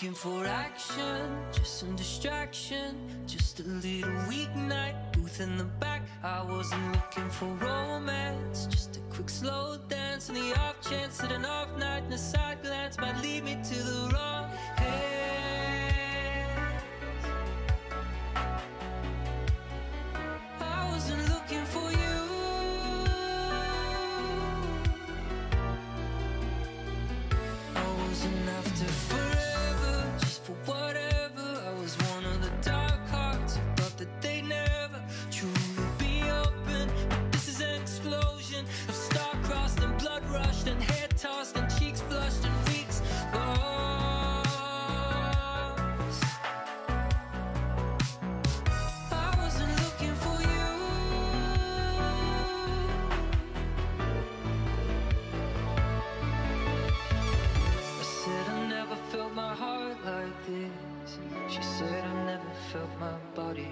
looking for action, just some distraction, just a little weeknight booth in the back. I wasn't looking for romance, just a quick slow dance and the off chance that an off night and a side glance might lead me to the wrong hands. I wasn't looking for you. I wasn't after. felt my body.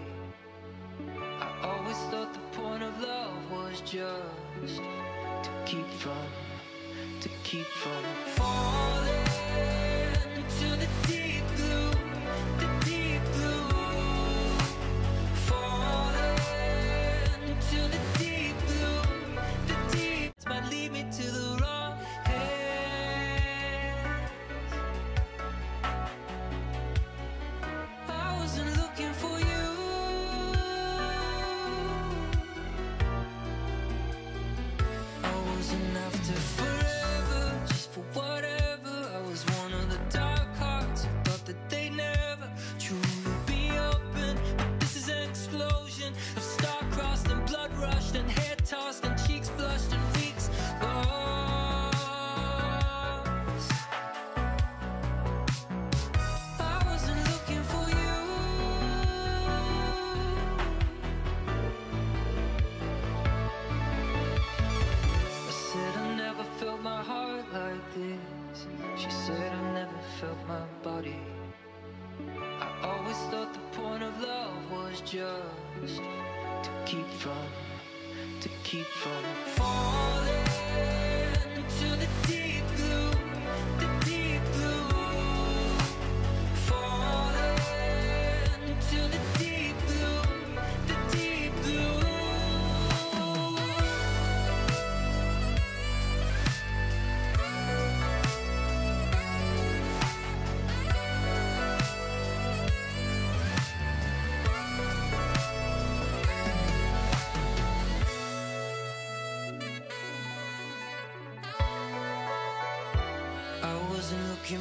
I always thought the point of love was just To keep from, to keep from falling.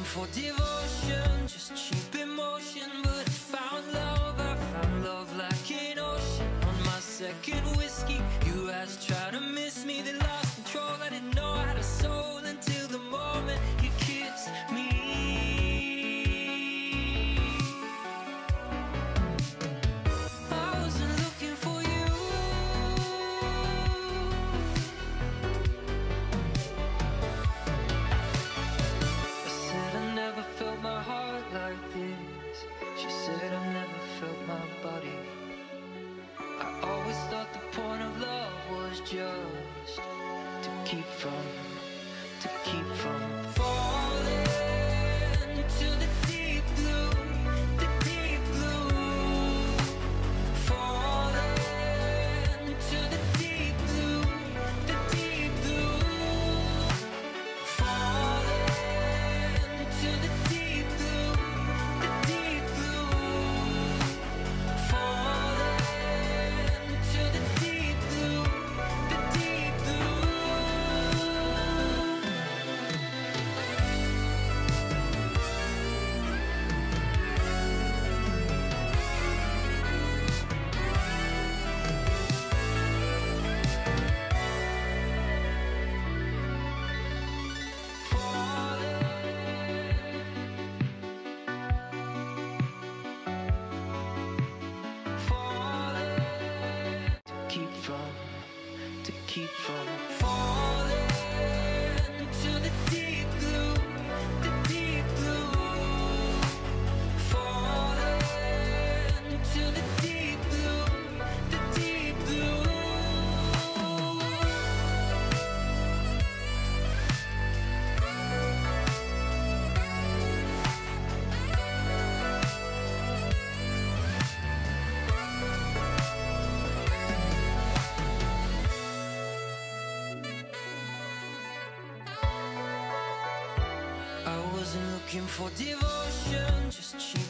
for devotion, just cheap. For devotion, just cheap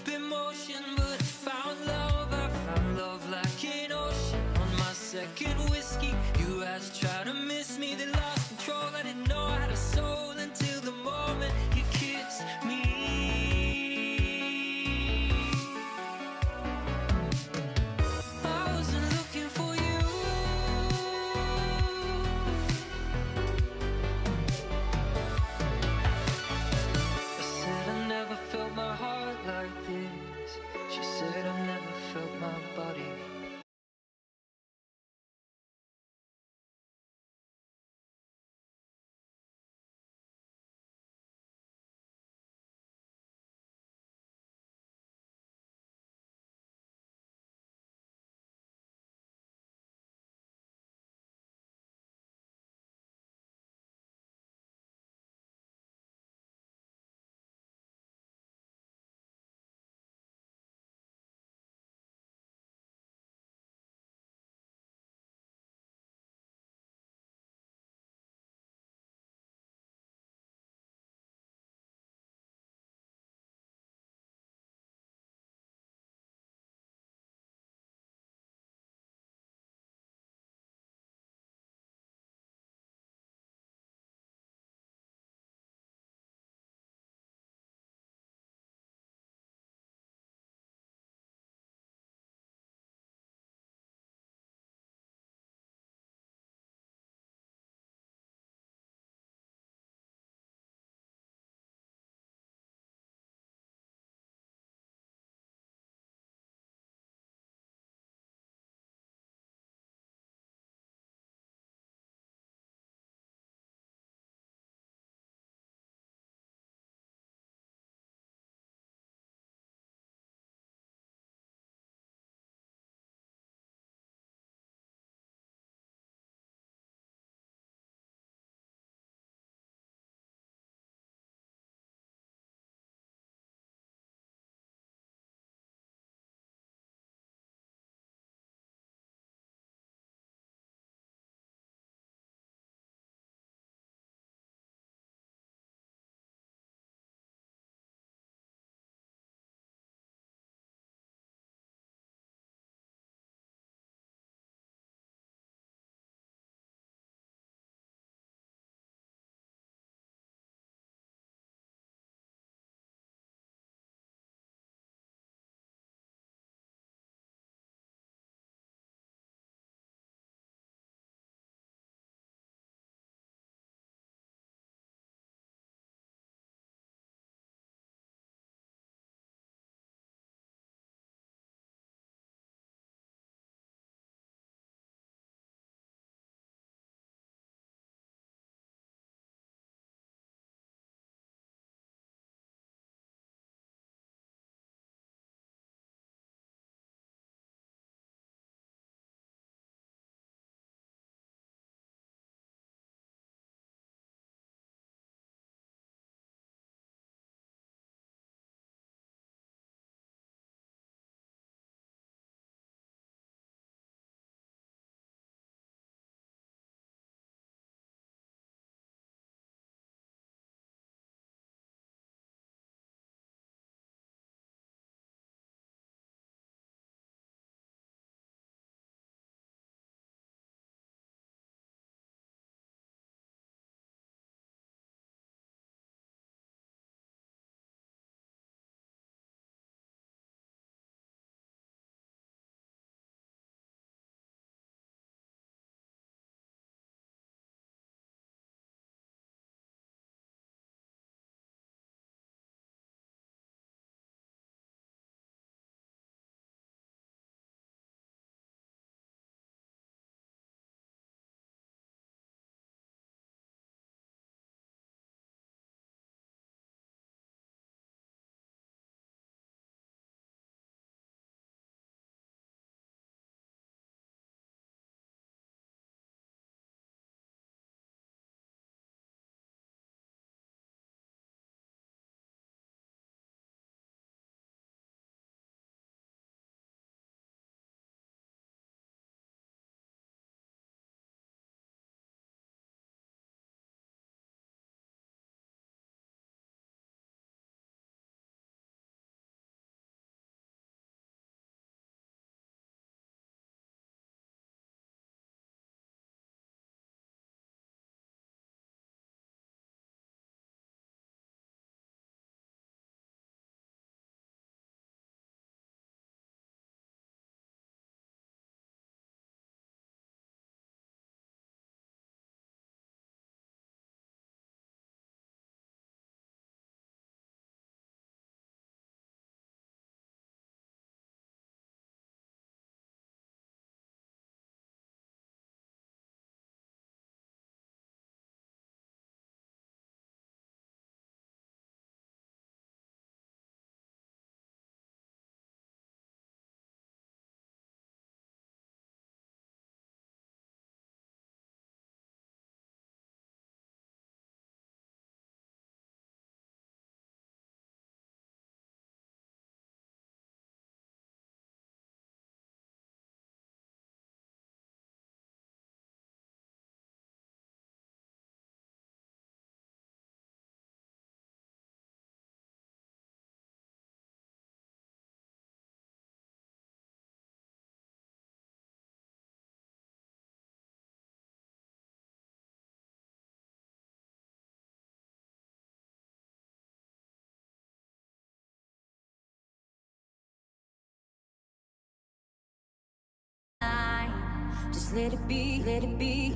Just let it be, let it be.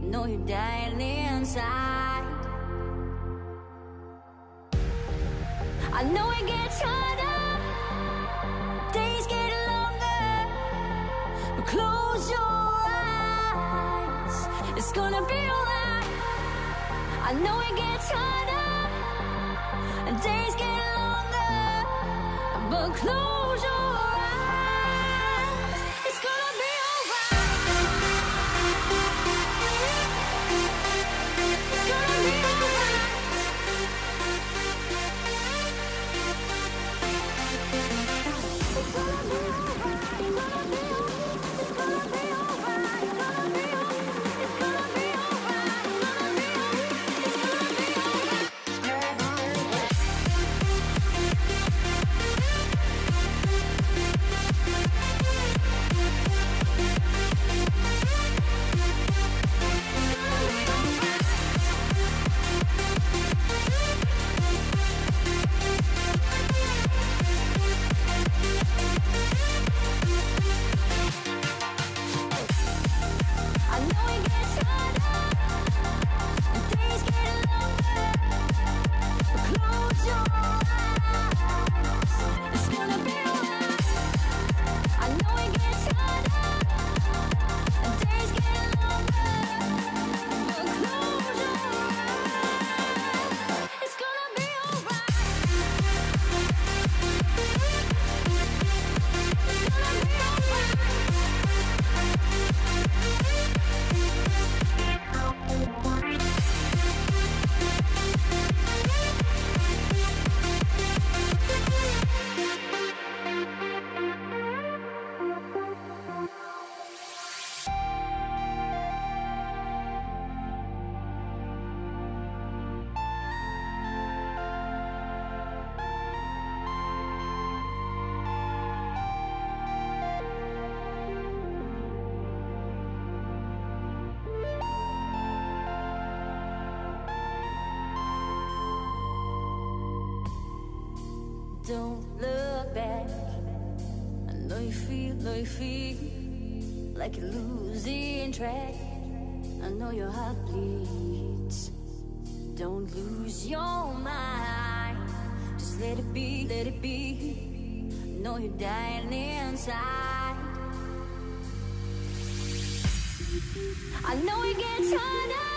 Know you're dying inside. I know it gets harder, days get longer. But close your eyes, it's gonna be alright. I know it gets harder, and days get longer. But close track. I know your heart bleeds. Don't lose your mind. Just let it be, let it be. I know you're dying inside. I know it gets harder.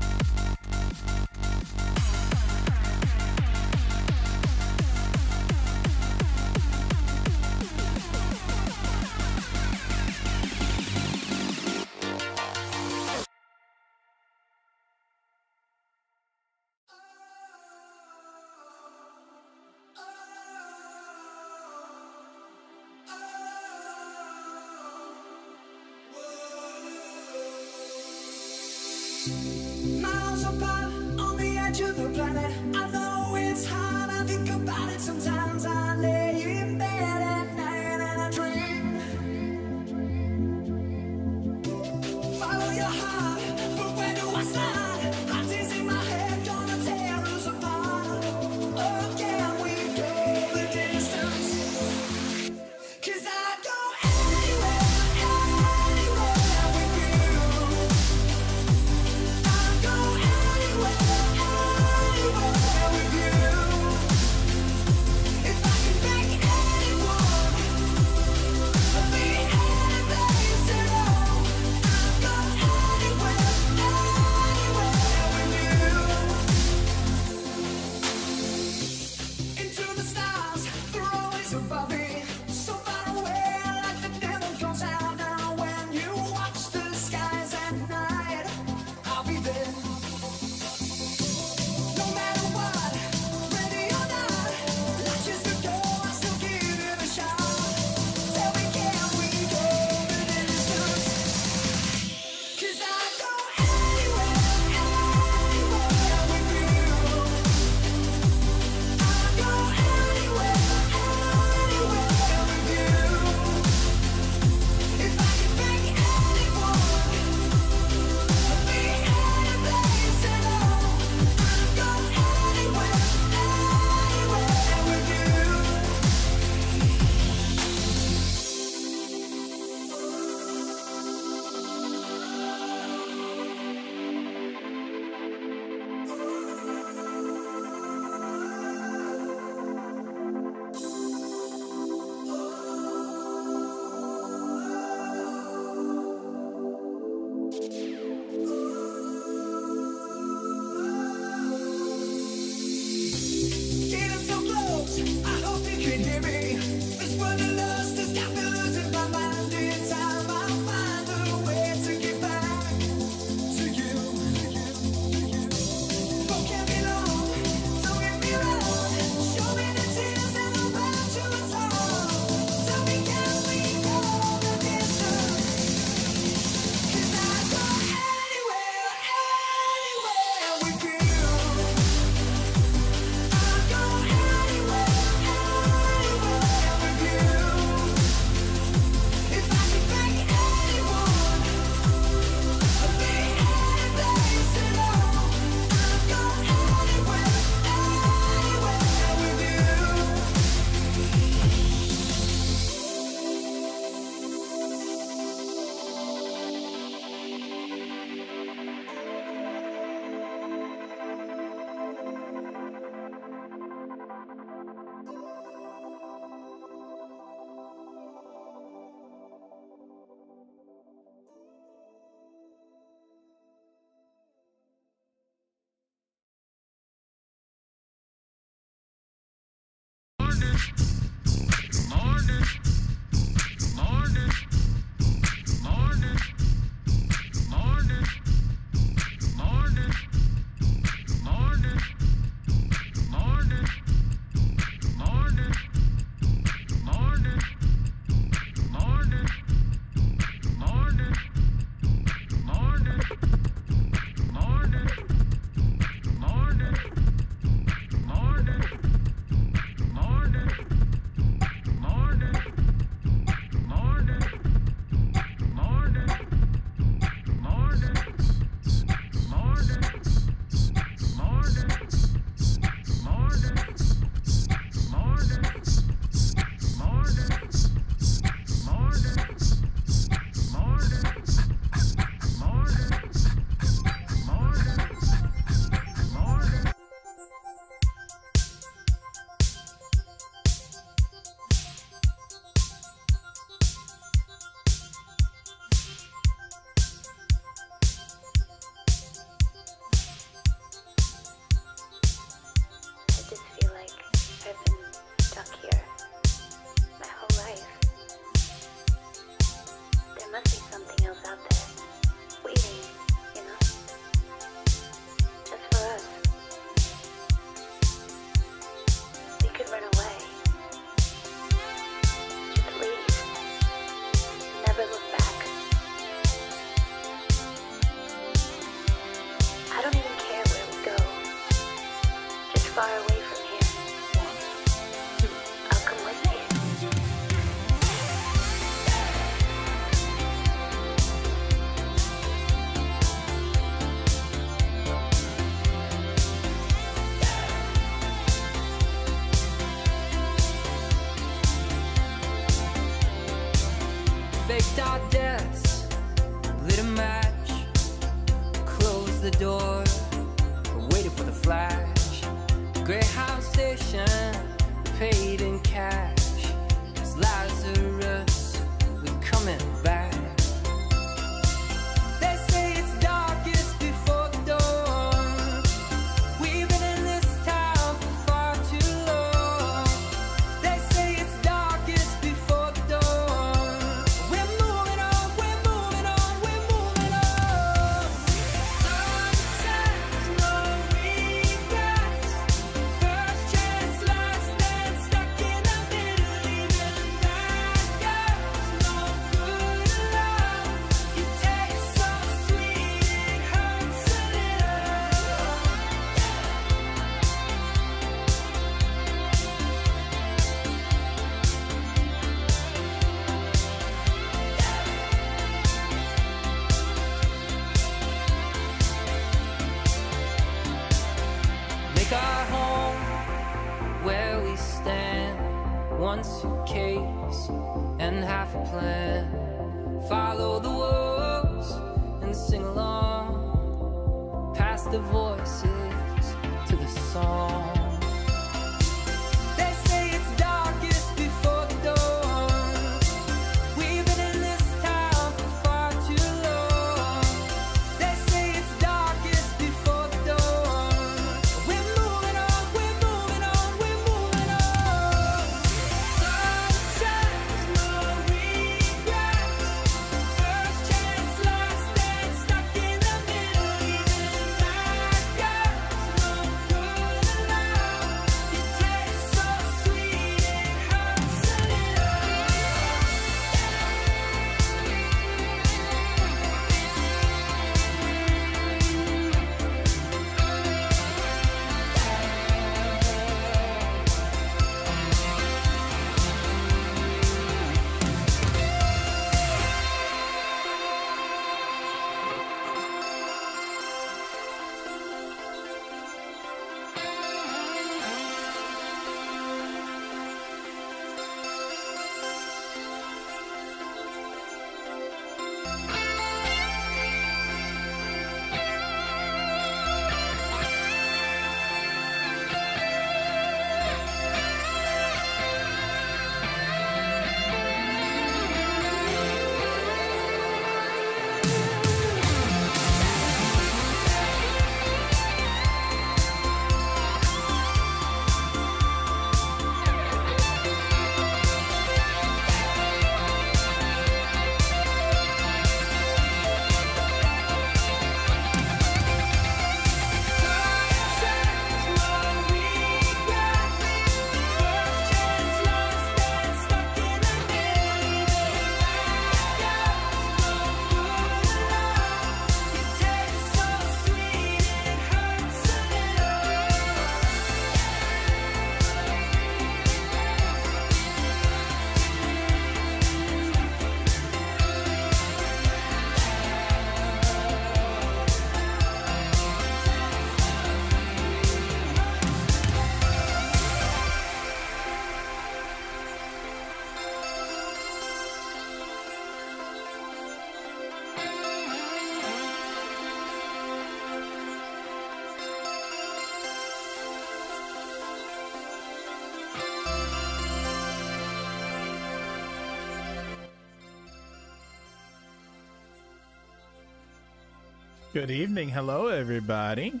Good evening. Hello, everybody.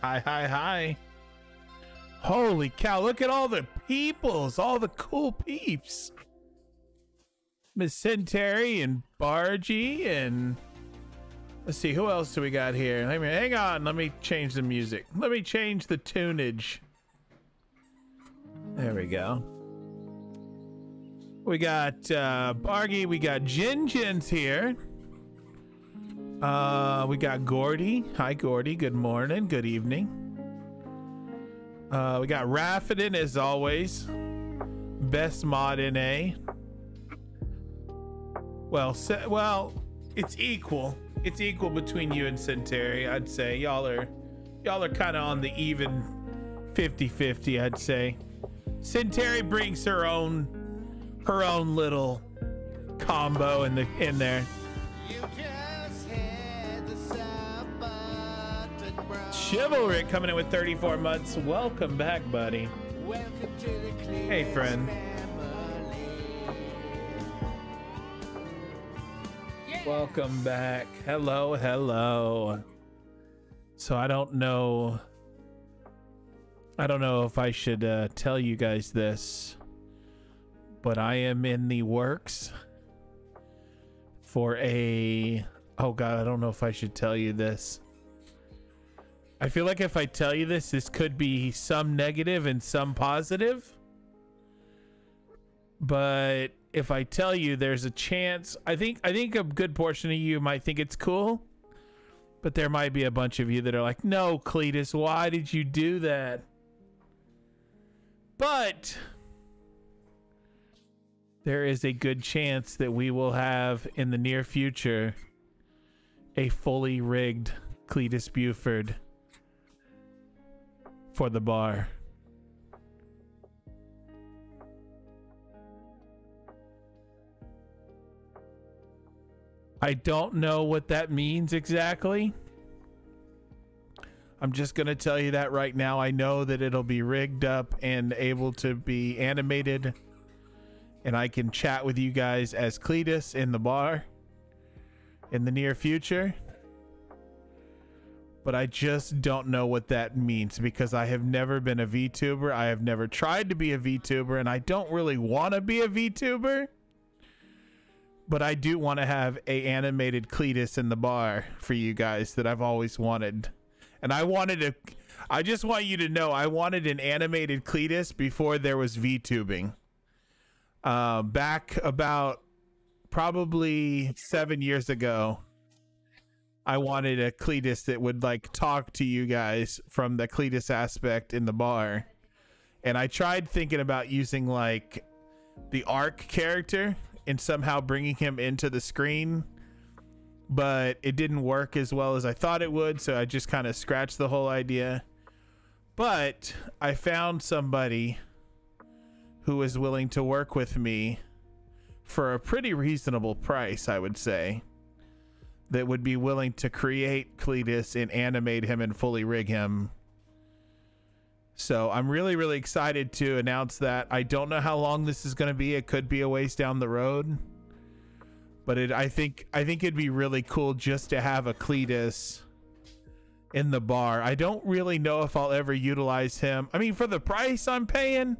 Hi, hi, hi. Holy cow, look at all the peoples, all the cool peeps. Miss Centauri and Bargy and let's see, who else do we got here? Let me hang on, let me change the music. Let me change the tunage. There we go. We got uh Bargy, we got Jin Jin's here. Uh, we got Gordy. Hi, Gordy. Good morning. Good evening. Uh, we got Raffidin as always. Best mod in A. Well, se- well, it's equal. It's equal between you and Centauri. I'd say y'all are, y'all are kind of on the even 50-50. I'd say. Centauri brings her own, her own little combo in the in there. Chivalric coming in with 34 months. Welcome back, buddy. Hey, friend. Welcome back. Hello, hello. So I don't know. I don't know if I should uh, tell you guys this, but I am in the works for a. Oh God, I don't know if I should tell you this. I feel like if I tell you this, this could be some negative and some positive. But if I tell you, there's a chance. I think I think a good portion of you might think it's cool, but there might be a bunch of you that are like, "No, Cletus, why did you do that?" But there is a good chance that we will have in the near future a fully rigged Cletus Bueford for the bar. I don't know what that means exactly. I'm just going to tell you that right now. I know that it'll be rigged up and able to be animated. And I can chat with you guys as Cletus in the bar in the near future but I just don't know what that means because I have never been a VTuber. I have never tried to be a VTuber, and I don't really want to be a VTuber. But I do want to have a animated Cletus in the bar for you guys that I've always wanted. And I wanted to I just want you to know I wanted an animated Cletus before there was VTubing. Uh, back about probably seven years ago. I wanted a Cletus that would like talk to you guys from the Cletus aspect in the bar. And I tried thinking about using like the ARK character and somehow bringing him into the screen, but it didn't work as well as I thought it would. So I just kind of scratched the whole idea. But I found somebody who was willing to work with me for a pretty reasonable price, I would say that would be willing to create Cletus and animate him and fully rig him. So I'm really, really excited to announce that. I don't know how long this is going to be. It could be a ways down the road, but it. I think. I think it'd be really cool just to have a Cletus in the bar. I don't really know if I'll ever utilize him. I mean, for the price I'm paying,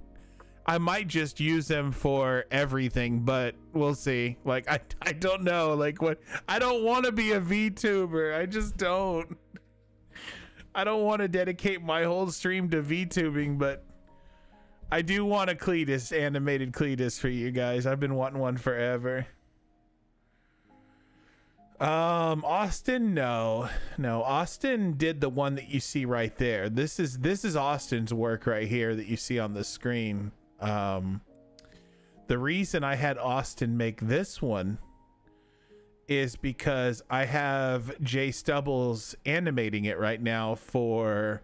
I might just use them for everything, but we'll see. Like I I don't know. Like what I don't want to be a VTuber. I just don't. I don't want to dedicate my whole stream to VTubing, but I do want a Cletus animated Cletus for you guys. I've been wanting one forever. Um, Austin, no, no. Austin did the one that you see right there. This is this is Austin's work right here that you see on the screen. Um, the reason I had Austin make this one is because I have Jay Stubbles animating it right now for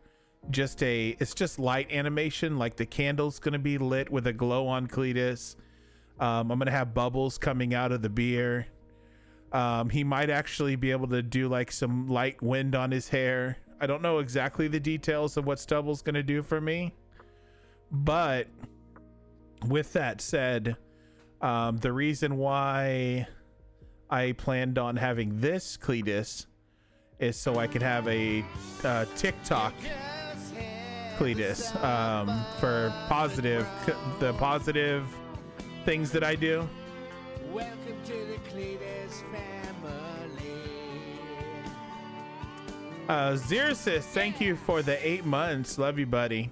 just a it's just light animation like the candle's gonna be lit with a glow on Cletus. Um, I'm gonna have bubbles coming out of the beer. Um, he might actually be able to do like some light wind on his hair. I don't know exactly the details of what Stubble's gonna do for me, but with that said, um, the reason why I planned on having this Cletus is so I could have a uh, TikTok Cletus um, for positive the positive things that I do. Welcome to the Cletus family. Uh, Xerxes, thank you for the eight months. Love you, buddy.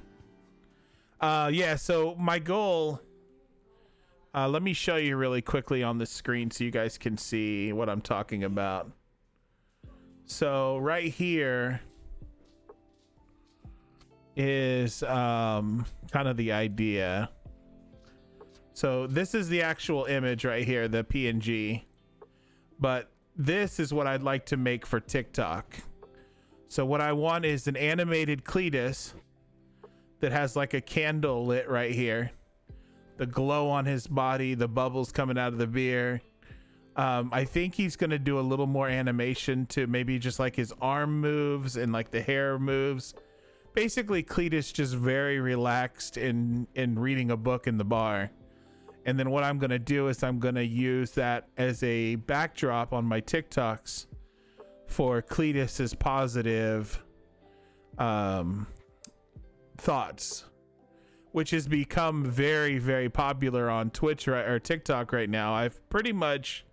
Uh, yeah, so my goal. Uh, let me show you really quickly on the screen so you guys can see what I'm talking about. So right here is um, kind of the idea. So this is the actual image right here, the PNG. But this is what I'd like to make for TikTok. So what I want is an animated Cletus that has like a candle lit right here. The glow on his body, the bubbles coming out of the beer. Um, I think he's gonna do a little more animation to maybe just like his arm moves and like the hair moves. Basically, Cletus just very relaxed in in reading a book in the bar. And then what I'm gonna do is I'm gonna use that as a backdrop on my TikToks for Cletus's positive um, thoughts, which has become very, very popular on Twitch right, or TikTok right now. I've pretty much,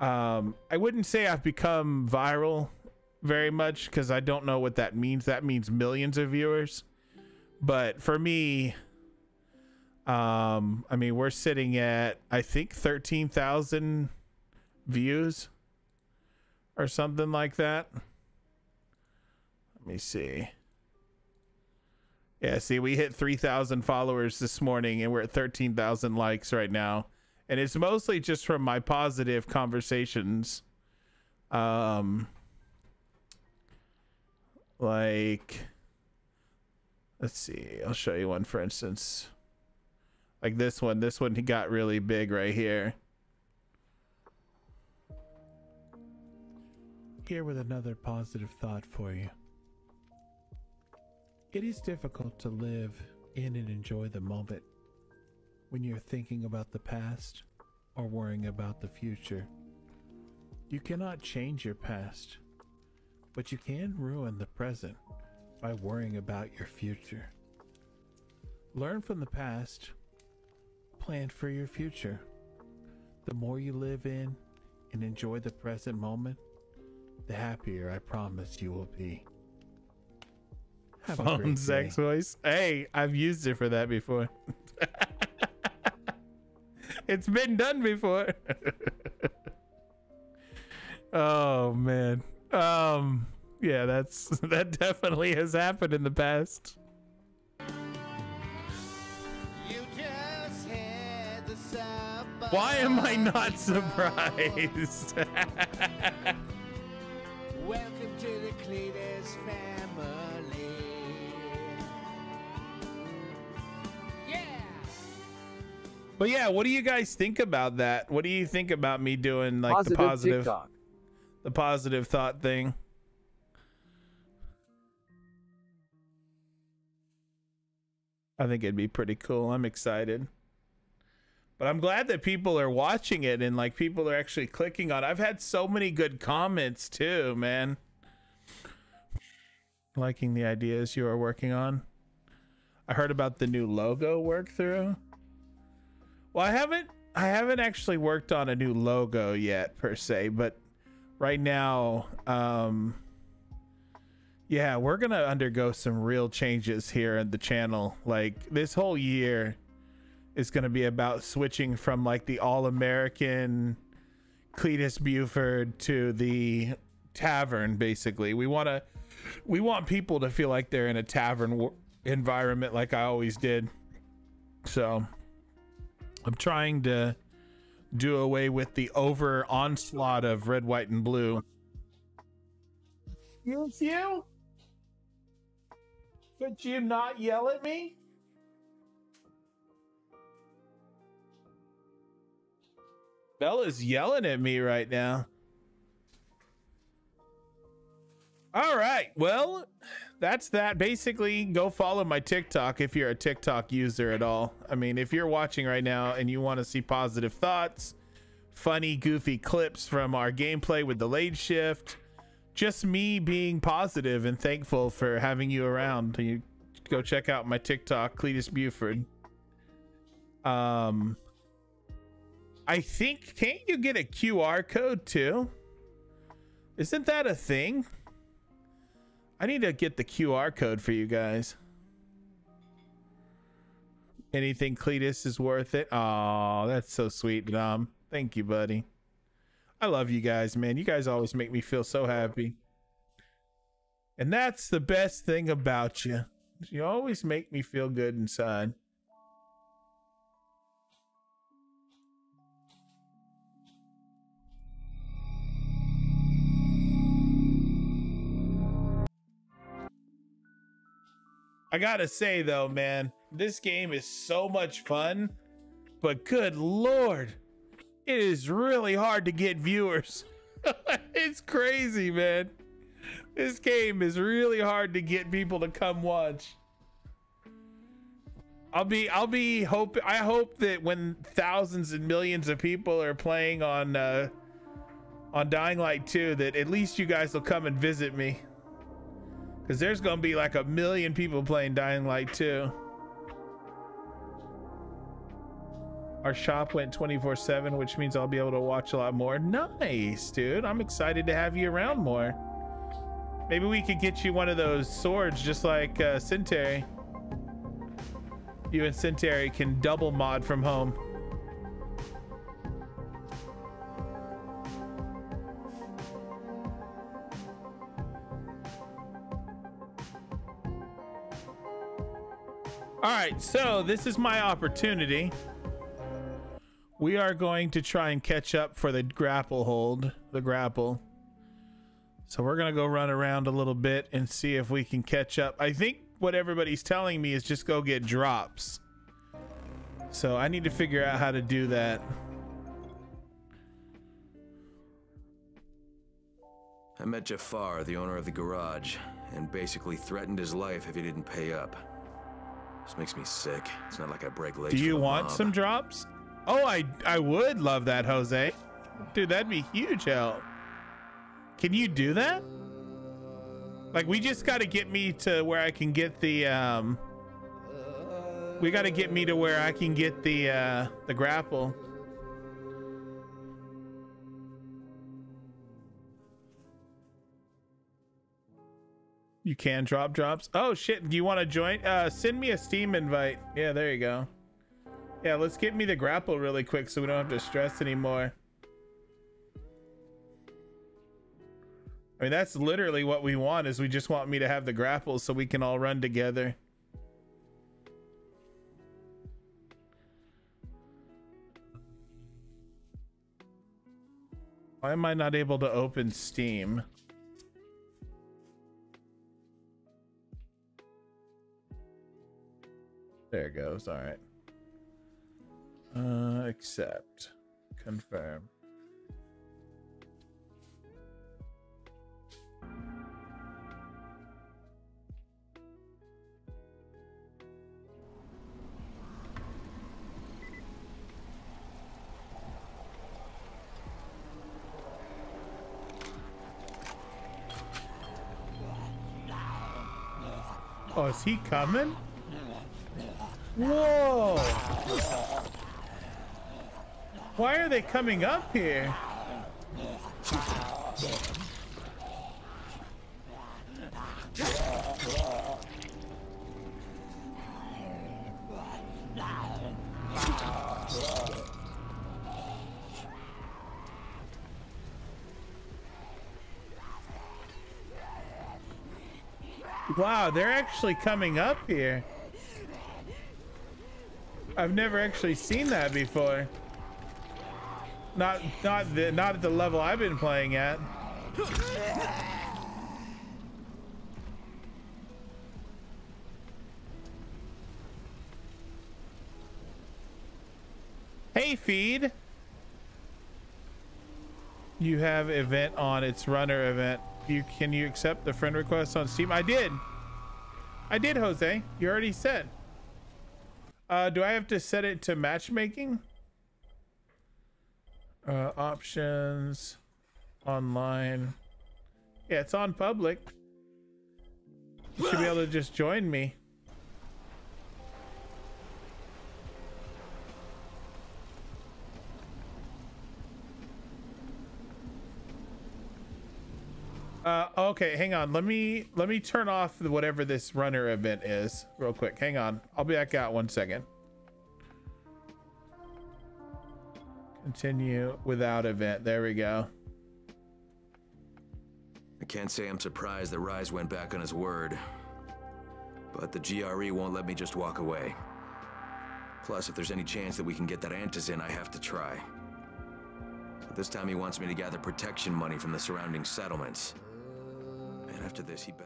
um, I wouldn't say I've become viral very much because I don't know what that means. That means millions of viewers. But for me, um, I mean, we're sitting at, I think, 13,000 views or something like that. Let me see. Yeah, see, we hit 3,000 followers this morning and we're at 13,000 likes right now. And it's mostly just from my positive conversations. Um, like, let's see, I'll show you one for instance. Like this one, this one got really big right here. Here with another positive thought for you. It is difficult to live in and enjoy the moment when you're thinking about the past or worrying about the future. You cannot change your past, but you can ruin the present by worrying about your future. Learn from the past, plan for your future. The more you live in and enjoy the present moment, the happier I promise you will be. Have Phone sex day. voice. Hey, I've used it for that before. it's been done before. oh man. Um yeah, that's that definitely has happened in the past. You just had the. Why am I not surprised? Welcome to the Cletus family. But yeah, what do you guys think about that? What do you think about me doing like the positive TikTok. the positive thought thing? I think it'd be pretty cool. I'm excited. But I'm glad that people are watching it and like people are actually clicking on. it. I've had so many good comments too, man. Liking the ideas you are working on. I heard about the new logo work through. Well, I haven't I haven't actually worked on a new logo yet per se, but right now um yeah, we're going to undergo some real changes here in the channel. Like this whole year is going to be about switching from like the all-American Cletus Bueford to the tavern basically. We want to we want people to feel like they're in a tavern environment like I always did. So I'm trying to do away with the over onslaught of red, white, and blue. Excuse you? Could you not yell at me? Bella's yelling at me right now. All right. Well, that's that. Basically, go follow my TikTok if you're a TikTok user at all. I mean, if you're watching right now and you want to see positive thoughts, funny, goofy clips from our gameplay with the late shift, just me being positive and thankful for having you around. You go check out my TikTok, Cletus Bueford. Um, I think can't you get a QR code too? Isn't that a thing? I need to get the QR code for you guys. Anything Cletus is worth it. Oh, that's so sweet, Dom. Thank you, buddy. I love you guys, man. You guys always make me feel so happy. And that's the best thing about you. You always make me feel good inside. I gotta say though, man, this game is so much fun, but good lord, it is really hard to get viewers. it's crazy, man. This game is really hard to get people to come watch. I'll be I'll be hope I hope that when thousands and millions of people are playing on uh on Dying Light 2 that at least you guys will come and visit me. Cuz there's going to be like a million people playing Dying Light 2. Our shop went 24/7, which means I'll be able to watch a lot more. Nice, dude. I'm excited to have you around more. Maybe we could get you one of those swords just like uh. You and Centauri can double mod from home. All right, so this is my opportunity. We are going to try and catch up for the grapple hold, the grapple. So we're gonna go run around a little bit and see if we can catch up. I think what everybody's telling me is just go get drops. So I need to figure out how to do that. I met Jafar, the owner of the garage, and basically threatened his life if he didn't pay up. This makes me sick. It's not like I break legs. Do you want mob. some drops? Oh, I I would love that, Jose. Dude, that'd be huge help. Can you do that? Like we just got to get me to where I can get the um we got to get me to where I can get the uh the grapple. You can drop drops. Oh shit, do you want to join? Uh send me a Steam invite. Yeah, there you go. Yeah, let's get me the grapple really quick so we don't have to stress anymore. I mean, that's literally what we want is we just want me to have the grapple so we can all run together. Why am I not able to open Steam? There it goes. All right. Uh, accept. Confirm. Oh, is he coming? Whoa! Why are they coming up here? Wow, they're actually coming up here. I've never actually seen that before. Not not the not at the level I've been playing at. Hey feed. You have event on its runner event. You can you accept the friend request on Steam? I did. I did, Jose. You already said. Uh, do I have to set it to matchmaking? Uh, options, online. Yeah, it's on public. You should be able to just join me. Uh, okay, hang on. Let me let me turn off the, whatever this runner event is real quick. Hang on. I'll be back out one second. Continue without event. There we go. I can't say I'm surprised that Rais went back on his word. But the GRE won't let me just walk away. Plus, if there's any chance that we can get that Antizin, I have to try. But this time he wants me to gather protection money from the surrounding settlements. And after this, he better.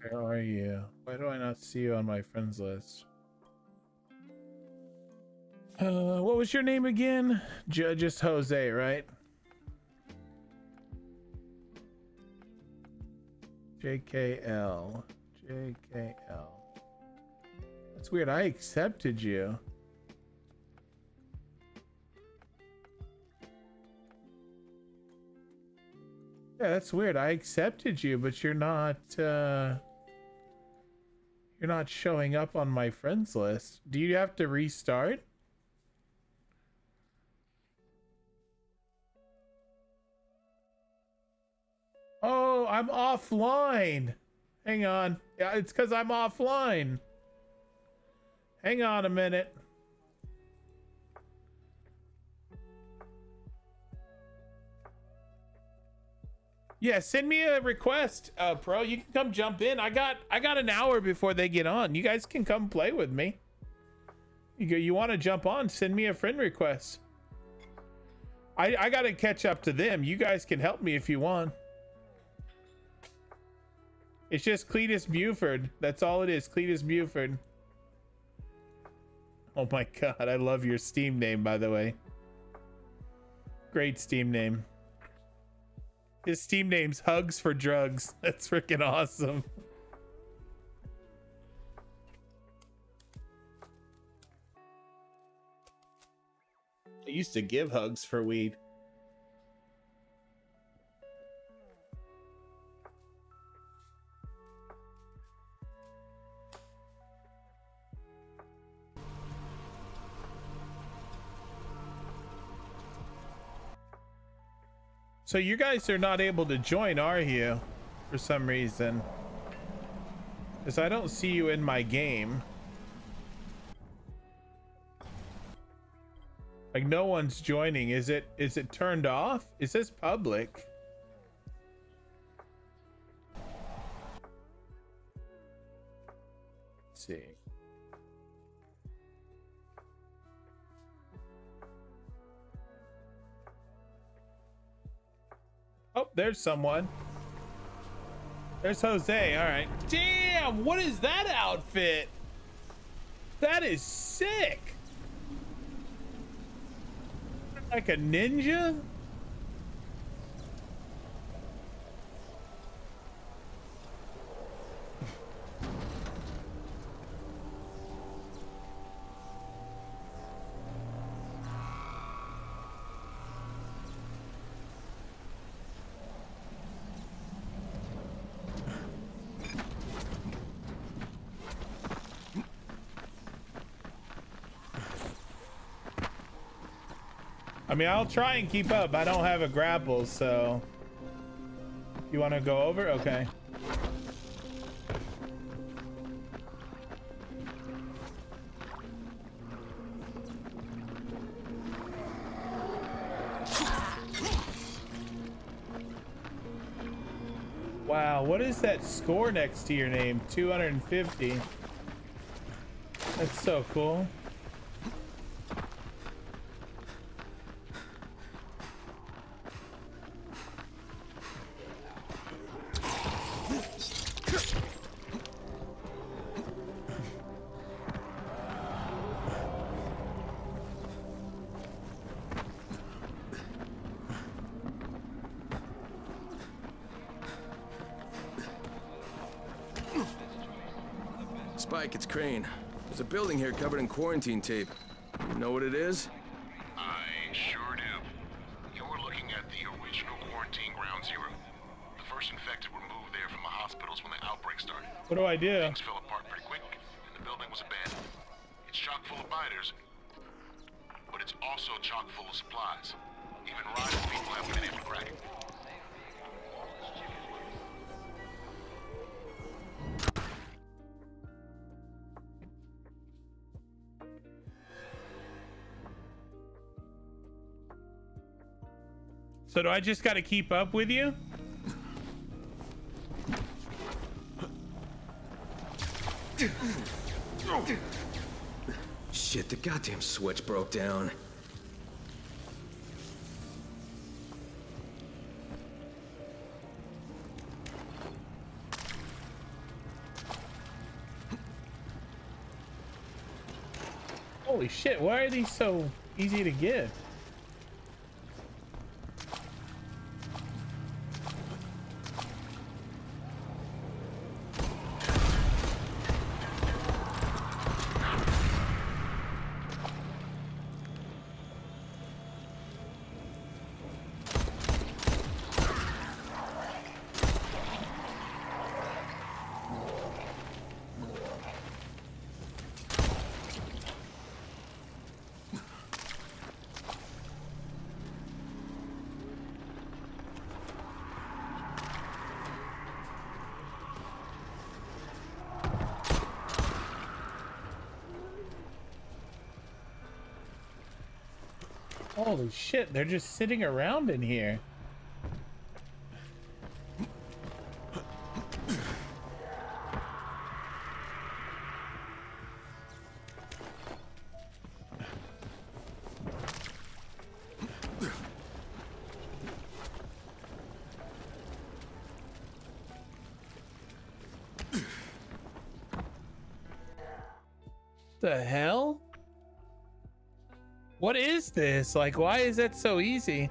Where are you? Why do I not see you on my friends list? Uh, what was your name again? J- just Jose, right? JKL. JKL. That's weird. I accepted you. Yeah, that's weird. I accepted you, but you're not uh you're not showing up on my friends list. Do you have to restart? I'm offline. Hang on. Yeah, it's cuz I'm offline. Hang on a minute. Yeah, send me a request, uh, pro. You can come jump in. I got I got an hour before they get on. You guys can come play with me. You go, you want to jump on? Send me a friend request. I I gotta catch up to them. You guys can help me if you want. It's just Cletus Bueford. That's all it is. Cletus Bueford. Oh my god, I love your Steam name, by the way. Great Steam name. His Steam name's Hugs for Drugs. That's freaking awesome. I used to give hugs for weed. So you guys are not able to join, are you? For some reason. Because I don't see you in my game. Like no one's joining. Is it is it turned off? Is this public? Let's see. Oh, there's someone. There's Jose. All right. Damn, what is that outfit? That is sick. Like a ninja? I mean, I'll try and keep up. I don't have a grapple, so. You want to go over? Okay. Wow, what is that score next to your name? 250. That's so cool. Quarantine tape. You know what it is? I sure do. You're looking at the original quarantine ground zero. The first infected were moved there from the hospitals when the outbreak started. What do I do? Things fell apart pretty quick, and the building was abandoned. It's chock full of biters, but it's also chock full of supplies. So do I just got to keep up with you? Shit, the goddamn switch broke down. Holy shit, why are these so easy to get? Holy shit, they're just sitting around in here. The hell? This? Like, why is that so easy?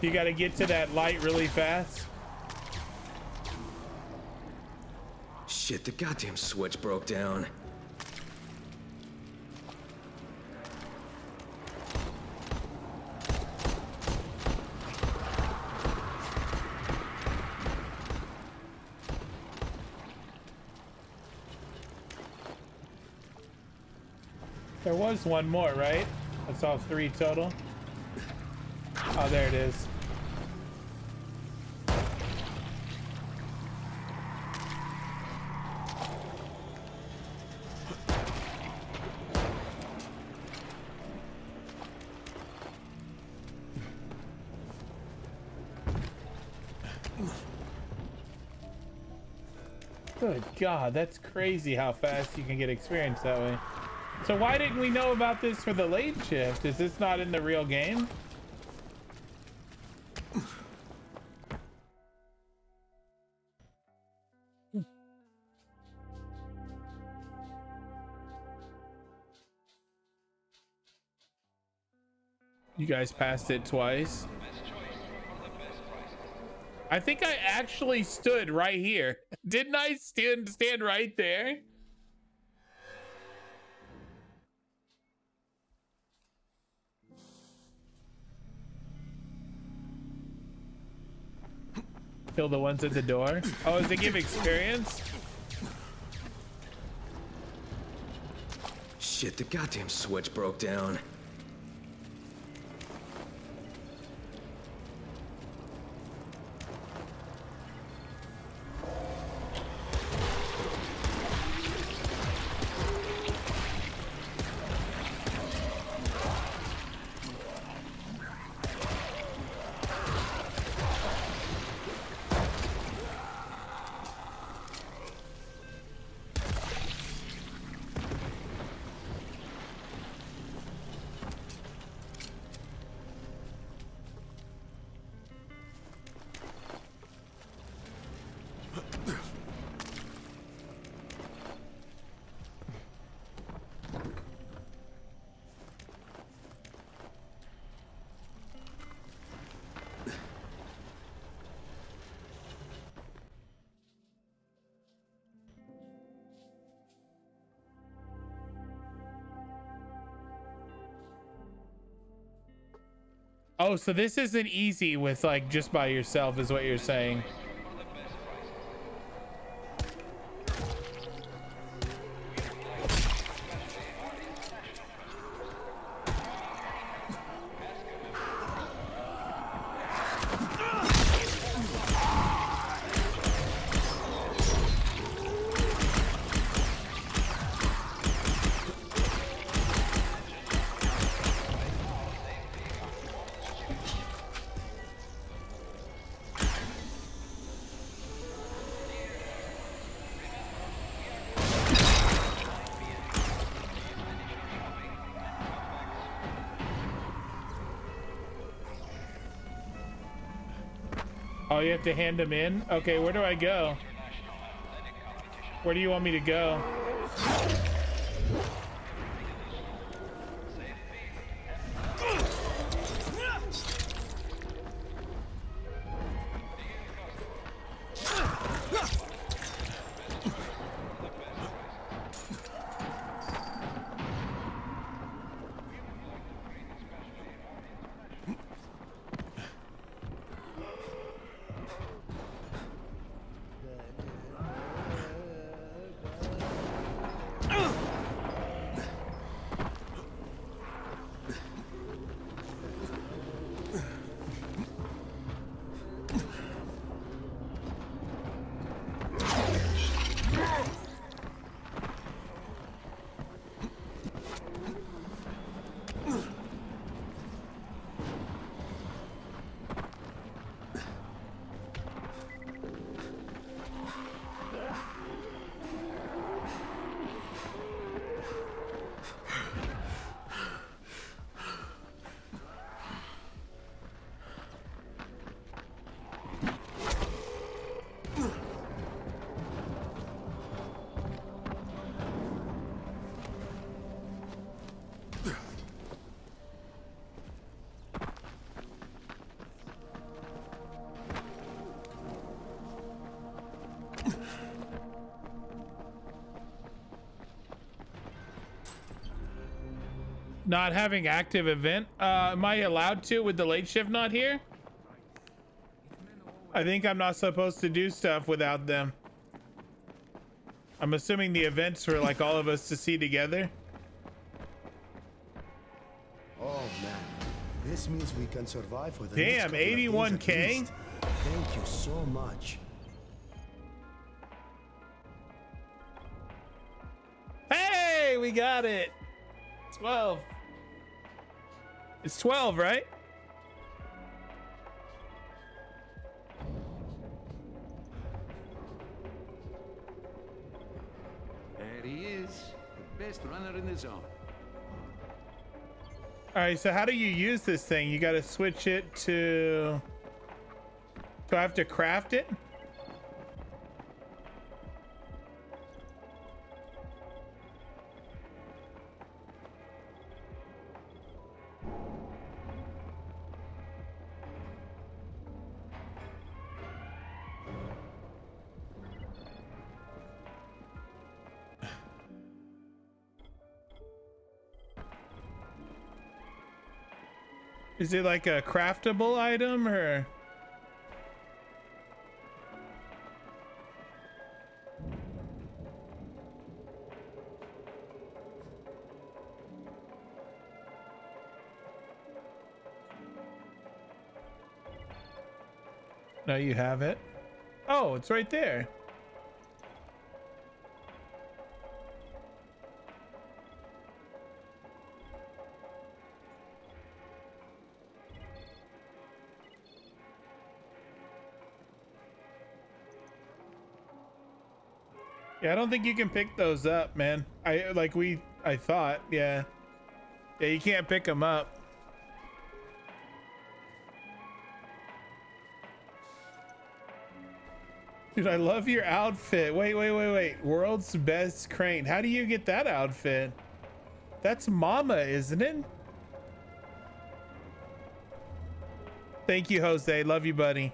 You gotta get to that light really fast. Shit, the goddamn switch broke down. There was one more, right? That's all three total. Oh, there it is. God, that's crazy how fast you can get experience that way. So why didn't we know about this for the late shift? Is this not in the real game? You guys passed it twice. I think I actually stood right here. Didn't I stand stand right there? Kill the ones at the door. Oh, does it give experience? Shit, the goddamn switch broke down. Oh, so this isn't easy with like just by yourself, is what you're saying. Have to hand them in? Okay, where do I go? Where do you want me to go? Not having active event. Uh, am I allowed to with the late shift not here? I think I'm not supposed to do stuff without them. I'm assuming the events for like all of us to see together. Oh man, this means we can survive for the Damn, next couple of days 81K? Thank you so much. Hey, we got it. 12. It's 12, right? There he is, the best runner in the zone. All right, so how do you use this thing? You got to switch it to. Do I have to craft it? Is it like a craftable item or? No, you have it. Oh, it's right there. I don't think you can pick those up, man. I like we I thought, yeah. Yeah, you can't pick them up. Dude, I love your outfit. Wait, wait, wait, wait. World's best crane. How do you get that outfit? That's Mama, isn't it? Thank you, Jose. Love you, buddy.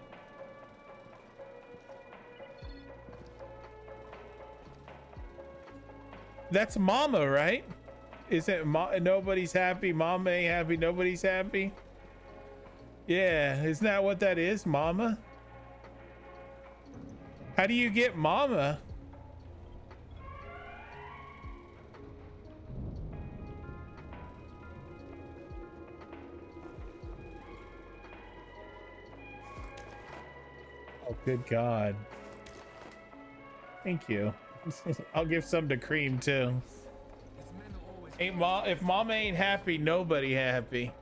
That's Mama, right? Is it Ma- nobody's happy? Mama ain't happy. Nobody's happy. Yeah, isn't that what that is, mama? How do you get mama? Oh, good God. Thank you. I'll give some to Cream too. Ain't ma if mama ain't happy, nobody happy.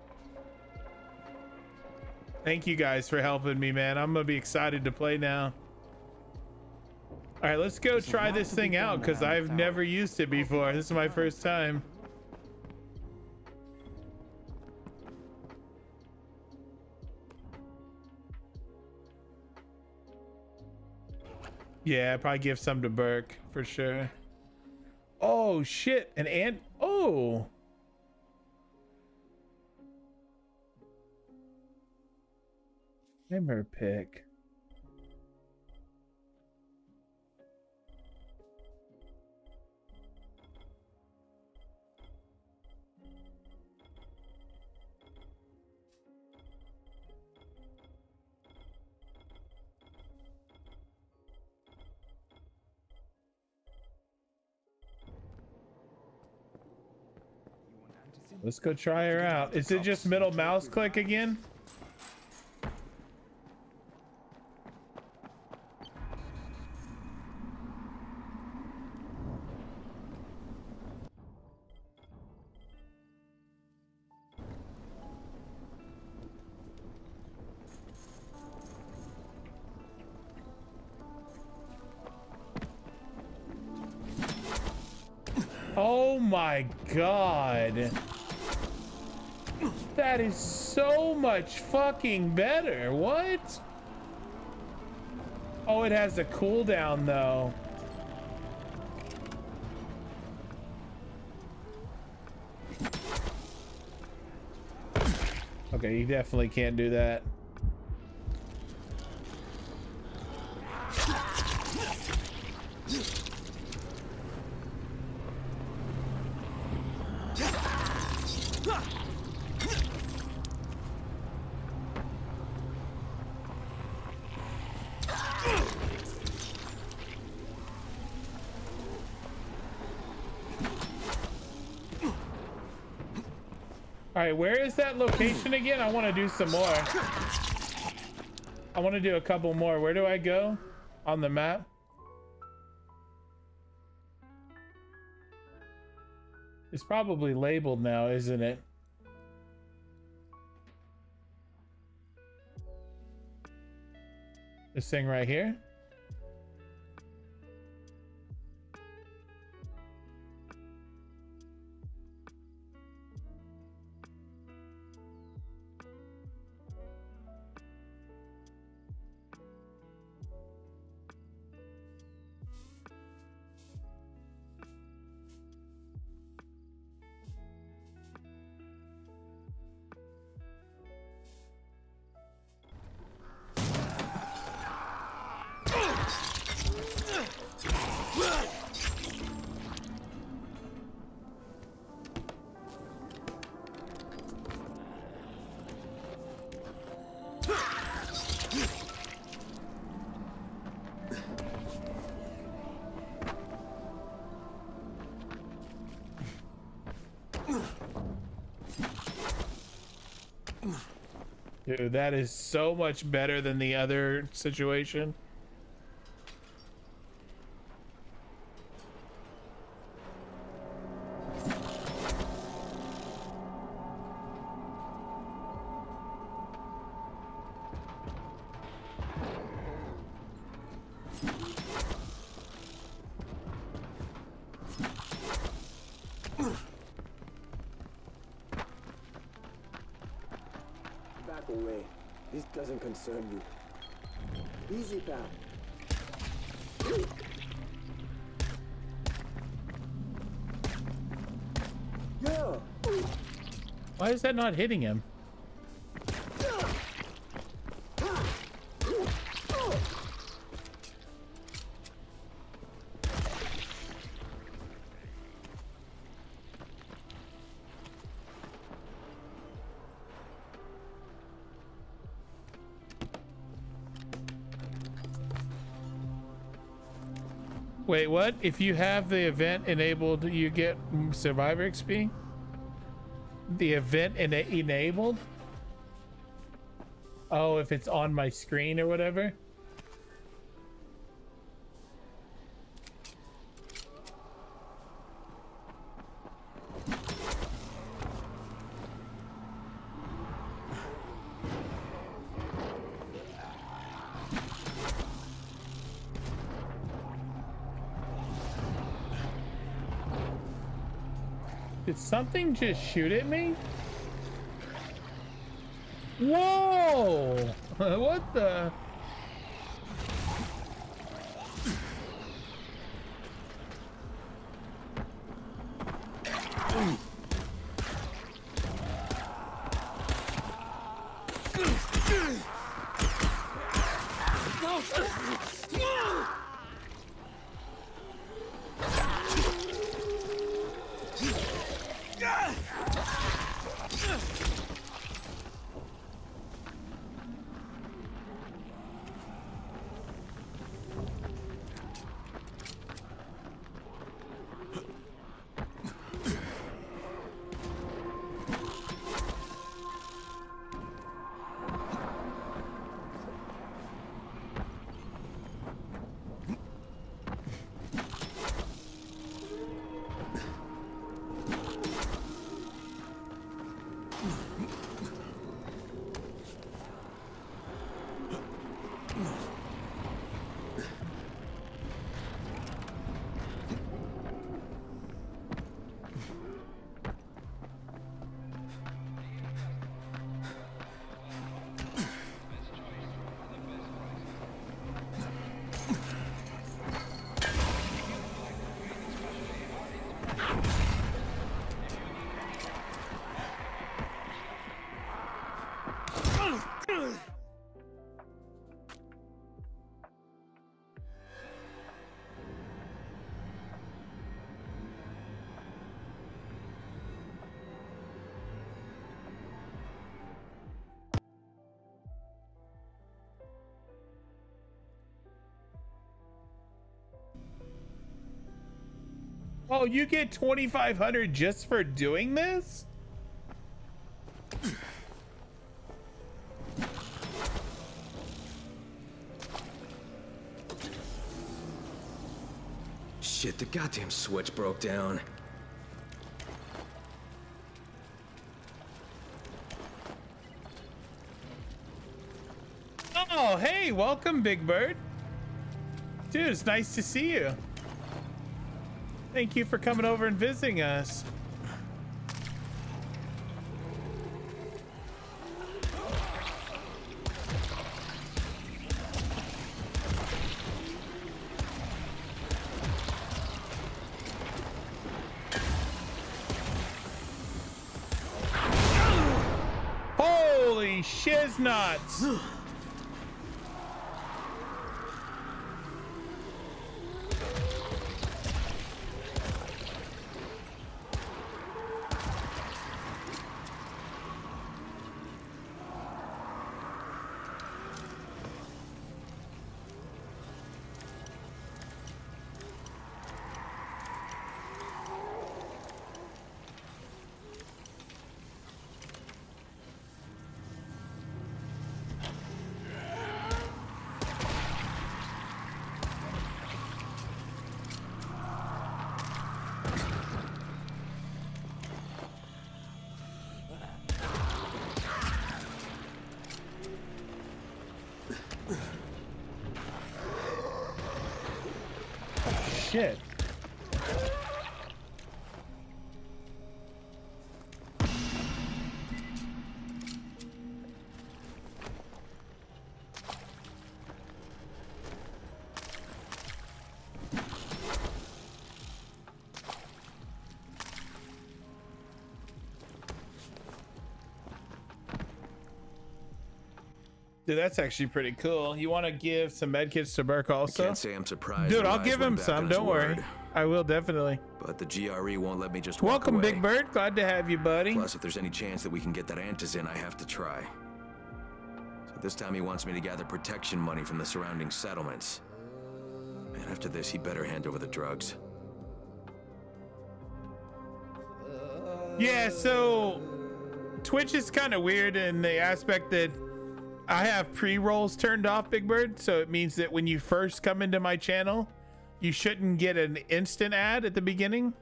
Thank you guys for helping me, man. I'm gonna be excited to play now. All right, let's go try this thing out because I've never used it before. This is my first time. Yeah, probably give some to Burke for sure. Oh shit, an ant. Oh. Hammer pick. Let's go try her out. Is it just middle mouse click again? Oh my god. That is so much fucking better. What? Oh, it has a cooldown though. Okay, you definitely can't do that. That location again? I want to do some more. I want to do a couple more. Where do I go on the map? It's probably labeled now, isn't it? This thing right here? Dude, that is so much better than the other situation. that not hitting him? Wait, what? If you have the event enabled, you get Survivor XP? The event ena- enabled? Oh, if it's on my screen or whatever? Did something just shoot at me? Whoa! what the? Oh, you get 2500 just for doing this? Shit, the goddamn switch broke down. Oh, hey, welcome, Big Bird. Dude, it's nice to see you. Thank you for coming over and visiting us. Holy shiznuts! Dude, that's actually pretty cool. You want to give some medkits to Burke also? Can't say I'm surprised. Dude, I'll give him some. Don't worry. word. I will definitely. But the GRE won't let me just walk Welcome. Big Bird. Glad to have you, buddy. Plus, if there's any chance that we can get that Antizin, I have to try. So this time he wants me to gather protection money from the surrounding settlements. And after this, he better hand over the drugs. Yeah, so Twitch is kind of weird in the aspect that I have pre rolls turned off, Big Bird. So it means that when you first come into my channel, you shouldn't get an instant ad at the beginning.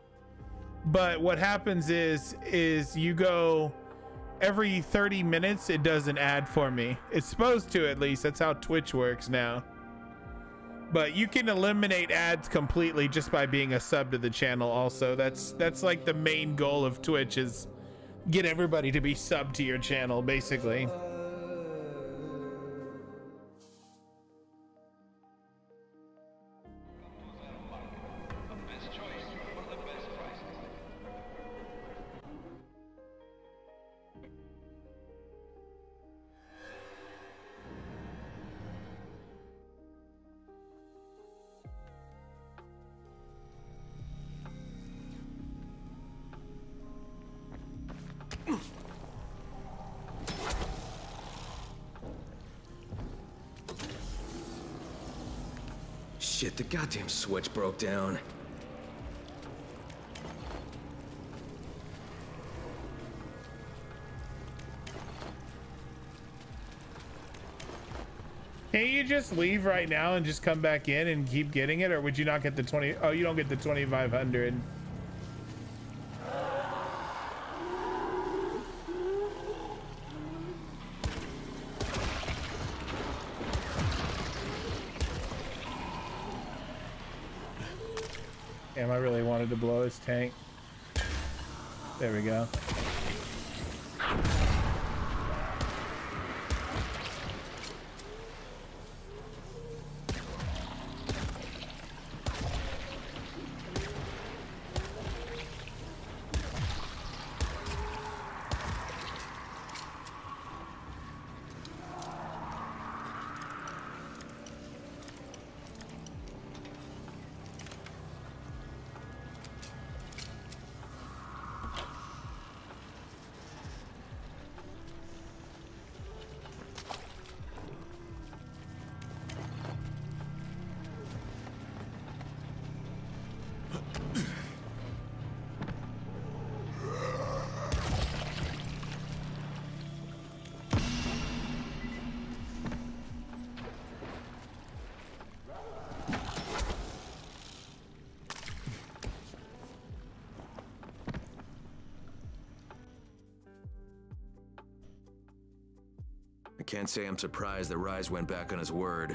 But what happens is, is you go every 30 minutes, it does an ad for me. It's supposed to, at least. That's how Twitch works now. But you can eliminate ads completely just by being a sub to the channel. Also, that's that's like the main goal of Twitch is get everybody to be sub to your channel, basically. Goddamn switch broke down. Can you just leave right now and just come back in and keep getting it? Or would you not get the 20? Oh, you don't get the 2,500. Can't say I'm surprised that Rais went back on his word.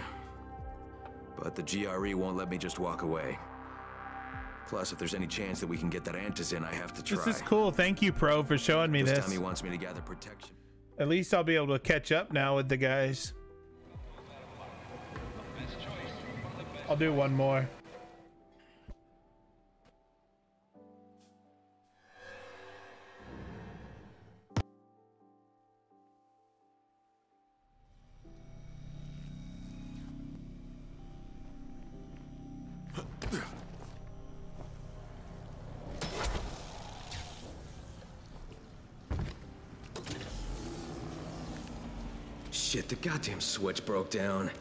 But the GRE won't let me just walk away. Plus, if there's any chance that we can get that Antizin, I have to try. This is cool. Thank you, Pro, for showing me this this. time he wants me to gather protection. At least I'll be able to catch up now with the guys. I'll do one more. Goddamn switch broke down.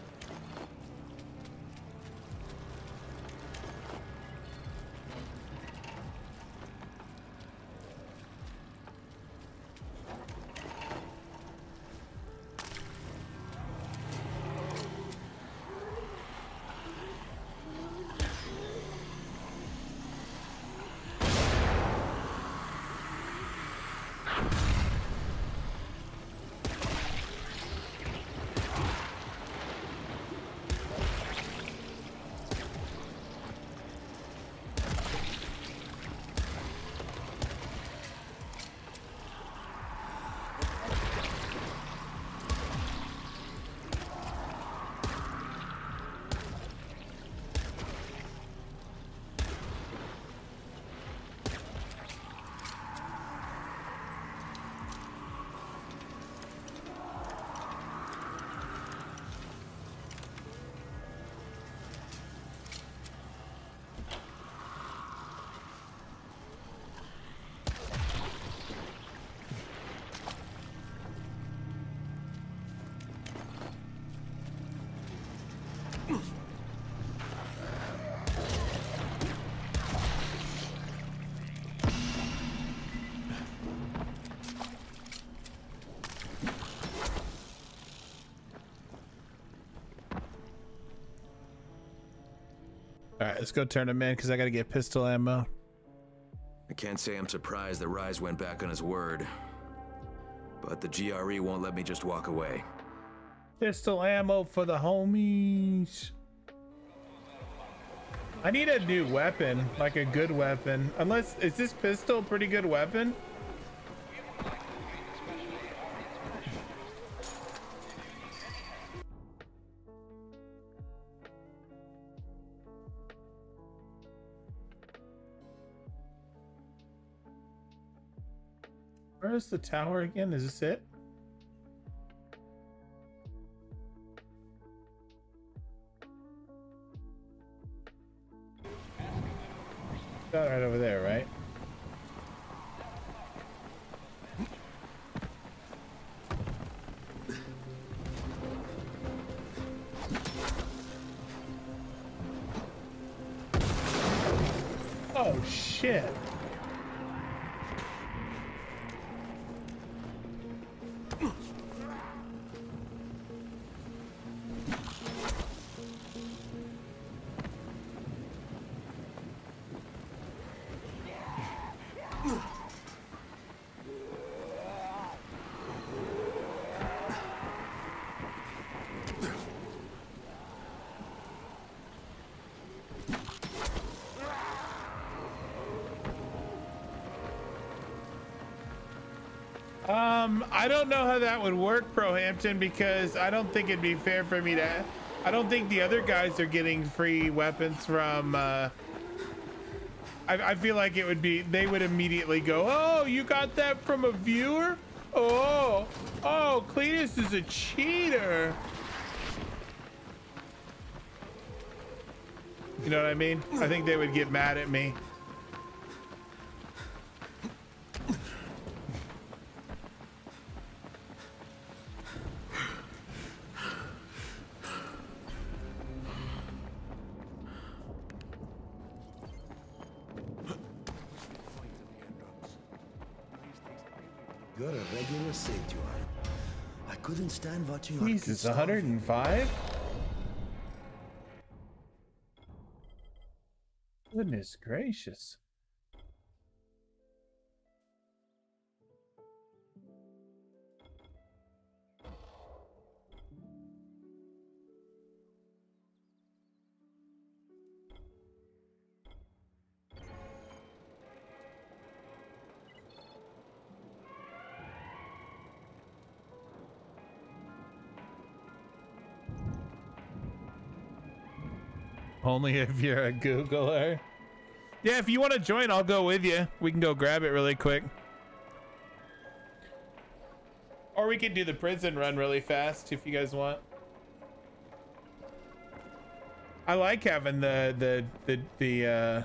Let's go turn him in because I got to get pistol ammo. I can't say I'm surprised that Rais went back on his word. But the GRE won't let me just walk away. Pistol ammo for the homies. I need a new weapon, like a good weapon. Unless, is this pistol a pretty good weapon? Tower again? Is this it? I don't know how that would work, Prohampton, because I don't think it'd be fair for me to. I don't think the other guys are getting free weapons from. Uh, I, I feel like it would be. They would immediately go, "Oh, you got that from a viewer? Oh, oh, Cletus is a cheater." You know what I mean? I think they would get mad at me. Jesus, kids 105? Goodness gracious. Only if you're a Googler. Yeah, if you want to join, I'll go with you. We can go grab it really quick. Or we could do the prison run really fast if you guys want. I like having the the the the uh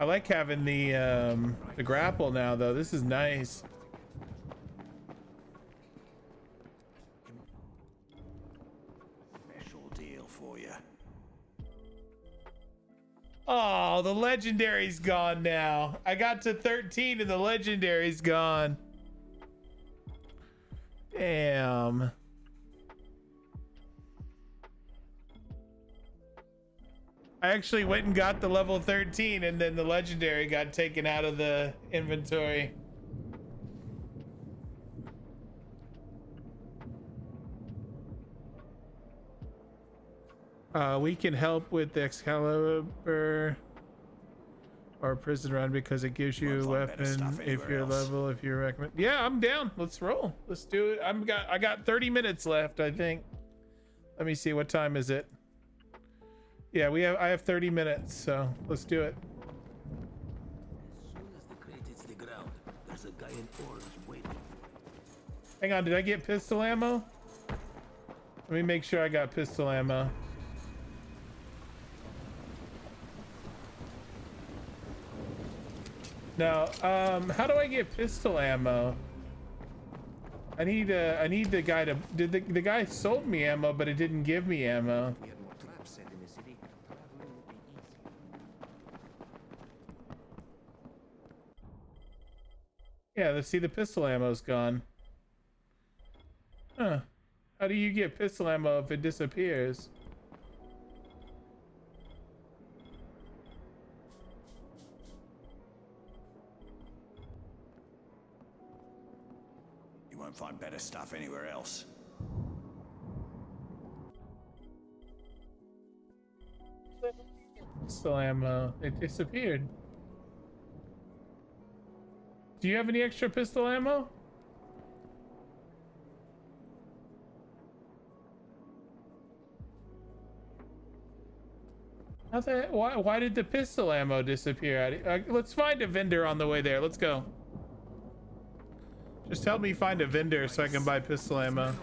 I like having the um the grapple now though. This is nice. The legendary's gone now. I got to 13 and the legendary's gone. Damn. I actually went and got the level 13 and then the legendary got taken out of the inventory. Uh, we can help with the Excalibur or prison run because it gives you a Wanna find better weapon if you're else. level if you recommend. Yeah, I'm down. Let's roll. Let's do it. I'm got I got 30 minutes left, I think. Let me see what time is it. Yeah, we have I have 30 minutes, so let's do it. As soon as the crate hits the ground, there's a guy in orange waiting. Hang on, did I get pistol ammo? Let me make sure I got pistol ammo. No, um, how do I get pistol ammo? I need uh, I need the guy to did the the guy sold me ammo, but it didn't give me ammo. Yeah, let's see the pistol ammo's gone. Huh. How do you get pistol ammo if it disappears? Won't find better stuff anywhere else. Pistol ammo. It disappeared. Do you have any extra pistol ammo? How the, why, why did the pistol ammo disappear? Uh, let's find a vendor on the way there. Let's go. Just help me find a vendor so I can buy pistol ammo.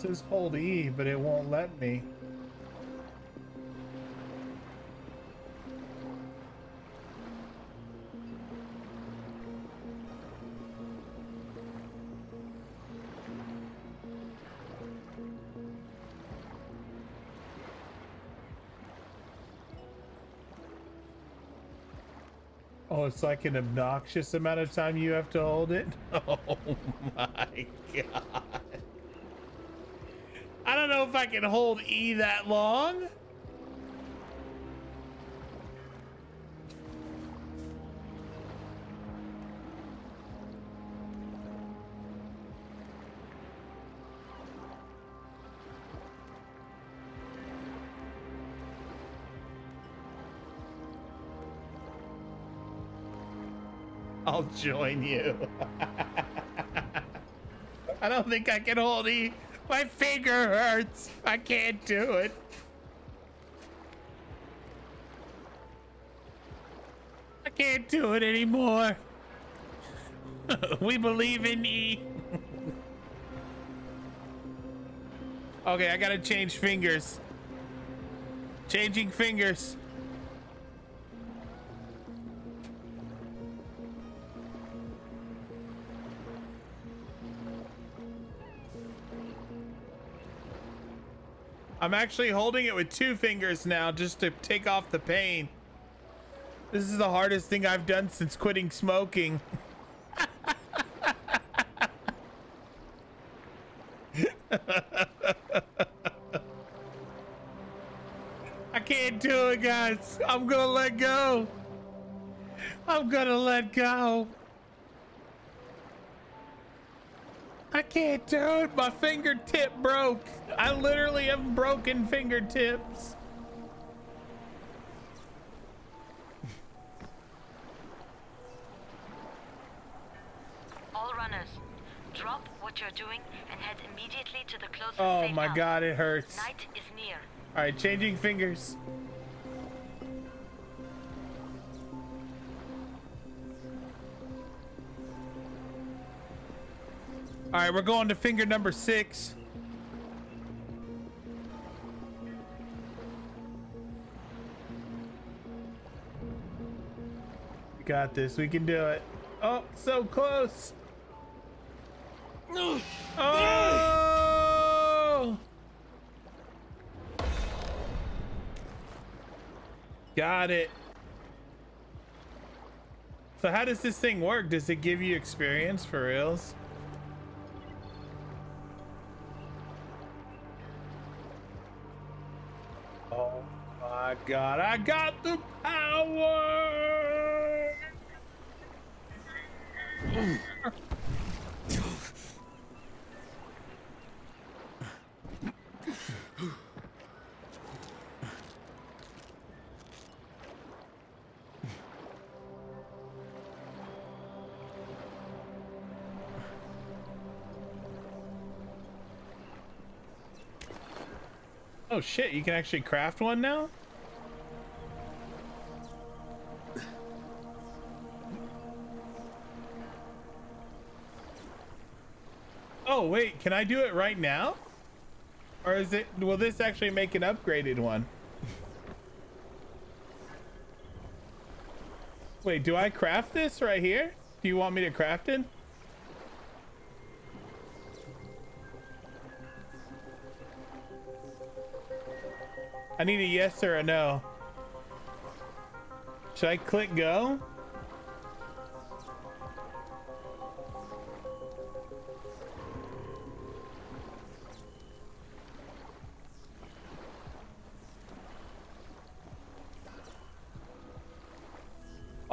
Says hold E, but it won't let me. Oh, it's like an obnoxious amount of time you have to hold it? Oh my god. I don't know if I can hold E that long. I'll join you. I don't think I can hold E. My finger hurts. I can't do it. I can't do it anymore. we believe in E. okay, I gotta change fingers. Changing fingers. I'm actually holding it with two fingers now just to take off the pain. This is the hardest thing I've done since quitting smoking. I can't do it, guys. I'm gonna let go. I'm gonna let go. Can't do it. My fingertip broke. I literally have broken fingertips. All runners, drop what you're doing and head immediately to the closest Oh my house. God, it hurts. Night is near. All right, changing fingers. All right, we're going to finger number six. We got this. We can do it. Oh, so close. Oh! Got it. So how does this thing work? Does it give you experience for reals? God, I got the power! Oh shit, you can actually craft one now? Can I do it right now? Or is it, will this actually make an upgraded one? Wait, do I craft this right here? Do you want me to craft it? I need a yes or a no. Should I click go?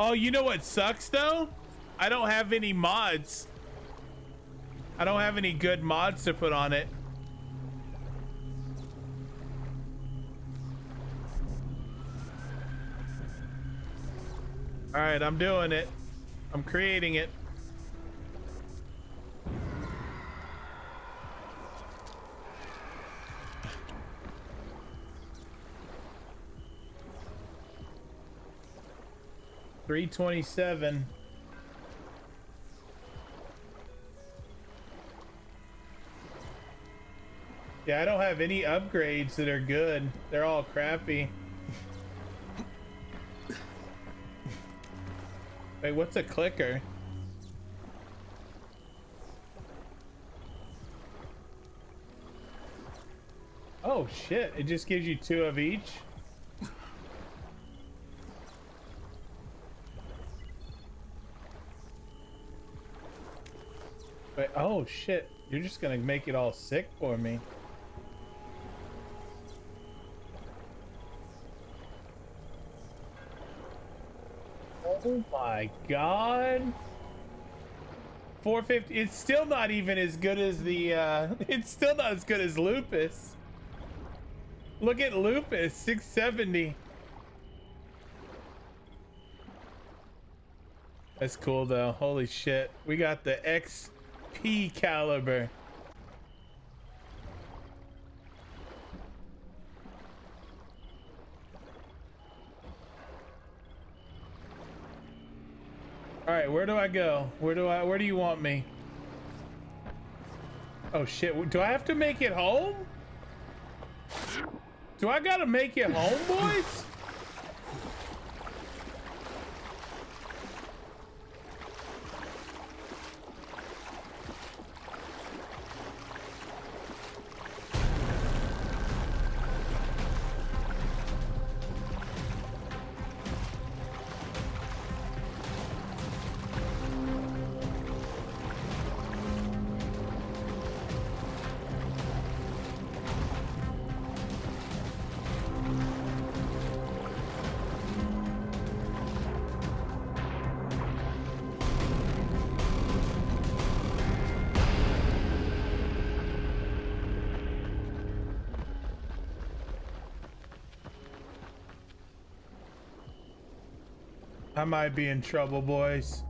Oh, you know what sucks though? I don't have any mods. I don't have any good mods to put on it. All right, I'm doing it. I'm creating it. Three twenty-seven. Yeah, I don't have any upgrades that are good. They're all crappy. Wait, what's a clicker? Oh shit, it just gives you two of each? Wait, oh shit, you're just gonna make it all sick for me. Oh my god. 450 it's still not even as good as the uh it's still not as good as lupus look at lupus 670 that's cool though holy shit we got the Excalibur All right, where do I go? Where do I? Where do you want me? Oh shit! Do I have to make it home? Do I gotta make it home, boys? Might be in trouble, boys.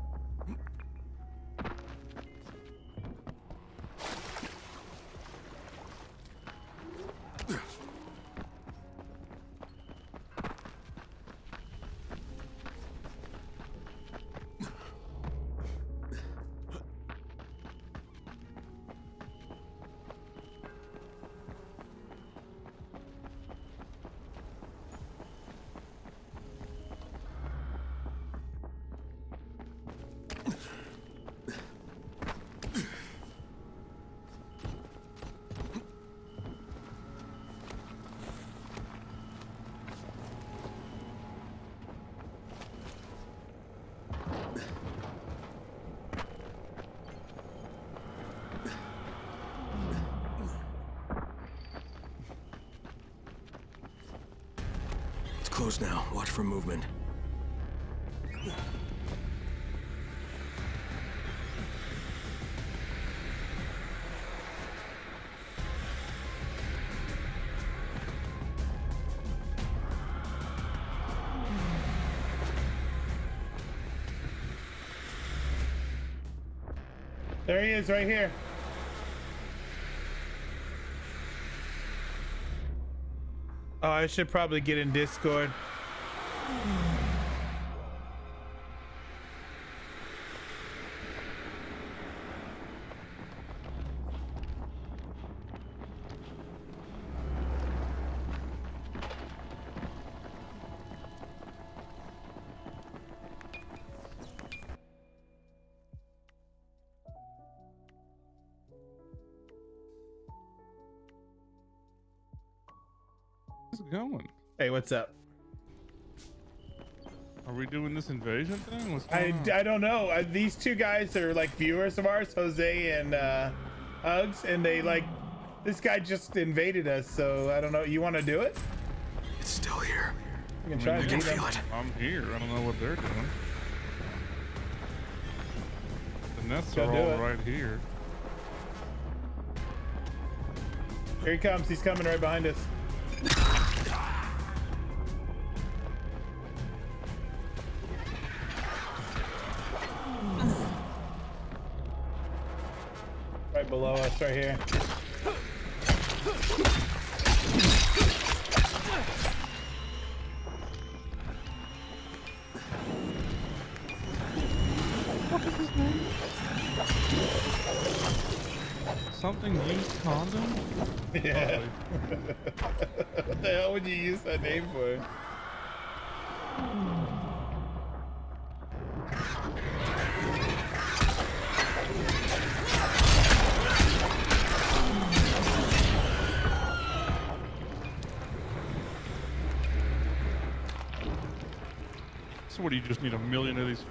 He is, right here. Oh, I should probably get in Discord. Hey, what's up? Are we doing this invasion thing? What's I, on? I don't know. Uh, these two guys are like viewers of ours, Jose and uh, Uggs, and they like this guy just invaded us. So I don't know. You want to do it? It's still here. You can I try mean, to they beat can them. feel it. I'm here. I don't know what they're doing. The nets Go are do all it. right here. Here he comes. He's coming right behind us.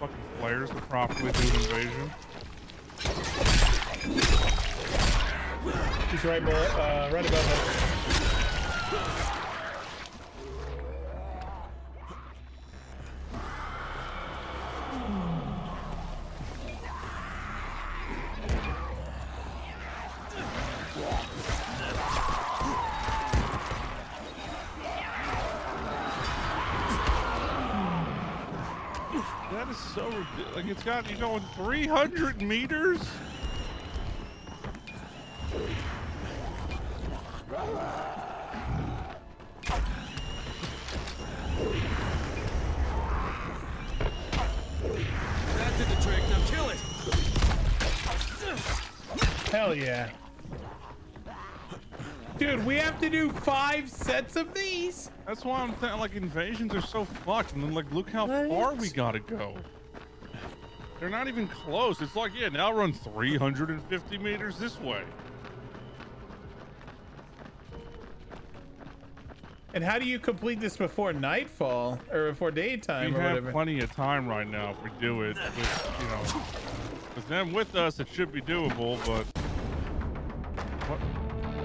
Fucking flares to properly do an invasion? He's right uh, right above us. You going 300 meters? That did the trick. Now kill it. Hell yeah. Dude, we have to do five sets of these. That's why I'm saying like invasions are so fucked. And then like look how far we gotta go. They're not even close. It's like, yeah, now run 350 meters this way. And how do you complete this before nightfall or before daytime we or have whatever? plenty of time right now if we do it. With, you know, with them with us, it should be doable. But what?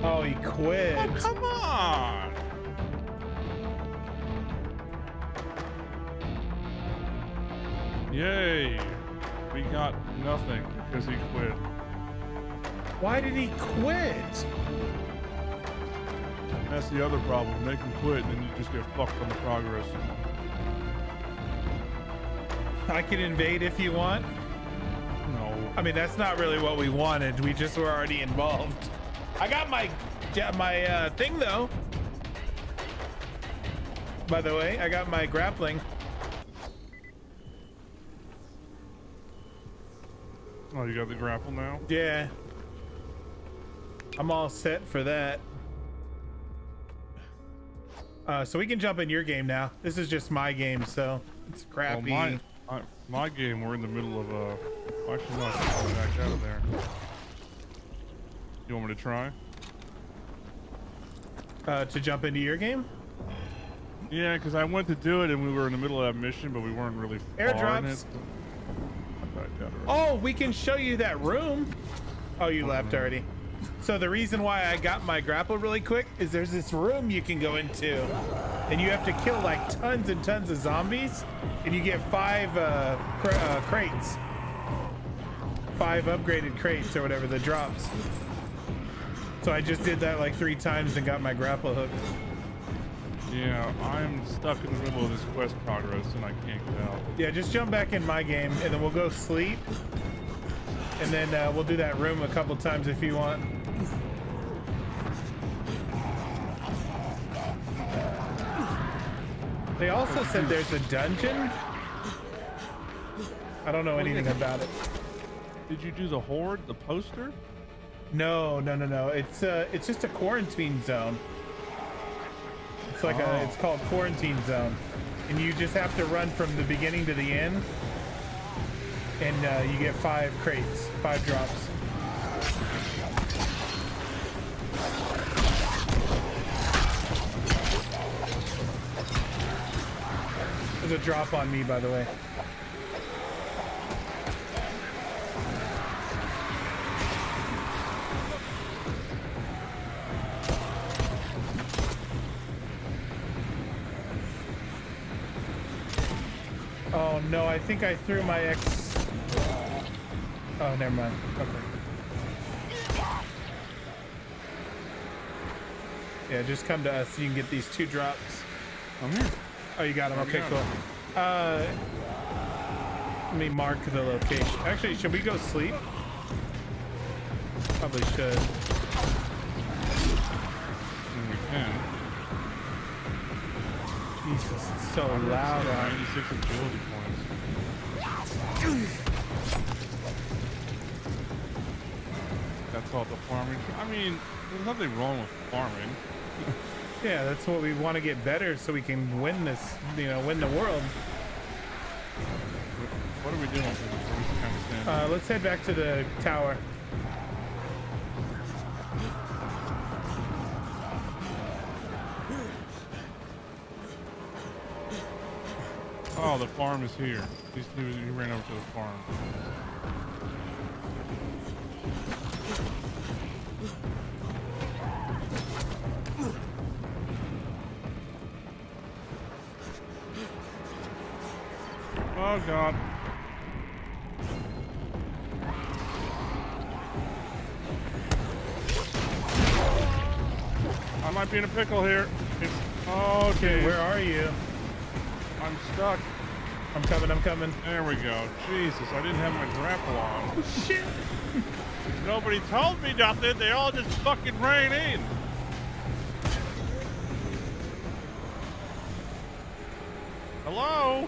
Oh, he quit. Oh, come on! Yay! We got nothing because he quit. Why did he quit? That's the other problem. Make him quit, and then you just get fucked on the progress. I can invade if you want. No. I mean, that's not really what we wanted. We just were already involved. I got my my uh, thing though. By the way, I got my grappling. Oh, you got the grapple now? Yeah. I'm all set for that. Uh, so we can jump in your game now. This is just my game, so it's crappy. Well, my, I, my game, we're in the middle of uh Actually, no, I should back out of there. You want me to try? uh, to jump into your game? Yeah, because I went to do it and we were in the middle of that mission, but we weren't really far in Airdrops. it. I backed out already. Oh, we can show you that room. Oh, you left already. So the reason why I got my grapple really quick is there's this room you can go into, and you have to kill like tons and tons of zombies, and you get five uh, cr- uh, crates, five upgraded crates or whatever the drops. So I just did that like three times and got my grapple hook. Yeah, I'm stuck in the middle of this quest progress and I can't get out. Yeah, just jump back in my game, and then we'll go sleep, and then uh, we'll do that room a couple times if you want. They also said there's a dungeon. I don't know anything about it. Did you do the horde, the poster? No, no, no, no. It's uh, it's just a quarantine zone. It's like a, Oh. it's called quarantine zone, and you just have to run from the beginning to the end, and uh, you get five crates, five drops. There's a drop on me, by the way. Oh no, I think I threw my X. Oh, never mind. Okay. Yeah, just come to us you can get these two drops. I'm here. Oh, you got them. Okay, cool. Uh, let me mark the location. Actually, should we go sleep? Probably should. We can. Jesus, it's so loud. 96 agility points. That's all the farming. I mean, there's nothing wrong with farming. Yeah, that's what we want to get better so we can win this, you know, win the world. What are we doing? We're just kind of standing. Uh, let's head back to the tower. Oh, the farm is here. He's, he, ran over to the farm. Oh God. I might be in a pickle here. It's okay. Where are you? I'm stuck. I'm coming, I'm coming. There we go. Jesus, I didn't have my grapple on. Oh, Shit. Nobody told me nothing. They all just fucking ran in. Hello?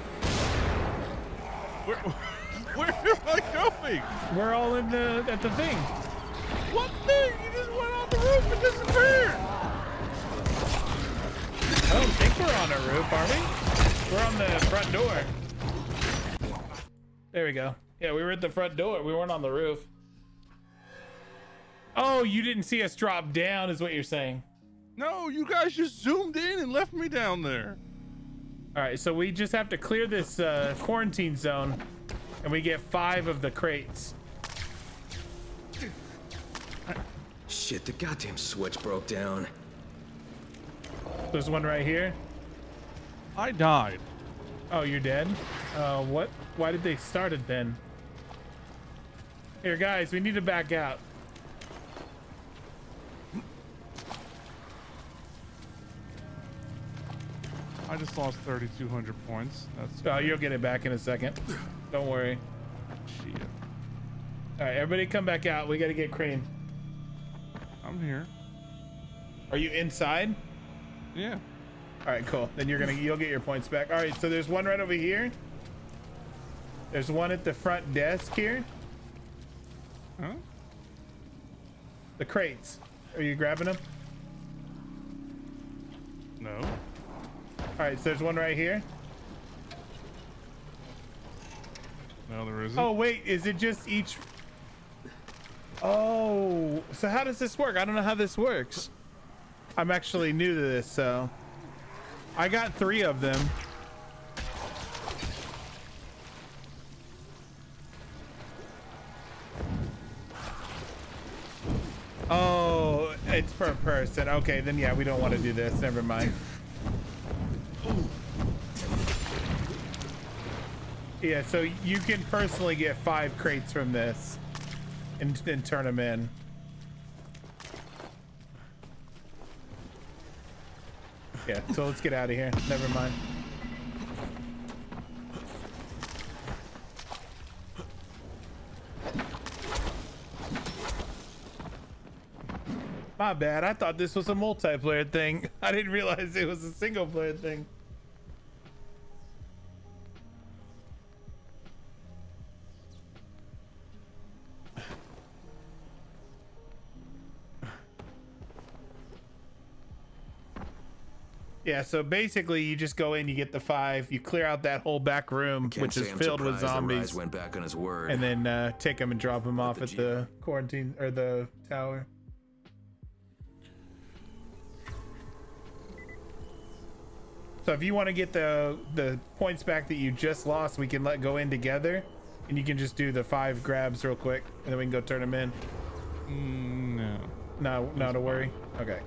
Where, where am I going? We're all in the at the thing. What thing? You just went on the roof and disappeared. I don't think we're on a roof, are we? We're on the front door. There we go. Yeah, we were at the front door. We weren't on the roof. Oh, you didn't see us drop down, is what you're saying. No, you guys just zoomed in and left me down there. All right, so we just have to clear this uh, quarantine zone, and we get five of the crates. Shit, the goddamn switch broke down. There's one right here. I died. Oh, you're dead? Uh, what? Why did they start it then? Here, guys, we need to back out. I just lost 3,200 points. That's Oh, you'll get it back in a second. Don't worry. shit. All right, everybody come back out. We got to get Crane. I'm here. Are you inside? Yeah. All right, cool. Then you're gonna you'll get your points back. All right, so there's one right over here. There's one at the front desk here. Huh? The crates. Are you grabbing them? No. All right, so there's one right here. No, there isn't. Oh wait, is it just each? Oh, so how does this work? I don't know how this works. I'm actually new to this, so I got three of them. Oh, It's per person. Okay, then yeah, we don't want to do this. Never mind. Yeah, so you can personally get five crates from this and then turn them in. Yeah, so let's get out of here. Never mind. My bad. I thought this was a multiplayer thing. I didn't realize it was a single player thing. Yeah, so basically you just go in, you get the five, you clear out that whole back room, which is filled with surprised that Rise zombies, went back on his word. and then uh, take them and drop them off at the quarantine or the tower. So if you want to get the the points back that you just lost, we can let go in together, and you can just do the five grabs real quick, and then we can go turn them in. Mm, no. No, not to worry. Okay.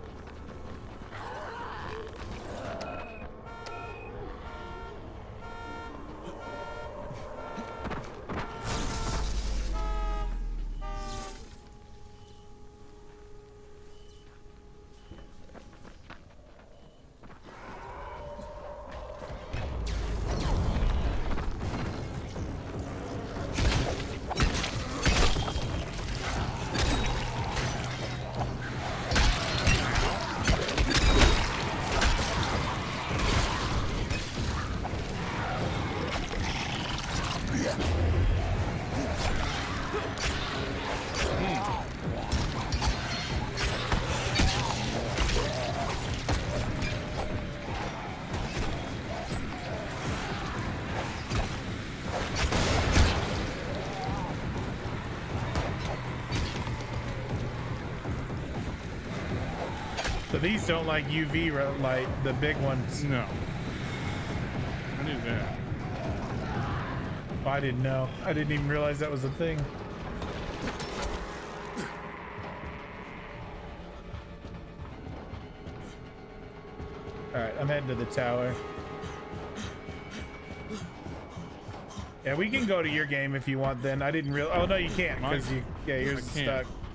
These don't like UV light, the big ones. No. I knew that. I didn't know. I didn't even realize that was a thing. All right, I'm heading to the tower. Yeah, we can go to your game if you want. Then I didn't real. Oh no, you can't because you. Yeah, yours I is can't. stuck.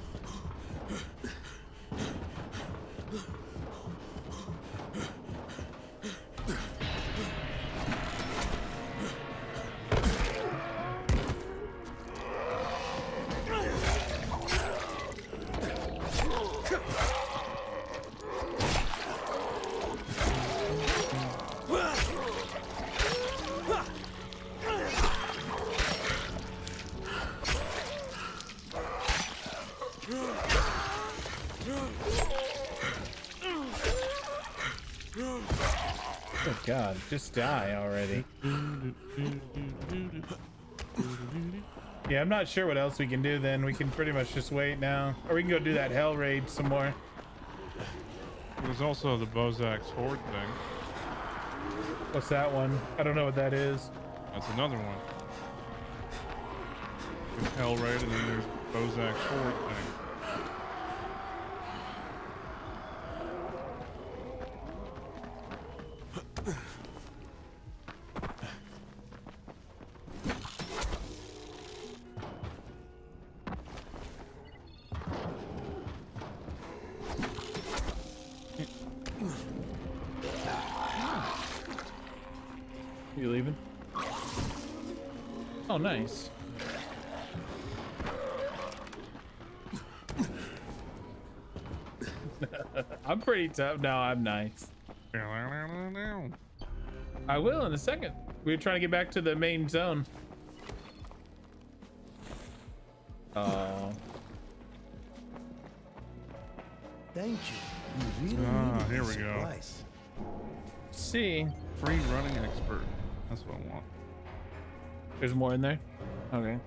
Just die already. Yeah, I'm not sure what else we can do then. We can pretty much just wait now. Or we can go do that hell raid some more. There's also the Bozak's Horde thing. What's that one? I don't know what that is. That's another one. There's Hell Raid and then there's Bozak's Horde thing. Nice. I'm pretty tough. No, I'm nice. I will in a second. We're trying to get back to the main zone. Oh. Thank you. You really Ah, here these we go. supplies. See, Free running expert. That's what I want. There's more in there. Okay.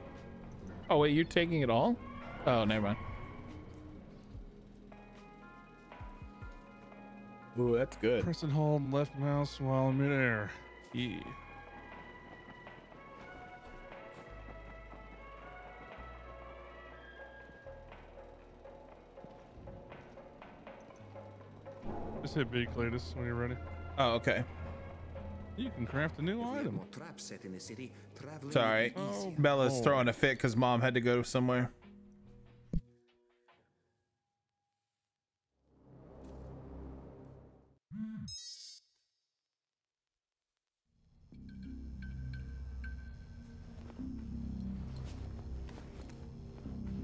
Oh wait, you're taking it all? Oh, never mind. Ooh, that's good. Press and hold left mouse while in midair. Yeah. Just hit B, Cletus, when you're ready. Oh, okay. You can craft a new item. traps set in the city. Traveling Sorry. will be easier. Oh, Bella's throwing a fit because mom had to go somewhere.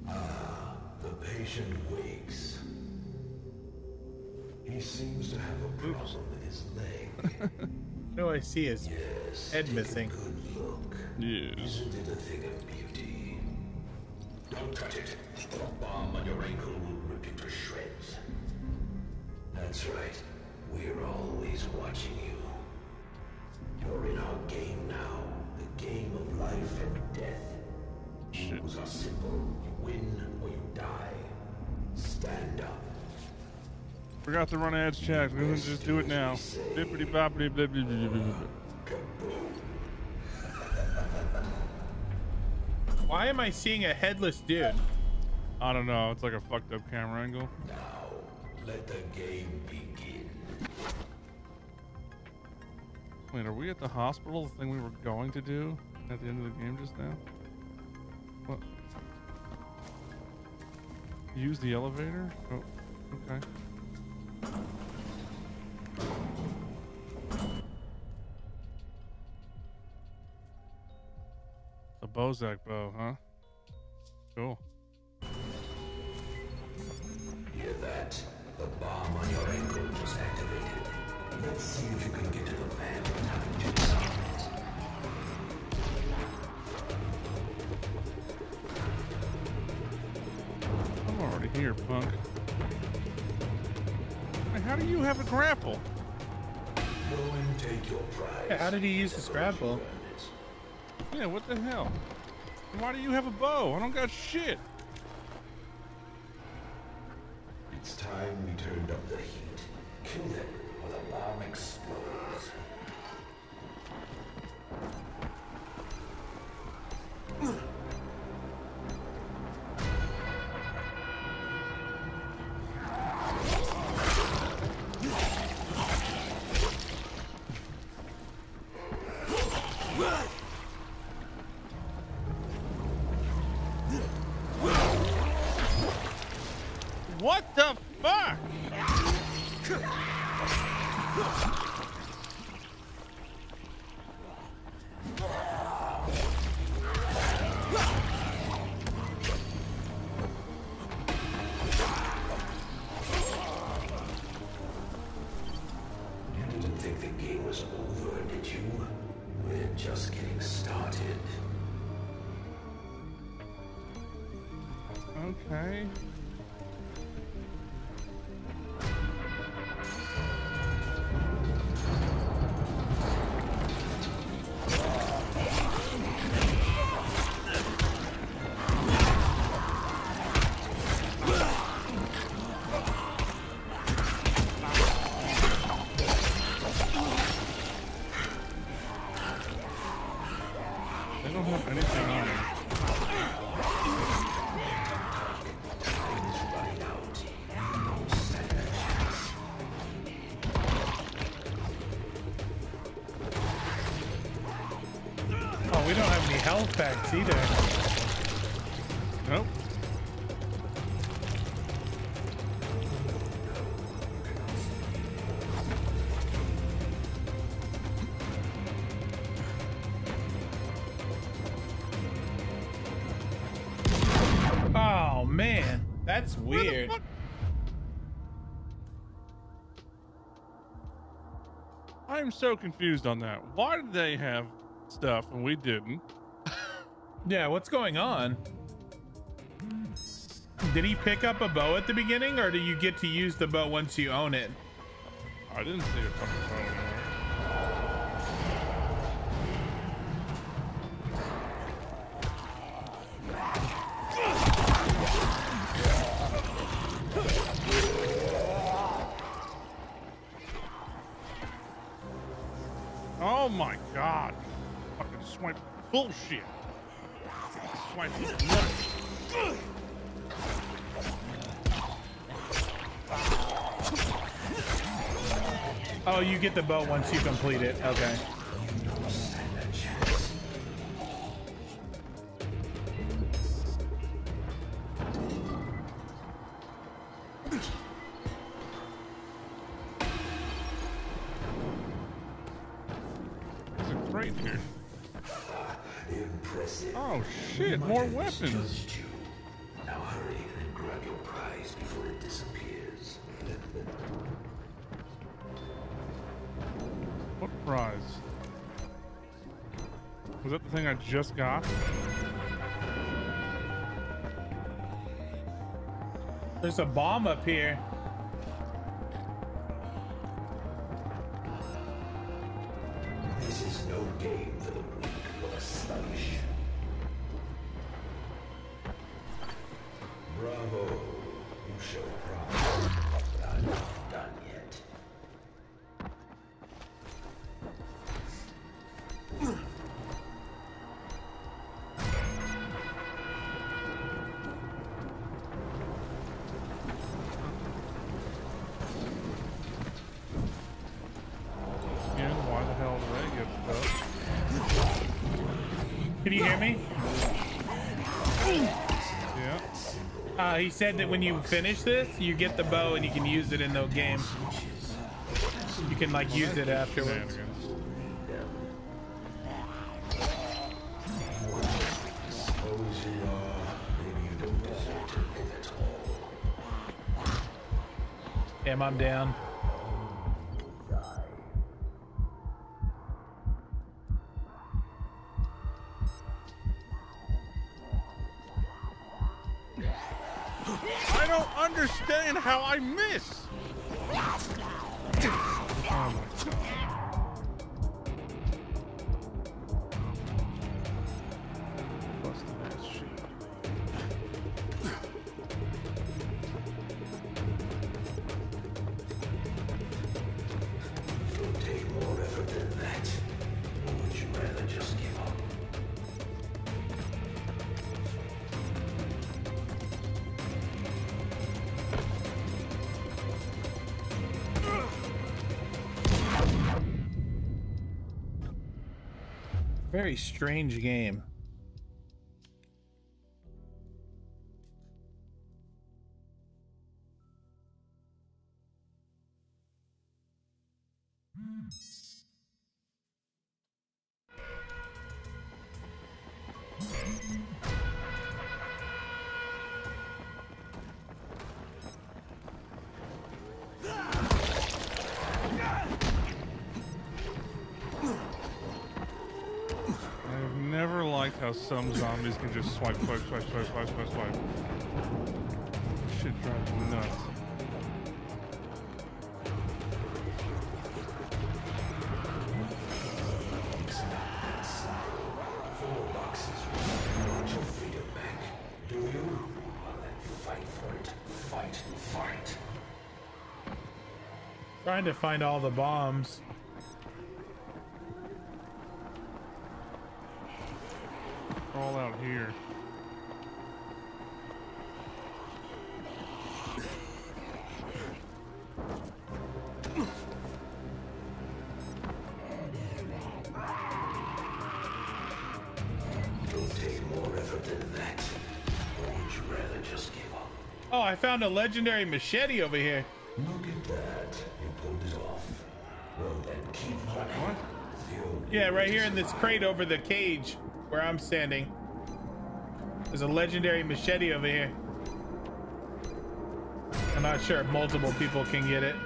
Ah, the patient wakes. He seems to have a problem with his leg. No, I see his head missing. Yes. Isn't it a thing of beauty? Don't touch it. The bomb on your ankle will rip you to shreds. That's right. We're always watching you. You're in our game now. The game of life and death. Rules are simple. You win or you die. Stand up. Forgot to run ads check. We can just do it now. Bippity boppity blah. Why am I seeing a headless dude? I don't know. It's like a fucked up camera angle. Let the game begin. Wait, are we at the hospital? The thing we were going to do at the end of the game just now? What? Use the elevator? Oh, okay. The Bozak bow, huh? Cool. Hear that? The bomb on your ankle just activated. Let's see if you can get to the van in time to disarm it. I'm already here, punk. How do you have a grapple? Go and take your prize. Yeah, how did he use the grapple? Yeah, what the hell? Why do you have a bow? I don't got shit. It's time we turned up the heat. Kill them or the bomb explodes. Health packs either. Nope. Oh man, that's weird. I'm so confused on that. Why did they have stuff and we didn't? Yeah, what's going on? Did he pick up a bow at the beginning, or do you get to use the bow once you own it? I didn't see a fucking phone anywhere. Oh my god. Fucking swipe bullshit. Oh, you get the boat once you complete it. Okay. We more might have weapons. misjudged you. Now hurry and grab your prize before it disappears. What prize? Was that the thing I just got? There's a bomb up here. Said that when you finish this, you get the bow and you can use it in the game. You can like use it afterwards. Damn, I'm down. Very strange game. I've how some zombies can just swipe, swipe, swipe, swipe, swipe, swipe, swipe. Shit drives me nuts. Trying to find all the bombs. Found a legendary machete over here. Look at that. You pulled it off. Well then keep running. Yeah, right here in this crate over the cage where I'm standing. There's a legendary machete over here. I'm not sure if multiple people can get it.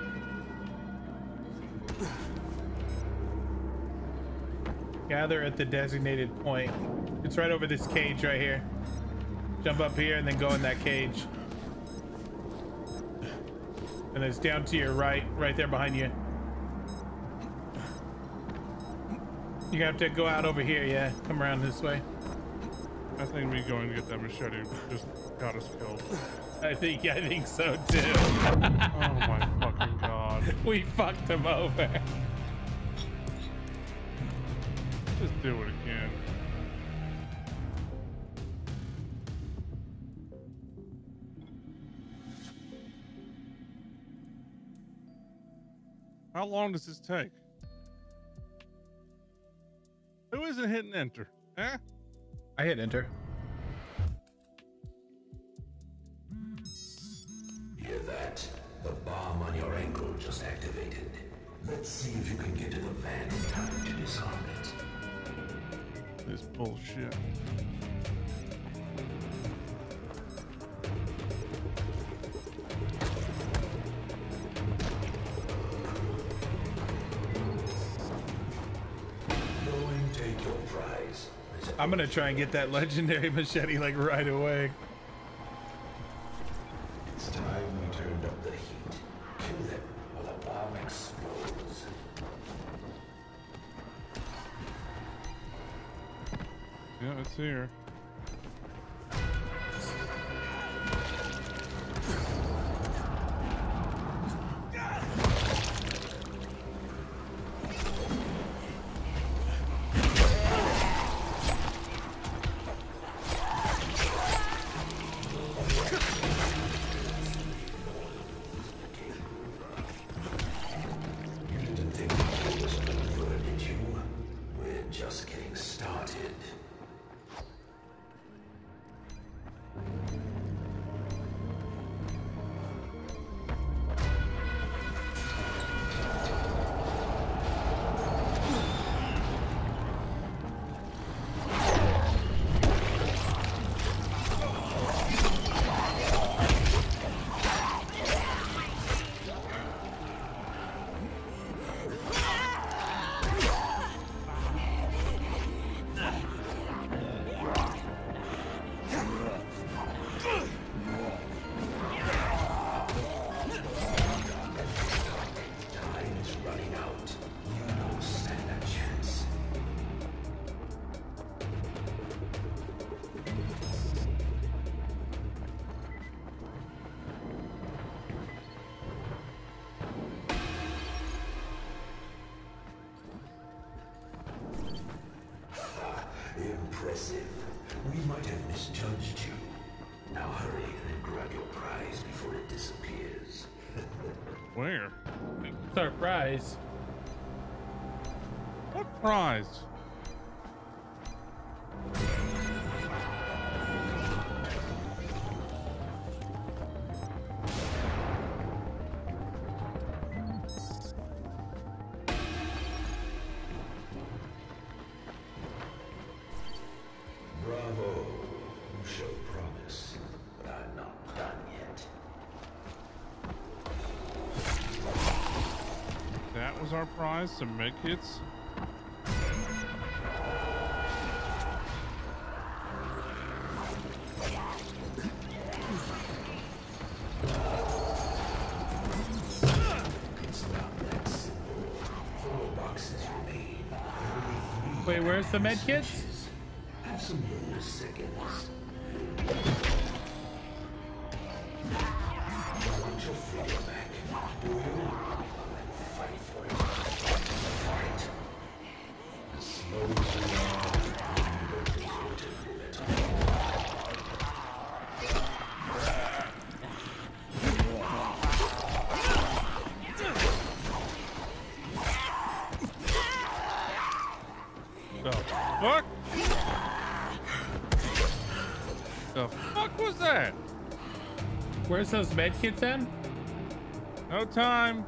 Gather at the designated point. It's right over this cage right here. Jump up here and then go in that cage. And it's down to your right, right there behind you. You have to go out over here, yeah. Come around this way. I think me going to get that machete just got us killed. I think I think so too. oh my fucking god. We fucked him over. Just do it again. How long does this take? Who isn't hitting enter? Huh? I hit enter. Hear that? The bomb on your ankle just activated. Let's see if you can get to the van in time to disarm it. This bullshit. I'm gonna try and get that legendary machete like right away. our prize, some medkits. Wait, where's the medkits? Where's those medkits Then No time.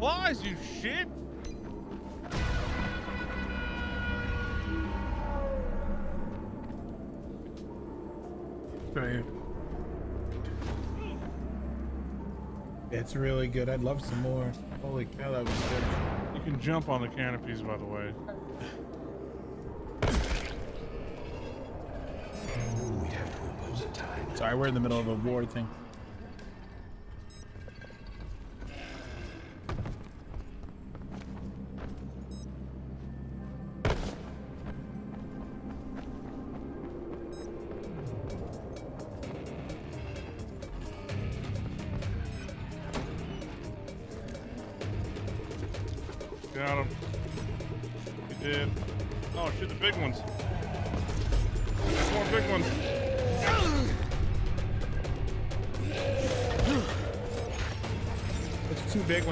We get supplies, you shit? Right. It's really good. I'd love some more. Holy cow, that was good. You can jump on the canopies, by the way. We'd have to impose a time. Sorry, we're in the middle of a war thing.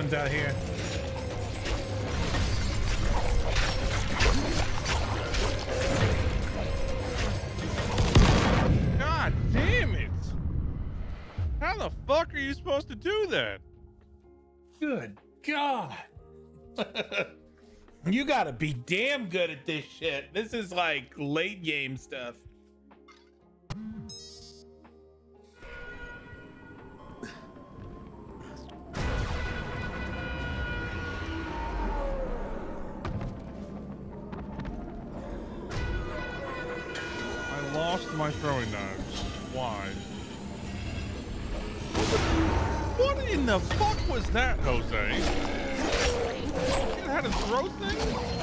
Ones out here. God damn it! How the fuck are you supposed to do that? Good God. you gotta be damn good at this shit. This is like late game stuff. My throwing knives. Why? What in the fuck was that, Jose? You to throw things?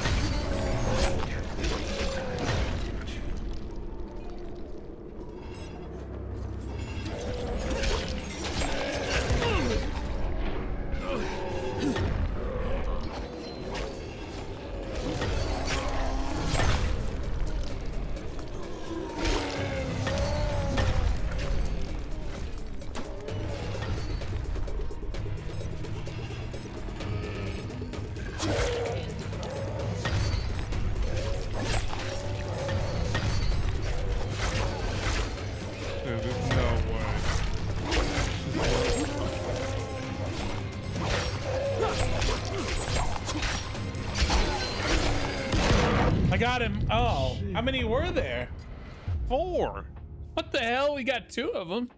Two of them.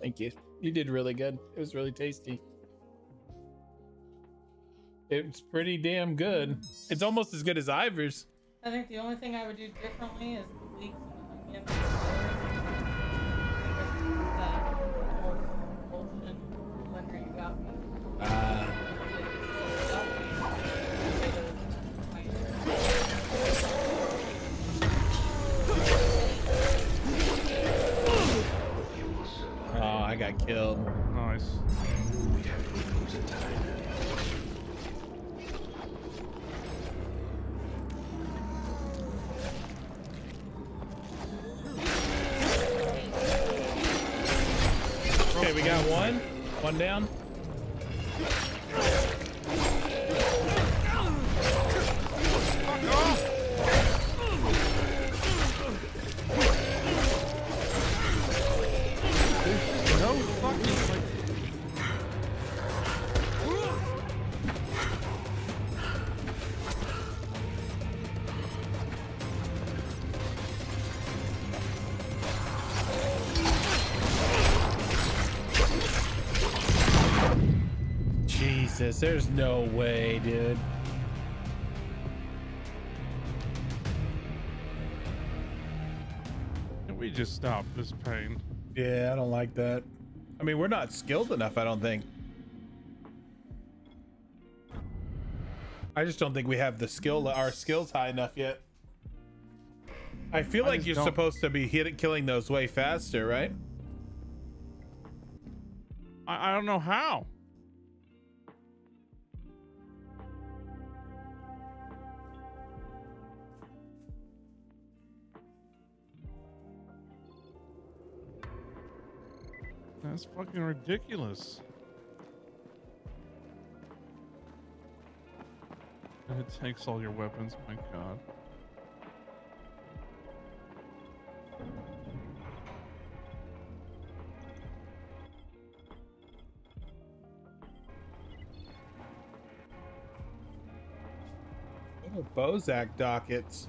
Thank you. You did really good. It was really tasty. It's pretty damn good. It's almost as good as Ivor's. I think the only thing I would do differently is leak some onions. That whole bullshit blender you got me. Uh, killed. Nice. Okay, we got one. One down. Jesus, there's no way, dude. Can we just stop this pain? Yeah, I don't like that. I mean, we're not skilled enough, I don't think. I just don't think we have the skill, our skills high enough yet. I feel I like you're don't- supposed to be hitting, killing those way faster, right? I, I don't know how. That's fucking ridiculous. And it takes all your weapons. My God. Bozak dockets.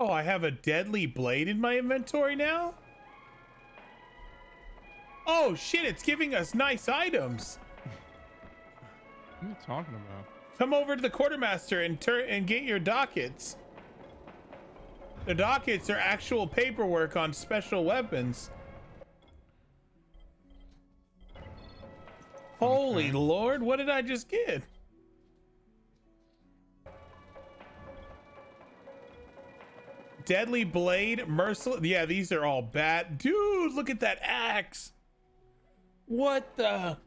Oh, I have a deadly blade in my inventory now? Oh shit, it's giving us nice items. What are you talking about? Come over to the quartermaster and turn and get your dockets. The dockets are actual paperwork on special weapons. Holy lord, what did I just get? Deadly blade, merciless. Yeah, these are all bad. Dude, look at that axe. What the?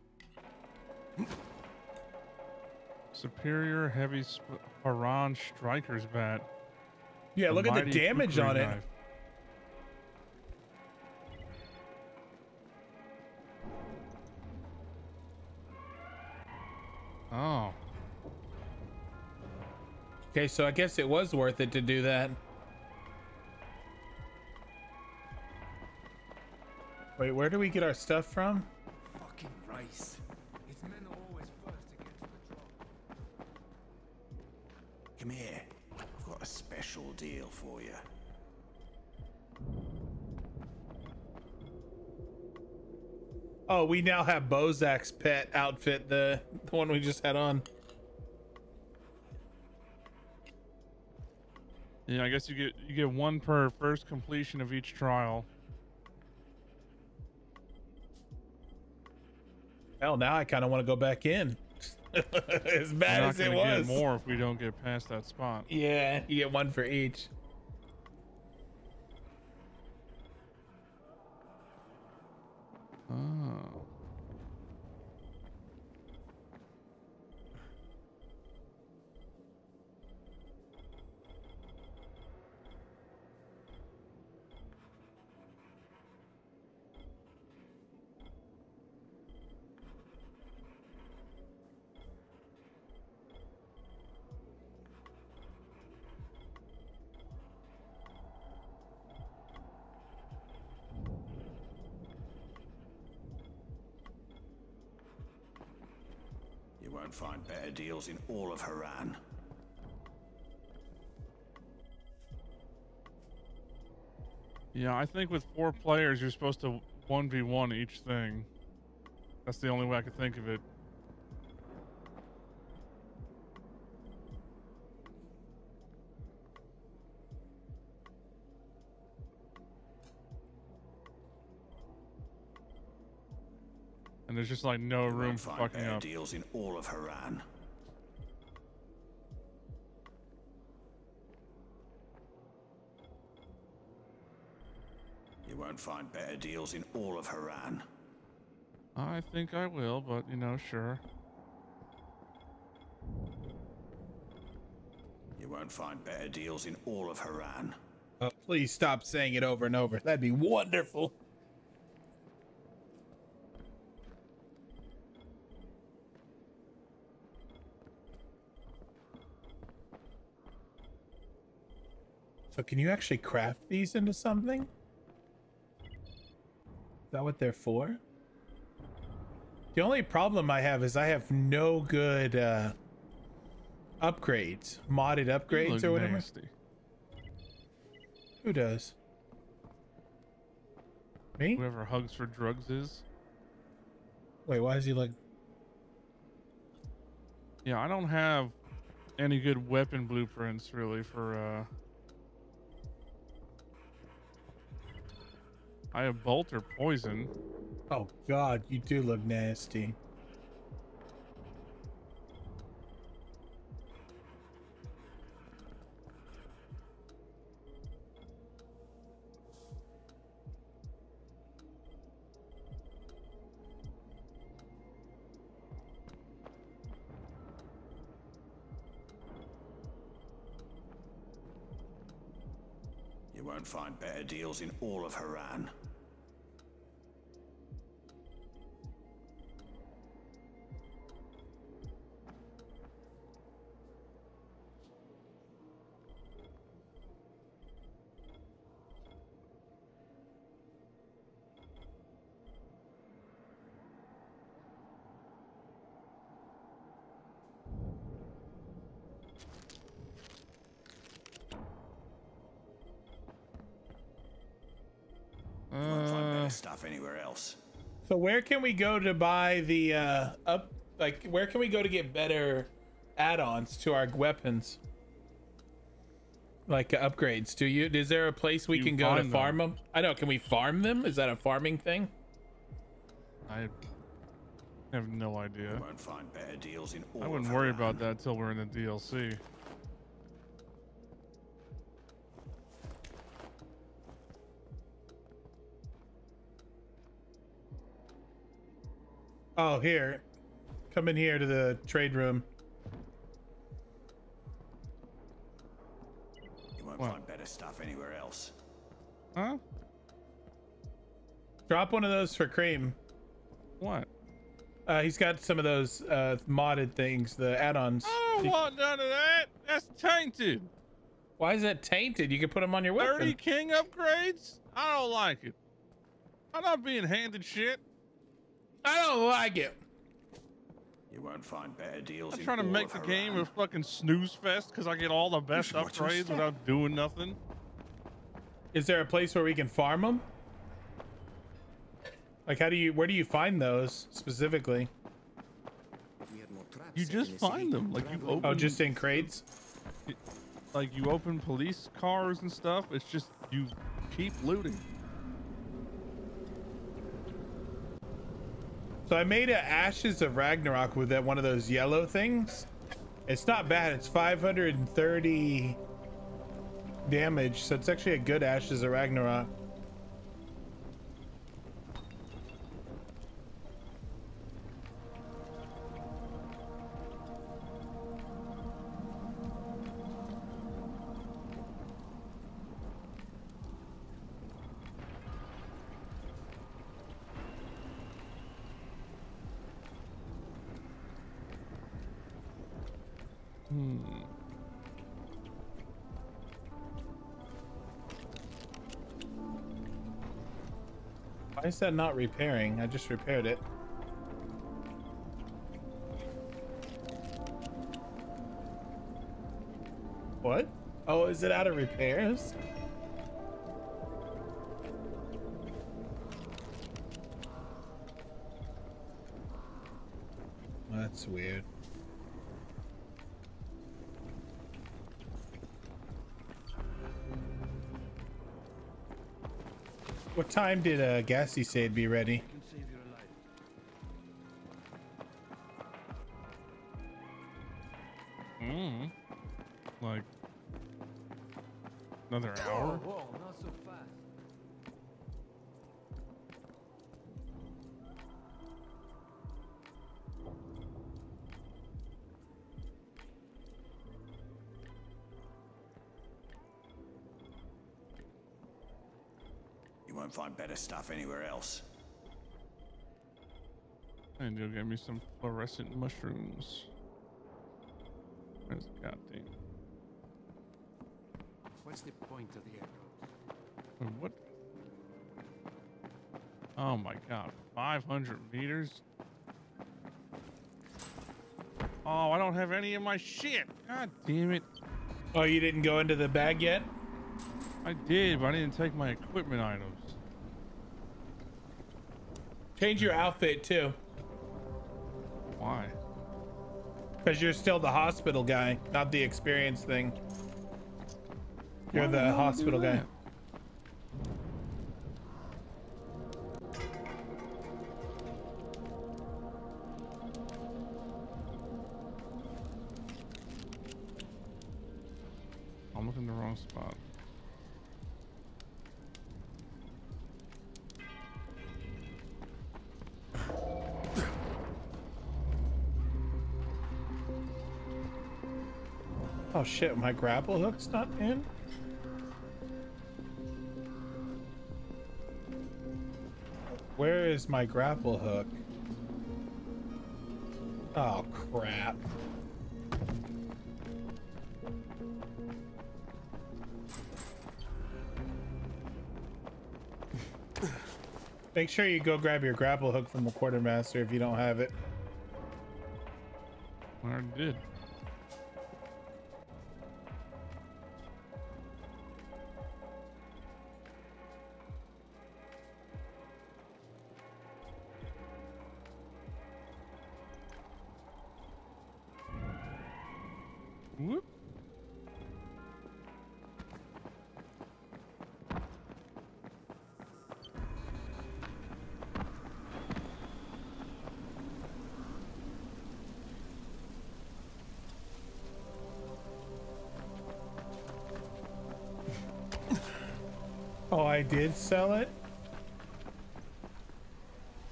Superior heavy sp- Harran striker's bat. Yeah, look at the damage on it. knife. Oh. Okay, so I guess it was worth it to do that. Wait, where do we get our stuff from? Fucking Rais. Its men are always first to get to the drop. Come here. I've got a special deal for you. Oh, we now have Bozak's pet outfit, the the one we just had on. Yeah, I guess you get you get one per first completion of each trial. Hell, now I kind of want to go back in. as bad You're not as it was. Get more if we don't get past that spot. Yeah, you get one for each. Oh. You won't find better deals in all of Harran. Yeah, I think with four players, you're supposed to one v one each thing. That's the only way I could think of it. There's just like no You room for fucking up. deals in all of Harran. You won't find better deals in all of Harran. I think I will, but you know, sure. You won't find better deals in all of Harran. Oh, please stop saying it over and over. That'd be wonderful. So can you actually craft these into something? Is that what they're for? The only problem I have is I have no good uh upgrades, modded upgrades or whatever. nasty. Who does? Me? Whoever hugs for drugs is. Wait, why is he like? Yeah, I don't have any good weapon blueprints really for uh I have bolt or poison. Oh God, you do look nasty. Better deals in all of Harran. So where can we go to buy the uh up like where can we go to get better add-ons to our weapons? Like uh, upgrades. Do you is there a place we You can go to them. farm them? I know, can we farm them? Is that a farming thing? I have no idea. Won't find better deals in I wouldn't worry about that till we're in the DLC. Oh, here. Come in here to the trade room. You won't What? find better stuff anywhere else. Huh? Drop one of those for Cream. What? Uh, he's got some of those uh, modded things, the add-ons. I don't want none of that. That's tainted. Why is that tainted? You can put them on your weapon. 30 king upgrades? I don't like it. I'm not being handed shit. I don't like it. You won't find better deals I'm in trying to make the of game a fucking snooze fest because I get all the best should watch your upgrades without doing nothing. Is there a place where we can farm them? Like, how do you? Where do you find those specifically? You just find them. Like you oh, open. Oh, just in crates. Like you open police cars and stuff. It's just you keep looting. So I made a Ashes of Ragnarok with that one of those yellow things. It's not bad. It's 530 damage, so it's actually a good Ashes of Ragnarok. Is that not repairing? I just repaired it. What? Oh, is it out of repairs? That's weird. What time did uh, Gassy say it'd be ready? Mm. Like another hour. Stuff anywhere else. And you'll get me some fluorescent mushrooms. Where's the goddamn? What's the point of the echoes? Wait, What? Oh my god, 500 meters? Oh, I don't have any of my shit. God damn it. Oh, you didn't go into the bag yet? I did, but I didn't take my equipment items. Change your outfit too, Why? because you're still the hospital guy, not the experience thing. You're Why the hospital guy. that? Shit, my grapple hook's not in? Where is my grapple hook? Oh crap. Make sure you go grab your grapple hook from the quartermaster if you don't have it. I already did. I did sell it?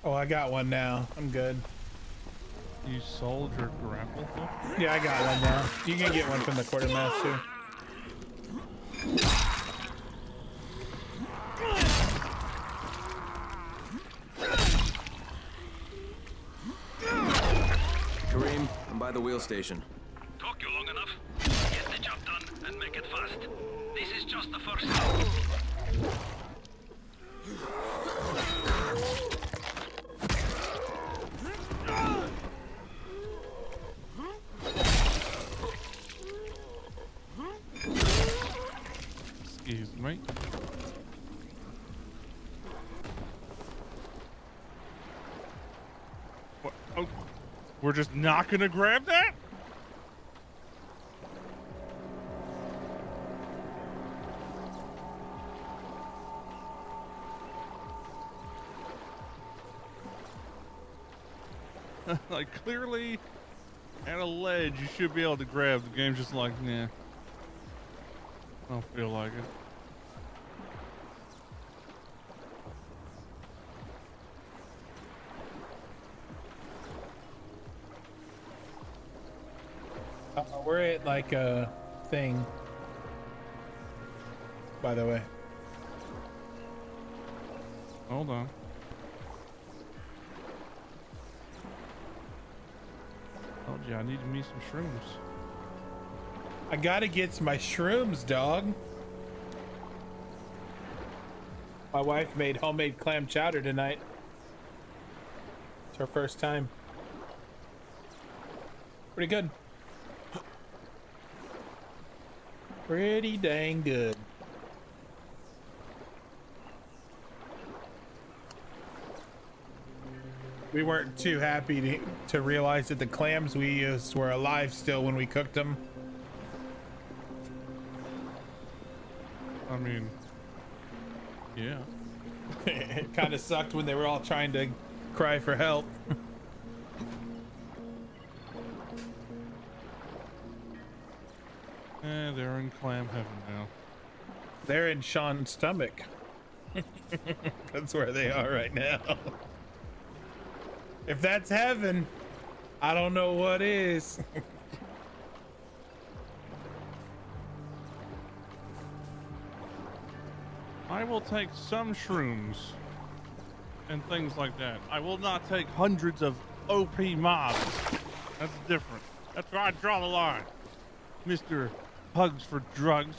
Oh, I got one now. I'm good. You sold your grapple hook? Yeah, I got one now. You can get one from the quartermaster. Kareem, I'm by the wheel station. We're just not gonna grab that? like clearly at a ledge you should be able to grab. The game's just like, nah. I don't feel like it. We're like a thing. By the way. Hold on. Told you I needed me some shrooms. I gotta get my shrooms, dog. My wife made homemade clam chowder tonight. It's her first time. Pretty good. Pretty dang good. We weren't too happy to, to realize that the clams we used were alive still when we cooked them. I mean, yeah. it kind of sucked when they were all trying to cry for help. clam heaven now. They're in Sean's stomach. that's where they are right now. If that's heaven, I don't know what is. I will take some shrooms and things like that. I will not take hundreds of OP mobs. That's different. That's where I draw the line. Mr. Hugs for drugs.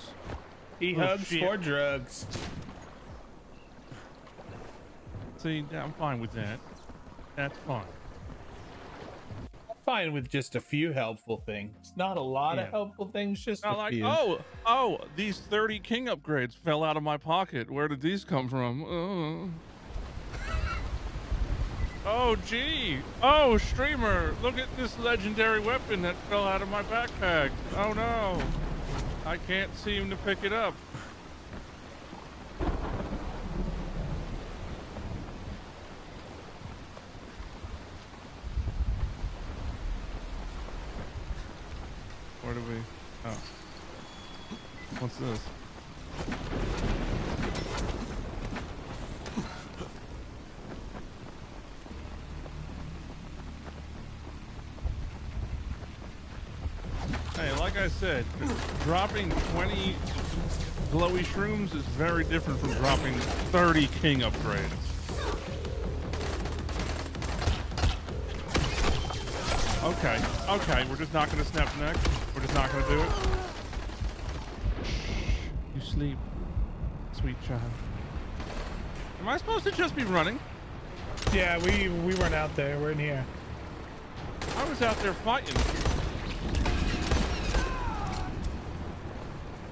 He Little hugs shit. for drugs. See, I'm fine with that. That's fine. Fine with just a few helpful things. Not a lot Yeah. of helpful things, just Not a like, few. oh, oh, these 30 king upgrades fell out of my pocket. Where did these come from? Uh. Oh, gee. Oh, streamer, look at this legendary weapon that fell out of my backpack. Oh, no. I can't seem to pick it up. Where do we? Oh. What's this? Hey, like I said, dropping 20 glowy shrooms is very different from dropping 30 king upgrades. Okay, okay, we're just not gonna snap neck. We're just not gonna do it. Shh, You sleep, sweet child. Am I supposed to just be running? Yeah, we we weren't out there. We're in here. I was out there fighting.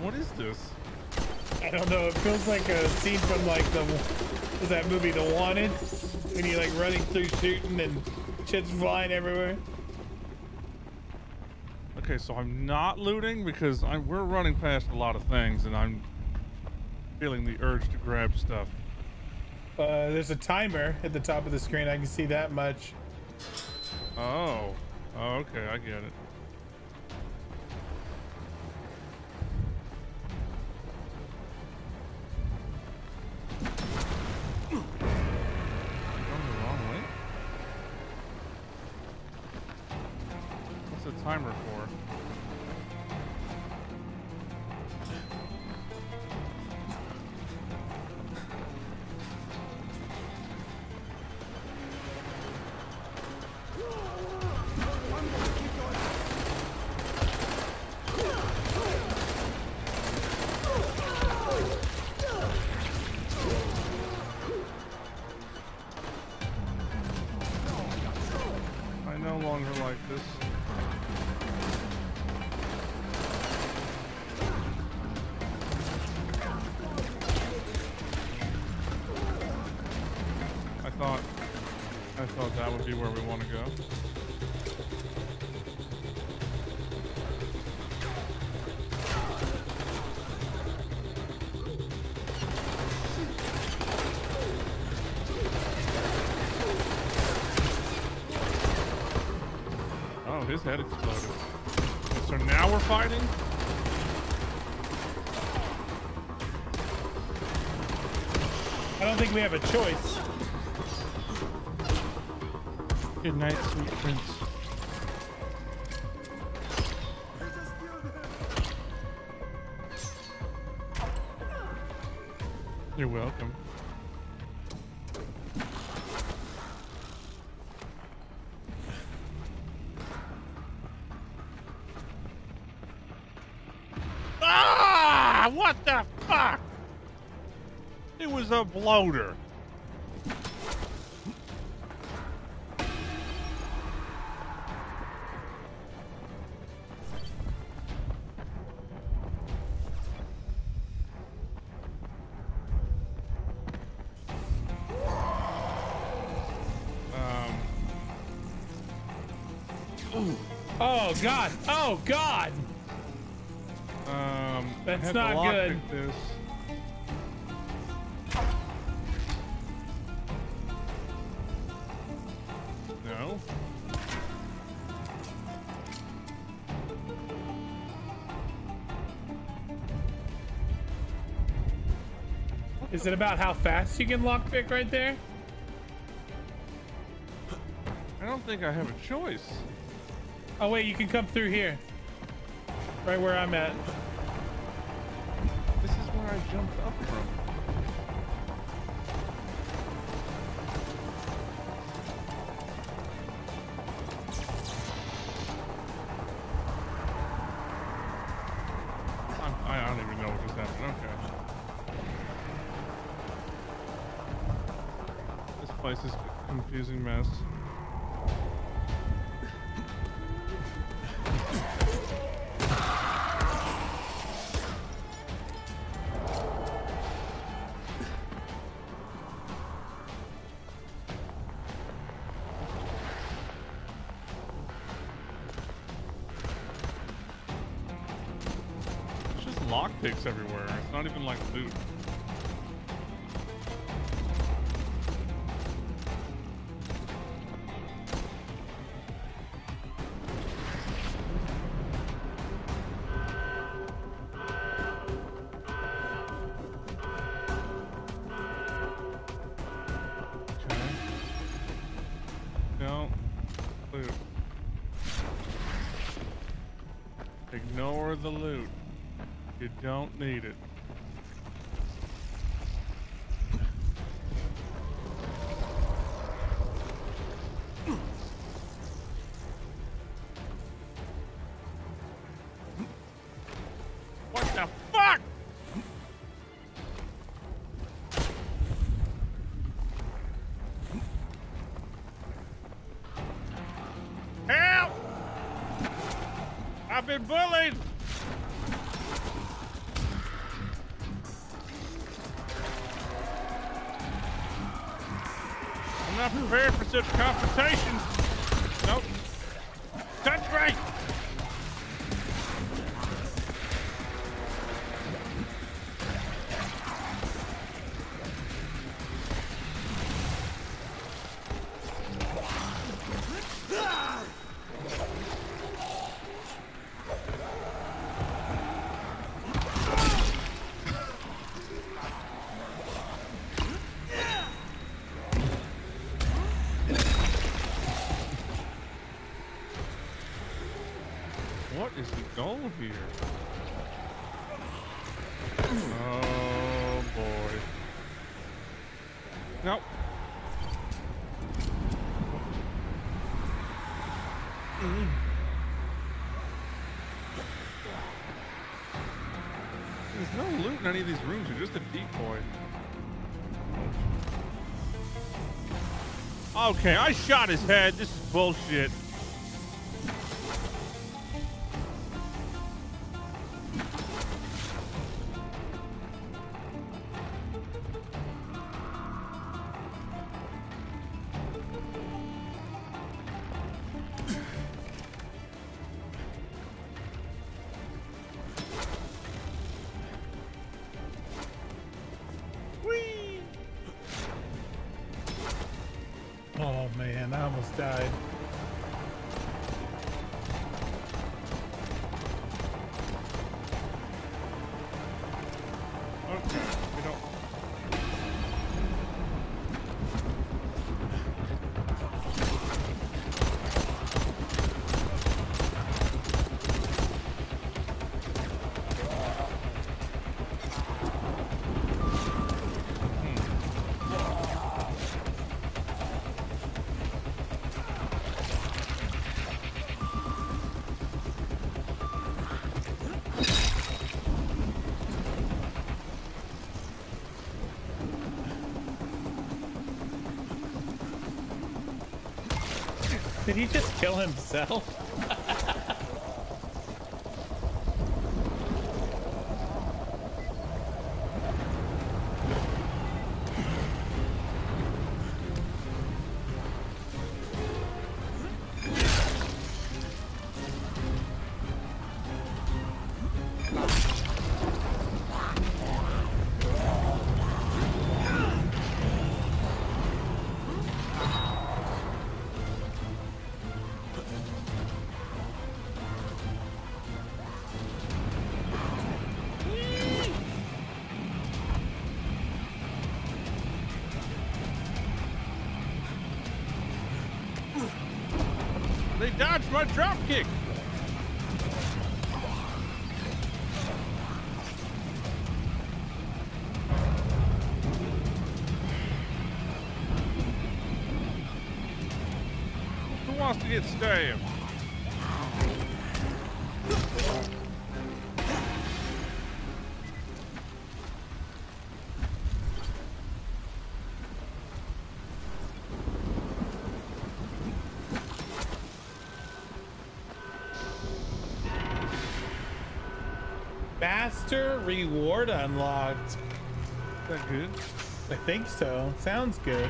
What is this? I don't know. It feels like a scene from like the was that movie The Wanted when you're like running through shooting and shit's flying everywhere. Okay, so I'm not looting because I'm, we're running past a lot of things and I'm feeling the urge to grab stuff. Uh, there's a timer at the top of the screen. I can see that much. Oh. oh okay, I get it. His head exploded. So now we're fighting? I don't think we have a choice. Good night, sweet prince. Bloater. Um. Oh God! Oh God! Um, That's I had to not good. This. Is it about how fast you can lockpick right there? I don't think I have a choice. Oh wait, you can come through here. Right where I'm at. This is where I jumped up from. Confusing mess. It's just lockpicks everywhere. It's not even like loot. Ignore the loot. You don't need it. What the fuck? Help! I've been bullied! Here? Oh boy. Nope. There's no loot in any of these rooms. They're just a decoy. Okay, I shot his head. This is bullshit. He just kill himself? Who wants to get stabbed? Master reward unlocked. Is that good? I think so. Sounds good.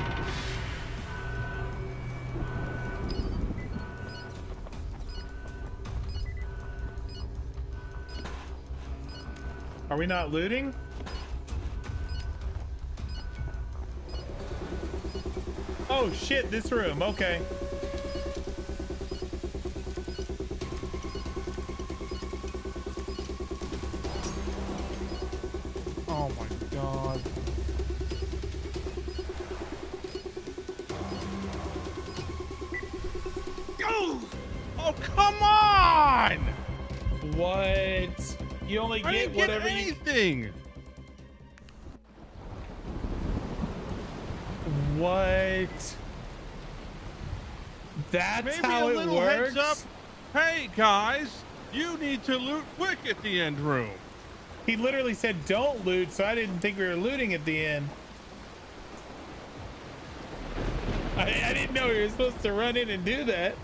Not looting? Oh shit, this room. Okay. Oh my god. Oh! Oh, come on! What? You only get get whatever you anything. What? That's Maybe how a it little works. heads up. Hey guys, you need to loot quick at the end room. He literally said don't loot, so I didn't think we were looting at the end. I, I didn't know we were supposed to run in and do that.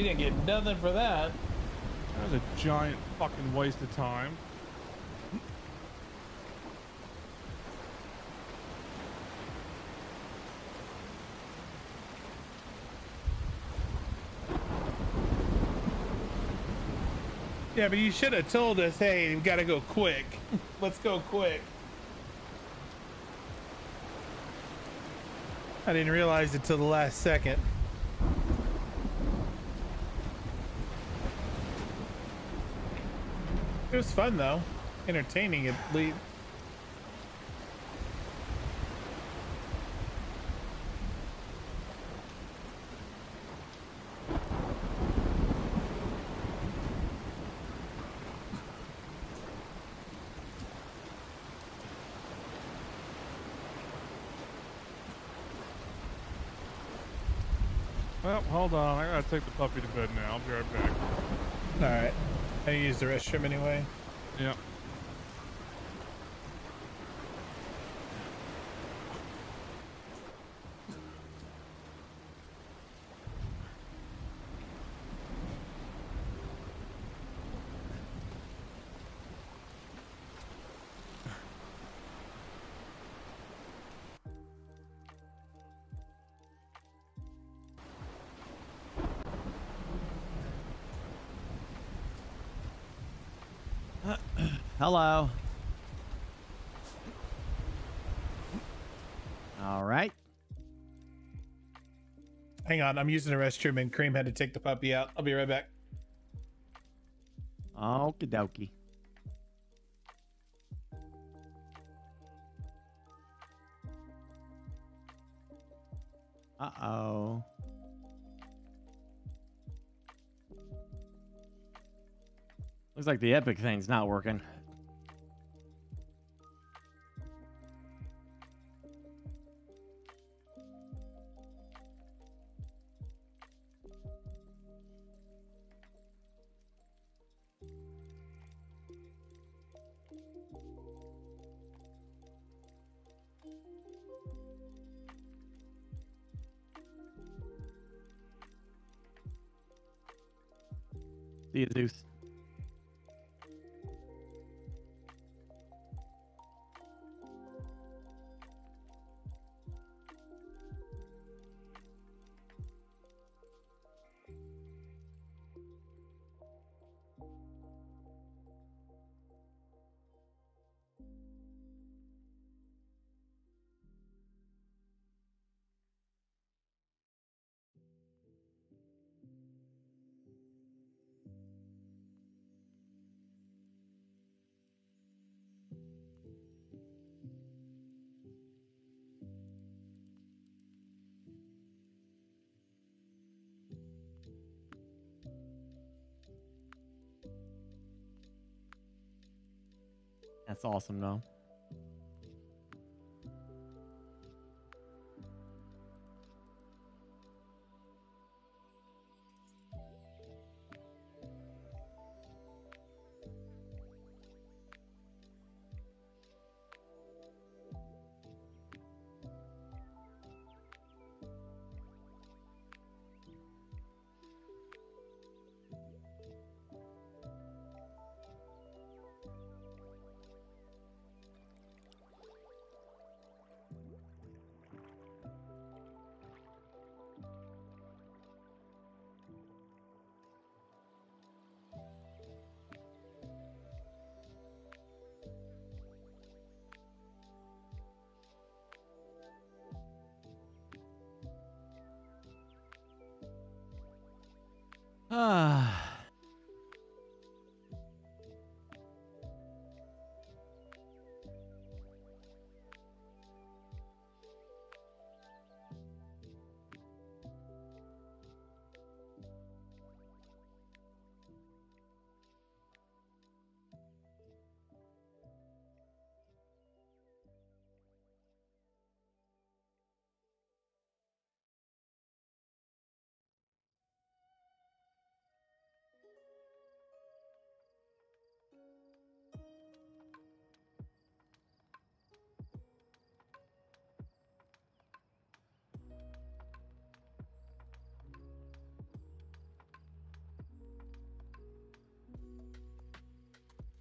We didn't get nothing for that. That was a giant fucking waste of time. Yeah, but you should have told us, hey, we gotta go quick. Let's go quick. I didn't realize it till the last second. was fun though. Entertaining at least. Well, hold on. I gotta take the puppy to bed now. I'll be right back. All right. I use the restroom anyway. Yep. Hello. All right. Hang on, I'm using the restroom and Cream had to take the puppy out. I'll be right back. Okie dokie. Uh oh. Looks like the epic thing's not working. That's awesome, though.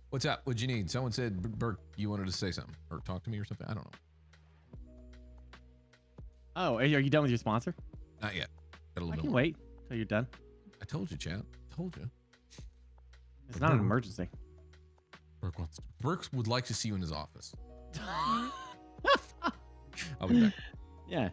What's up? What'd you need? Someone said, Burke, you wanted to say something or talk to me or something. I don't know. Oh, are you done with your sponsor? Not yet. Got a little I can more. wait till you're done. I told you, chat. Told you. It's not an hmm. emergency. Burke wants. To, Burke would like to see you in his office. I'll be back. Yeah. Yeah.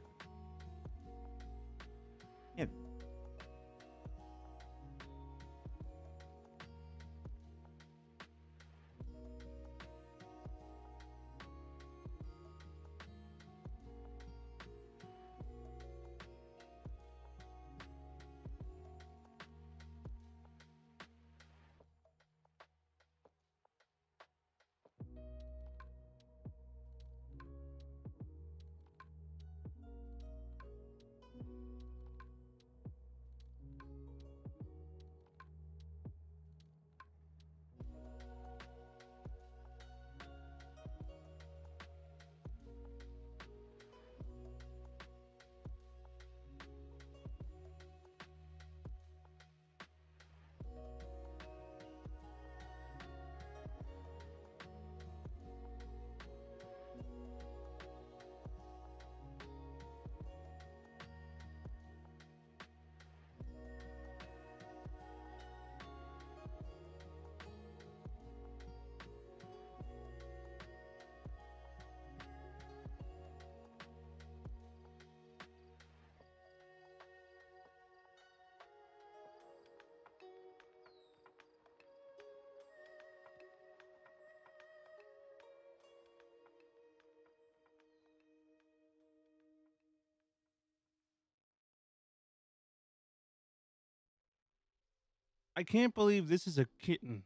I can't believe this is a kitten.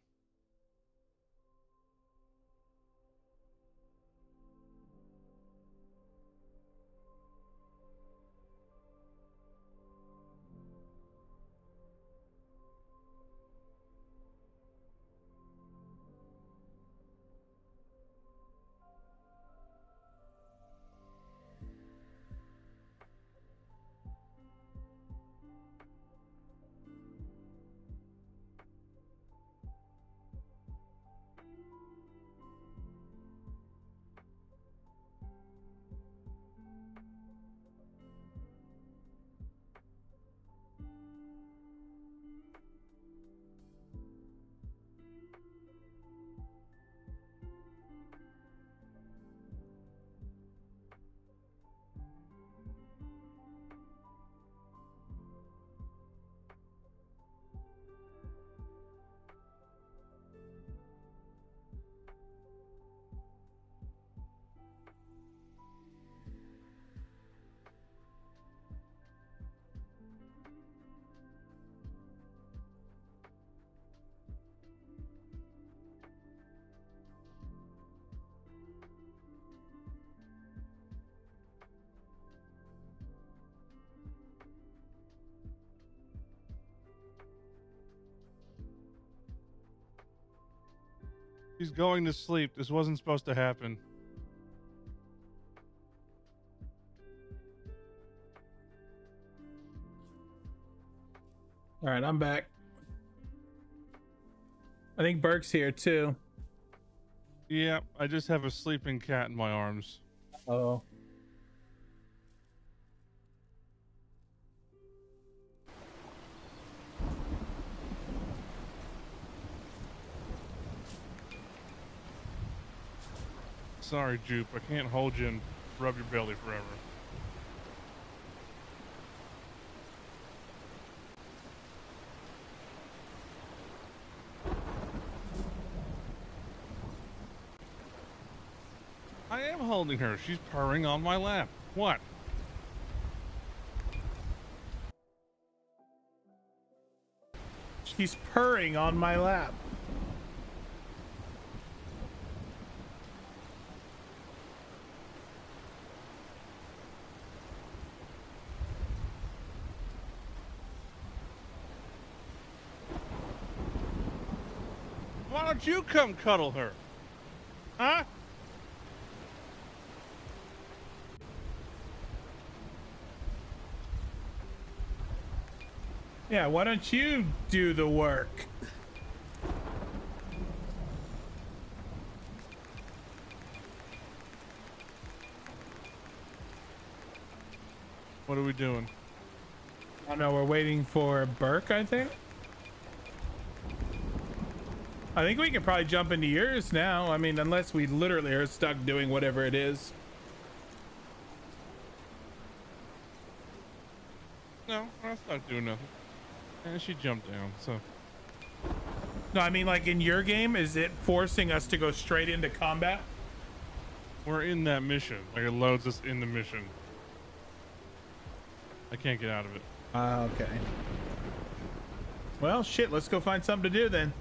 He's going to sleep. This wasn't supposed to happen. All right, I'm back. I think Burke's here too. Yeah, I just have a sleeping cat in my arms. Oh. Sorry, Jupe. I can't hold you and rub your belly forever. I am holding her. She's purring on my lap. What? She's purring on my lap. Why don't you come cuddle her? Huh? Yeah, why don't you do the work? What are we doing? Oh, I don't know, we're waiting for Burke, I think. I think we can probably jump into yours now. I mean, unless we literally are stuck doing whatever it is. No, that's not doing nothing. And she jumped down, so. No, I mean, like in your game, is it forcing us to go straight into combat? We're in that mission. Like it loads us in the mission. I can't get out of it. Uh, okay. Well, shit, let's go find something to do then.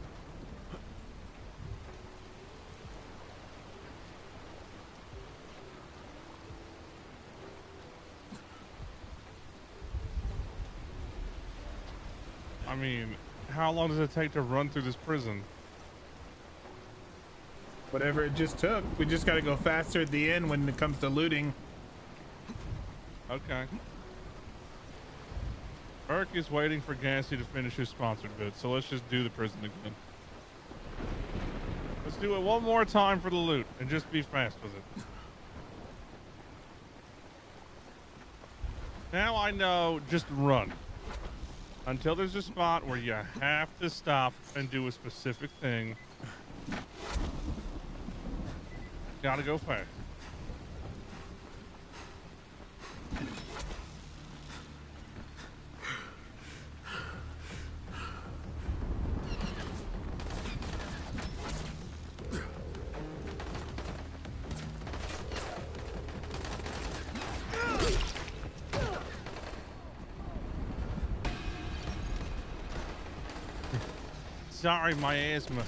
I mean, how long does it take to run through this prison? Whatever it just took. We just got to go faster at the end when it comes to looting. Okay. Burke is waiting for Gassy to finish his sponsored bit, so let's just do the prison again. Let's do it one more time for the loot and just be fast with it. Now I know just run. Until there's a spot where you have to stop and do a specific thing. Gotta go fast. Sorry, my asthma.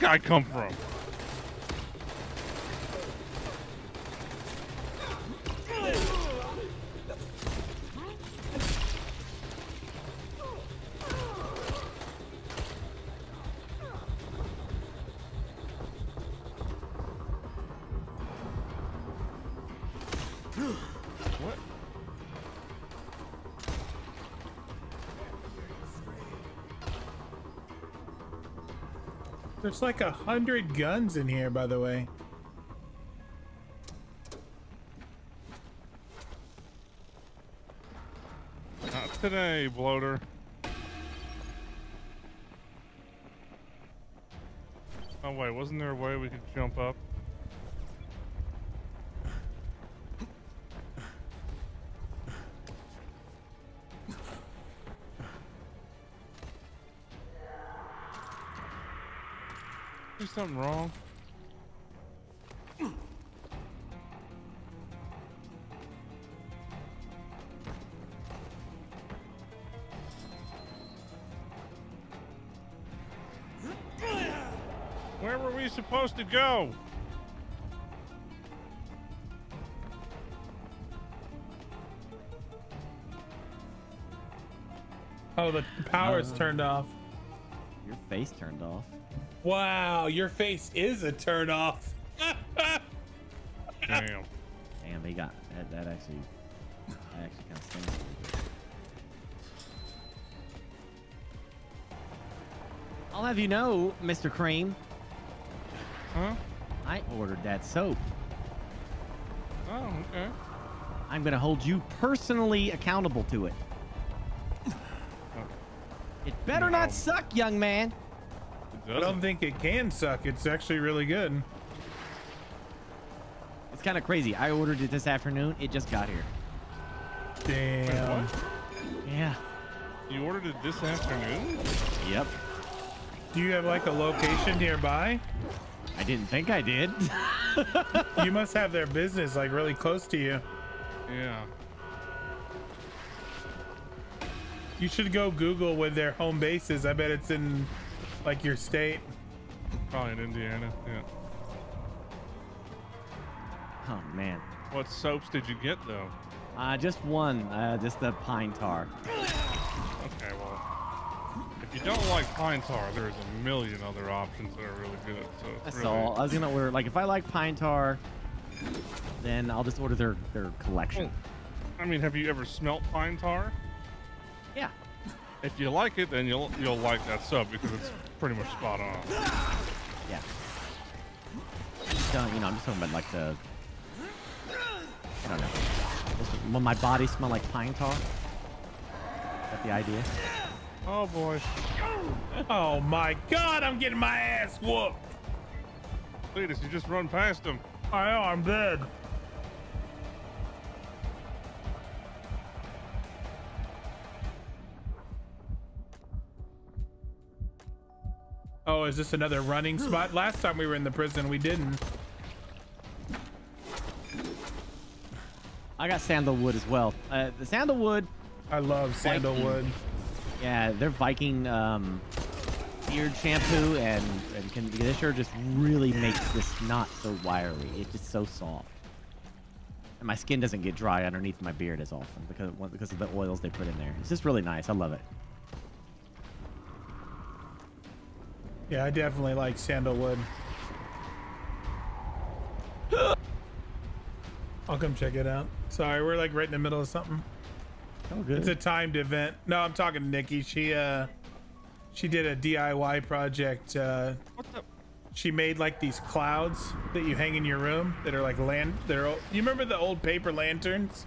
Guy come from? There's like a hundred guns in here, by the way. Not today, bloater. Oh wait, wasn't there a way we could jump up? Something wrong? Where were we supposed to go? Oh, the power's Uh. turned off. Your face turned off. Wow, your face is a turn off. Damn. Damn, he got that. That actually, that actually kind of stings. I'll have you know, Mr. Cream. Huh? I ordered that soap. Oh, okay. I'm gonna hold you personally accountable to it. Oh. It better not suck, young man. I don't think it can suck. It's actually really good. It's kind of crazy. I ordered it this afternoon. It just got here. Damn. Yeah. You ordered it this afternoon? Yep. Do you have like a location nearby? I didn't think I did. you must have their business like really close to you. Yeah. You should go Google where their home base is. I bet it's in like your state. Probably in Indiana. Yeah. Oh man. What soaps did you get though? Uh, just one. Uh, just the pine tar. Okay, well, if you don't like pine tar, there's a million other options that are really good. So it's That's really, all. I was gonna order. Like, if I like pine tar, then I'll just order their their collection. I mean, have you ever smelt pine tar? Yeah. If you like it, then you'll you'll like that soap because it's pretty much spot on. Yeah. Just, uh, you know, I'm just talking about like the. I don't know. Just Will my body smell like pine tar? Is that the idea? Oh boy. Oh my god, I'm getting my ass whooped. Cletus, you just run past him. I know, I'm dead. Oh, is this another running spot? Last time we were in the prison, we didn't. I got sandalwood as well. Uh, the sandalwood. I love sandalwood. Yeah, their Viking um, beard shampoo and, and conditioner just really makes this not so wiry. It's just so soft. And my skin doesn't get dry underneath my beard as often because because of the oils they put in there. It's just really nice. I love it. Yeah, I definitely like sandalwood. I'll come check it out. Sorry, we're like right in the middle of something. Oh, good. It's a timed event. No, I'm talking to Nikki. She uh, she did a DIY project. Uh, What the? she made like these clouds that you hang in your room that are like land. They're o- you remember the old paper lanterns?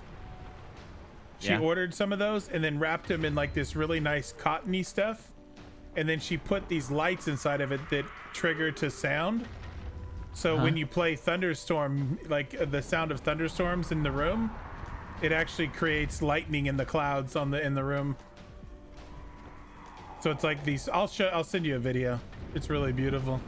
She Yeah. ordered some of those and then wrapped them in like this really nice cottony stuff, and then she put these lights inside of it that trigger to sound. So Huh. when you play thunderstorm, like uh, the sound of thunderstorms in the room, it actually creates lightning in the clouds on the in the room. So it's like these. I'll show. I'll send you a video. It's really beautiful.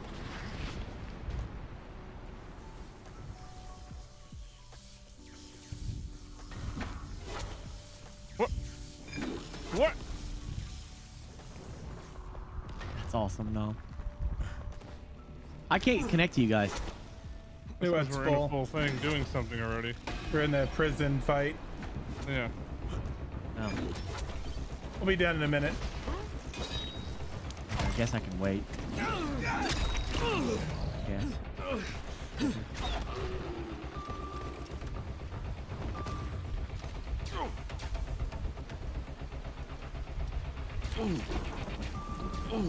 What? What? That's awesome, though. I can't connect to you guys. It was we're in a full. full thing doing something already. We're in the prison fight. Yeah. No. We'll be done in a minute. I guess I can wait.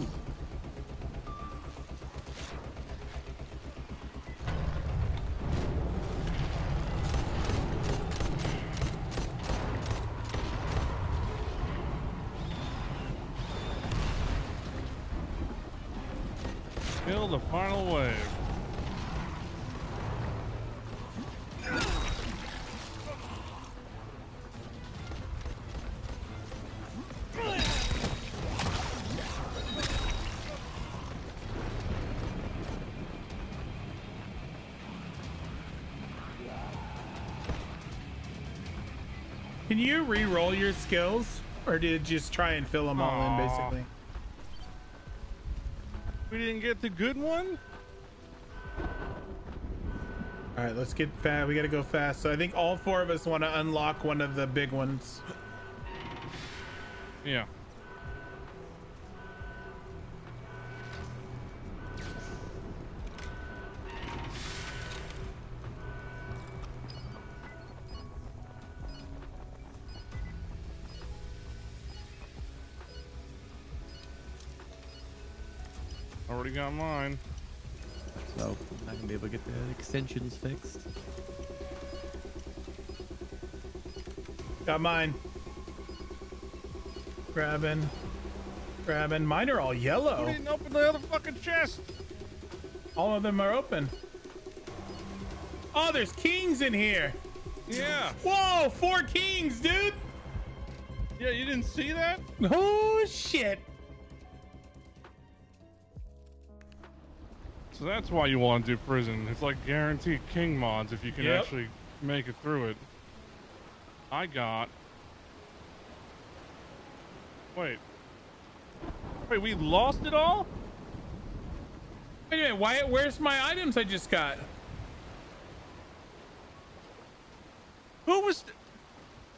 Yes. Kill the final wave. Can you re-roll your skills, or did it just try and fill them all in, basically? We didn't get the good one? All right, let's get fast. We gotta go fast. So I think all four of us want to unlock one of the big ones. Yeah. Already got mine. So I'm not gonna be able to get the extensions fixed. Got mine. Grabbing, grabbing. Mine are all You yellow. didn't open the other fucking chest. All of them are open. Oh, there's kings in here. Yeah. Whoa, four kings, dude. Yeah, you didn't see that? Oh shit. So that's why you want to do prison. It's like guaranteed king mods if you can Yep. actually make it through it. I got. Wait. Wait, we lost it all? Wait a minute. Why? Where's my items I just got? Who was.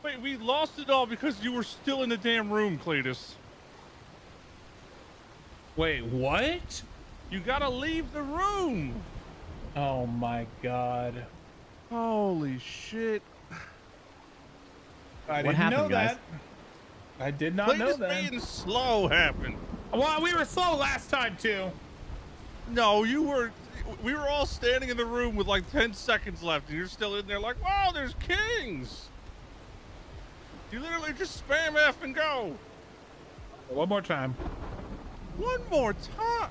Wait, we lost it all because you were still in the damn room, Cletus. Wait, what? You gotta leave the room. Oh my god. Holy shit. I What didn't happened, know guys? that. I did not know Cletus that. being slow happened. Well, we were slow last time too. No, you were. We were all standing in the room with like 10 seconds left, and you're still in there like, wow, there's kings. You literally just spam F and go. One more time. One more time.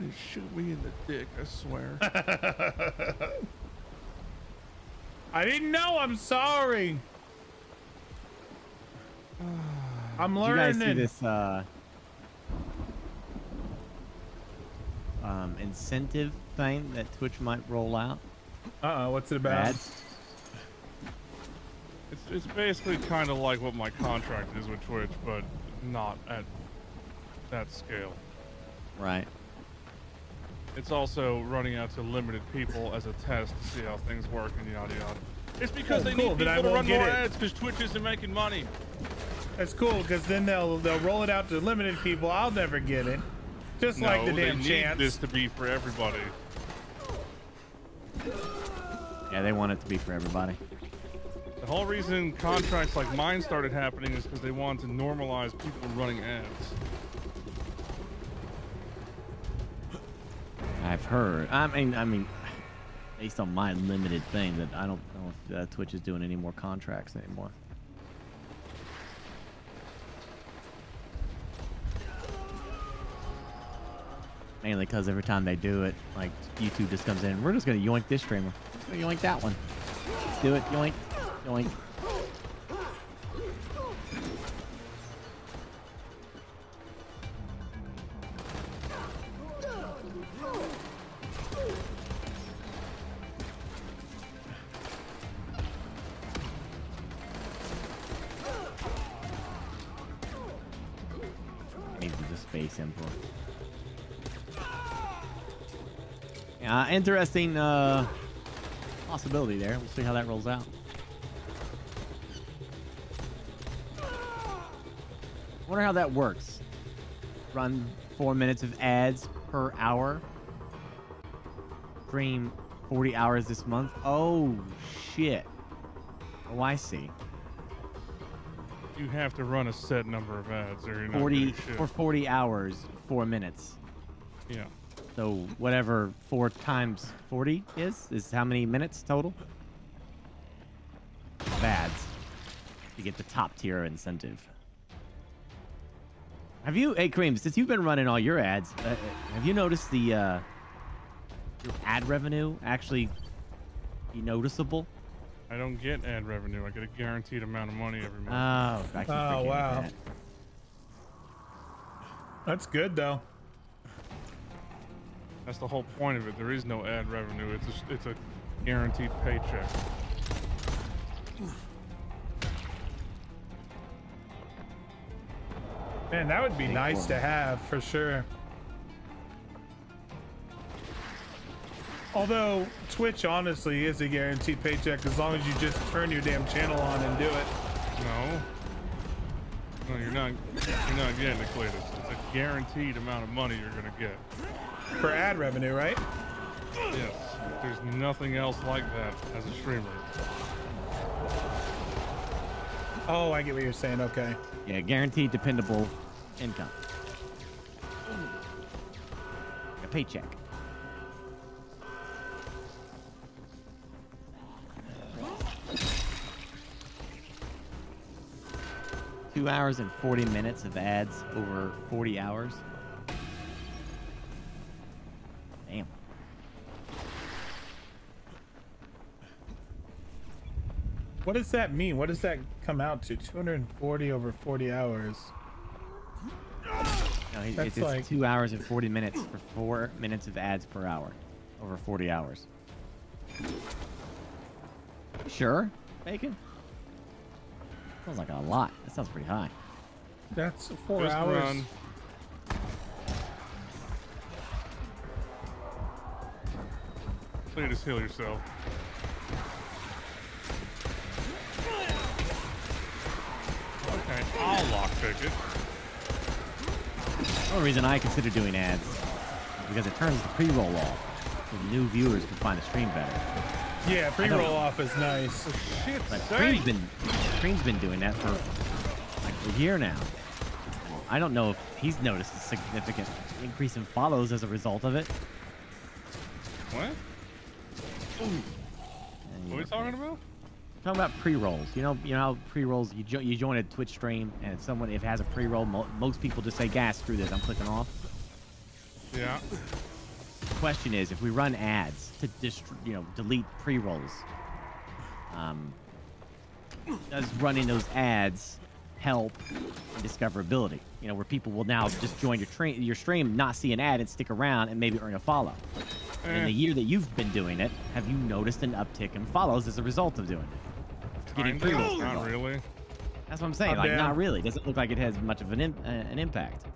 You shoot me in the dick, I swear. I didn't know. I'm sorry. I'm learning. Did you guys see this uh, um, incentive thing that Twitch might roll out? Uh oh, what's it about? Brad? it's, it's basically kind of like what my contract is with Twitch, but not at that scale. Right. It's also running out to limited people as a test to see how things work and yada yada. It's because Oh, they cool, need then I people to run more it. ads because Twitch isn't making money. That's cool because then they'll they'll roll it out to limited people. I'll never get it. Just no, like the damn they damn need chance. this to be for everybody. Yeah, they want it to be for everybody. The whole reason contracts like mine started happening is because they wanted to normalize people running ads. I've heard. I mean, I mean, based on my limited thing, that I don't know if uh, Twitch is doing any more contracts anymore. Mainly because every time they do it, like YouTube just comes in, we're just gonna yoink this streamer, gonna yoink that one. Let's do it, yoink, yoink. Yeah, interesting uh, possibility there. We'll see how that rolls out. Wonder how that works. Run four minutes of ads per hour. Stream 40 hours this month. Oh shit. Oh, I see. You have to run a set number of ads, or you're 40 getting for 40 hours, four minutes. Yeah. So whatever four times 40 is, is how many minutes total? Of ads. To get the top tier incentive. Have you, hey Cream, since you've been running all your ads, uh, uh, have you noticed the uh, your ad revenue actually be noticeable? I don't get ad revenue. I get a guaranteed amount of money every month. Oh, Oh, wow. that. That's good though. That's the whole point of it. There is no ad revenue. It's a, it's a guaranteed paycheck. Man, that would be nice to have for sure. Although Twitch honestly is a guaranteed paycheck as long as you just turn your damn channel on and do it. No. No, you're not. You're not getting it, Cletus. It's a guaranteed amount of money you're gonna get. For ad revenue, right? Yes. There's nothing else like that as a streamer. Oh, I get what you're saying. Okay. Yeah, guaranteed dependable income. A paycheck. Two hours and 40 minutes of ads over 40 hours. What does that mean? What does that come out to? 240 over 40 hours. No, he- That's it's, it's like- two hours and 40 minutes for four minutes of ads per hour over 40 hours. Sure, bacon. Sounds like a lot. That sounds pretty high. That's four Just hours. run. Cletus, heal yourself. Okay, The only reason I consider doing ads is because it turns the pre-roll off, so new viewers can find the stream better. Yeah, pre-roll off is nice. Shit, But Cream's been Cream's been doing that for like a year now. I don't know if he's noticed a significant increase in follows as a result of it. What? What are we talking about? Talking about pre-rolls, you know, you know how pre-rolls. You jo- you join a Twitch stream, and someone if it has a pre-roll, mo- most people just say, "Gas, screw this, I'm clicking off." Yeah. The question is, if we run ads to dist- you know, delete pre-rolls, um, does running those ads help in discoverability? You know, where people will now just join your train, your stream, not see an ad, and stick around and maybe earn a follow. In Eh. the year that you've been doing it, have you noticed an uptick in follows as a result of doing it? Getting Kinda, pre-rolls. Not really. That's what I'm saying. I'm like, down. not really. Doesn't look like it has much of an im- uh, an impact.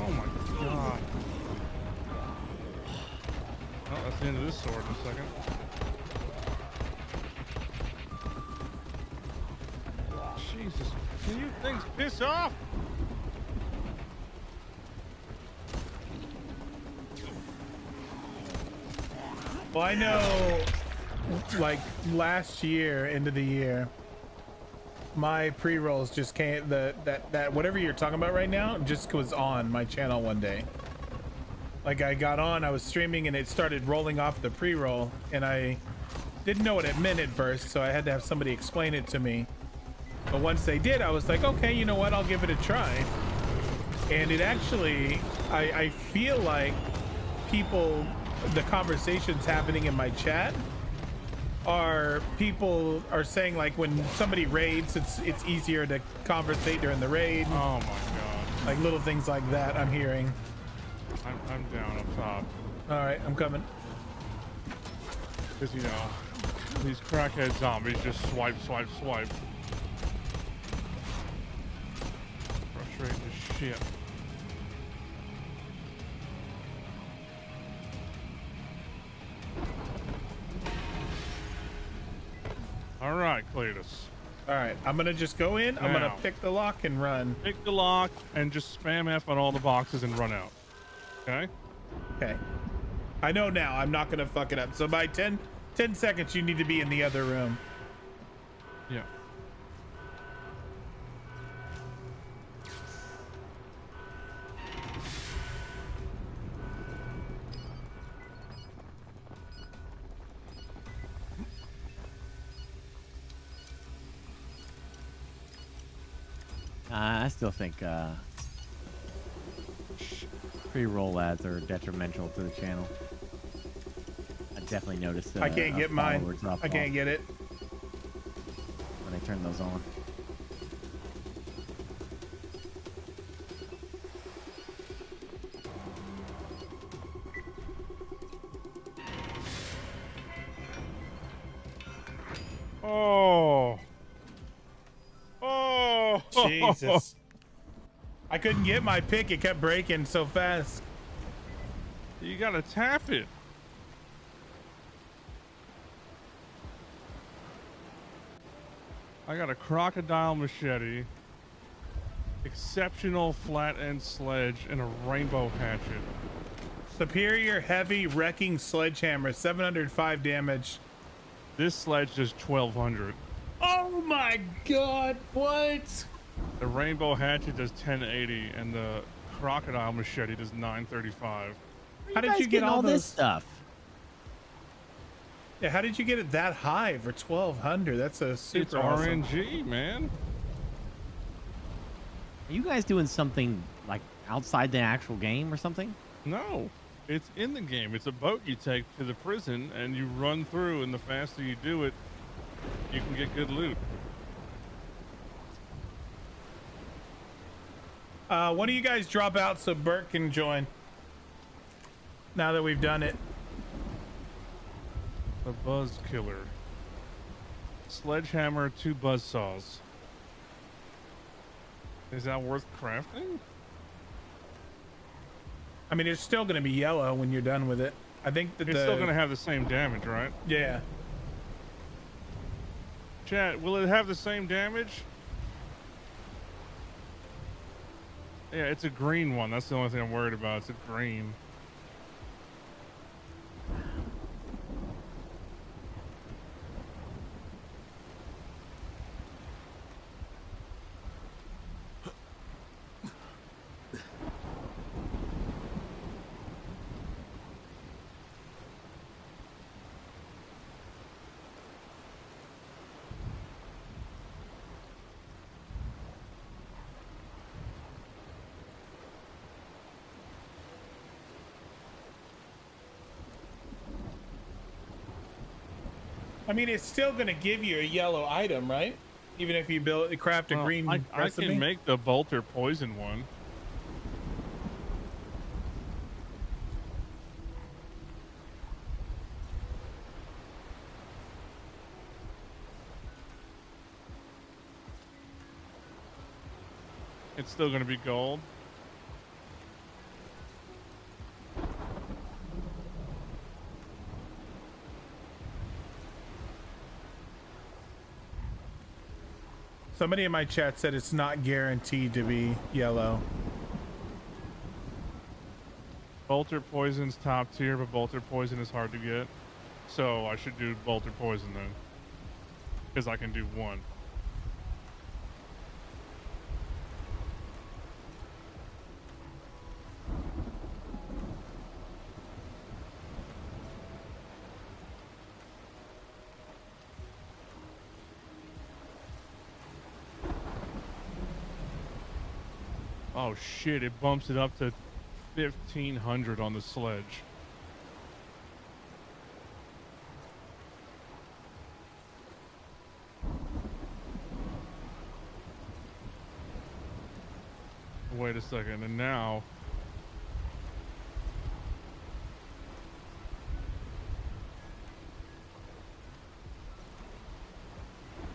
Oh my god. Oh, that's the end of this sword in a second. Jesus. Can you things piss off? Well, I know, like last year, end of the year, my pre-rolls just came. The that that whatever you're talking about right now just was on my channel one day. Like I got on, I was streaming, and it started rolling off the pre-roll, and I didn't know what it meant at first, so I had to have somebody explain it to me. But once they did, I was like, okay, you know what? I'll give it a try. And it actually, I, I feel like people, the conversations happening in my chat are people are saying like when somebody raids, it's it's easier to conversate during the raid. Oh my god. Like little things like that I'm hearing. I'm, I'm down up top. All right, I'm coming. Because, you know, these crackhead zombies just swipe, swipe, swipe. Frustrating as shit. All right, Cletus. All right, I'm gonna just go in. I'm gonna pick the lock and run. Pick the lock and just spam F on all the boxes and run out. Okay? Okay. I know now. I'm not gonna fuck it up. So by 10, 10 seconds, you need to be in the other room. Yeah. Uh, I still think uh, pre-roll ads are detrimental to the channel. I definitely noticed. Uh, I can't get mine. I can't get it. when I turn those on. Oh. Oh. Jesus. I couldn't get my pick. It kept breaking so fast. You gotta tap it. I got a crocodile machete, exceptional flat end sledge, and a rainbow hatchet. Superior heavy wrecking sledgehammer, 705 damage. This sledge does 1200. Oh my god, what? The rainbow hatchet does 1080, and the crocodile machete does 935. How did you get all all this stuff? Yeah, how did you get it that high for 1200? That's a super It's awesome. RNG, man. Are you guys doing something like outside the actual game or something? No, it's in the game. It's a boat you take to the prison and you run through, and the faster you do it, you can get good loot. Uh, one of you guys drop out so Bert can join. Now that we've done it. The Buzz Killer. Sledgehammer, two buzz saws. Is that worth crafting? I mean, it's still going to be yellow when you're done with it. I think that It's the still going to have the same damage, right? yeah. Chat, will it have the same damage? Yeah, it's a green one. That's the only thing I'm worried about. It's a green. I mean, it's still going to give you a yellow item, right? Even if you build craft a Well, green I, I can make the bolter poison one. It's still going to be gold. Somebody in my chat said it's not guaranteed to be yellow. Bolter poison's top tier, but bolter poison is hard to get. So I should do Bolter poison then. Because I can do one. Oh shit, it bumps it up to 1500 on the sledge. Wait a second, and now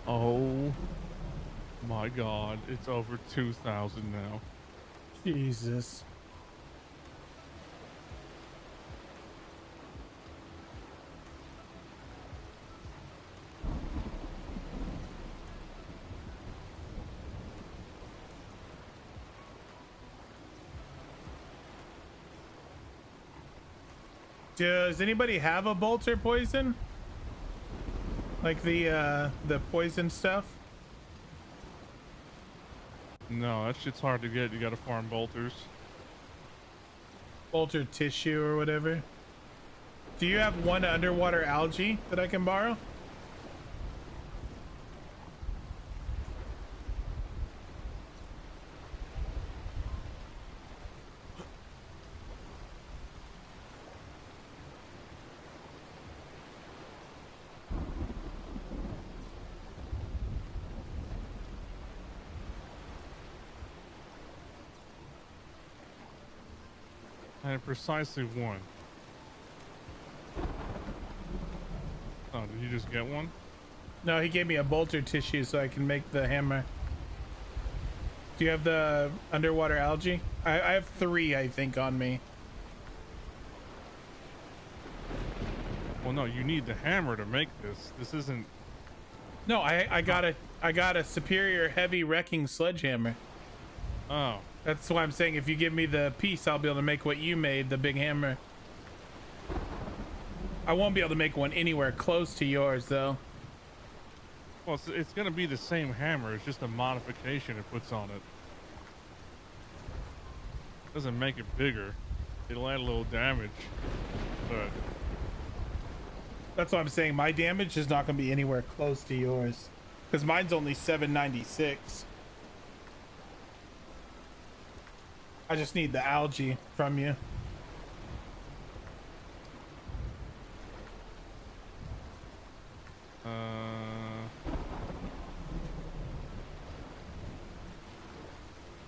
Oh my god, it's over 2000 now. Jesus. Does anybody have a bolter poison? Like the uh the poison stuff? No, that shit's hard to get. You gotta farm bolters. Bolter tissue or whatever. Do you have one underwater algae that I can borrow? Precisely one. Oh, did you just get one? No, he gave me a bolter tissue so I can make the hammer. Do you have the underwater algae? I, I have three, I think, on me. Well, no, you need the hammer to make this. This isn't. No, I I got a I got a superior heavy wrecking sledgehammer. Oh. That's why I'm saying if you give me the piece, I'll be able to make what you made, the big hammer. I won't be able to make one anywhere close to yours, though. Well, it's, it's gonna be the same hammer. It's just a modification it puts on it. Doesn't make it bigger. It'll add a little damage, but That's why I'm saying my damage is not going to be anywhere close to yours. Because mine's only 796. I just need the algae from you. uh,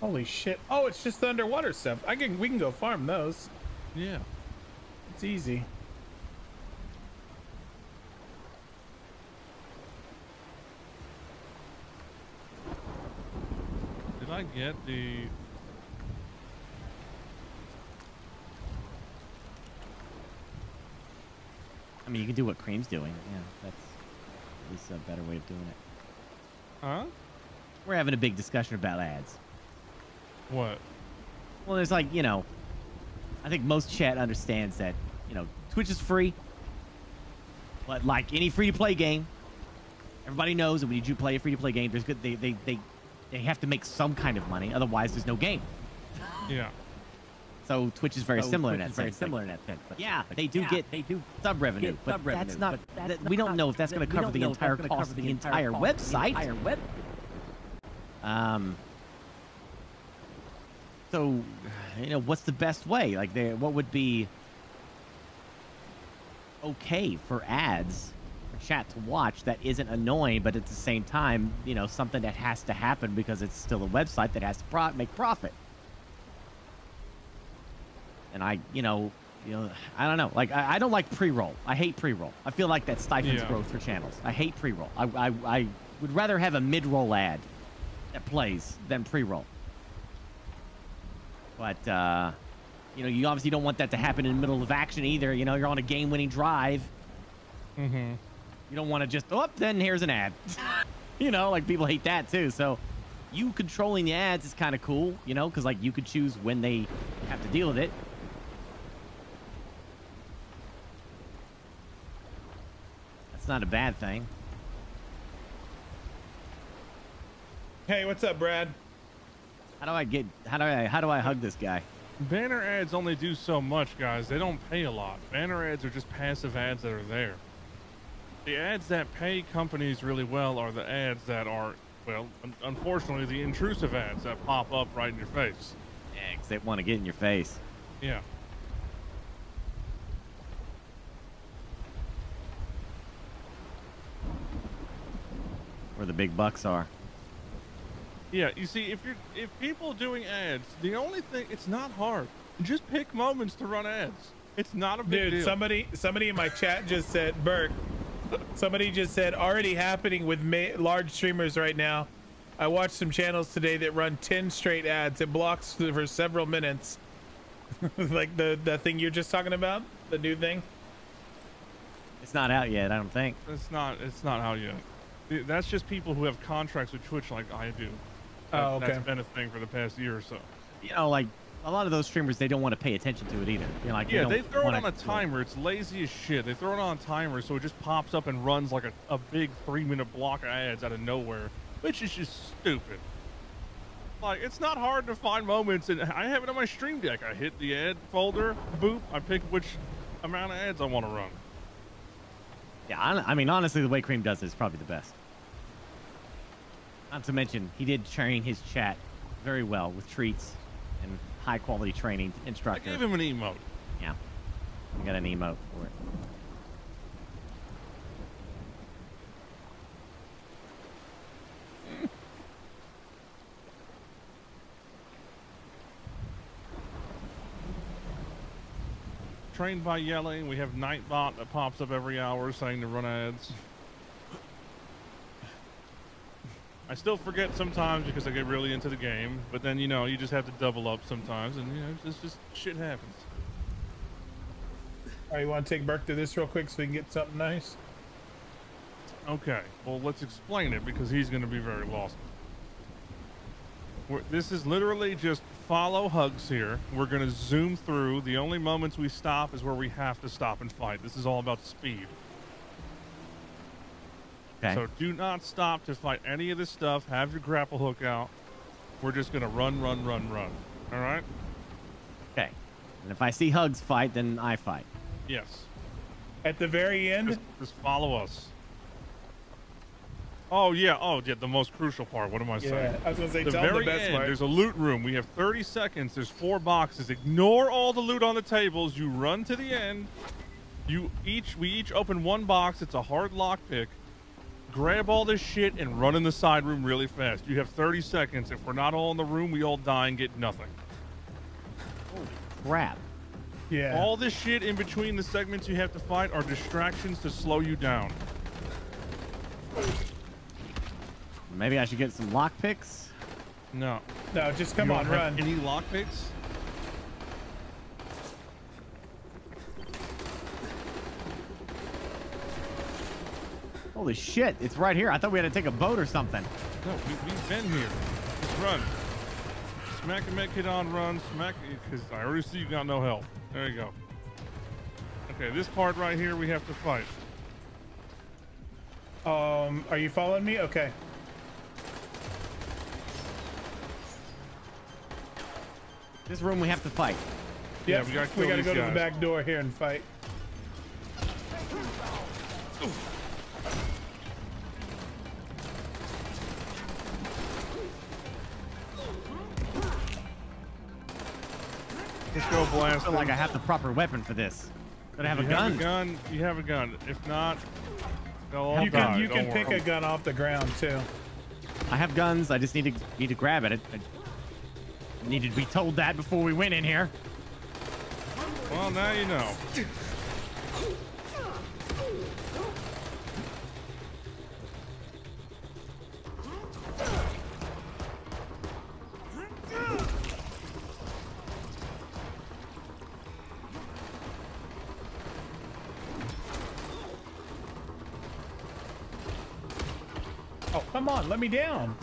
Holy shit. Oh, it's just the underwater stuff. I can we can go farm those. yeah. It's easy. Did I get the? I mean, you can do what Cream's doing. Yeah, that's at least a better way of doing it. Huh? We're having a big discussion about ads. What? Well, there's like, you know, I think most chat understands that, you know, Twitch is free. But like any free to play game, everybody knows that when you do play a free to play game, there's good they, they they they have to make some kind of money, otherwise there's no game. Yeah. So Twitch is very So similar Twitch in that very sense. similar Like, in that sense, but- yeah, but they do yeah, get they do sub revenue, but sub revenue, that's not. but that's that- we don't know if that's going to cover the know if that's entire cost of the entire the website. entire web- Um. So, you know, what's the best way? Like, there, what would be okay for ads for chat to watch that isn't annoying, but at the same time, you know, something that has to happen because it's still a website that has to pro- make profit. And I, you know, you know, I don't know. Like, I, I don't like pre-roll. I hate pre-roll. I feel like that stifles Yeah. growth for channels. I hate pre-roll. I, I, I would rather have a mid-roll ad that plays than pre-roll. But uh, you know, you obviously don't want that to happen in the middle of action either. You know, you're on a game-winning drive. Mm-hmm. You don't want to just oh, then here's an ad. you know, like people hate that too. So you controlling the ads is kind of cool. You know, because like you could choose when they have to deal with it. It's not a bad thing. Hey, what's up, Brad? How do I get? How do I? How do I hug this guy? Banner ads only do so much, guys. They don't pay a lot. Banner ads are just passive ads that are there. The ads that pay companies really well are the ads that are, well, un- unfortunately, the intrusive ads that pop up right in your face. Yeah, 'cause they want to get in your face. Yeah. Where the big bucks are. Yeah, you see, if you're if people doing ads, the only thing it's not hard. Just pick moments to run ads. It's not a big Dude, deal. somebody somebody in my chat just said, Burke, somebody just said, already happening with ma- large streamers right now. I watched some channels today that run 10 straight ads. It blocks for several minutes. like the, the thing you're just talking about? The new thing? It's not out yet. I don't think. It's not. It's not out yet. Th- That's just people who have contracts with Twitch, like I do. That, Oh, okay. That's been a thing for the past year or so. You know, like a lot of those streamers, they don't want to pay attention to it either. You know, like yeah, don't they throw it on a timer. It's lazy as shit. They throw it on a timer, so it just pops up and runs like a, a big three-minute block of ads out of nowhere, which is just stupid. Like, it's not hard to find moments, and I have it on my stream deck. I hit the ad folder, boop, I pick which amount of ads I want to run. Yeah, I, I mean, honestly, the way Cream does it is probably the best. Not to mention, he did train his chat very well with treats and high quality training I instructor. gave him an emote. Yeah, I got an emote for it. Trained by yelling. We have Nightbot that pops up every hour saying to run ads. I still forget sometimes because I get really into the game, but then you know you just have to double up sometimes, and you know it's just shit happens. All right, you want to take Burke to this real quick so we can get something nice? Okay, well let's explain it because he's going to be very lost. We're, this is literally just follow hugs here. We're going to zoom through. The only moments we stop is where we have to stop and fight. This is all about speed. Okay. So do not stop to fight any of this stuff. Have your grapple hook out. We're just going to run, run, run, run. All right? Okay. And if I see Hugs fight, then I fight. Yes. At the very end? Just, just follow us. Oh yeah, oh yeah, the most crucial part. What am I saying? Yeah, I was gonna say, the tell 'em the very best end. part. There's a loot room. We have 30 seconds. There's four boxes. Ignore all the loot on the tables. You run to the end. You each we each open one box. It's a hard lock pick. Grab all this shit and run in the side room really fast. You have 30 seconds. If we're not all in the room, we all die and get nothing. Holy crap. Yeah. All this shit in between the segments you have to fight are distractions to slow you down. Maybe I should get some lock picks. No. No, just come You on, run. Any lockpicks? Holy shit! It's right here. I thought we had to take a boat or something. No, we, we've been here. Just run. Smack a med kit on, run. Smack, because I already see you got no help. There you go. Okay, this part right here we have to fight. Um, are you following me? Okay. This room we have to fight. Yeah, Yep, we gotta we gotta these go to the back door here and fight. Let's go blast I feel like. I have the proper weapon for this. But I have a you gun. Have a gun. You have a gun. If not, they'll all you die. can you Don't can pick a gun off the ground too. I have guns. I just need to need to grab at it. I needed to be told that before we went in here. Well, now you know. Oh, come on, let me down.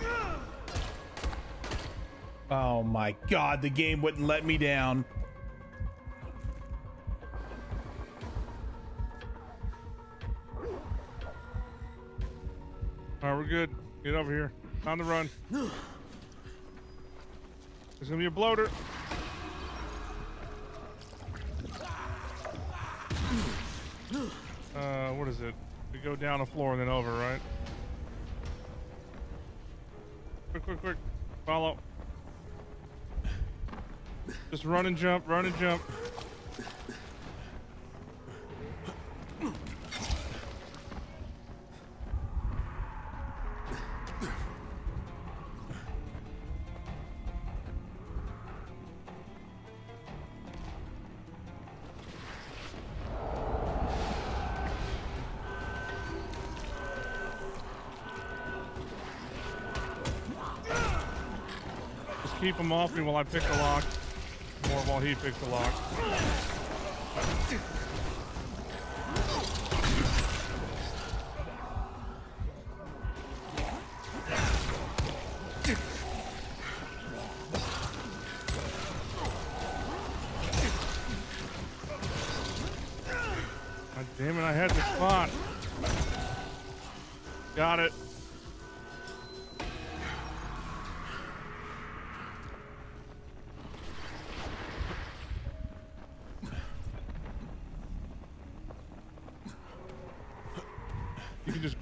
Oh my god, the game wouldn't let me down. All right, we're good. Get over here. On the run. There's gonna be a bloater. Uh, what is it? We go down a floor and then over, right? Quick, quick, quick. Follow. Just run and jump, run and jump. Just keep them off me while I pick the lock. While he picks the lock.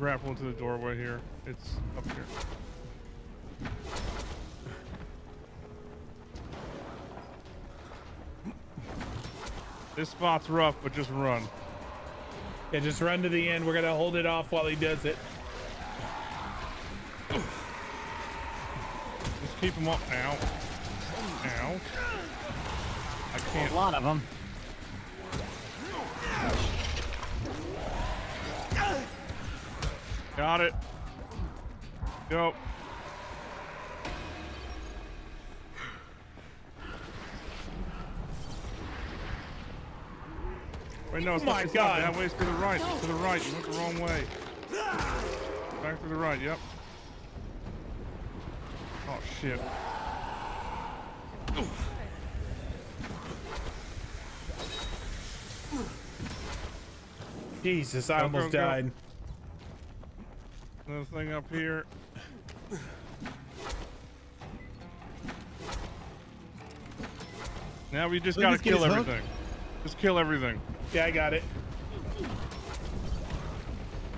Grapple into the doorway here. It's up here. This spot's rough, but just run. Yeah, just run to the end. We're gonna hold it off while he does it. Just keep him up. Ow. Ow. I can't. A lot of them. Got it. Go. Wait, no, oh it's Oh not, my God. that way. It's to the right. It's to the right. You went the wrong way. Back to the right. Yep. Oh shit. Jesus, I Go, almost go, go. died. Another thing up here. Now we just gotta kill his hook? everything. Just kill everything. Yeah, I got it.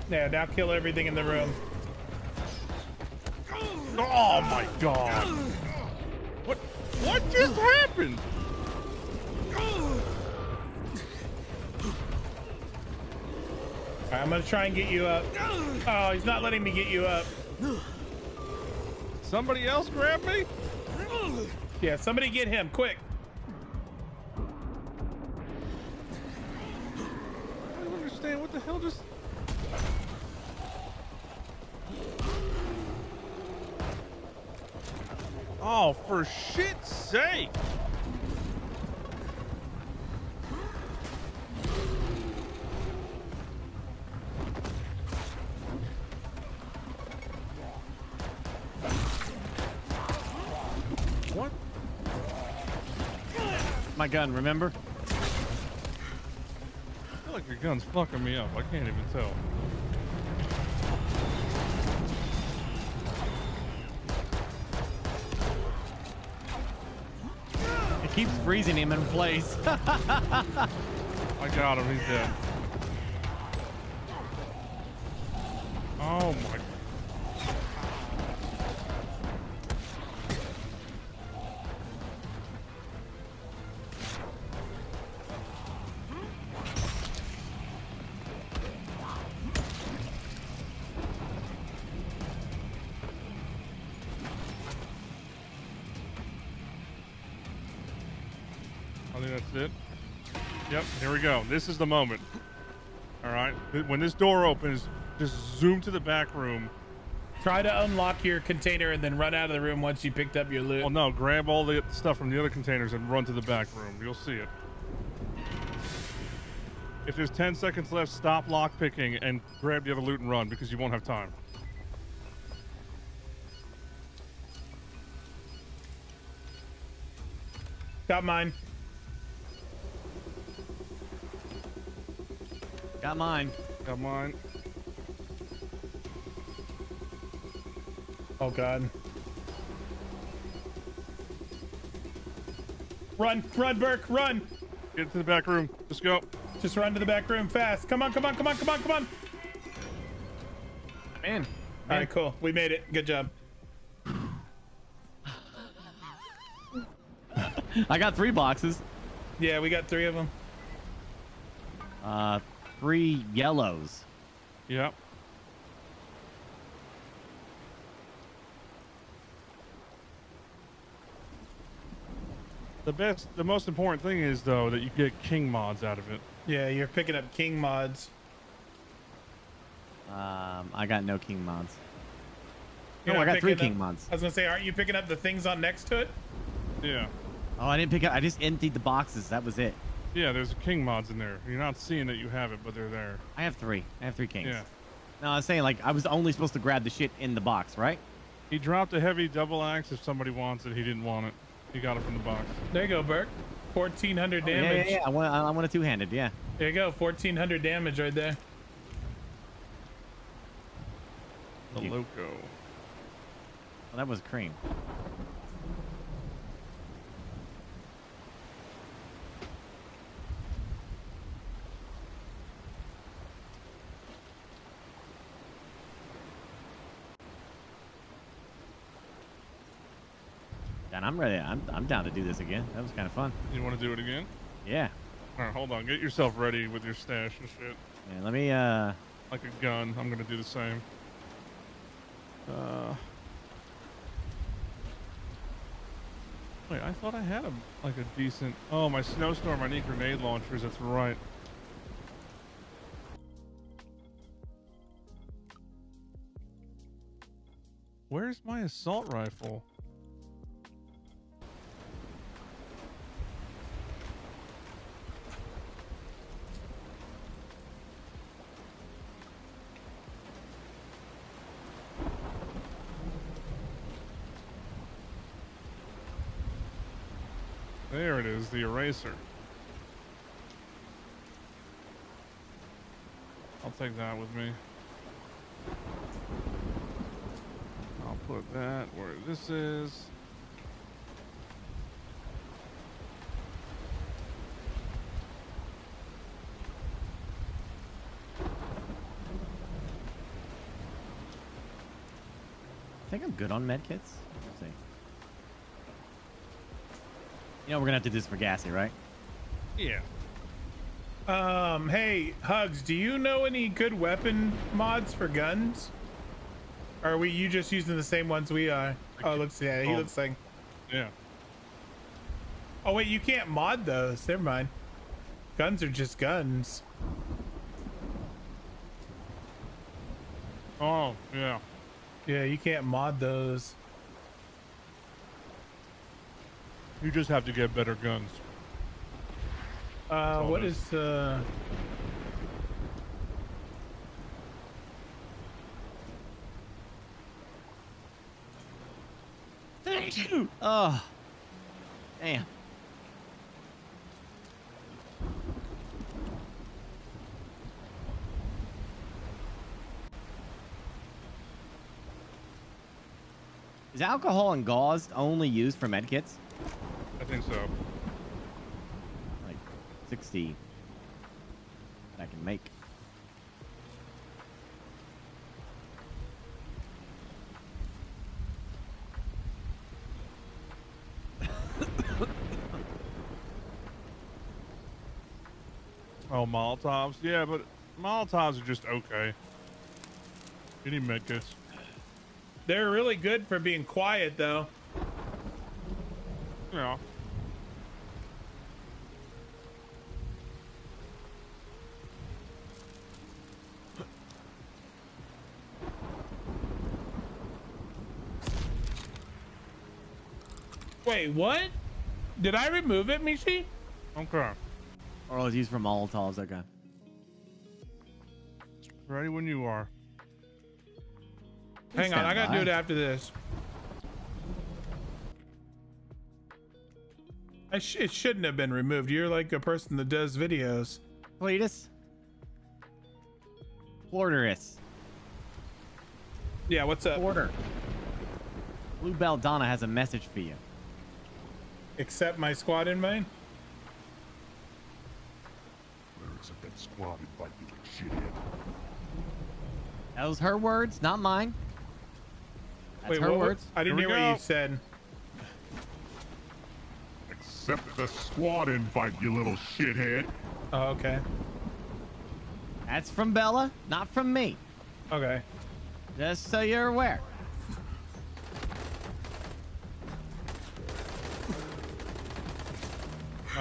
Yeah, now kill everything in the room. Oh my god. What what just happened? I'm gonna try and get you up. Oh, he's not letting me get you up. Somebody else grab me? Yeah, somebody get him quick. Gun, remember? I feel like your gun's fucking me up. I can't even tell. It keeps freezing him in place. I got him. He's dead. This is the moment. All right. When this door opens, just zoom to the back room. Try to unlock your container and then run out of the room once you picked up your loot. Well, no, grab all the stuff from the other containers and run to the back room. You'll see it. If there's 10 seconds left, stop lock picking and grab the other loot and run because you won't have time. Got mine. Got mine. Got mine. Oh god. Run, run, Burke, run! Get to the back room. Let's go. Just run to the back room fast. Come on, come on, come on, come on, come on. Man. All right, cool. We made it. Good job. I got three boxes. Yeah, we got three of them. Uh, three yellows. Yep. The best, the most important thing is though that you get king mods out of it. Yeah, you're picking up king mods. Um, I got no king mods. You're No, I got three picking king up- mods. I was gonna say, aren't you picking up the things on next to it? Yeah. Oh, I didn't pick up. I just emptied the boxes. That was it. Yeah, there's king mods in there. You're not seeing that you have it, but they're there. I have three. I have three kings. Yeah. No, I was saying like I was only supposed to grab the shit in the box, right? He dropped a heavy double axe if somebody wants it. He didn't want it. He got it from the box. There you go, Burke. 1400 Oh, yeah, damage. yeah, yeah. I want. I want a two-handed. Yeah. There you go, 1400 damage right there. The loco. Well, that was cream. I'm ready. I'm, I'm down to do this again. That was kind of fun. You want to do it again? Yeah. All right, hold on. Get yourself ready with your stash and shit. Yeah, let me, uh... Like a gun. I'm gonna do the same. Uh. Wait, I thought I had a like a decent. Oh, my snowstorm. I need grenade launchers. That's right. Where's my assault rifle? There it is, the eraser. I'll take that with me. I'll put that where this is. I think I'm good on medkits. Let's see. You know, we're gonna have to do this for Gassy, right? Yeah. Um, hey, Hugs, do you know any good weapon mods for guns? Or are we you just using the same ones we are? Oh, looks yeah, he Oh. looks like. Yeah. Oh wait, you can't mod those. Never mind. Guns are just guns. Oh, yeah. Yeah, you can't mod those. You just have to get better guns. Uh, all what it is uh? Oh. Damn. Is alcohol and gauze only used for medkits? I think so. Like 60 that I can make. Oh, Molotovs? Yeah, but Molotovs are just okay. You need medkits. They're really good for being quiet though. Yeah. Wait, what? Did I remove it, Mishi? Okay. Or I was used for Molotovs, okay. Ready when you are. Hang on, I gotta do it after this. I sh- it shouldn't have been removed. You're like a person that does videos. Cletus? Florderus. Yeah, what's up? Order. Bluebell Donna has a message for you. Accept my squad invite. Where is it that squad invite you shithead? That was her words, not mine. That's Wait, her what- words. I didn't hear we what you said. Accept the squad invite, you little shithead. Oh, okay. That's from Bella, not from me. Okay. Just so you're aware.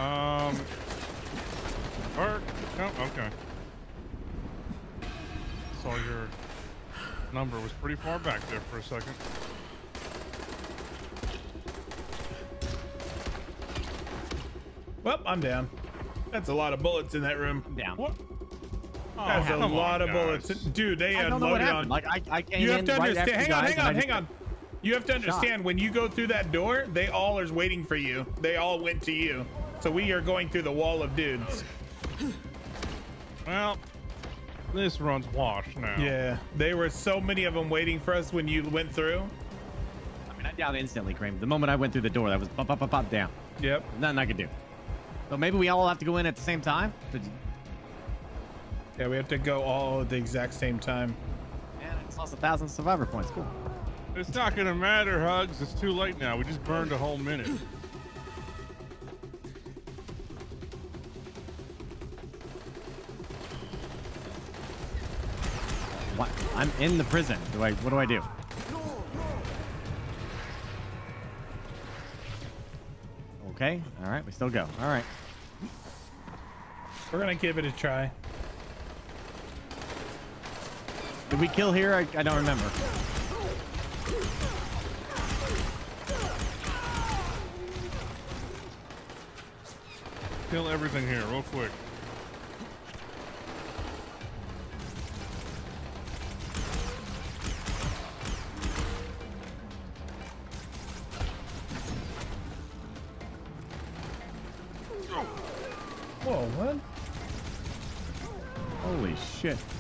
Um. Or no, okay. Saw your number was pretty far back there for a second. Well, I'm down. That's a lot of bullets in that room. Down. What? That's a Oh, lot on, of bullets. Dude, they I don't know what unloaded happened. on. Like I, I came you have in to right understand. after Hang you on, guys, hang and I on, hang on. You have to understand when you go through that door, they all are waiting for you. They all went to you. So we are going through the wall of dudes. Well, this run's washed now. Yeah, there were so many of them waiting for us when you went through. I mean, I down instantly, Cream. The moment I went through the door, that was pop, pop, pop, pop, down. Yep. Nothing I could do. So maybe we all have to go in at the same time. Yeah, we have to go all at the exact same time. man, I just lost a thousand survivor points. Cool. It's not gonna matter, Hugs. It's too late now. We just burned a whole minute. I'm in the prison. Do I? What do I do? Okay. All right. We still go. All right. We're gonna give it a try. Did we kill here? I, I don't remember. Kill everything here, real quick. Shit.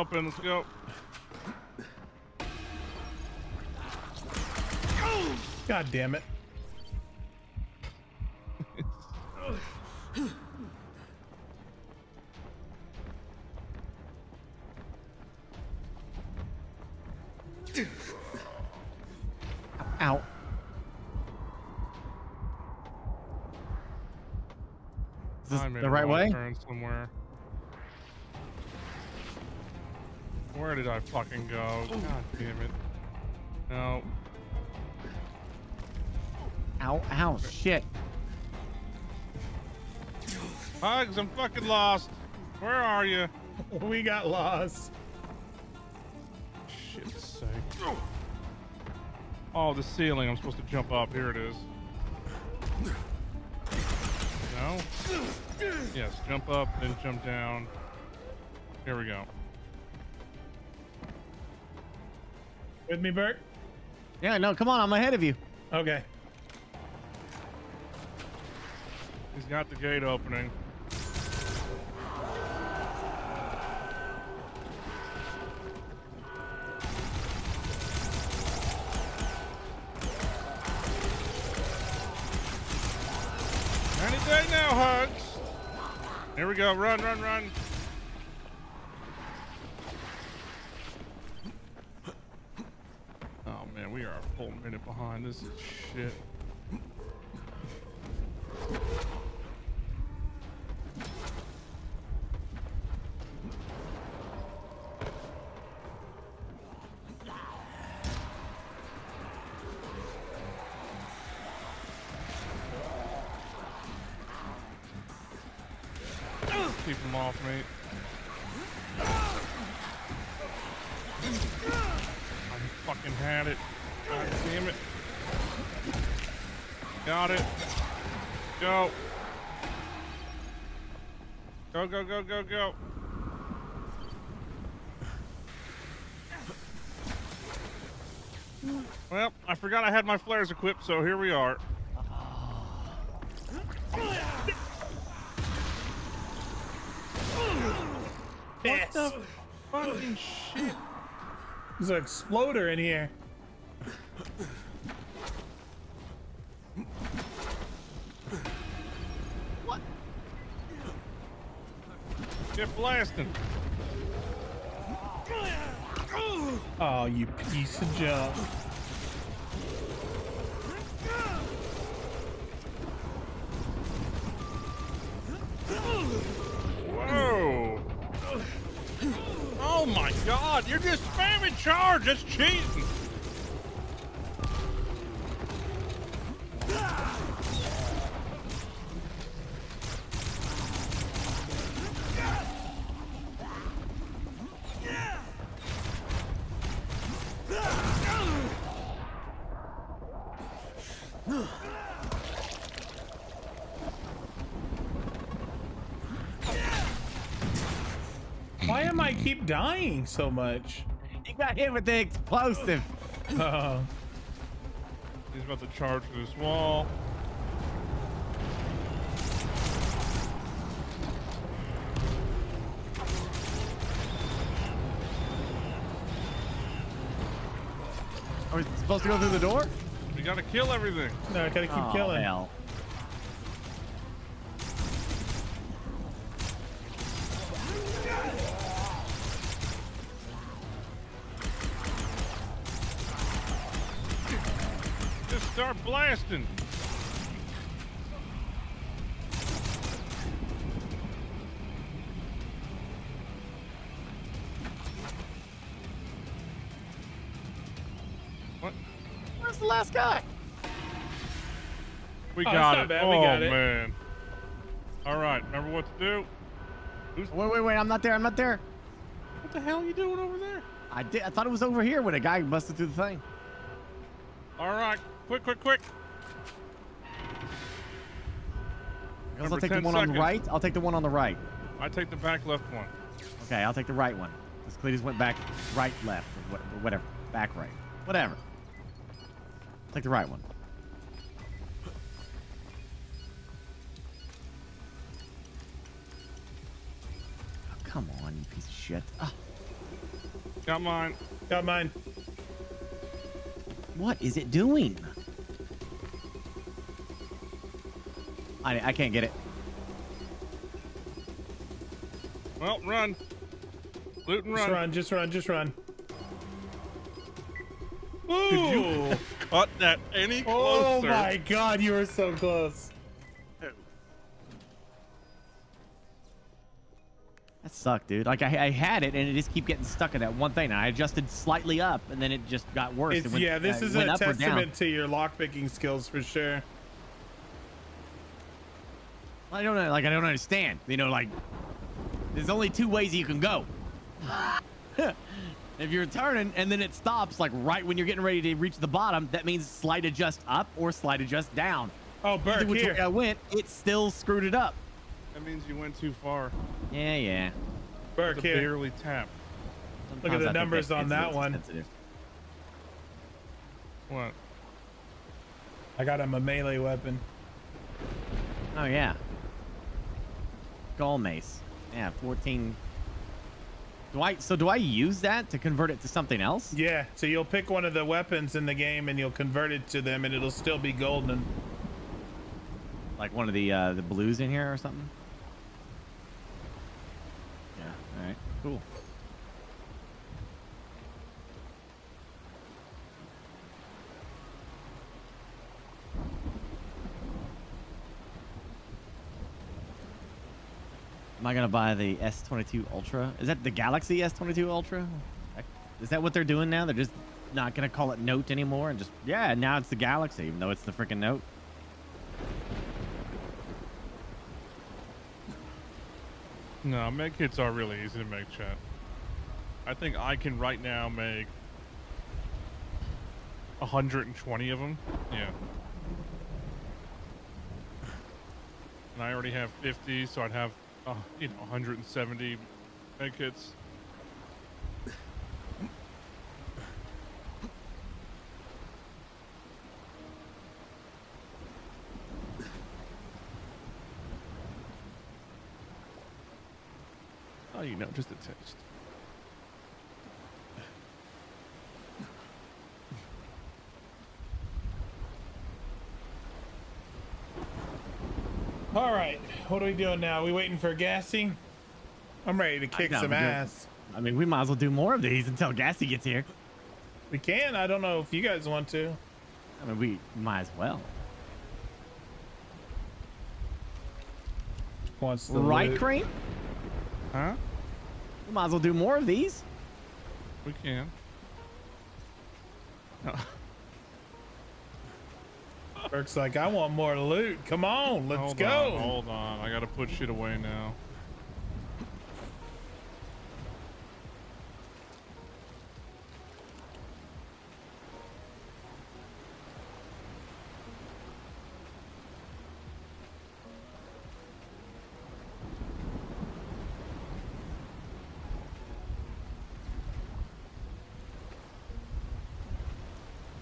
Open. Let's go. God damn it. Fucking go? God damn it. No. Ow, ow, shit. Hugs, I'm fucking lost. Where are you? We got lost. Shit's sake. Oh, the ceiling. I'm supposed to jump up. Here it is. No? Yes, jump up, then jump down. Here we go. With me, Bert? Yeah, no, come on, I'm ahead of you. Okay. He's got the gate opening. Any day now, Hugs. Here we go. Run, run, run. Oh man, we are a full minute behind. This is shit. Go. Well, I forgot I had my flares equipped, so here we are. What the fucking shit? There's an exploder in here. Blasting. Oh, you piece of junk. Whoa. Oh my god, you're just spamming charge. That's cheating. Why am I keep dying so much? He got hit with the explosive. Oh. He's about to charge through this wall. Are we supposed to go through the door? We gotta kill everything. No, I gotta keep Oh, killing. hell. Got it. bad, we Oh got it. man. All right, remember what to do. Wait, wait, wait! I'm not there. I'm not there. What the hell are you doing over there? I did. I thought it was over here when a guy busted through the thing. All right, quick, quick, quick. I'll take the 10 one on the right. I'll take the one on the right. I take the back left one. Okay, I'll take the right one. Because Cletus went back right, left, or whatever. Back right. Whatever. Take the right one. Piece of shit. Ah, Got mine. Got mine. what is it doing? I, I can't get it. Well, run. Loot and Just run. run, just run, just run. Could you Ooh. cut that any Oh my god, you were so close. Sucked, dude. Like I, I had it, and it just keep getting stuck in that one thing. And I adjusted slightly up, and then it just got worse. Went- yeah, this uh, is a up or down. testament to your lockpicking skills for sure. I don't know. Like I don't understand. You know, like there's only two ways you can go. if you're turning and then it stops, like right when you're getting ready to reach the bottom, that means slide adjust up or slide adjust down. Oh, Burke, which here. way I went, it still screwed it up. That means you went too far. Yeah, yeah. Burke, To here. barely tap. Look at the I numbers on that one. sensitive. What? I got him a melee weapon. Oh yeah. Skull mace. Yeah, 14. Do I? So do I use that to convert it to something else? Yeah, so you'll pick one of the weapons in the game and you'll convert it to them and it'll still be golden. Like one of the uh, the blues in here or something? Yeah. All right. Cool. Am I gonna buy the S22 Ultra? Is that the Galaxy S22 Ultra? Is that what they're doing now? They're just not gonna call it Note anymore and just yeah, now it's the Galaxy, even though it's the freaking Note. No, med kits are really easy to make, chat. I think I can right now make 120 of them. Yeah. And I already have 50, so I'd have, uh, you know, 170 med kits. Oh, you know, just a taste. All right, what are we doing now? we waiting for Gassy? I'm ready to kick some ass. I mean, we might as well do more of these until Gassy gets here. We can. I don't know if you guys want to. I mean, we might as well. Wants the Right, loot. Crane? Huh? We might as well do more of these. We can. Burke's like, I want more loot. Come on, let's hold go. On, hold on. I gotta put shit away now.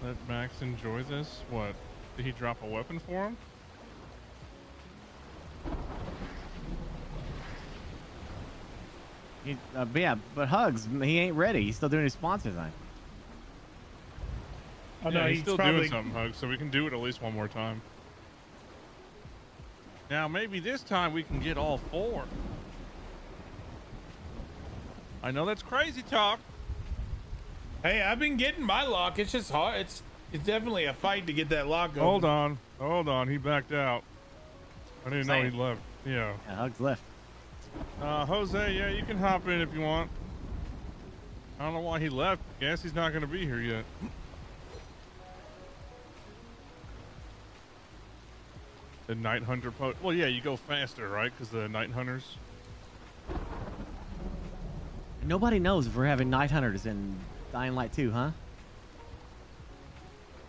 Let Max enjoy this. What? Did he drop a weapon for him? He, uh, but yeah, but Hugs, he ain't ready. He's still doing his sponsor thing. Oh, yeah, no, he's, he's still probably- doing something, Hugs, so we can do it at least one more time. Now, maybe this time we can get all four. I know that's crazy talk. Hey, I've been getting my lock. It's just hard. It's it's definitely a fight to get that lock open. Hold on. Hold on. He backed out. I didn't know he left. Yeah. Yeah, Hugs left. Uh, Jose, yeah, you can hop in if you want. I don't know why he left. Guess he's not going to be here yet. The Night Hunter po Well, yeah, you go faster, right? Because the Night Hunters. Nobody knows if we're having Night Hunters in Dying Light 2, huh?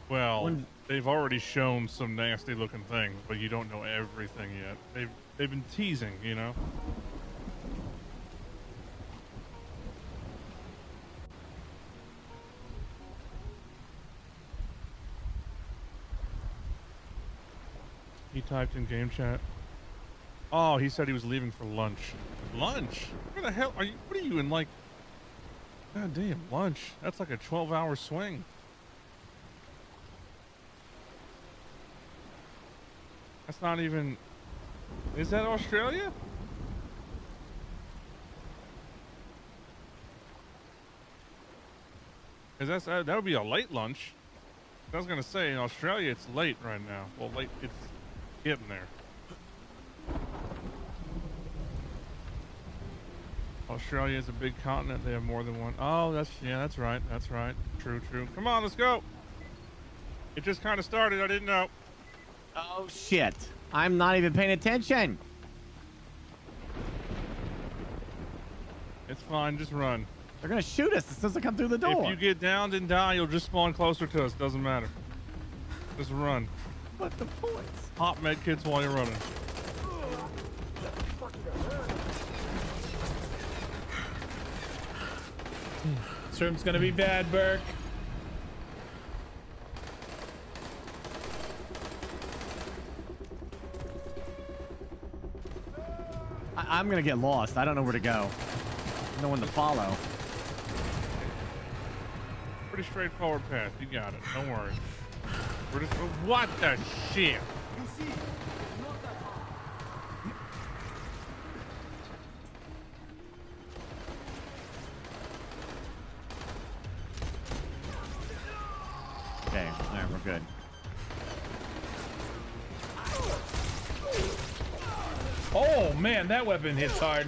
Well, When- they've already shown some nasty looking things, but you don't know everything yet. They've they've been teasing, you know. He typed in game chat. Oh, he said he was leaving for lunch. Lunch? Where the hell are you? What are you in like? God damn, lunch. That's like a 12 hour swing. That's not even. Is that Australia? That's uh, that would be a late lunch. I was gonna say in Australia it's late right now. Well, late it's getting there. Australia is a big continent. They have more than one. Oh, that's yeah, that's right. That's right. True, true. Come on, let's go. It just kind of started. I didn't know. Oh, shit. I'm not even paying attention. It's fine. Just run. They're going to shoot us as soon as I come through the door. If you get downed and die, you'll just spawn closer to us. Doesn't matter. Just run. What the points? Pop med kits while you're running. This room's gonna be bad, Burke. I- I'm going to get lost. I don't know where to go. No one to follow. Pretty straightforward path. You got it. Don't worry. We're just. What the shit? Okay, all right, we're good. Man, that weapon hits hard.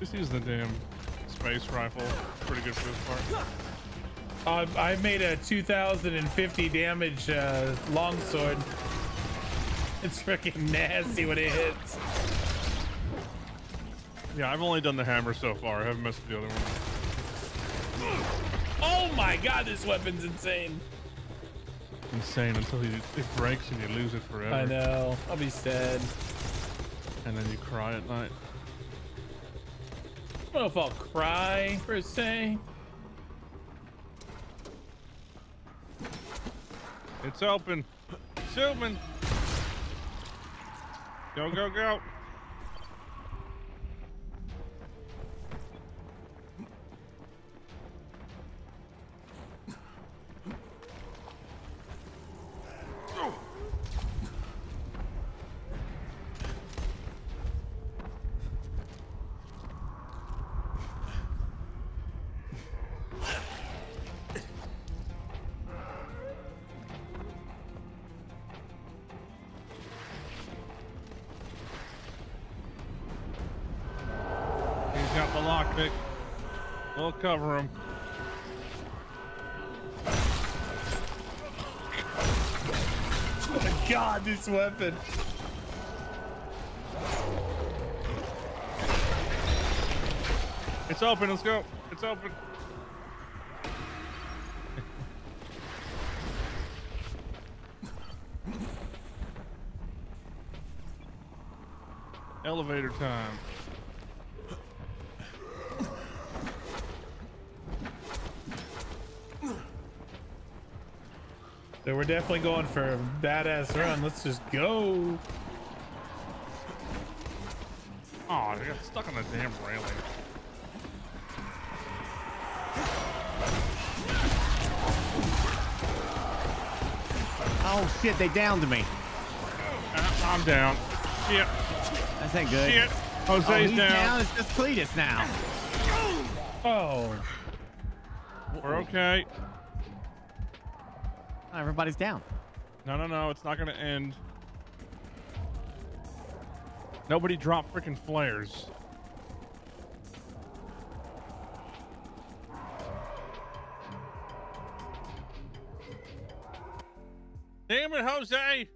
Just use the damn space rifle. Pretty good for this part. Uh, I made a 2,050 damage uh, longsword. It's freaking nasty when it hits. Yeah, I've only done the hammer so far. I haven't messed with the other one. Oh my god, this weapon's insane. Insane until you, it breaks and you lose it forever. I know. I'll be sad. And then you cry at night. I don't know if I'll cry per se. It's open. It's open. Go, go, go. Cover him. Oh my god, this weapon. It's open. Let's go. It's open. Elevator time. So we're definitely going for a badass run. Let's just go. Oh, I got stuck on the damn railing. Oh shit, they downed me. Uh, I'm down. Shit. That's ain't good. Shit. oh, Jose's he's down. down. It's just Cletus now. Oh. We're okay. Oh, everybody's down. No, no, no. It's not going to end. Nobody dropped freaking flares. Damn it, Jose!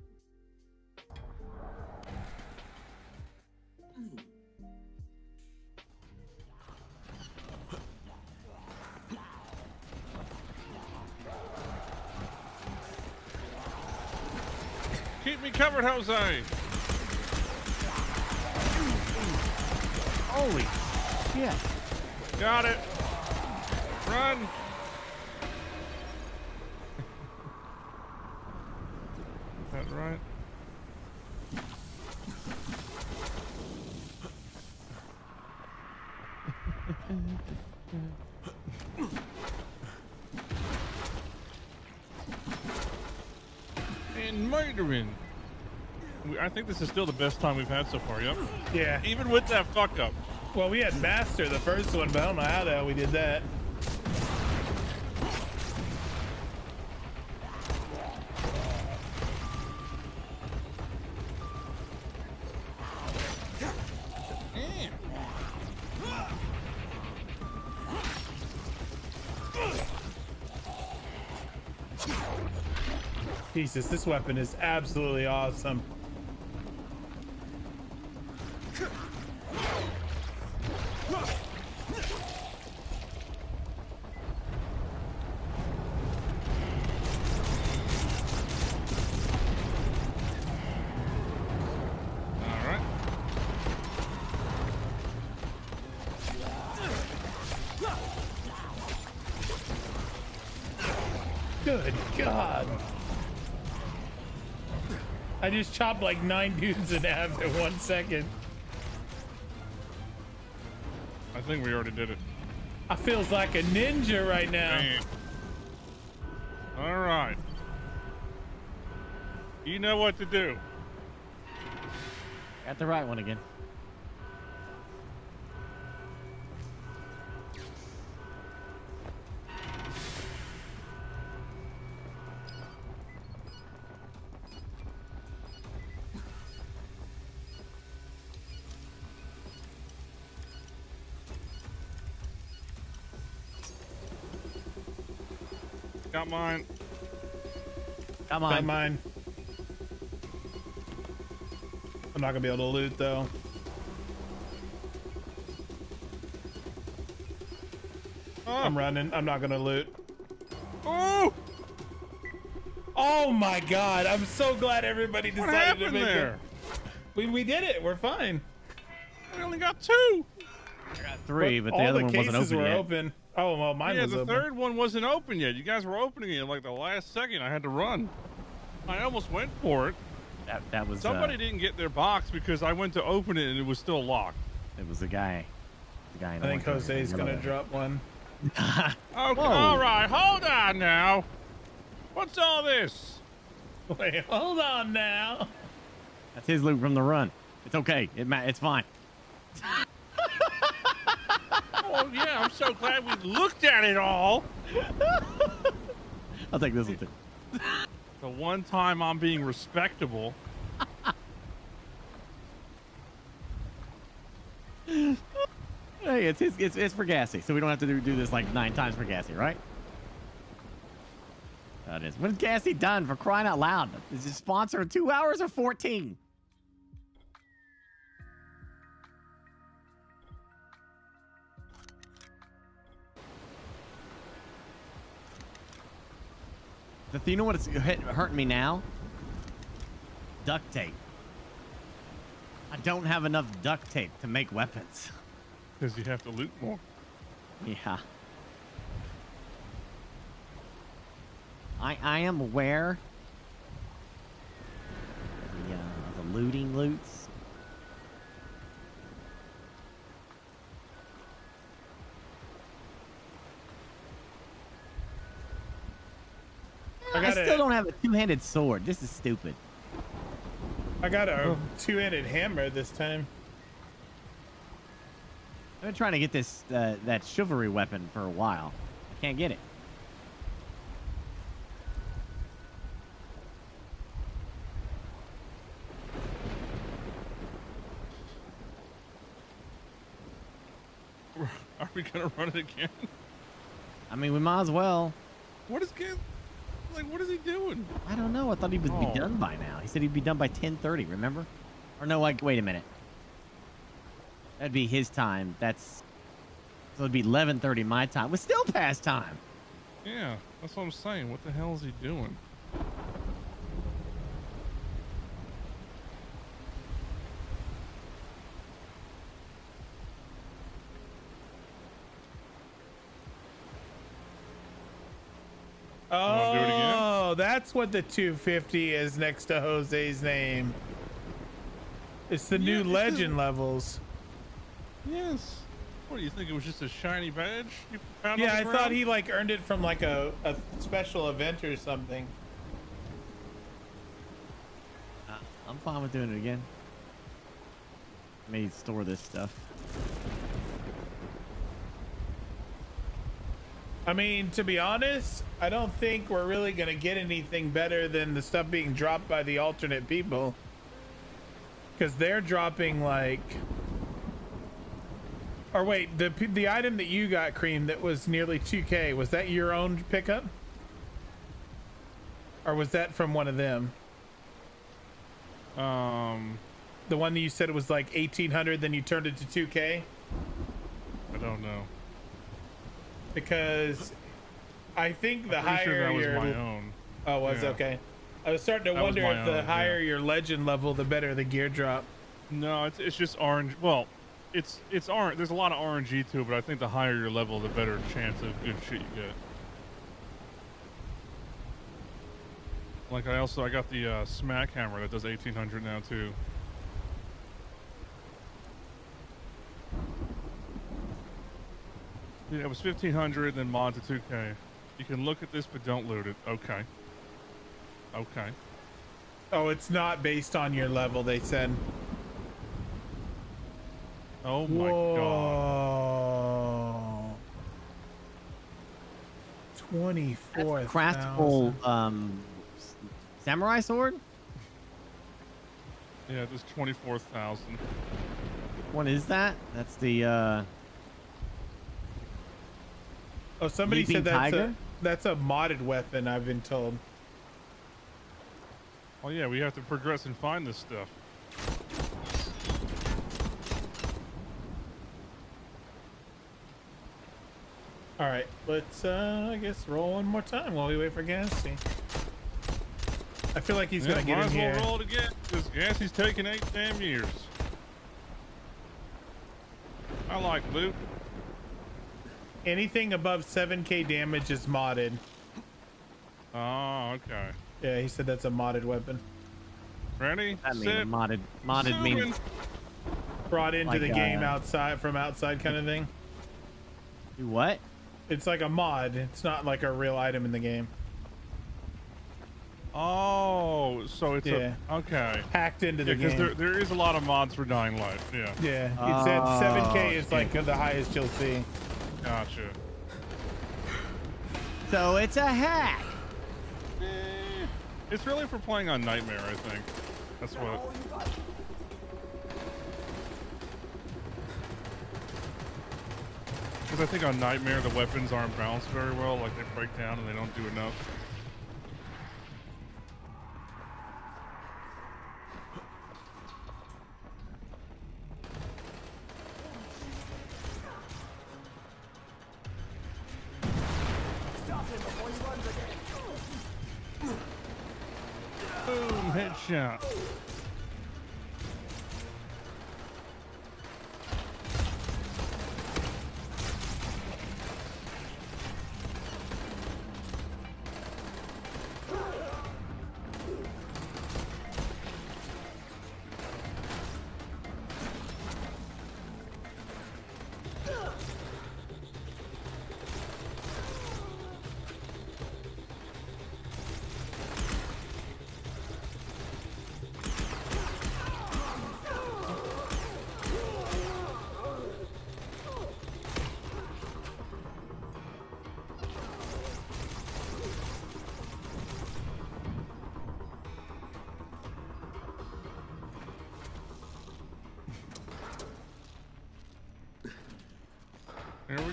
Covered, Jose! Holy shit. Got it! Run! Is that right? and murdering. We- I think this is still the best time we've had so far, yep. Yeah. Even with that fuck up. Well, we had Master the first one, but I don't know how the hell we did that. Jesus, this weapon is absolutely awesome. Just chopped like nine dudes in half in one second. I think we already did it. I feels like a ninja right now. All right. You know what to do. Got the right one again. Got mine. Got mine. Got mine. I'm not gonna be able to loot though. Oh. I'm running. I'm not gonna loot. Oh! Oh my god! I'm so glad everybody decided to make there? it. We we did it. We're fine. We only got two. I got three, but, the other the one wasn't open were yet. Open. Oh well, mine yeah, was the open. third one wasn't open yet. You guys were opening it like the last second. I had to run. I almost went for it. That that was Somebody uh, didn't get their box because I went to open it and it was still locked. It was the guy. The guy. in I think orange Jose's gonna there. drop one. Okay, Whoa. all right, hold on now. What's all this? Wait, hold on now. That's his loot from the run. It's okay. It ma- it's fine. Oh yeah, I'm so glad we looked at it all. I'll take this one too. The one time I'm being respectable. Hey, it's his, it's it's for Gassy, so we don't have to do, do this like nine times for Gassy, right? That is. What has Gassy done for crying out loud? Is his sponsor two hours or fourteen? The you know what it's hit, hurting me now? Duct tape. I don't have enough duct tape to make weapons. Because you have to loot more. Yeah. I I am aware. of The, uh, the looting loots. I I, still a- don't have a two-handed sword. This is stupid. I got a two-handed hammer this time. I've been trying to get this uh, that chivalry weapon for a while. I can't get it. Are we gonna run it again? I mean, we might as well. What is Gan? Like, what is he doing? I don't know. I thought he would Oh. be done by now. He said he'd be done by 10:30. Remember? Or no? Like, wait a minute. That'd be his time. That's so it'd be 11:30 my time. We're still past time. Yeah, that's what I'm saying. What the hell is he doing? Oh, wanna do it again? Oh, that's what the 250 is next to Jose's name. It's the new Yeah, it legend is. levels. Yes. What do you think? It was just a shiny badge you found Yeah, I the thought he like earned it from like a, a special event or something. Uh, I'm fine with doing it again. Maybe store this stuff. I mean, to be honest, I don't think we're really gonna get anything better than the stuff being dropped by the alternate people. Because they're dropping like, or wait, the the item that you got, cream, that was nearly 2k, was that your own pickup, or was that from one of them? Um, the one that you said it was like 1800, then you turned it to 2k. I don't know. Because I think the higher sure that was your my own. oh was Yeah. okay. I was starting to That wonder if the own, higher yeah. your legend level, the better the gear drop. No, it's it's just orange. Well, it's it's orange. There's a lot of RNG to it, but I think the higher your level, the better chance of good shit you get. Like I also I got the uh, smack hammer that does 1800 now too. Yeah, it was 1500, then mod to 2k. You can look at this, but don't loot it. Okay. Okay. Oh, it's not based on your level. They said. Oh my god. Whoa. Twenty-four. Craftable um, samurai sword. Yeah, it was 24,000. What is that? That's the uh, Oh, somebody Leaping said that's Tiger? a that's a modded weapon. I've been told. Oh yeah, we have to progress and find this stuff. All right, let's uh, I guess roll one more time while we wait for Gassy. I feel like he's Yeah, gonna get might in as well here. roll it again, because Gassy's taking eight damn years. I like loot. Anything above 7k damage is modded. Oh, okay. Yeah, he said that's a modded weapon. Ready? I mean, Sit. modded, modded means Brought into Like, the game uh, outside from outside kind of thing. do what? It's like a mod. It's not like a real item in the game. Oh, so it's Yeah. a okay. Hacked into the Because game. there there is a lot of mods for Dying Light. Yeah. Yeah, it said Oh, 7k is like the highest you'll see. Gotcha. So it's a hack. It's really for playing on Nightmare, I think. That's what. Because I think on Nightmare the weapons aren't balanced very well. Like they break down and they don't do enough. Boom! Headshot.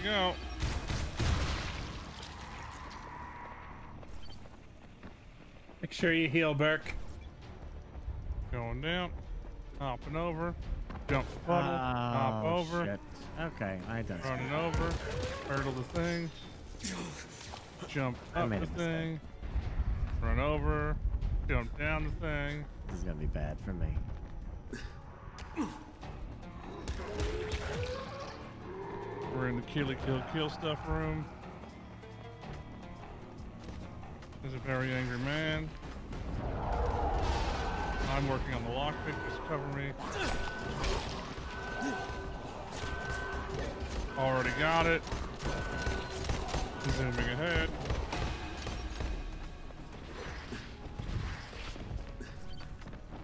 Go. Make sure you heal, Burke. Going down. Hopping over. Jump the puddle. hop Oh, over. shit. Okay, I done. Running over. Hurdle the thing. Jump up the thing. Run over. Jump down the thing. This is gonna be bad for me. We're in the kill kill kill stuff room. There's a very angry man. I'm working on the lockpick. Just cover me. Already got it. Zooming ahead.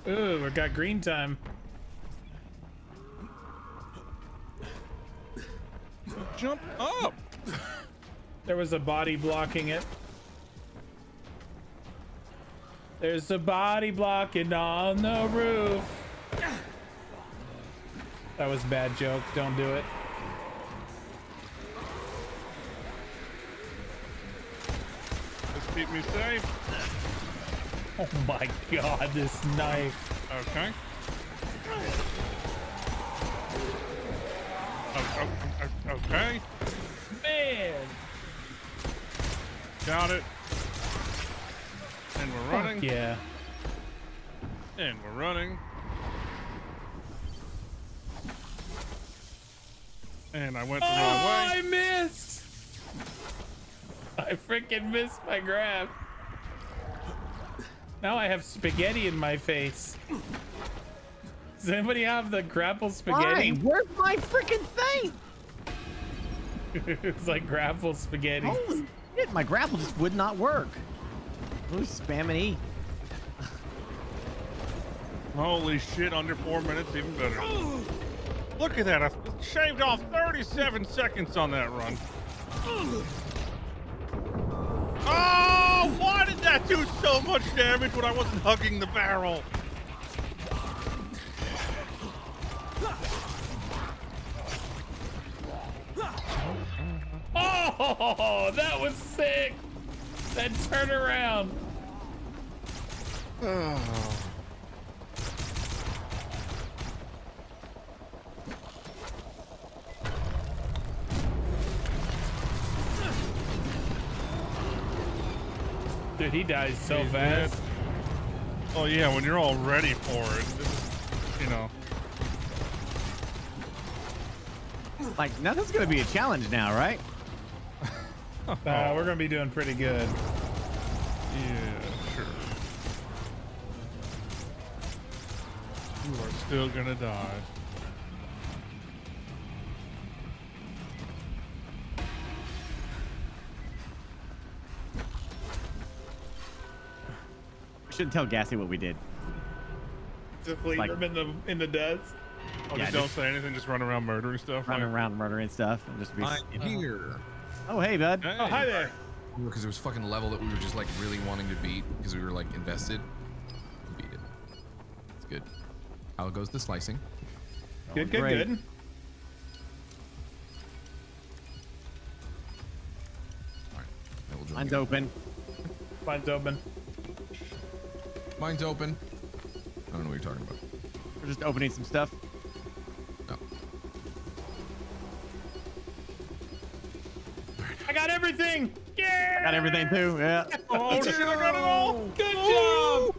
Ooh, we got green time. Jump up! There was a body blocking it. There's a body blocking on the roof. That was a bad joke. Don't do it. Just keep me safe. Oh my god, this knife. Okay. Okay. Man. Got it. And we're Fuck running. yeah. And we're running. And I went the Oh, wrong way. I missed. I freaking missed my grab. Now I have spaghetti in my face. Does anybody have the grapple spaghetti? Why? Where's my freaking thing? it's like grapple spaghetti. Holy shit, my grapple just would not work. Really spamming E. Holy shit, under four minutes, even better. Look at that. I shaved off 37 seconds on that run. Oh, why did that do so much damage when I wasn't hugging the barrel? Oh, that was sick. That turn around, Dude, he dies so He's fast. Dead. Oh yeah, when you're all ready for it, you know. Like nothing's gonna be a challenge now, right? Uh, we're gonna be doing pretty good. Yeah, sure. You are still gonna die. We shouldn't tell Gassy what we did. Just leave Like- him in the in the dust. Oh, Yeah, just don't say anything. Just run around murdering stuff. Running like- around murdering stuff and just be. I'm here. Oh hey, bud. Oh, hi there. Because there was fucking level that we were just like really wanting to beat because we were like invested. We beat it. It's good. How goes the slicing? Good, good, Great. good. That will Mine's me. open. Mine's open. Mine's open. I don't know what you're talking about. We're just opening some stuff. I got everything. Yeah. I got everything too. Yeah. Oh shit! I got it all. Good job.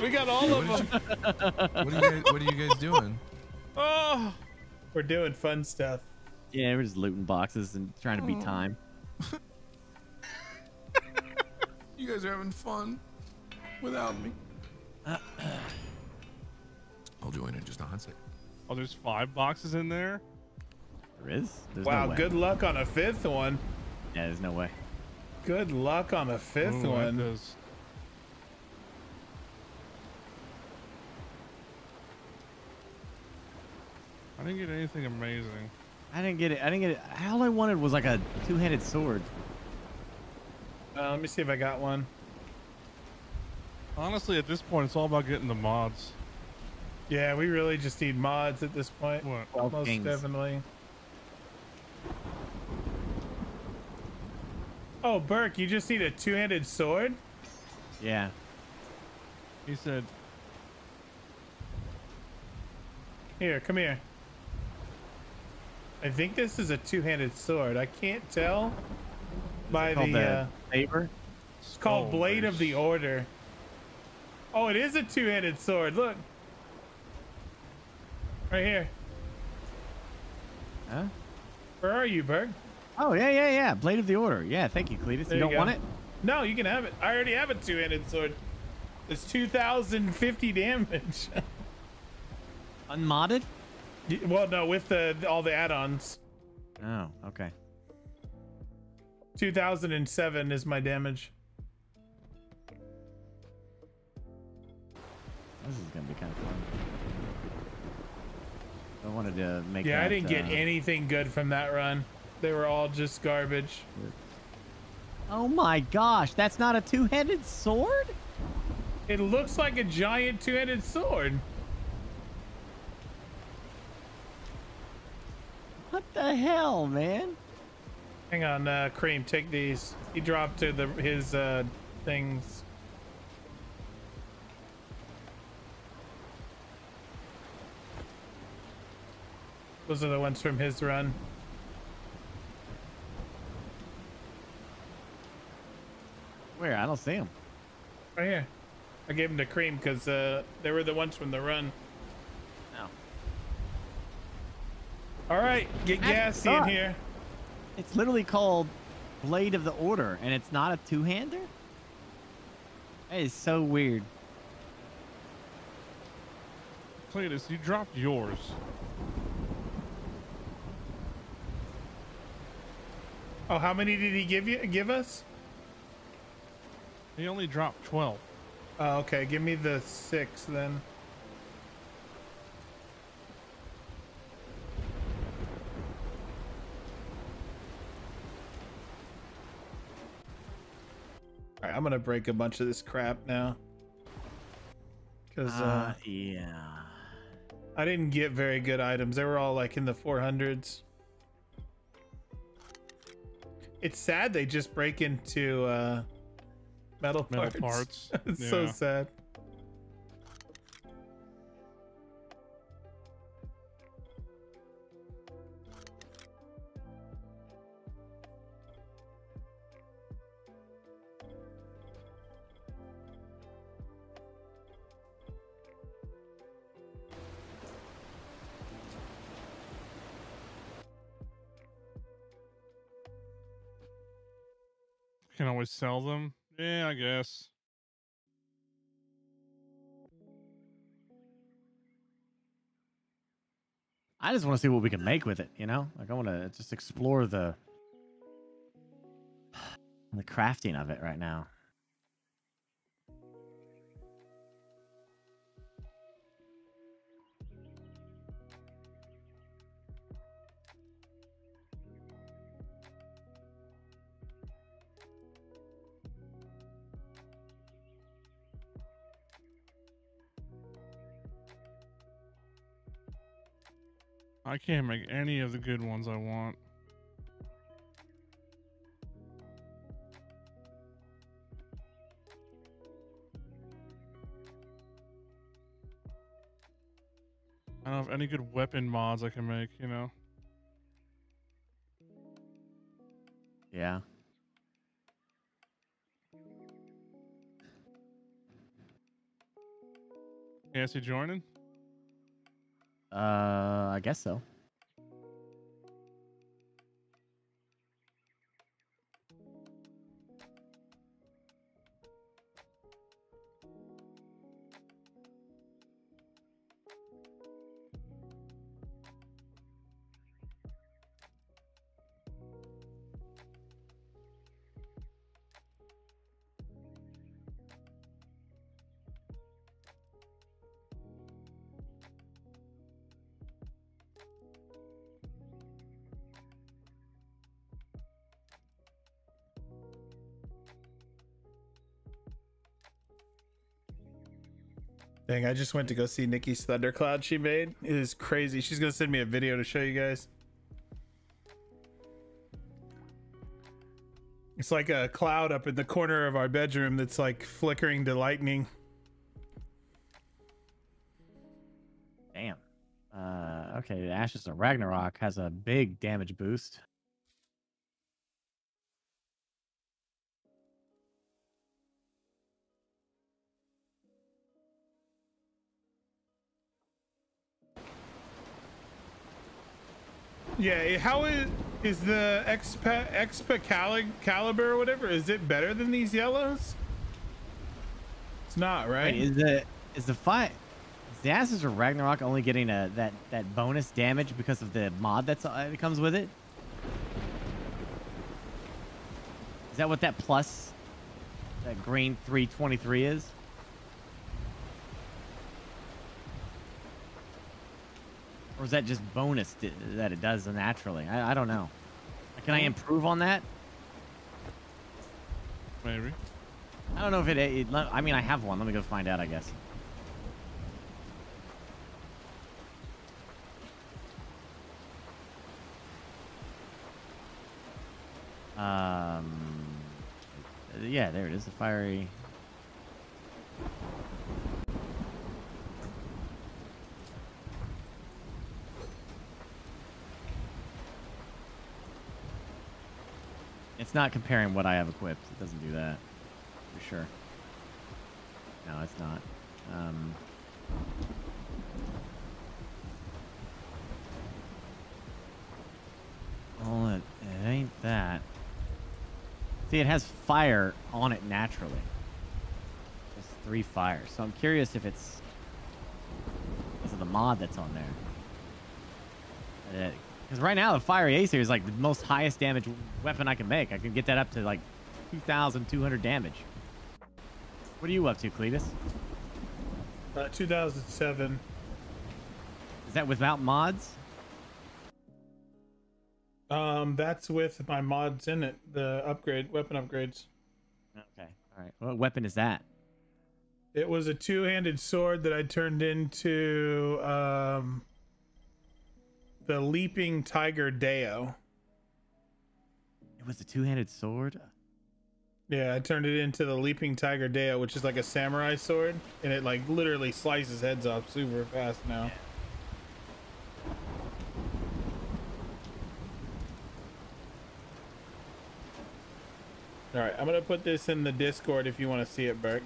We got all of What them. What are you guys, what are you guys doing? Oh, we're doing fun stuff. Yeah, we're just looting boxes and trying to beat Oh. time. You guys are having fun without me. I'll join in just a hot second. Oh, there's five boxes in there. There is. There's wow, no good luck on a fifth one. Yeah, there's no way. Good luck on the fifth Ooh, one. does- I didn't get anything amazing. I didn't get it. I didn't get it. All I wanted was like a two-handed sword. Uh, let me see if I got one. Honestly, at this point, it's all about getting the mods. Yeah, we really just need mods at this point. What? Twelve Most kings. definitely. Oh, Burke, you just need a two-handed sword? Yeah. He said, Here, come here. I think this is a two-handed sword. I can't tell by the, the uh, saber. it's called Blade of the Order. Oh, it is a two-handed sword. Look. Right here. Huh? Where are you, Burke? Oh yeah, yeah, yeah. Blade of the Order. Yeah, thank you, Cletus. There you you don't want it? No, you can have it. I already have a two-handed sword. It's 2,050 damage. Unmodded? Well, no, with the all the add-ons. Oh, okay. 2007 is my damage. This is gonna be kind of fun. I wanted to make. Yeah, I didn't get uh, anything good from that run. They were all just garbage. Oh my gosh, that's not a two-headed sword? It looks like a giant two-headed sword. What the hell, man? Hang on, uh, Cream, take these. He dropped to the his uh, things. Those are the ones from his run. Where? I don't see him. Right here. I gave them to Cream because uh, they were the ones from the run. No. All right, get That's gassy in here. It's literally called Blade of the Order, and it's not a two-hander. That is so weird. Cletus, you dropped yours. Oh, how many did he give you? Give us? He only dropped 12. Oh, okay. Give me the six then. All right, I'm gonna break a bunch of this crap now. Cause uh, Uh, yeah. I didn't get very good items. They were all like in the 400s. It's sad they just break into uh, metal parts. Metal parts. it's yeah. so sad. can always sell them. Yeah, I guess. I just want to see what we can make with it. You know, like I want to just explore the the crafting of it right now. I can't make any of the good ones I want. I don't have any good weapon mods I can make, you know? Yeah. Gassy joining? Uh, I guess so. Dang, I just went to go see Nikki's Thundercloud she made. It is crazy. She's gonna send me a video to show you guys. It's like a cloud up in the corner of our bedroom that's like flickering to lightning. Damn. Uh, okay, Ashes of Ragnarok has a big damage boost. Yeah, how is is the Expa Expa Cali- Caliber or whatever? Is it better than these yellows? It's not, right? Wait, is the is the fight? Is the Ashes of Ragnarok only getting a that that bonus damage because of the mod that's uh, that comes with it? Is that what that plus that green 323 is? Or is that just bonus that it does naturally? I, I don't know. Can I improve on that? Maybe. I don't know if it, it. I mean, I have one. Let me go find out. I guess. Um. Yeah, there it is. The fiery. It's not comparing what I have equipped. It doesn't do that. For sure. No, it's not. Um, well, it, it ain't that. See, it has fire on it naturally. Just three fires. So I'm curious if it's because of the mod that's on there. Because right now the Fiery Ace here is like the most highest damage weapon I can make. I can get that up to like 2,200 damage. What are you up to, Cletus? Uh, 2007. Is that without mods? Um, that's with my mods in it. The upgrade, weapon upgrades. Okay. All right. What weapon is that? It was a two-handed sword that I turned into um, the Leaping Tiger Deo. It was a two-handed sword. Yeah, I turned it into the Leaping Tiger Deo, which is like a samurai sword, and it like literally slices heads off super fast now. All right, I'm gonna put this in the Discord if you want to see it, Burke.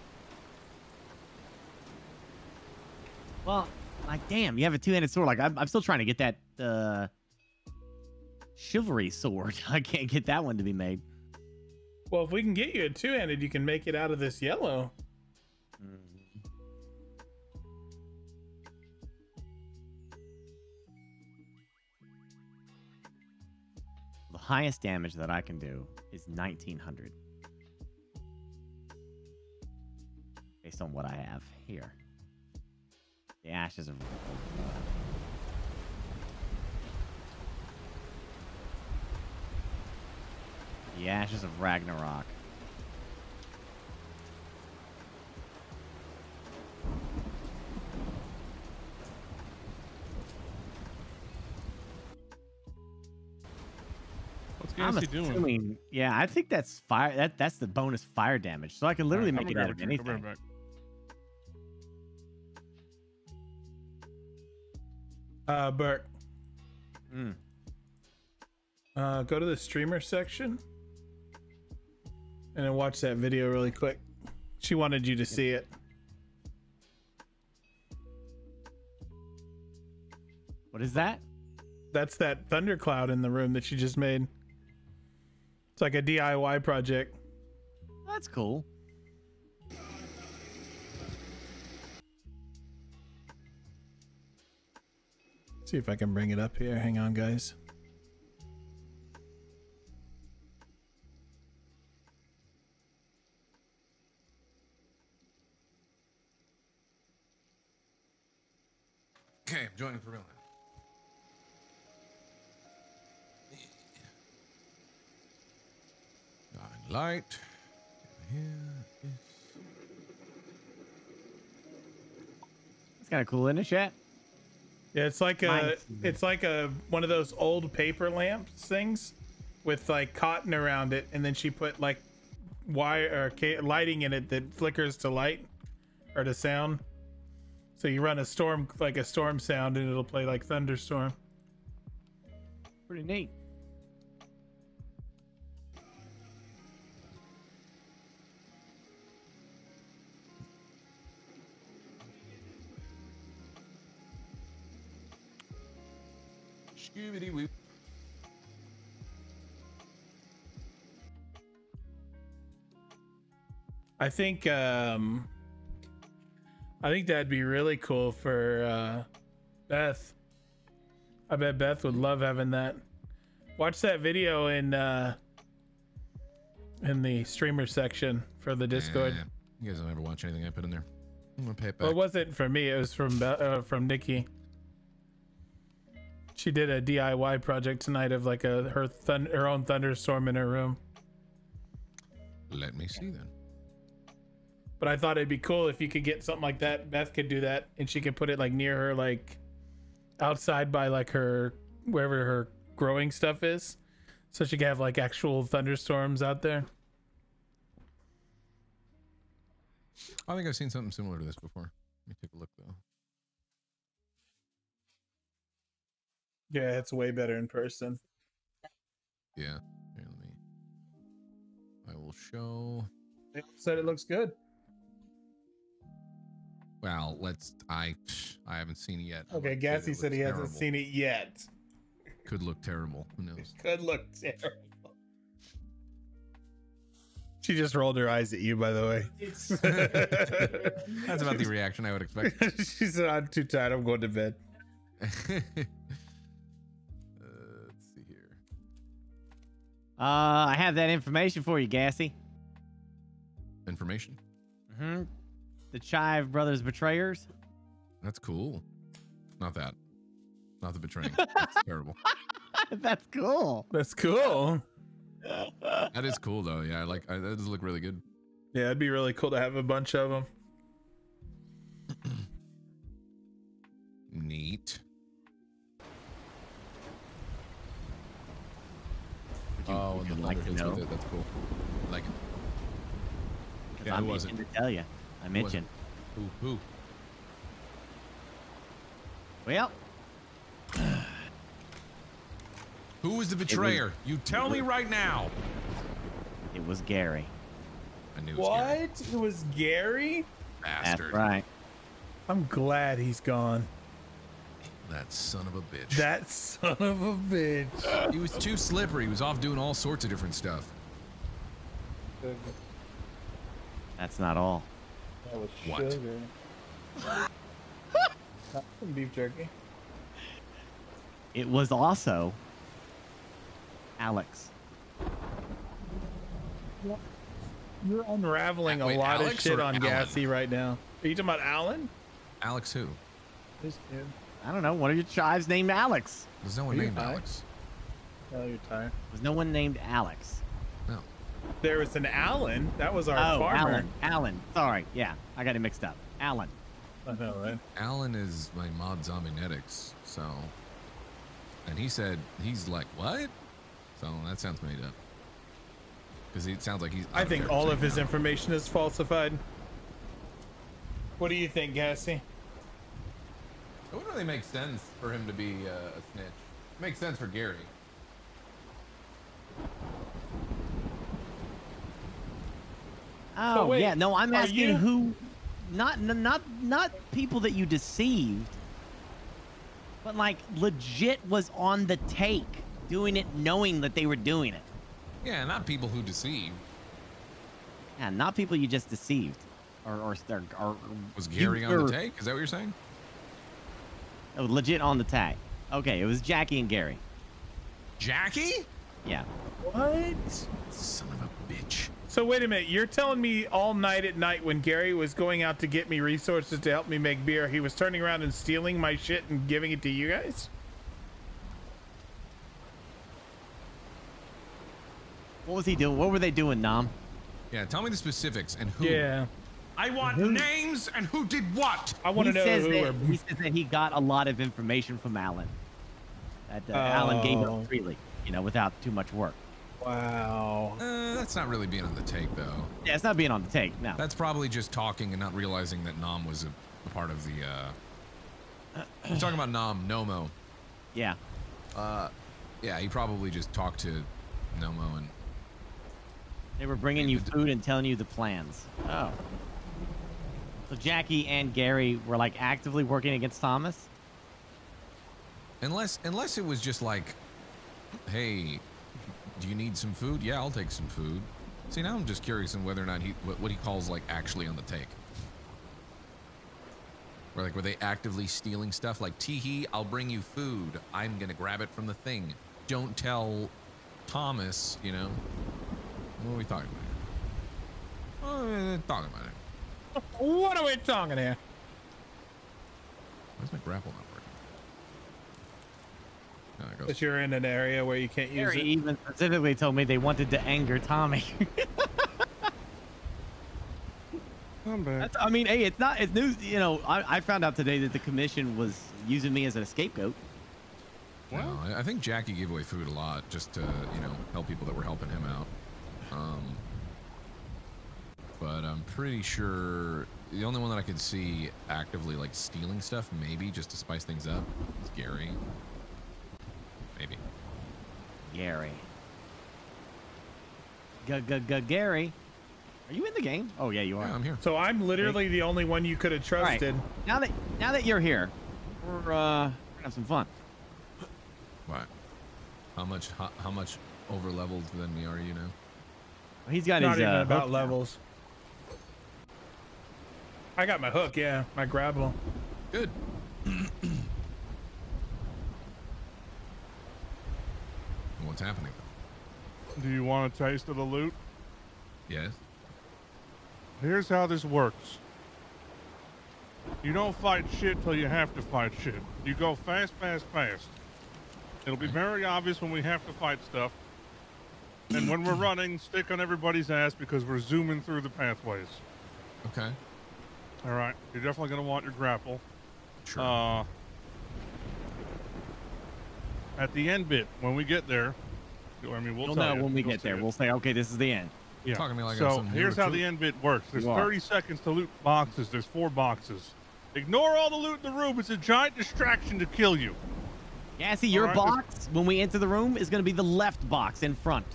Well, like, damn, you have a two-handed sword. Like, I'm, I'm still trying to get that uh, chivalry sword. I can't get that one to be made. Well, if we can get you a two-handed, you can make it out of this yellow. The highest damage that I can do is 1900. Based on what I have here. The ashes of. The ashes of Ragnarok. What's I'm assuming, yeah, I think that's fire. That that's the bonus fire damage. So I can literally Alright, make it out of a drink. I'll be anything. Uh, Bert. Mm. Uh, go to the streamer section and then watch that video really quick. She wanted you to see it. What is that? That's that thundercloud in the room that she just made. It's like a DIY project. That's cool. See if I can bring it up here. Hang on, guys. Okay, I'm joining for real now. Dying light. Here is It's kind of cool, isn't it, chat? Yeah, it's like a Mine's- it's like a one of those old paper lamps things with like cotton around it, and then she put like wire or ca- lighting in it that flickers to light or to sound. So you run a storm like a storm sound, and it'll play like thunderstorm. Pretty neat. I think um I think that'd be really cool for uh Beth. I bet Beth would love having that. Watch that video in uh in the streamer section for the Discord. Yeah, you guys don't ever watch anything I put in there. I'm gonna pay it back. Well, it wasn't for me. It was from uh, from Nikki. She did a DIY project tonight of like a her thun- her own thunderstorm in her room. Let me see then. But I thought it'd be cool if you could get something like that. Beth could do that, and she could put it like near her, like outside by like her wherever her growing stuff is, so she could have like actual thunderstorms out there. I think I've seen something similar to this before. Let me take a look Yeah, it's way better in person. Yeah. Here, let me. I will show. They said it looks good. Well, let's. I I haven't seen it yet. Okay, wouldn't say that Gassy said he looks hasn't seen it yet. Could look terrible. Who knows? Could look terrible. She just rolled her eyes at you, by the way. That's about the reaction I would expect. she said, "I'm too tired. I'm going to bed." Uh, I have that information for you, Gassy. Information. hmm The Chive Brothers Betrayers. That's cool. Not that. Not the betraying. That's terrible. That's cool. That's cool. That is cool though. Yeah, I like. I, that does look really good. Yeah, it'd be really cool to have a bunch of them. Neat. You- oh, would the you like to hits with know? it. That's cool. I like it. 'Cause Yeah, I'm who was itching it? to tell you. I'm Who itching. Who? Who? Well, Who was the betrayer? you tell me right now. it was Gary. I knew it was Gary. What? It was Gary? Bastard. That's right. I'm glad he's gone. That son of a bitch. That son of a bitch. he was too slippery. He was off doing all sorts of different stuff. That's not all. That was What? sugar. Not some beef jerky. It was also Alex. You're unraveling a Wait, lot of shit on Alan? Gassy right now. Are you talking about Alan? Alex who? This kid. I don't know. One of your chives named Alex. There's no one Are named high? Alex. Oh, you're tired. There's no one named Alex. No. There was an Alan. That was our oh, farmer. Alan. Alan. Sorry. Yeah, I got it mixed up. Alan. I know, right? Alan is my mod zombinetics, so and he said he's like what? So that sounds made up. Because it sounds like he's. I think all of his out. information is falsified. What do you think, Gassy? It wouldn't really make sense for him to be uh, a snitch. It makes sense for Gary. Oh wait, yeah, no, I'm asking you- who, not not not people that you deceived, but like legit was on the take, doing it knowing that they were doing it. Yeah, not people who deceived. Yeah, not people you just deceived, or or, or, or Was you Gary on the take? Is that what you're saying? Oh, legit on the tag. Okay, it was Jackie and Gary. Jackie? Yeah. What? Son of a bitch. So wait a minute. You're telling me all night at night when Gary was going out to get me resources to help me make beer, he was turning around and stealing my shit and giving it to you guys? What was he doing? What were they doing, Nam? Yeah, tell me the specifics and who. Yeah. I want names and who did what. I want to know says who that, are he says that he got a lot of information from Alan. That uh, Alan gave Oh. it freely, you know, without too much work. Wow. Uh, that's not really being on the take, though. Yeah, it's not being on the take. No. That's probably just talking and not realizing that Nom was a, a part of the. Uh... We're talking about Nom, Nomo. Yeah. Uh, yeah, he probably just talked to Nomo and. They were bringing you food and telling you the plans. Oh. So Jackie and Gary were like actively working against Thomas? Unless, unless it was just like, hey, do you need some food? Yeah, I'll take some food. See, now I'm just curious on whether or not he what, what he calls like actually on the take. Where like were they actively stealing stuff? Like Teehee, I'll bring you food. I'm gonna grab it from the thing. Don't tell Thomas. You know. What are we talking about? here? Uh, talking about. What are we talking here? Why's my grapple not working? There it goes. That you're in an area where you can't use Gary it. even specifically told me they wanted to anger Tommy. I'm back. That's, I mean, hey, it's not, it's news. You know, I, I found out today that the commission was using me as a scapegoat. No, I- I think Jackie gave away food a lot just to, you know, help people that were helping him out. Um, but I'm pretty sure the only one that I could see actively like stealing stuff, maybe just to spice things up, is Gary. Maybe. Gary. G -g -g Gary. Are you in the game? Oh yeah, you are. Yeah, I'm here. So I'm literally the only one you could have All right. trusted. Now that now that you're here, we're uh, we're gonna have some fun. What? How much? How, how much over leveled than me are you now? He's got Not his even uh, about levels. now. Levels. I got my hook, yeah, my grapple. Good. What's happening? Do you want a taste of the loot? Yes. Here's how this works. You don't fight shit till you have to fight shit. You go fast, fast, fast. It'll be very obvious when we have to fight stuff. And when we're running, stick on everybody's ass because we're zooming through the pathways. Okay. All right. You're definitely going to want your grapple. Sure. Uh, at the end bit, when we get there, I mean, we'll You'll tell know you. when we get there. it. We'll say, okay, this is the end. Yeah. Talking to me like I'm so here's how the end bit works. There's 30 seconds to loot boxes. There's four boxes. Ignore all the loot in the room. It's a giant distraction to kill you. Gassy, your All right, box when we enter the room is gonna be the left box in front.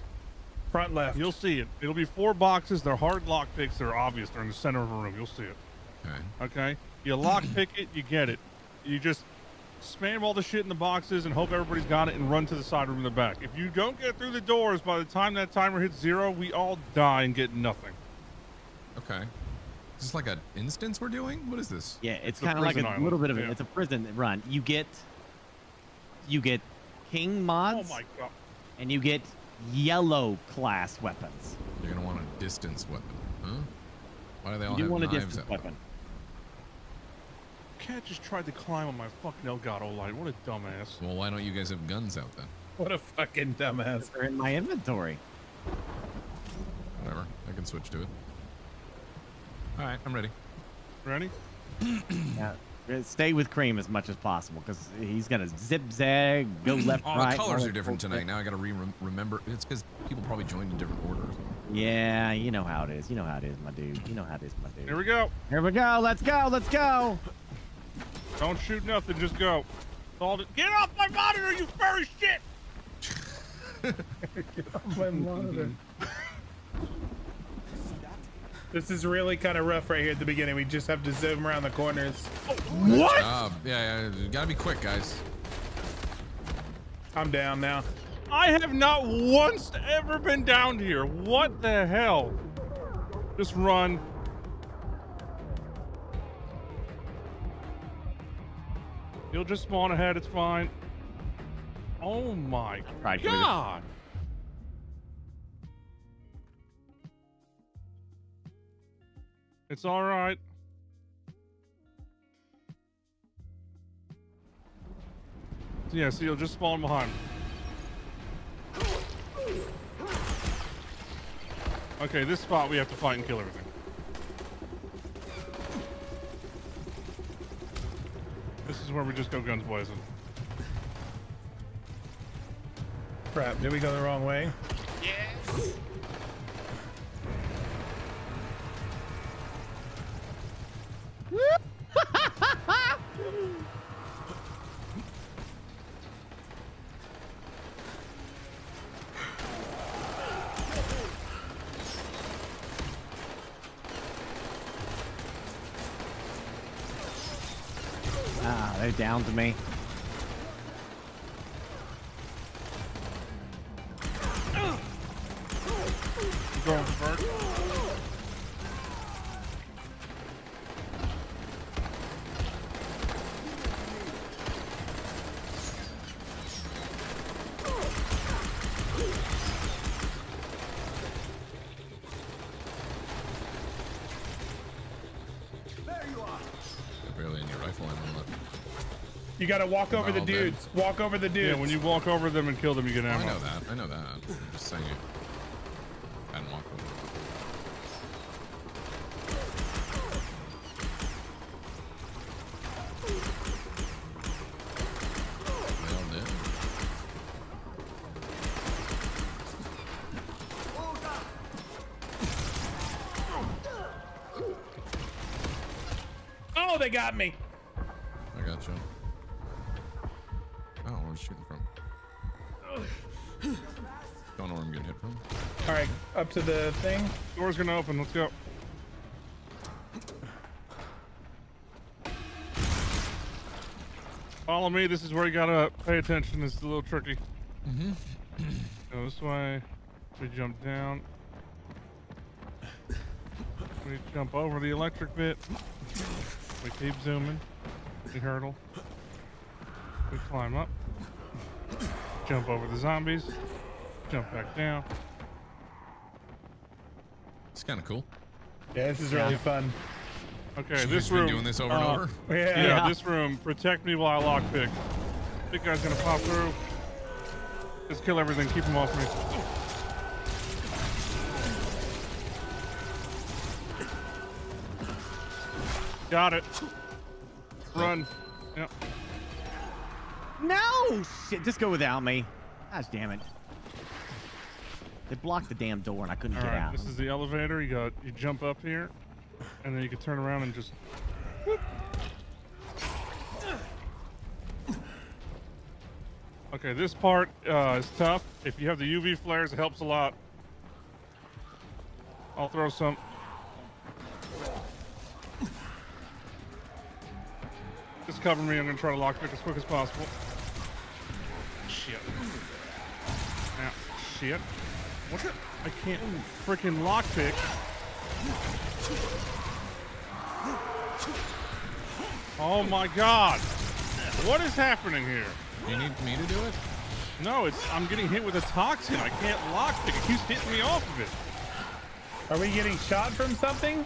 Front left. You'll see it. It'll be four boxes. They're hard lock picks. They're obvious. They're in the center of a room. You'll see it. Okay. Okay. You lock pick it. You get it. You just spam all the shit in the boxes and hope everybody's got it and run to the side room in the back. If you don't get through the doors by the time that timer hits zero, we all die and get nothing. Okay. Is this like an instance we're doing? What is this? Yeah, it's the kind of like a prison little bit of yeah. a, it's a prison run. You get you get king mods Oh my god. and you get yellow class weapons. You're gonna want a distance weapon, huh? Why do they all You do have want a distance out? weapon. Cat just tried to climb on my fucking Elgato light. What a dumbass. Well, why don't you guys have guns out then? What a fucking dumbass. They're in my inventory. Whatever. I can switch to it. All right, I'm ready. Ready? Yeah. Uh, Stay with cream as much as possible because he's gonna zip zag, go left, Oh, right. the colors are different tonight. Now I gotta re remember. It's because people probably joined in different orders. Yeah, you know how it is. You know how it is, my dude. You know how it is, my dude. Here we go. Here we go. Let's go. Let's go. Don't shoot nothing. Just go. All the- Get off my monitor, you furry shit! my monitor. This is really kind of rough right here at the beginning. We just have to zoom around the corners. What? Uh, yeah, yeah, you gotta be quick, guys. I'm down now. I have not once ever been down here. What the hell? Just run. You'll just spawn ahead. It's fine. Oh my we god! It's all right. Yeah, so you'll just spawn behind. Okay, this spot we have to fight and kill everything. This is where we just go guns blazing. Crap, did we go the wrong way? Yes. down to me. You gotta walk over the All dead. dudes. Walk over the dudes. Yeah, when you walk over them and kill them, you get ammo. I know that. I know that. I'm just saying it. I hadn't walked over. They all dead. Oh, they got me. Up to the thing. Door's gonna open. Let's go. Follow me. This is where you gotta pay attention. This is a little tricky. Mm-hmm. Go this way. We jump down. We jump over the electric bit. We keep zooming. We hurdle. We climb up. Jump over the zombies. Jump back down. It's kind of cool. Yeah, this is really fun. Okay, You this been room. doing this over and Oh, over? Yeah. Yeah, this room. Protect me while I lockpick. Big guy's gonna pop through. Just kill everything. Keep him off me. Got it. Run. Yep. No shit. Just go without me. Gosh damn it. They blocked the damn door and I couldn't All get right. out. This is the elevator. You got. You jump up here, and then you can turn around and just. Okay, this part uh, is tough. If you have the UV flares, it helps a lot. I'll throw some. Just cover me. I'm gonna try to lockpick as quick as possible. Shit. Now, shit. What the? I can't freaking lockpick. Oh my god! What is happening here? You need me to do it? No, it's I'm getting hit with a toxin. I can't lockpick. It keeps hitting me off of it. Are we getting shot from something?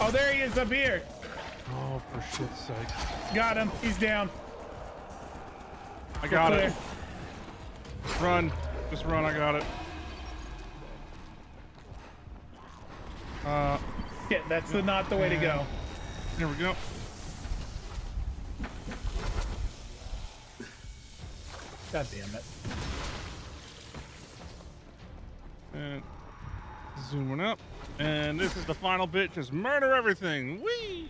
Oh, there he is up here. Oh, for shit's sake. Got him. He's down. I got We're it. Run. Just run. I got it. Uh, Yeah, that's the, not the way to go. Here we go. God damn it. And zooming up. And this is the final bit. Just murder everything. Whee!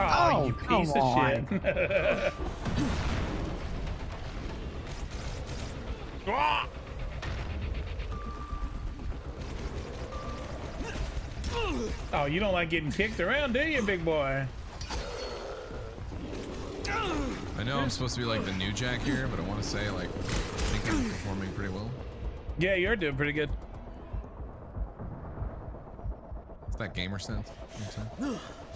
Oh, you come piece on. of shit. Ah! oh, you don't like getting kicked around, do you, big boy? I know I'm supposed to be like the new Jack here, but I want to say like I think I'm performing pretty well. Yeah, you're doing pretty good. It's that gamer sense.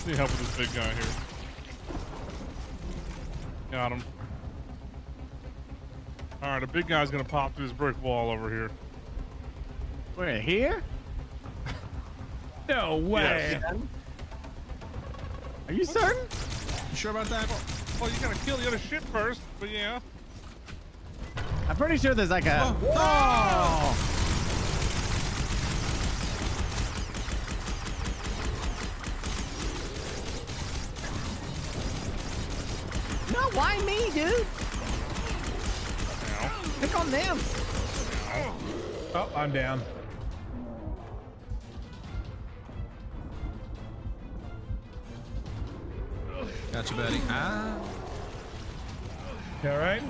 just need help with this big guy here. Got him. Alright, a big guy's gonna pop through this brick wall over here. We're here? No way. Yes. Are you certain? You sure about that? Oh, well, you gotta kill the other shit first, but yeah. I'm pretty sure there's like a. Oh! No, why me, dude? Pick on them. Oh, I'm down. Gotcha, buddy. Ah. You all right?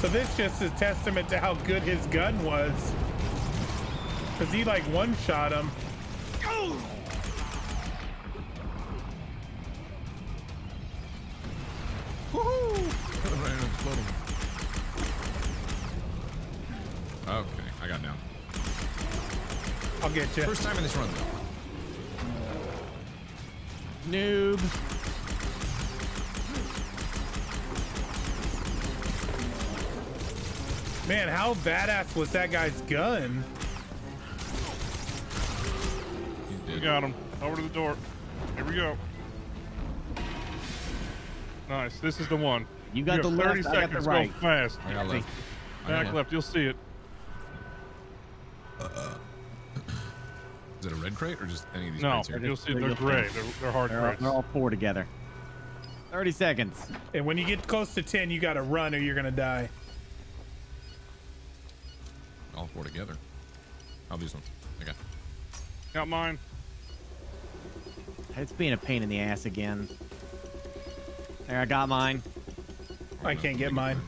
So this just is testament to how good his gun was. Cause he like one shot him. Okay, I got down. I'll get you. First time in this run though. Noob. Man, how badass was that guy's gun? We got him. Over to the door. Here we go. Nice. This is the one. You got have the 30 left, I got seconds. the right. Go fast. I got left. I got Back left. left. You'll see it. Is it a red crate or just any of these No, crates here? you'll see You'll they're gray. They're, they're hard They're all, crates. they're all four together. 30 seconds. And when you get close to 10, you gotta run or you're gonna die. All four together. How these ones? Okay. Got mine. It's being a pain in the ass again. There, I got mine. I can't get mine.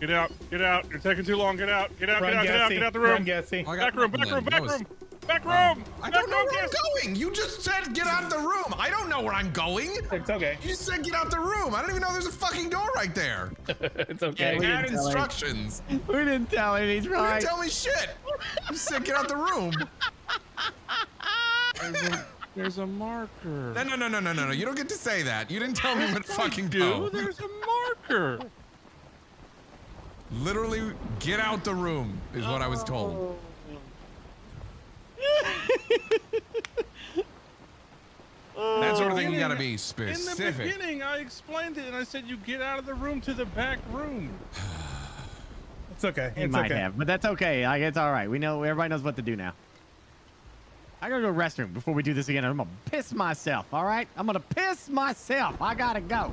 Get out. Get out. You're taking too long. Get out. Get out. Run, get out. Get out. Get out the Run, oh, room. Gassy. Oh. I Back room. Back room. Back room. Back room. I don't know where I'm going. You just said get out the room. I don't know where I'm going. It's okay. You just said get out the room. I don't even know there's a fucking door right there. it's Yeah, okay. we Add didn't him. instructions. We didn't tell him he's You didn't tell me shit. You said get out the room. There's a, marker. No, no, no, no, no, no, no. You don't get to say that. You didn't tell me what to fucking Dude, go. there's a marker. Literally, get out the room is what I was told. Oh. That sort of oh. thing you gotta be specific. In the beginning, I explained it and I said you get out of the room to the back room. It's okay. He It's might okay. have, but that's okay. Like, it's all right. We know everybody knows what to do now. I gotta go to the restroom before we do this again. I'm gonna piss myself. All right, I'm gonna piss myself. I gotta go.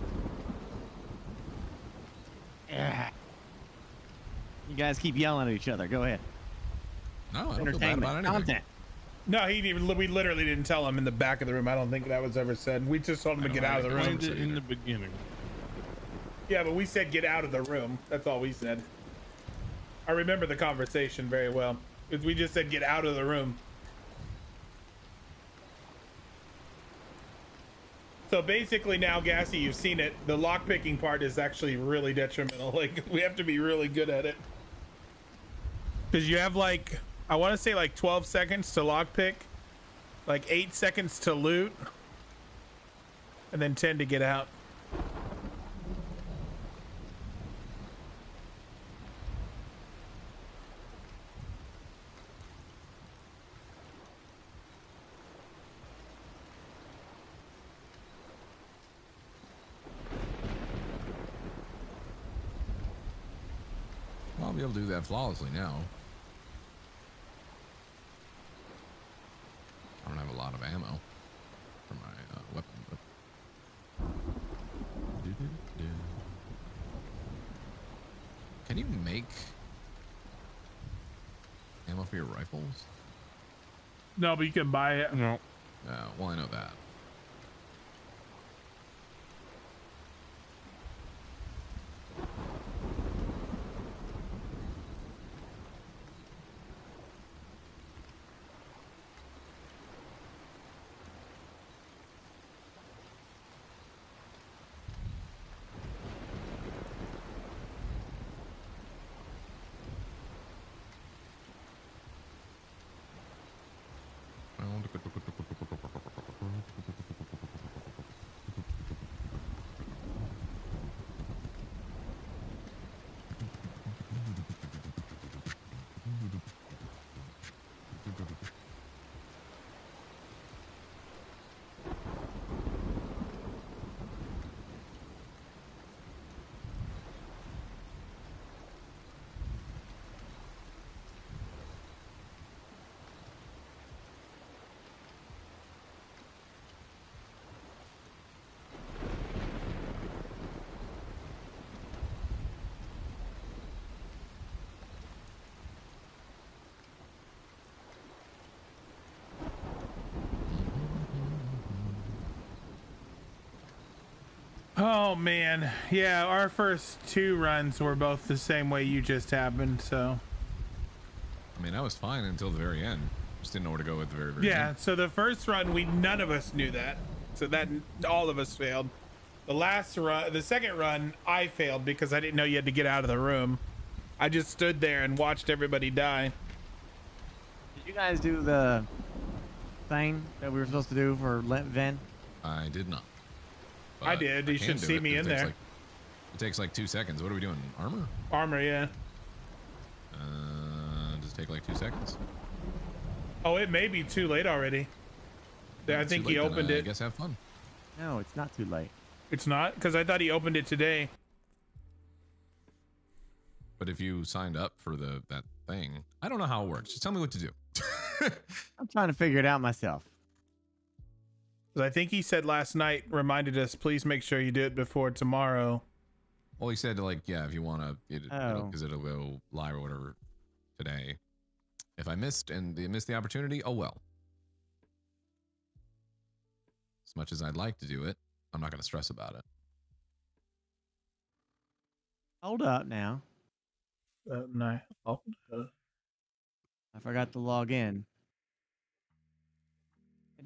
Yeah. You guys keep yelling at each other. Go ahead. No, I don't feel bad Entertainment about anything. content. No, he didn't even. We literally didn't tell him in the back of the room. I don't think that was ever said. We just told him to get out of the room. It in the beginning. Yeah, but we said get out of the room. That's all we said. I remember the conversation very well. We just said get out of the room. So basically now, Gassy, you've seen it. The lockpicking part is actually really detrimental. Like we have to be really good at it. Because you have like, I want to say like 12 seconds to lockpick, like eight seconds to loot, and then 10 to get out. Be able to do that flawlessly now. I don't have a lot of ammo for my uh, weapon. But... Do-do-do-do. Can you make ammo for your rifles? No, but you can buy it. No. Uh, well, I know that. Oh man, yeah. Our first two runs were both the same way you just happened. So I mean, I was fine until the very end. Just didn't know where to go at the very, very yeah. end. So the first run, we none of us knew that. So that all of us failed. The last run, the second run, I failed because I didn't know you had to get out of the room. I just stood there and watched everybody die. Did you guys do the thing that we were supposed to do for Lent Ven? I did not. I But did. You can should do see it. me in there. Like, it takes like two seconds. What are we doing? Armor? Armor, yeah. Uh, does it take like two seconds? Oh, it may be too late already. Yeah, I think he opened then opened I guess have fun. No, it's not too late. It's not because I thought he opened it today. But if you signed up for the that thing, I don't know how it works. Just tell me what to do. I'm trying to figure it out myself. 'Cause I think he said last night, reminded us, please make sure you do it before tomorrow. Well, he said like, yeah, if you want to, it, Oh. because it'll go live or whatever today. If I missed and they missed the opportunity, oh well. As much as I'd like to do it, I'm not going to stress about it. Hold up now. Uh, no. Oh, uh, I forgot to log in.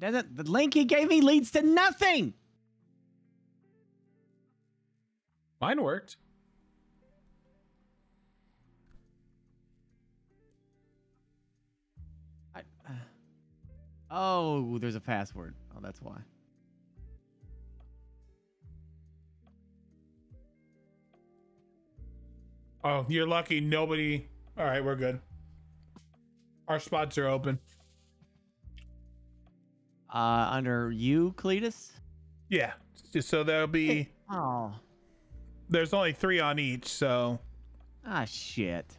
It doesn't. The link he gave me leads to nothing. Mine worked. I, uh, oh, there's a password. Oh, that's why. Oh, you're lucky. Nobody. All right, we're good. Our spots are open. Uh, under you, Cletus. Yeah. So there'll be. Oh. There's only three on each, so. Ah, shit.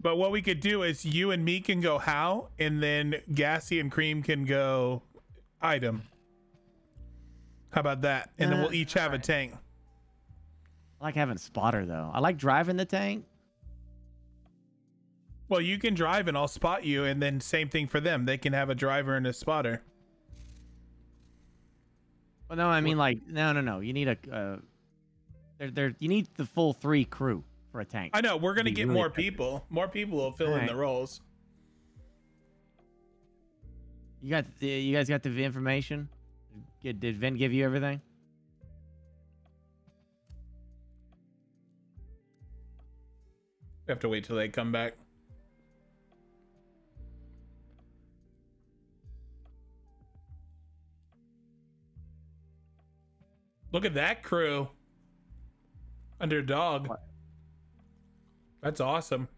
But what we could do is you and me can go how, and then Gassy and Cream can go item. How about that? And then Uh, we'll each have a tank. I like having spotter though. I like driving the tank. Well, you can drive and I'll spot you, and then same thing for them. They can have a driver and a spotter. Well, no, I mean like no, no, no. You need a uh, there, there. You need the full three crew for a tank. I know we're gonna get really more effective. people. More people will fill in Alright. the roles. You got the, you guys got the information? Did, did Vin give you everything? We have to wait till they come back. Look at that crew. Underdog. That's awesome.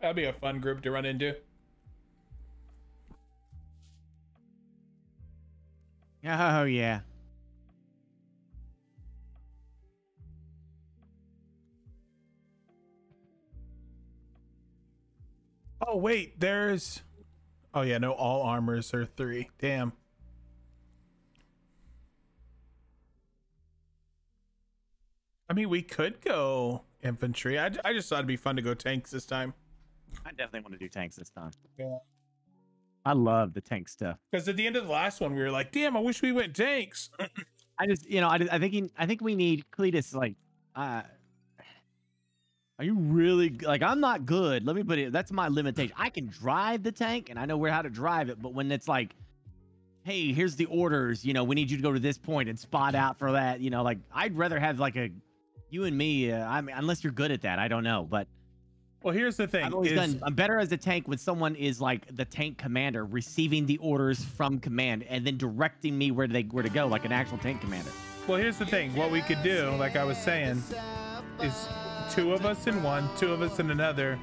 That'd be a fun group to run into. Oh yeah. Oh wait, there's Oh yeah, no, all armors are three. Damn. I mean, we could go infantry. I, I just thought it'd be fun to go tanks this time. I definitely want to do tanks this time. Yeah. I love the tank stuff. Because at the end of the last one, we were like, "Damn, I wish we went tanks." I just, you know, I, I think he, I think we need Cletus. Like, uh, are you really like? I'm not good. Let me put it. That's my limitation. I can drive the tank, and I know where how to drive it. But when it's like, hey, here's the orders. You know, we need you to go to this point and spot out for that. You know, like I'd rather have like a you and me. Uh, I mean, unless you're good at that, I don't know. But well, here's the thing. Is- done. I'm better as a tank when someone is like the tank commander, receiving the orders from command and then directing me where they where to go, like an actual tank commander. Well, here's the thing. What we could do, like I was saying, is two of us in one, two of us in another,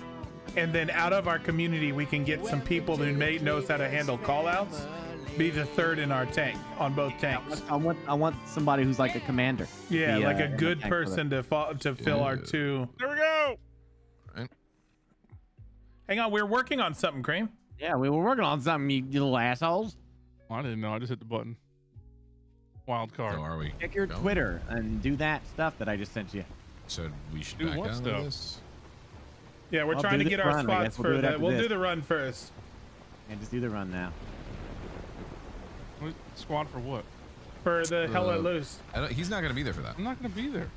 and then out of our community, we can get some people who may knows how to handle callouts. Be the third in our tank on both tanks. I want I want somebody who's like a commander. Yeah, Be, like uh, a good tank for the- person to fa- to fill our two. There we go. Hang on, we're working on something, Cream. Yeah, we were working on something, you little assholes. I didn't know. I just hit the button. Wild card. So are we? Check your going? Twitter and do that stuff that I just sent you. So we should Do back what out stuff? this. Yeah, we're I'll trying to get our run, spots we'll for it the. We'll this. do the run first. And just do the run now. What- Squad for what? For the hell let Uh, loose. I don't, he's not going to be there for that. I'm not gonna be there.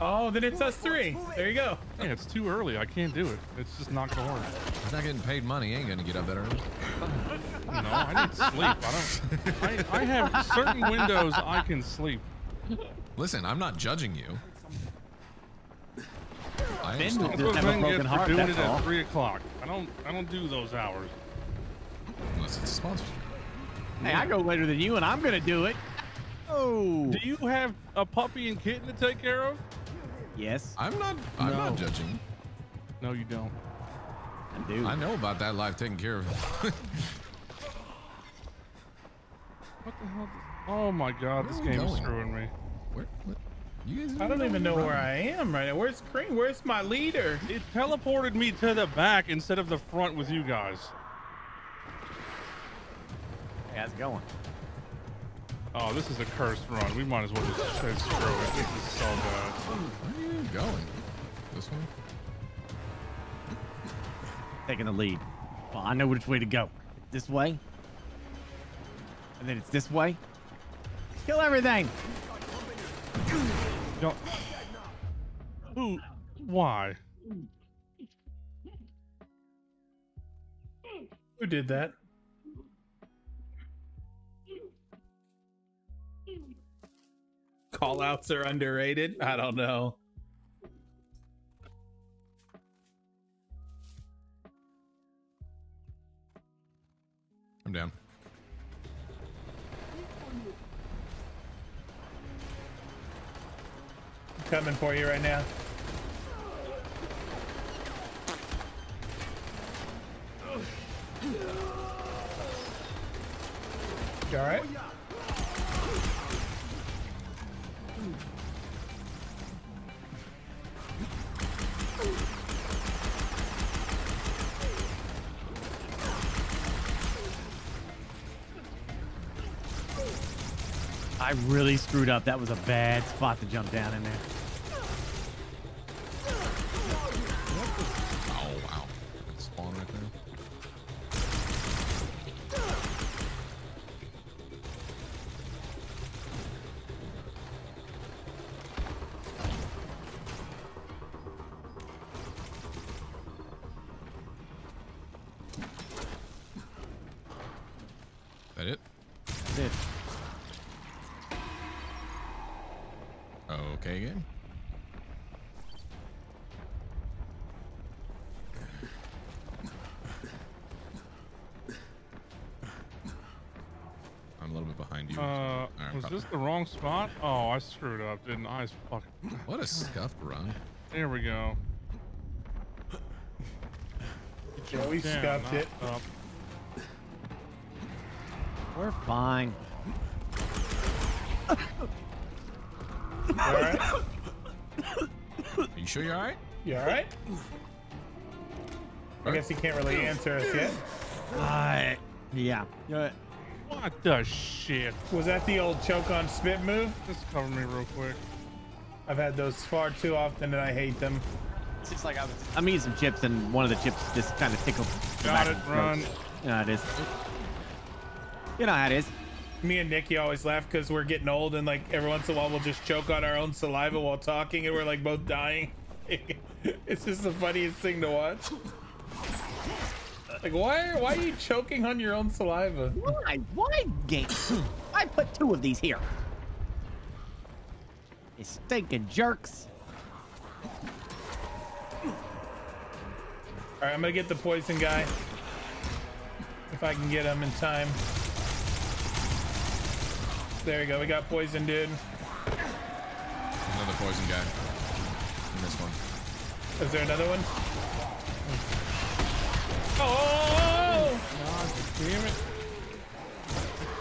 Oh, then it's us three. There you go. Yeah, it's too early. I can't do it. It's just not gonna work. He's not getting paid money. He ain't going to get up that early. No, I need sleep. I don't. I, I have certain windows I can sleep. Listen, I'm not judging you. I Ben understand. Just have a Ben broken gets for heart, doing it all. at three o'clock. I don't. I don't do those hours. Unless it's a sponsorship. Hey, I go later than you, and I'm gonna do it. Oh, Do you have a puppy and kitten to take care of? yes, I'm not. I'm No. not judging. No, you don't. I do. I know about that life taking care of. What the hell? Does, oh my god, this Where are we game is screwing me. Where, what? You guys I don't even know where I am right now. Where's Cream? Where's my leader? It teleported me to the back instead of the front with you guys. Hey, how's it going? Oh, this is a cursed run. We might as well just say screw it. This is so bad. Where are you going? This one? Taking the lead. Well, I know which way to go. This way, and then it's this way. Kill everything. Don't. Who? Why? Who did that? Call outs are underrated. I don't know. I'm down. Coming for you right now. You all right? I really screwed up. That was a bad spot to jump down in there. Spot? Oh, I screwed up, didn't I? I fucking. What a scuffed run. There we go. Joey Damn, scuffed it. up. We're fine. You all right? Are you sure you're alright? You all right? I guess he can't really answer us yet. Uh, yeah. What the shit? Was that the old choke on spit move? Just cover me real quick. I've had those far too often and I hate them. It's just like I was. I'm eating some chips and one of the chips just kind of tickled. the Got it, of the throat. run. You know how it is. You know how it is. Me and Nikki always laugh because we're getting old and like every once in a while we'll just choke on our own saliva while talking and we're like both dying. it's just the funniest thing to watch. Like why why are you choking on your own saliva? Why? Why game? I put two of these here. You stinking jerks. Alright, I'm gonna get the poison guy. If I can get him in time. There we go, we got poison dude. Another poison guy. And this one. Is there another one? Oh! God damn it.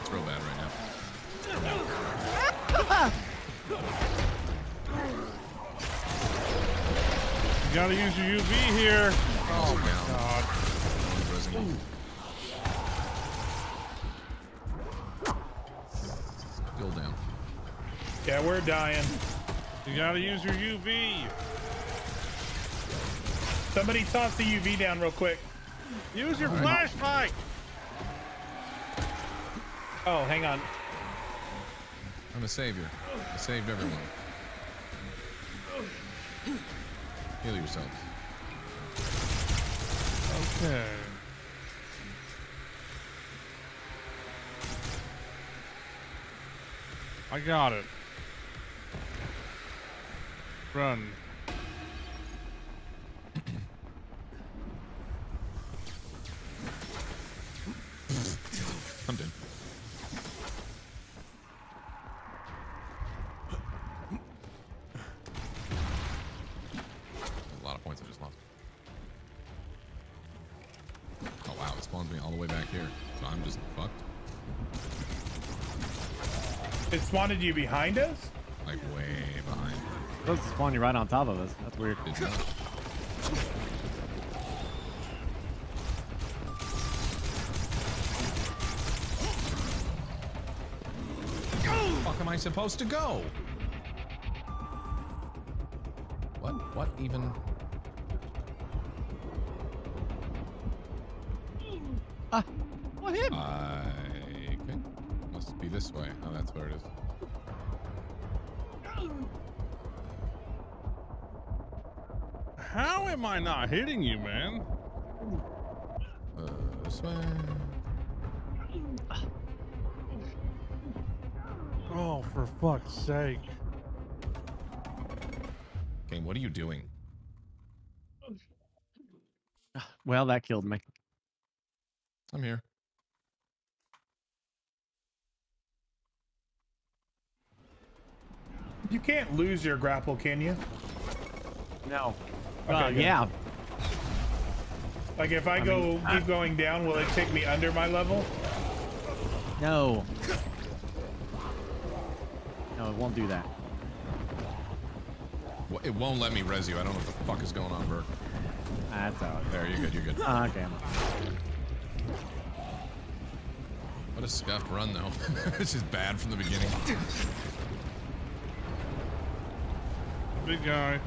It's real bad right now. You gotta use your UV here. Oh my god. Still down. Yeah, we're dying. You gotta use your UV. Somebody toss the UV down real quick. Use your All right. flashlight. Oh, hang on. I'm a savior. I saved everyone. Heal yourself. Okay. I got it. Run. Spawned you behind us? Like way behind. Supposed to spawn you right on top of us. That's weird. Did not. fuck am I supposed to go? What? What even? Ah, what him? I okay. Must be this way. Oh, that's where it is. How am I not hitting you, man? Uh, this way. Oh, for fuck's sake. Okay, what are you doing? Well, that killed me. I'm here. You can't lose your grapple, can you? No. Okay, Uh, yeah. Like if I, I go mean, keep going down, will it take me under my level? No. No, it won't do that. Well, It won't let me res you. I don't know what the fuck is going on, Burke. That's all right. There, you're good. You're good. Ah, okay. What a scuffed run, though. this is bad from the beginning. Big guy.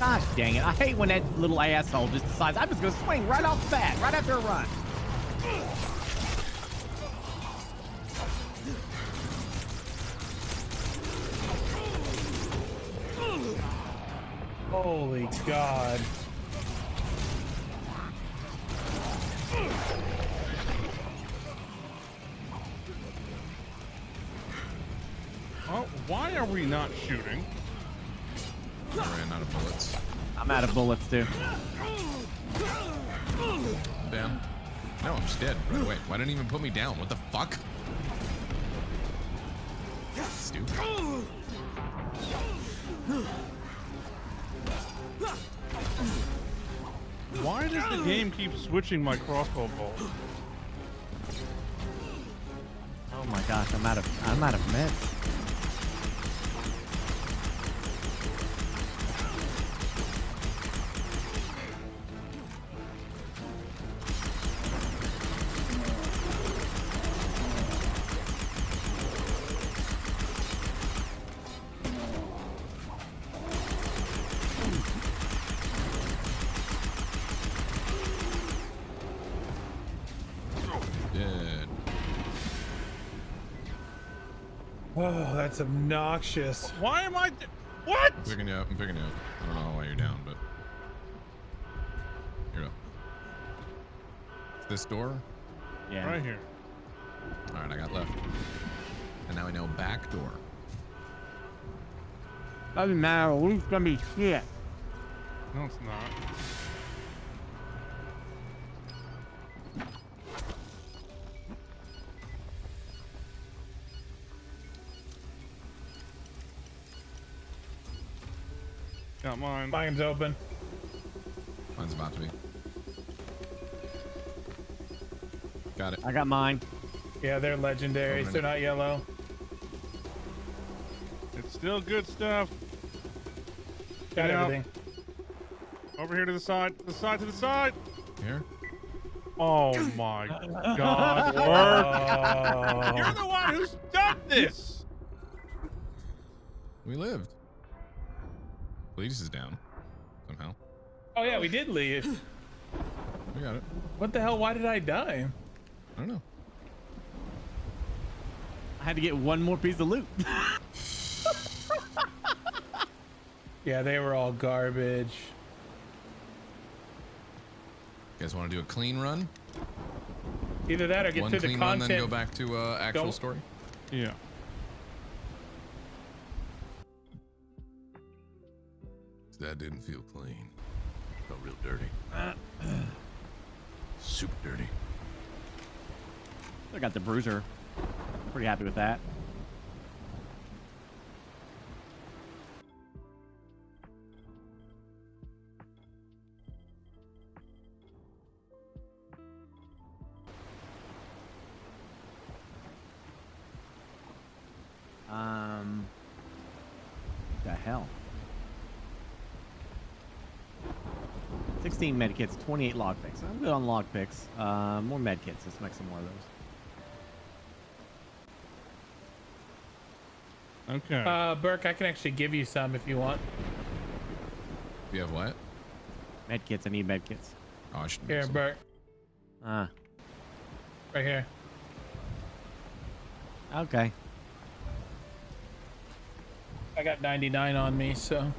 Gosh dang it. I hate when that little asshole just decides I'm just gonna swing right off the bat, right after a run. Holy God. Oh, why are we not shooting? I ran out of bullets. I'm out of bullets too. Damn. No, I'm just dead right away. Why didn't it even put me down? What the fuck? Stupid. Why does the game keep switching my crossbow bolt? Oh my gosh, I'm out of I'm out of meds. That's obnoxious. Why am I? What? I'm picking you up. I'm picking you up. I don't know why you're down, but here we go. This door. Yeah. Right here. All right, I got left. And now I know back door. Doesn't matter. At least gonna be shit. No, it's not. Got mine. Mine's open. Mine's about to be. Got it. I got mine. Yeah, they're legendaries. Open. They're not yellow. It's still good stuff. Got Get out. everything. Over here to the side, to the side, to the side. Here. Oh my God! Work. Oh. You're the one who's done this. We lived. Police is down. Somehow. Oh yeah, we did leave. We got it. What the hell? Why did I die? I don't know. I had to get one more piece of loot. Yeah, they were all garbage. You guys want to do a clean run? Either that or get One through the clean run, content. then go back to uh, actual Don't- story. Yeah. That didn't feel clean. Felt real dirty. Super dirty. I got the bruiser. Pretty happy with that. Um, the hell? 16 medkits, 28 lockpicks. I'm good on lockpicks. Uh, more medkits. Let's make some more of those. Okay. Uh, Burke, I can actually give you some if you want. You have what? Medkits. I need medkits. Oh, I should. Here, Burke. Ah, Right here. okay. I got 99 on me, so.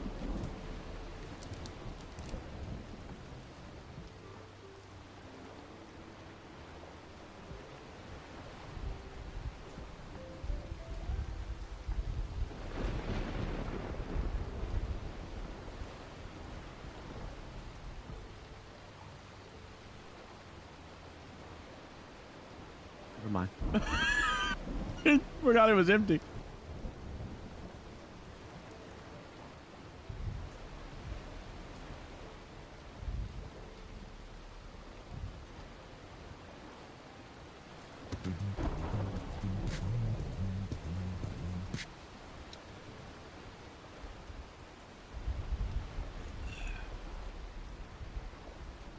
Never mind. Forgot it was empty.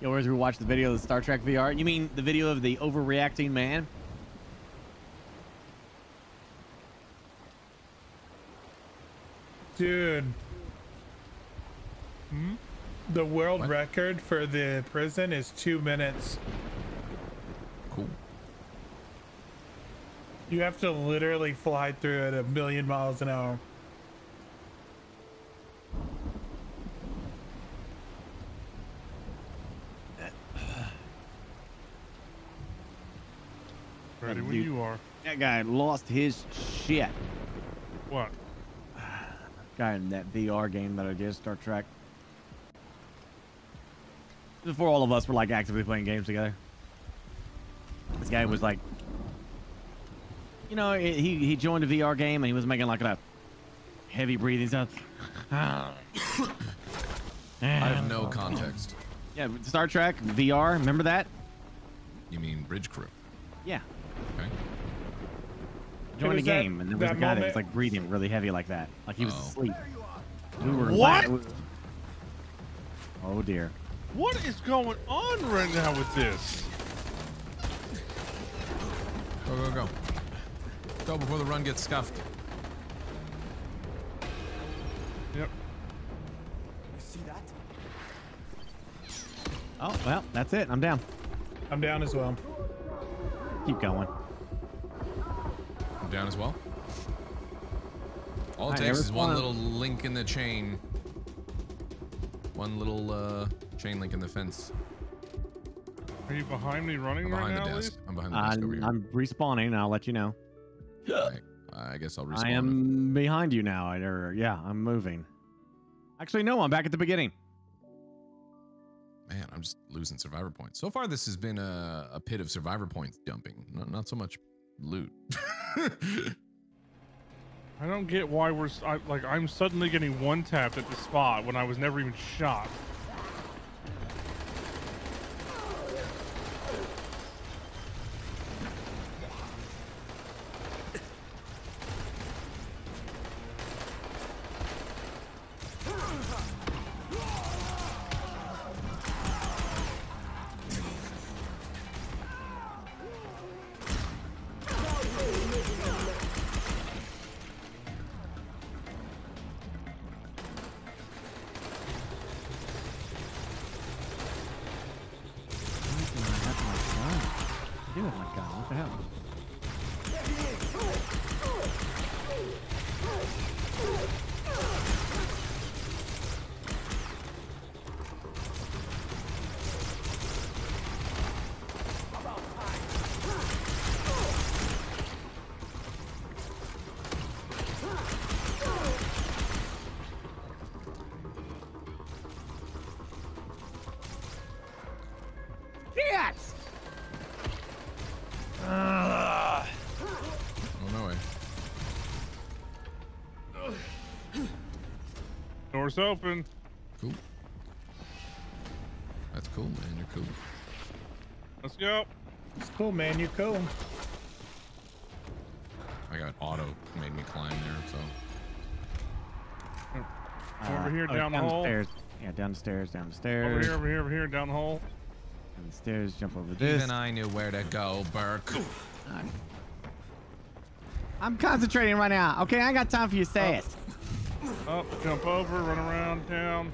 Yo, where's we watch the video of the Star Trek VR? You mean the video of the overreacting man? Dude. Hmm? The world what? record for the prison is two minutes. Cool. You have to literally fly through at a million miles an hour. Ready when you are. That guy lost his shit. What? Guy in that VR game that I did, Star Trek. Before all of us were like actively playing games together. This guy was like, you know, he he joined a VR game and he was making like a heavy breathing stuff. I have no context. Yeah, Star Trek VR. Remember that? You mean Bridge Crew? Yeah. Okay. Joined a was that- game and there was a that guy that was like breathing really heavy like that, like he was Oh. asleep. We were What? Oh dear. What is going on right now with this? Go, go, go. Go before the run gets scuffed. Yep. You see that? Oh well, that's it. I'm down. I'm down as well. Keep going. I'm down as well. All it I takes is one little link in the chain. One little uh, chain link in the fence. Are you behind me running I'm right behind now, the at desk. least? I'm behind the desk over I'm, here. I'm respawning. and I'll let you know. Alright, I guess I'll respawn. I am behind you now. I- Or yeah, I'm moving. Actually, no, I'm back at the beginning. Man, I'm just losing survivor points. So far, this has been a, a pit of survivor points dumping. Not, not so much loot. I don't get why we're I, like I'm suddenly getting one tapped at the spot when I was never even shot. Doors open. Cool. That's cool, man. You're cool. Let's go. It's cool, man. You're cool. I got auto made me climb there, so. Over uh, here, oh, down the hole. stairs. Yeah, down the stairs, down the Over here, over here, over here, down the hole. Down the stairs, jump over this. Even I knew where to go, Burke. I'm concentrating right now. Okay, I got time for you your sass. Oh. Up, jump over, run around, town.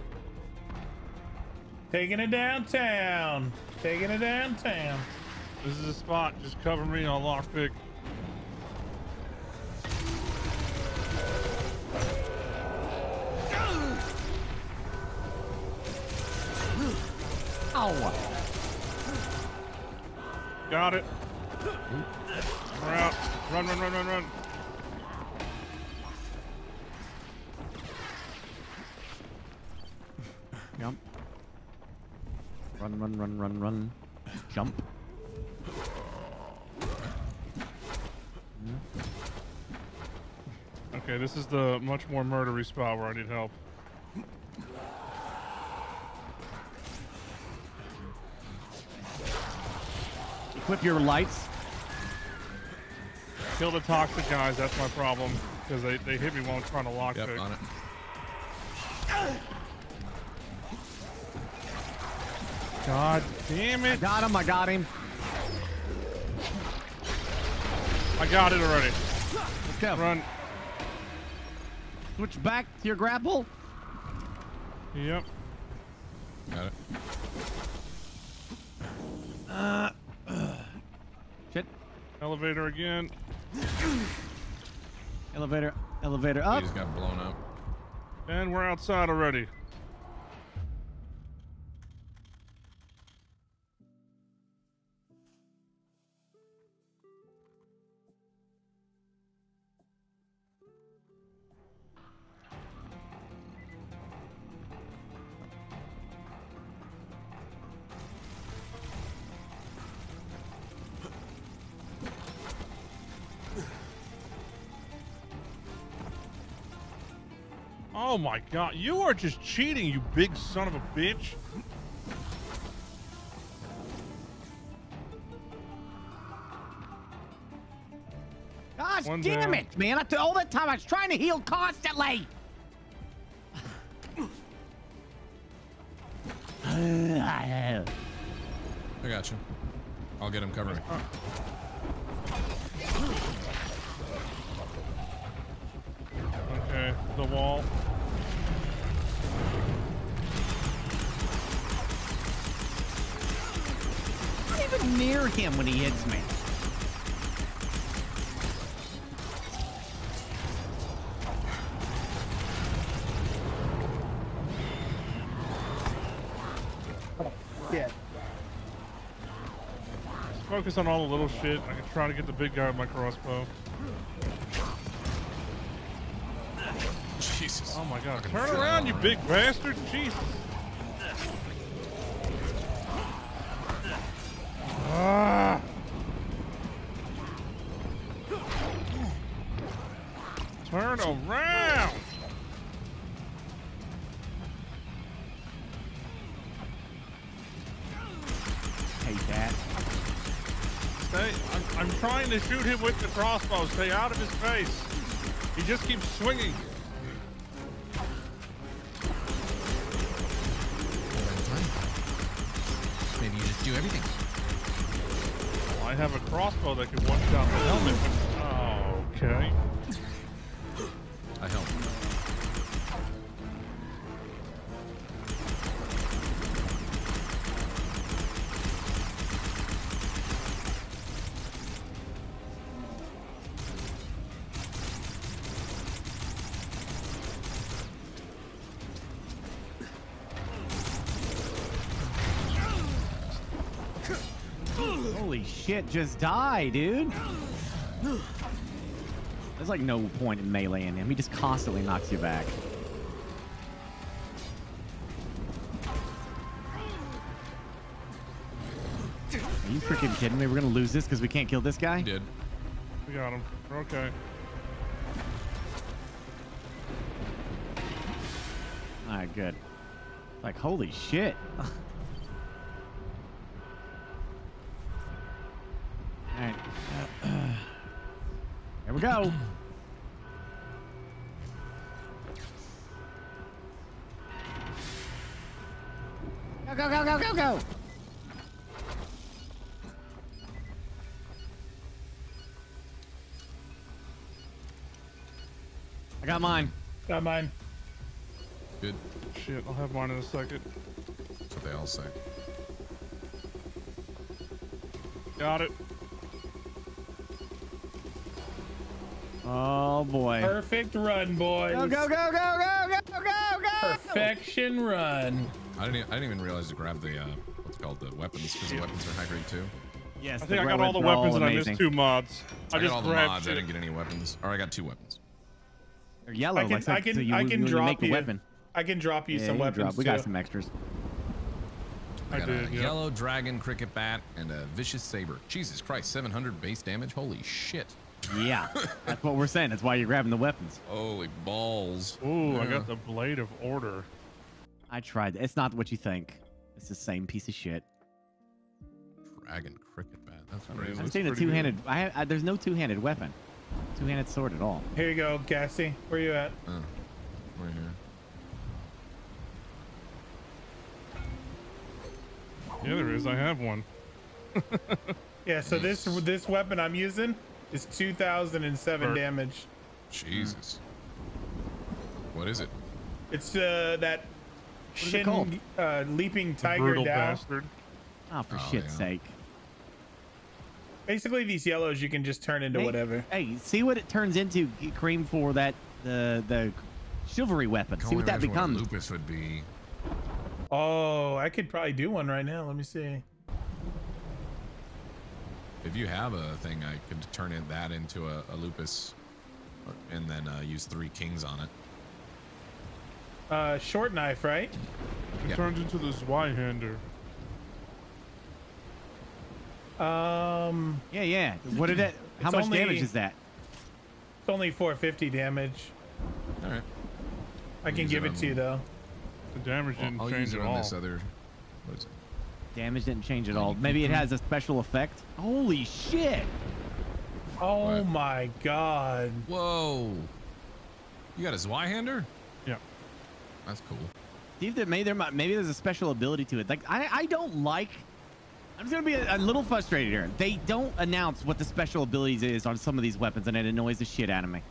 Taking it downtown. Taking it downtown. This is a spot. Just cover me. I'll lockpick. Ow. Got it. We're out. Run, run, run, run, run. Run, run, run, run, run. Jump. Okay, this is the much more murdery spot where I need help. Equip your lights. Kill the toxic guys. That's my problem because they, they hit me while I'm trying to lockpick. Yep, God damn it! Got him. I got him. I got it already. Let's go. Run. Switch back to your grapple. Yep. Got it. Uh, shit. Elevator again. Elevator. Elevator He up. just got blown up. And we're outside already. Oh my god, you are just cheating, you big son of a bitch. Gosh One damn down. it, man. After all that time, I was trying to heal constantly. I got you. I'll get him cover me. Uh, uh. Okay, the wall. I'm near him when he hits me. Yeah. Focus on all the little shit. I can try to get the big guy with my crossbow. Jesus. Oh my god. Turn around, you big bastard. Jesus. Crossbow. Stay out of his face. He just keeps swinging. Maybe you just do everything. Well, I have a crossbow that can one shot the helmet. Shit, just die, dude. There's like no point in meleeing him. He just constantly knocks you back. Are you freaking kidding me? We're gonna lose this because we can't kill this guy? did. We got him. We're okay. Alright, good. Like, holy shit. go. Go, go, go, go, go, go! I got mine. Got mine. Good. Shit, I'll have mine in a second. That's what they all say. Got it. Oh boy. Perfect run, boys. Go, go, go, go, go, go, go, go! Perfection run. I didn't. I didn't even realize to grab the uh, what's called the weapons because the weapons are high grade too. Yes, I think I got all the weapons and I missed two mods. I, I, just got all the grabbed mods. I didn't get any weapons. Or I got two weapons. They're yellow. I can, like, I can, so you, I can you drop make a you. weapon. I can drop you Yeah, some you weapons drop. We too. got some extras. I, I got did, a yeah. yellow dragon cricket bat and a vicious saber. Jesus Christ, 700 base damage. Holy shit. Yeah, that's what we're saying. That's why you're grabbing the weapons. Holy balls. Ooh, I got the blade of order. I tried. It's not what you think. It's the same piece of shit. Dragon cricket bat. That's I mean, crazy. I'm It's saying a two-handed. I, I, there's no two-handed weapon. Two-handed sword at all. Here you go, Gassy. Where are you at? Oh, right here. Yeah, there is. I have one. Yeah. So this this weapon I'm using is 2,007 Perfect. damage. Jesus. What is it? It's uh, that is it Shin uh, leaping tiger brutal down. bastard. Oh, for Oh, shit's yeah. sake. Basically, these yellows you can just turn into Hey, whatever. Hey, see what it turns into, Cream, for that the the chivalry weapon. See what that imagine becomes. lupus would be. Oh, I could probably do one right now. Let me see. If you have a thing, I could turn it, that into a, a lupus, and then uh, use three kings on it. Uh, short knife, right? It Yeah. turns into the Zweihander. Um, Yeah, yeah. What did it? How much only- damage is that? it's only 450 damage. All right. I can give it it on- to you though. The damage I'll- didn't I'll change use it at on all. this other. What is it? Damage didn't change at all. Maybe it has a special effect. Holy shit! Oh my god. Whoa. You got a Zweihander? Yeah. That's cool. See if there maybe there might, maybe there's a special ability to it. Like I I don't like. I'm just gonna be a, a little frustrated here. They don't announce what the special abilities is on some of these weapons, and it annoys the shit out of me.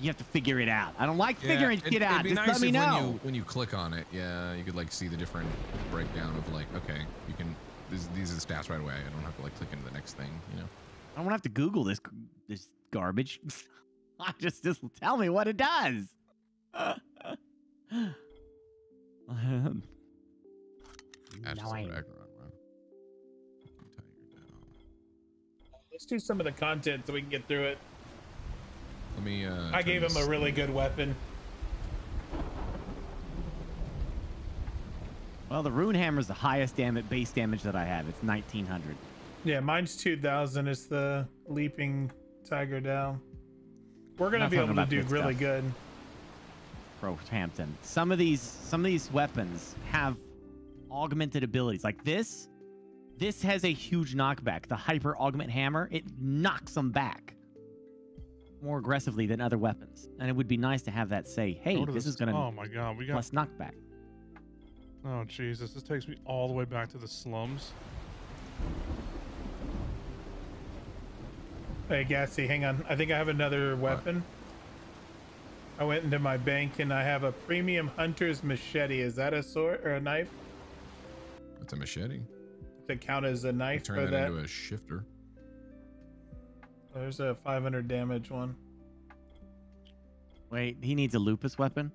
You have to figure it out. I don't like figuring it'd- shit out. It'd be Just nice let me if know. When you, when you click on it, yeah, you could like see the different breakdown of like, okay, you can. These, these are the stats right away. I don't have to like click into the next thing. You know. I don't have to Google this this garbage. I just just tell me what it does. Ashes Now I- of Ragnarok, wow. Let's do some of the content so we can get through it. Let me. Uh, I gave him a really good weapon. Well, the rune hammer is the highest damage base damage that I have. It's 1900. Yeah, mine's 2000. It's the leaping tiger down. We're gonna be able to do really stuff. good. Brohampton. Some of these some of these weapons have augmented abilities. Like this, this has a huge knockback. The hyper augment hammer, it knocks them back more aggressively than other weapons. And it would be nice to have that say, hey, Go this is gonna Oh my god, we got. plus knockback. Oh Jesus, this takes me all the way back to the slums. Hey, Gassy, hang on. I think I have another weapon. I went into my bank and I have a premium hunter's machete. Is that a sword or a knife? It's a machete. Does it count as a knife Turn for that, that? into a shifter. There's a 500 damage one. Wait, he needs a lupus weapon?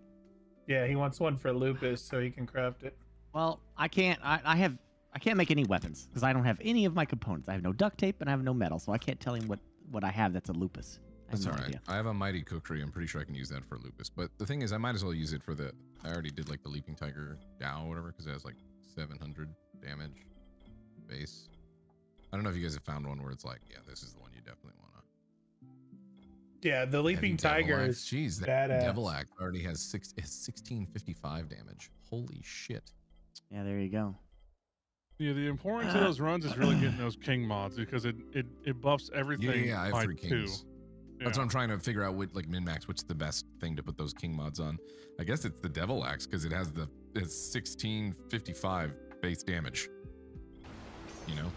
Yeah, he wants one for lupus so he can craft it. Well, I can't I, I have I can't make any weapons because I don't have any of my components. I have no duct tape and I have no metal, so I can't tell him what what I have that's a lupus. I have That's no all right. idea. I have a mighty kukri. I'm pretty sure I can use that for lupus. But the thing is, I might as well use it for the. I already did like the leaping tiger Dow or whatever because it has like 700 damage base. I don't know if you guys have found one where it's like, yeah, this is the one you definitely want to. Yeah, the leaping tiger is Jeez, that badass. devil axe already has six. It's 1655 damage. Holy shit. Yeah, there you go. Yeah, the importance of uh, those runs is really getting those king mods because it it, it buffs Yeah, everything yeah, I have by three two. kings. That's what I'm trying to figure out. With like min max? What's the best thing to put those king mods on? I guess it's the devil axe because it has the it's 1655 base damage. You know,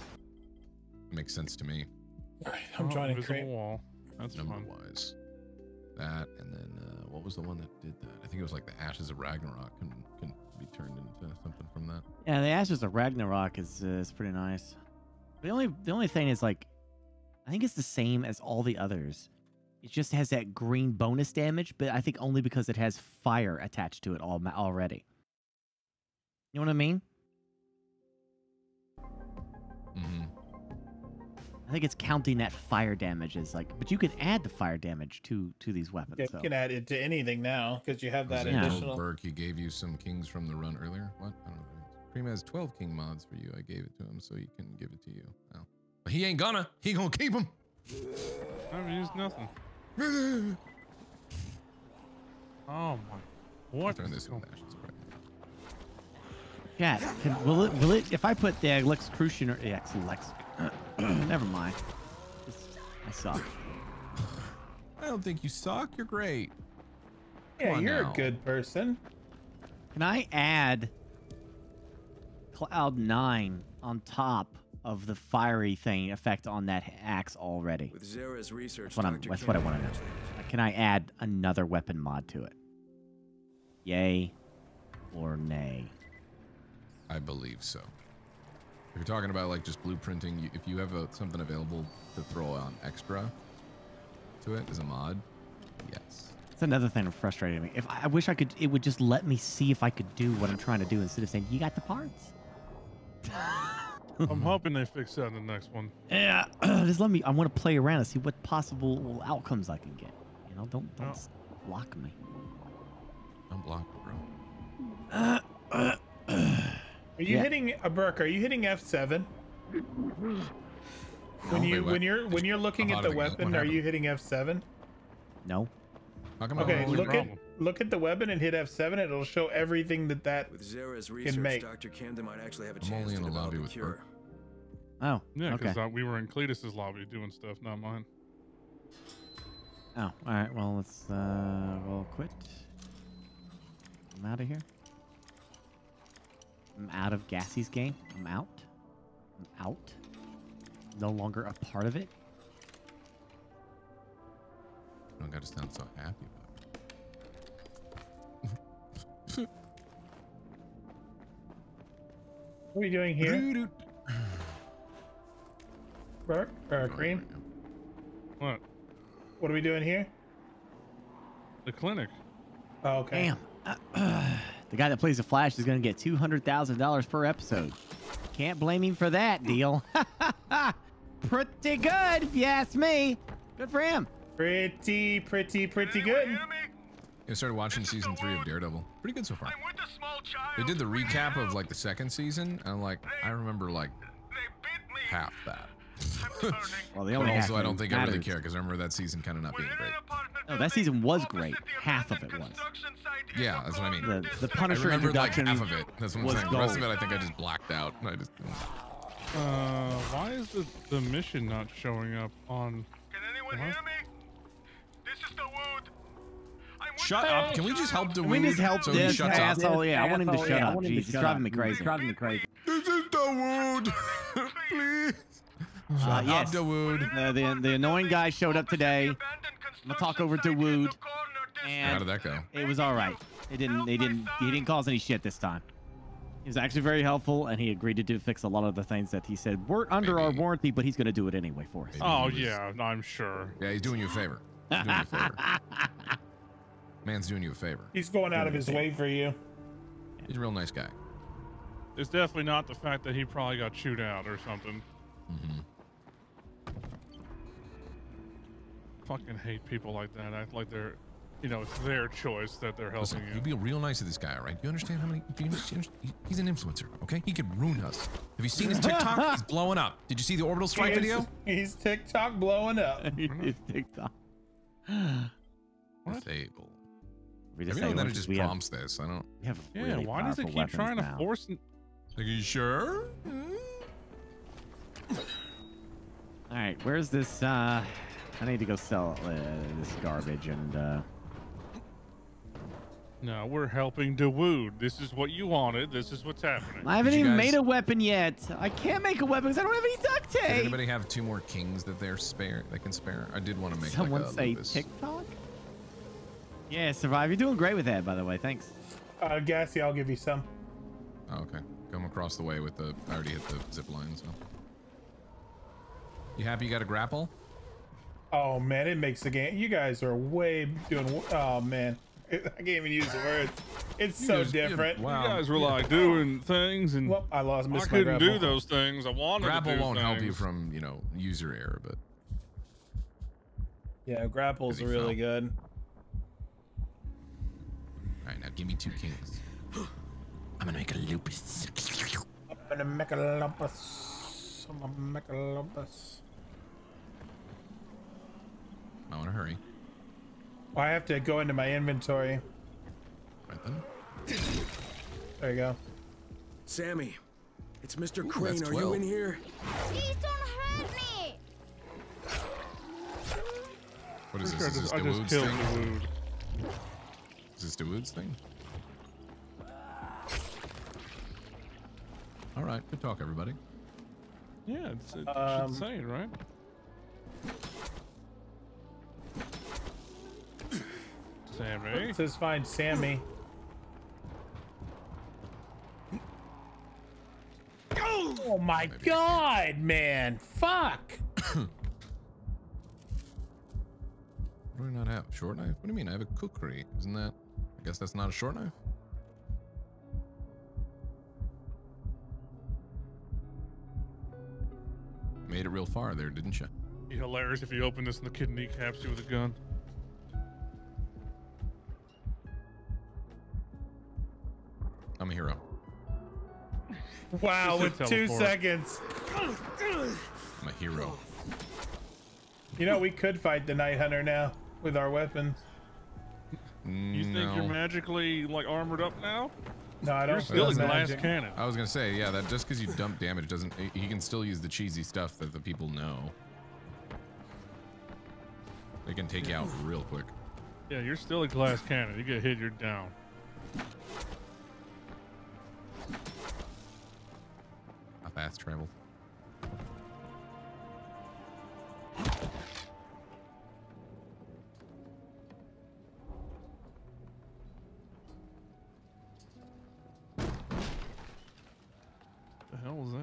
makes sense to me. I'm Oh, trying to invisible create. wall. That's number fun. wise. That and then uh, what was the one that did that? I think it was like the ashes of Ragnarok can can be turned into something from that. Yeah, the Ashes of Ragnarok is uh, is pretty nice. The only the only thing is like, I think it's the same as all the others. It just has that green bonus damage, but I think only because it has fire attached to it all already. You know what I mean? Mm-hmm. I think it's counting that fire damage as like, but you can add the fire damage to to these weapons. Yeah, so. you can add it to anything now because you have that Was it additional. Burke, he gave you some kings from the run earlier. What? I don't know. Cream has 12 king mods for you. I gave it to him so he can give it to you. Oh. But he ain't gonna. He gonna keep them. I haven't used nothing. Oh my! What? Turn this going- into ashes of Chat, can, will it will it if I put the Lex Crucian or yeah, Lex? never mind. I suck. I don't think you suck. You're great. Yeah, you're now. a good person. Can I add Cloud Nine on top of the fiery thing effect on that axe already? With Zere's research, That's what, I'm, that's what I want to know. Uh, can I add another weapon mod to it? Yay or nay? I believe so. If you're talking about like just blueprinting, if you have a, something available to throw on extra to it as a mod, yes. That's another thing that frustrated me. If I, I wish I could, it would just let me see if I could do what I'm trying to do instead of saying you got the parts. I'm hoping they fix that in the next one. Yeah, just let me. I want to play around and see what possible outcomes I can get. You know, don't don't Oh. s- block me. Don't block me, bro. Are you Yeah. hitting a Burke? Are you hitting F7? When you wait, when you're when you're looking at the of it again. weapon, are you hitting F7? No. Okay, look at look at the weapon and hit F7. It'll show everything that that With Zere's can make. Dr. Camden might actually have a I'm chance only to in the develop lobby a with cure. Bert. Oh, Yeah, okay. because uh, we were in Cletus's lobby doing stuff, not mine. Oh, all right. Well, let's uh, we'll quit. I'm out of here. I'm out of Gassy's game. I'm out. I'm out. No longer a part of it. I don't got to sound so happy about it. What are we doing here? Burke? Or oh, Cream? What? What are we doing here? The clinic. Oh, okay. Damn. the guy that plays the Flash is going to get two hundred thousand dollars per episode. Can't blame him for that deal. Pretty good, if you ask me. Good for him. Pretty, pretty, pretty good. I started watching season three of Daredevil. Pretty good so far. They did the recap of like the second season, and like I remember like half that. Well, the only also, I don't think I really care because I remember that season kind of not being great. No, that season was great. Half of it was. Yeah, that's what I mean. The, the I Punisher remembered like half of it. That's what I'm was saying. The rest of it, I think I just blacked out. I just. Uh, why is the, the mission not showing up on? Can anyone hear me? This is the Shut up! Can we just help Can we just help so this he shuts up? asshole? Yeah, I want him to shut yeah, I up. want him to Jeez, he's shut driving me crazy. He's driving me crazy. This is Dawood. Please. Uh, Shut yes. Dawood. Uh, the the annoying guy showed up today. I'm gonna talk over to Wood. And How did that go? It was all right. It didn't. They didn't. He didn't cause any shit this time. He was actually very helpful, and he agreed to do fix a lot of the things that he said weren't under our warranty, but he's gonna do it anyway for us. Oh yeah, I'm sure. Yeah, he's doing you a favor. He's doing you a favor. Man's doing you a favor. He's going out of his way for you. He's a real nice guy. It's definitely not the fact that he probably got chewed out or something. Mm-hmm. Fucking hate people like that. Act like they're, you know, it's their choice that they're helping Listen, you. you be real nice to this guy, all right? You understand how many? Do you understand? He's an influencer, okay? He could ruin us. Have you seen his TikTok? He's blowing up. Did you see the orbital strike He's- video? He's TikTok blowing up. He's TikTok. Disable. We Every just now say and we it just we have- prompts this. I don't. we have Yeah, really why does it keep trying to force? n- Are you sure? All right, where's this? uh I need to go sell uh, this garbage and. uh No, we're helping Dawood. This is what you wanted. This is what's happening. I haven't even guys- made a weapon yet. I can't make a weapon because I don't have any duct Did tape. anybody have two more kings that they're spare? They can spare. I did want to make Someone like a say Lupus. TikTok? Yeah, survive. You're doing great with that, by the way. Thanks. Uh, Gassy, I'll give you some. Oh, okay. Come across the way with the. I already hit the zip line, so. You happy you got a grapple? Oh man, it makes the game. You guys are way doing. Oh man, I can't even use the words. It's You so guys- you- different. You guys were like doing things, and Well, I lost. I couldn't do those things. I wanted Grapple to do won't help you from you know user error, but Yeah, grapples are really fell. good. all right now give me two kings. I'm gonna make a lupus. I'm gonna make a lumpus. I'm gonna make a lumpus. I want to hurry. Well, I have to go into my inventory. Right then. There you go. Sammy, it's Mr. Ooh, Crane. Are you in here? Please don't hurt me! What is this? Is I this just, I just killed thing? Dawood. Is this Dawood's thing? All right, good talk, everybody. Yeah, it's, it Um, should say it, right? Sammy. It says find Sammy. Oh my god, man! Fuck! What do I not have? Short knife? What do you mean? I have a kukri. Isn't that? I guess that's not a short knife. Made it real far there, didn't you? Be hilarious if you open this and the kid kneecaps you with a gun. I'm a hero. Wow, with a two seconds. I'm a hero. You know, we could fight the Night Hunter now with our weapons. You think you're magically like armored up now? No, I don't. You're still a glass magic. cannon. I was gonna say, yeah, that just because you dump damage doesn't. He can still use the cheesy stuff that the people know. They can take you out real quick. Yeah, you're still a glass cannon. You get hit, you're down. Fast travel. The hell was that?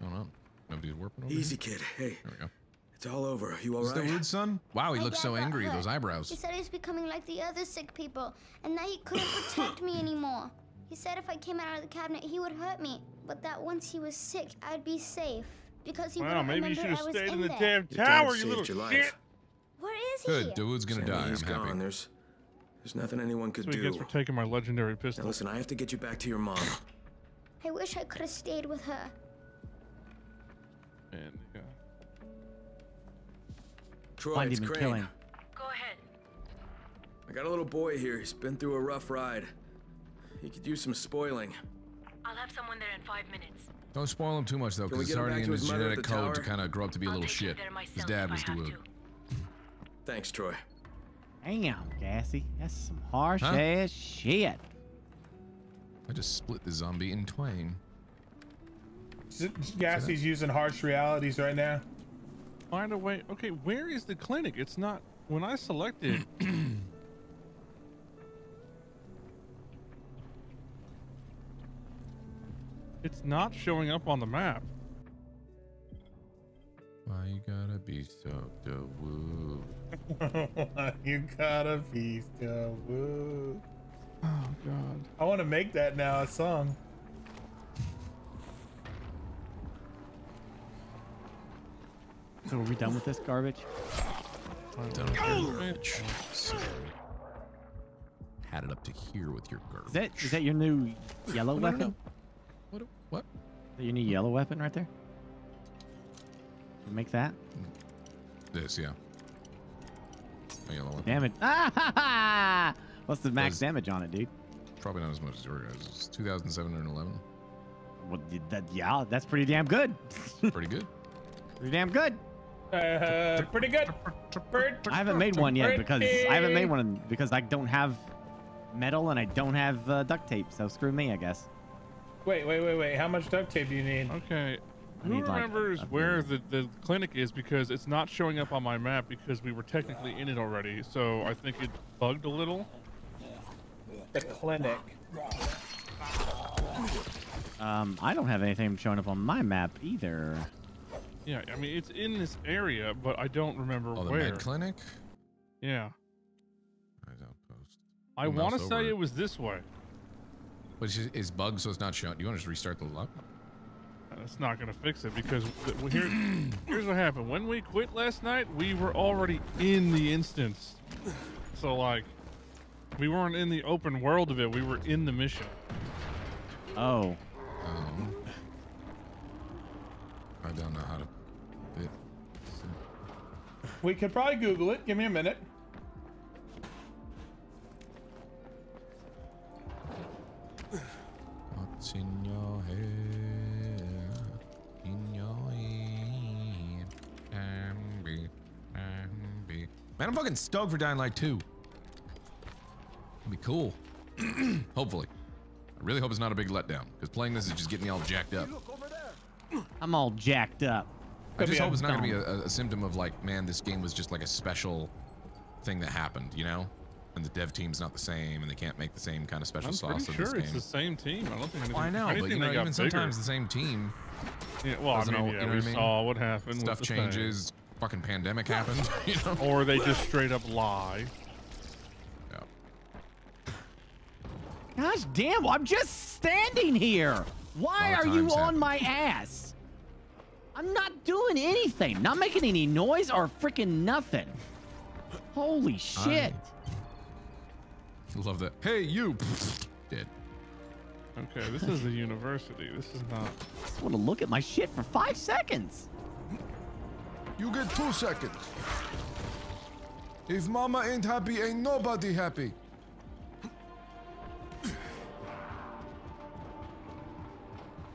Oh, What's going on? Nobody's warping over Easy, here? kid. Hey. There we go. It's all over. You all Is right? the rude son? Wow, he My looks so angry. hurt. Those eyebrows. He said he was becoming like the other sick people, and now he couldn't protect me anymore. He said if I came out of the cabinet, he would hurt me, but that once he was sick, I'd be safe because he Wow, wouldn't maybe you should have stayed in in the there. damn tower, dad you saved little your shit. life. Where is he? Good. Dawood's gonna Sammy, die. he's I'm happy. gone. There's, there's nothing anyone could That's what he do. gets for taking my legendary pistol. Now listen, I have to get you back to your mom. I wish I could have stayed with her. And, yeah. Troy, Find it's him and Crane. kill him. Go ahead. I got a little boy here. He's been through a rough ride. He could use some spoiling. I'll have someone there in five minutes. Don't spoil him too much though, Can because it's already in his his mother at genetic the code to kind of grow up to be a little shit. His dad if was I have Dawood. Thanks, Troy. Damn, Gassy. That's some harsh Huh? ass shit. I just split the zombie in twain. Gassy's using harsh realities right now. Find a way. Okay, where is the clinic? It's not. When I selected. it's not showing up on the map. Why you gotta be so Dawood? you gotta be so woo. Oh God. I want to make that now a song. So are we done with this garbage? Done with your garbage. Had it up to here with your garbage. Is that is that your new yellow No, no, no, weapon? What? What? Is that your new yellow weapon right there? You make that? This, yeah. A yellow one. Damage. Ah, ha, ha! What's the max damage on it, dude? Probably not as much as yours. It's 2,711. Well, that, yeah, that's pretty damn good. Pretty good. pretty damn good. Uh, pretty good. I haven't made one yet because I haven't made one because I don't have metal and I don't have uh, duct tape. So screw me, I guess. Wait, wait, wait, wait. How much duct tape do you need? Okay. I Who need, remembers a- a where the, the clinic is? Because it's not showing up on my map because we were technically in it already. So I think it bugged a little. The clinic. Um, I don't have anything showing up on my map either. Yeah, I mean it's in this area, but I don't remember Oh, the where. med clinic? Yeah, Right, outpost. I want to say it was this way. Which is, is bugged, so it's not showing. Do you want to just restart the lock? That's not gonna fix it because here, here's what happened. When we quit last night, we were already in the instance. So like, we weren't in the open world of it. We were in the mission. Oh, Um, I don't know how to. Fit. We could probably Google it. Give me a minute. What's in your head? In your head. Can be. Man, I'm fucking stoked for Dying Light 2. It'll be cool. Hopefully. I really hope it's not a big letdown, because playing this is just getting me all jacked up. I'm all jacked up. I just hope it's not going to be a, a symptom of like, man, this game was just like a special thing that happened, you know? And the dev team's not the same, and they can't make the same kind of special I'm sauce pretty of sure this it's the same team. I don't think anything. Well, I know, if but anything, you know, even bigger. sometimes the same team. Yeah, well, I doesn't mean, al- yeah, you know we what I mean? saw what happened. with Stuff the thing. changes. Fucking pandemic happened. You know? or they just straight up lie. Yeah. Gosh damn, I'm just standing here. Why are you times on my ass? I'm not doing anything. Not making any noise or freaking nothing. Holy shit. Love that. Hey, you. Dead. Okay, this is the university. This is not. I just want to look at my shit for five seconds. You get two seconds. If mama ain't happy, ain't nobody happy.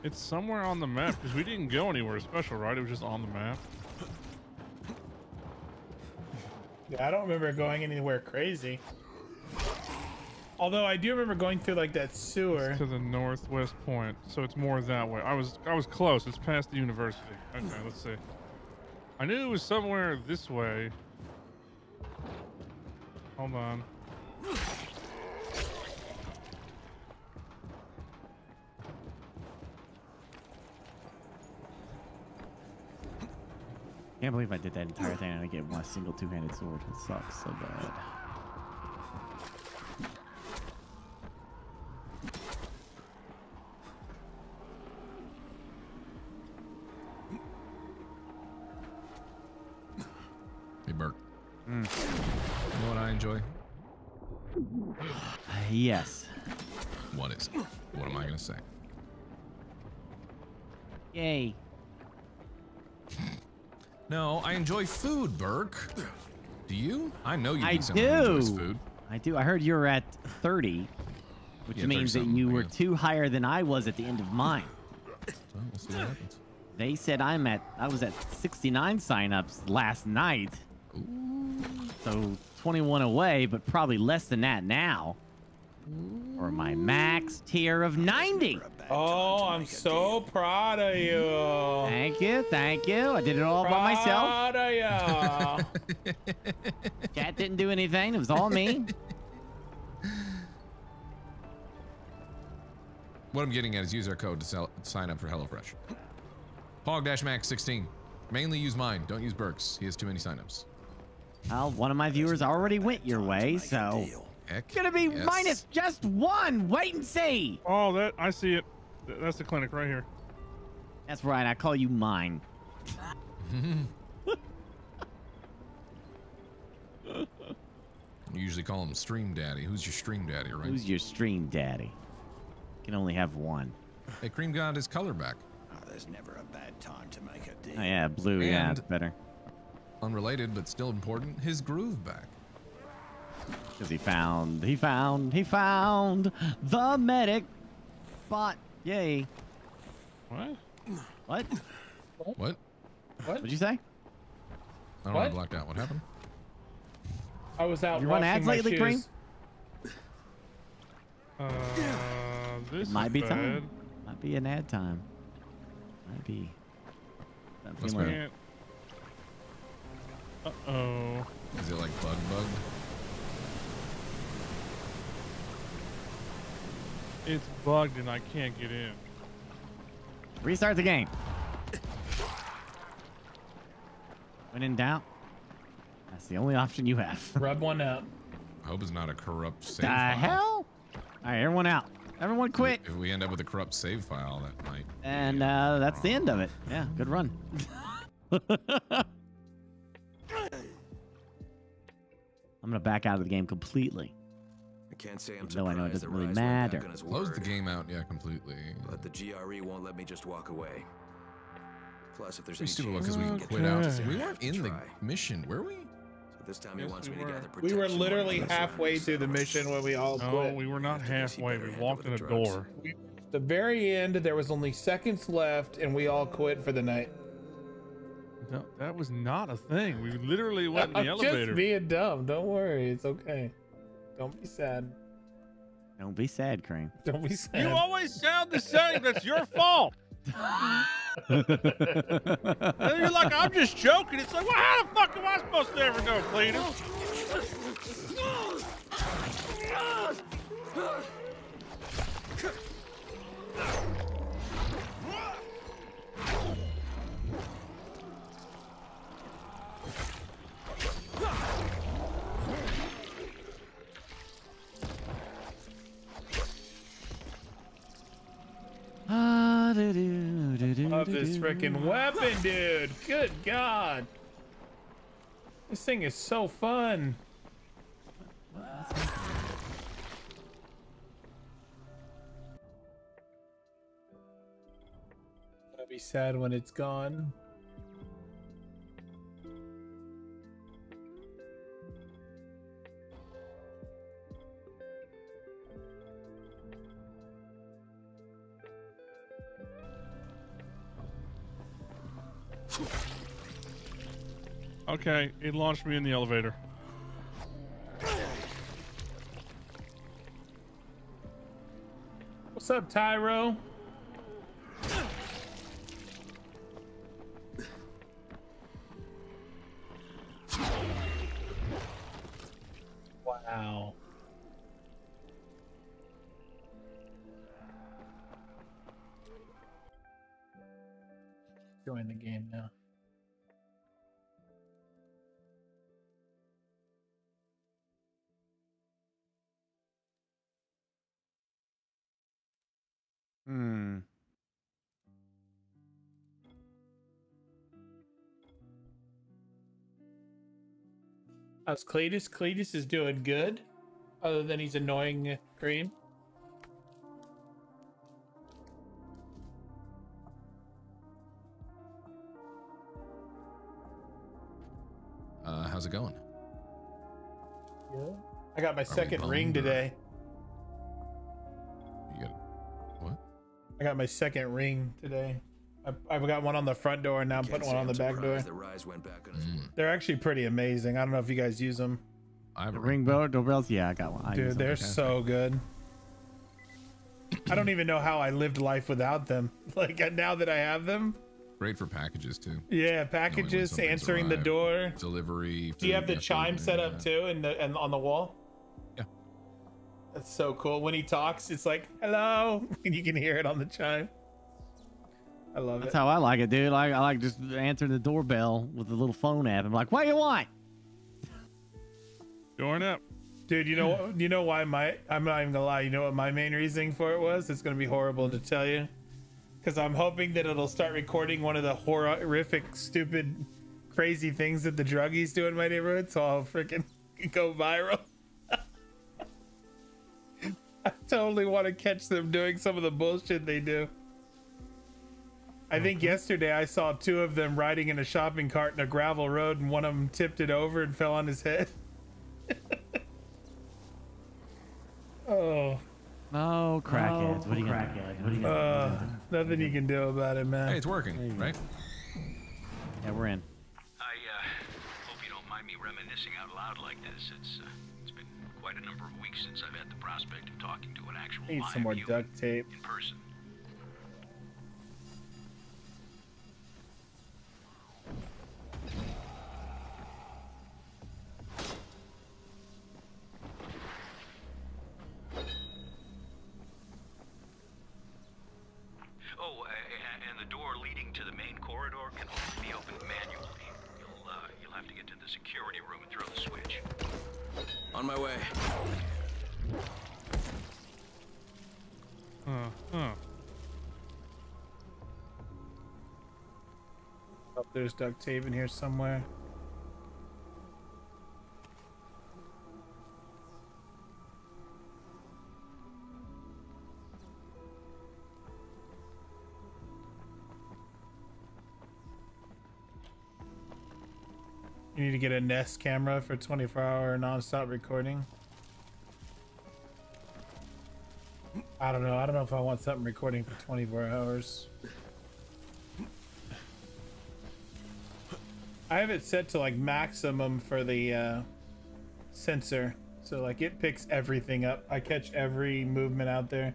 It's somewhere on the map because we didn't go anywhere special, right? It was just on the map. Yeah, I don't remember going anywhere crazy. Although I do remember going through like that sewer. to the northwest point, so it's more that way. I was I was close. It's past the university. Okay, let's see. I knew it was somewhere this way. Hold on. I can't believe I did that entire thing and I get one single two-handed sword. It sucks so bad. Hey, Bert. Mm. You know what I enjoy? Yes. What is it? What am I gonna say? Yay. No, I enjoy food, Burke. Do you? I know you I be someone enjoys do. food. I do. I heard you were at 30, which Yeah, means that 30-something, you were two higher than I was at the end of mine. So we'll see what happens. They said I'm at I was at 69 signups last night. So 21 away, but probably less than that now. Or my max tier of 90. Oh, I'm so proud of you. Thank you, thank you. I did it all by myself. Proud of ya. Cat didn't do anything. It was all me. What I'm getting at is use our code to sell, sign up for HelloFresh. Hog-Max16. Mainly use mine. Don't use Burke's. He has too many signups. Well, one of my viewers already went your way, so Heck, gonna be yes. minus just one. Wait and see. Oh, that I see it. That's the clinic right here. That's right. I call you mine. You usually call him Stream Daddy. Who's your Stream Daddy, right? Who's your stream daddy? Can only have one. Hey, Cream got his color back. Oh, there's never a bad time to make a deal. Oh yeah, blue. yeah, And- it's better. Unrelated, but still important, his groove back. Cause he found, he found, he found the medic spot. Yay. What? What? What? What? What'd you say? I don't know. I What? blacked out. What happened? I was out You run washing ads my lately, shoes. Cream? Uh, this It might is be bad. time. Might be an ad time. Might be. I'm What's feeling- bad? Uh oh. Is it like bug bug? It's bugged and I can't get in. Restart the game. When in doubt, that's the only option you have. Rub one up. I hope it's not a corrupt save The file. hell? All right, everyone out. Everyone quit. If we end up with a corrupt save file, that might. And uh, that's the end of it. Yeah, good run. I'm gonna back out of the game completely. I can't say I'm Though I know it doesn't really Rais went back matter. Close the game out, yeah, completely. But the GRE won't let me just walk away. Plus, if there's Pretty any stupid chance because we we can can quit out. We weren't in the mission, were we? So this time he wants we me to were. gather We were literally halfway through the mission when we all No, quit. we were not halfway. We walked in a drugs. door. The very end, there was only seconds left, and we all quit for the night. No, that was not a thing. We literally went in the I'm elevator. just being dumb. Don't worry, it's okay. Don't be sad. Don't be sad, Cream. Don't be sad. You always sound the same. That's your fault. And you're like, I'm just joking. It's like, well, how the fuck am I supposed to ever know, Cletus? Ah, do, do, do, do, Love this freaking weapon, dude. Good God. This thing is so fun. I'll be sad when it's gone. Okay, it launched me in the elevator. What's up, Tyro? How's Cletus? Cletus is doing good, other than he's annoying Cream. Uh, how's it going? Yeah. I got my Are second ring or- today. You got what? I got my second ring today. I, I've got one on the front door and now I'm putting one on the back door. surprised that Rais went back on his Mm. They're actually pretty amazing. I don't know if you guys use them. I have The a ring bell doorbells? Yeah, I got one. I Dude, they're so good. I don't even know how I lived life without them. Like now that I have them, Great for packages too. yeah, packages, something's answering the door. Delivery. Do you have the chime food, set yeah. up too, and the and on the wall? Yeah. That's so cool. When he talks, it's like hello, and you can hear it on the chime. I love That's it. how I like it, dude. I, I like just answering the doorbell with the little phone app. I'm like, what do you want? Join up. Dude, you know you know why my I'm not even gonna lie. You know what my main reasoning for it was? It's gonna be horrible to tell you, because I'm hoping that it'll start recording one of the horrific, stupid, crazy things that the druggies do in my neighborhood, so I'll freaking go viral. I totally want to catch them doing some of the bullshit they do. I think yesterday I saw two of them riding in a shopping cart in a gravel road, and one of them tipped it over and fell on his head. oh. Oh, crackheads. what are you gonna do? What are you gonna Uh, nothing you can do about it, man. Hey, it's working, right? Yeah, we're in. I uh, hope you don't mind me reminiscing out loud like this. It's uh, it's been quite a number of weeks since I've had the prospect of talking to an actual Need live some more human duct tape. in person. On my way. Uh, huh. Oh, there's duct tape in here somewhere. You need to get a Nest camera for 24 hour non-stop recording. I don't know. I don't know if I want something recording for 24 hours. I have it set to like maximum for the uh, sensor. So like it picks everything up. I catch every movement out there.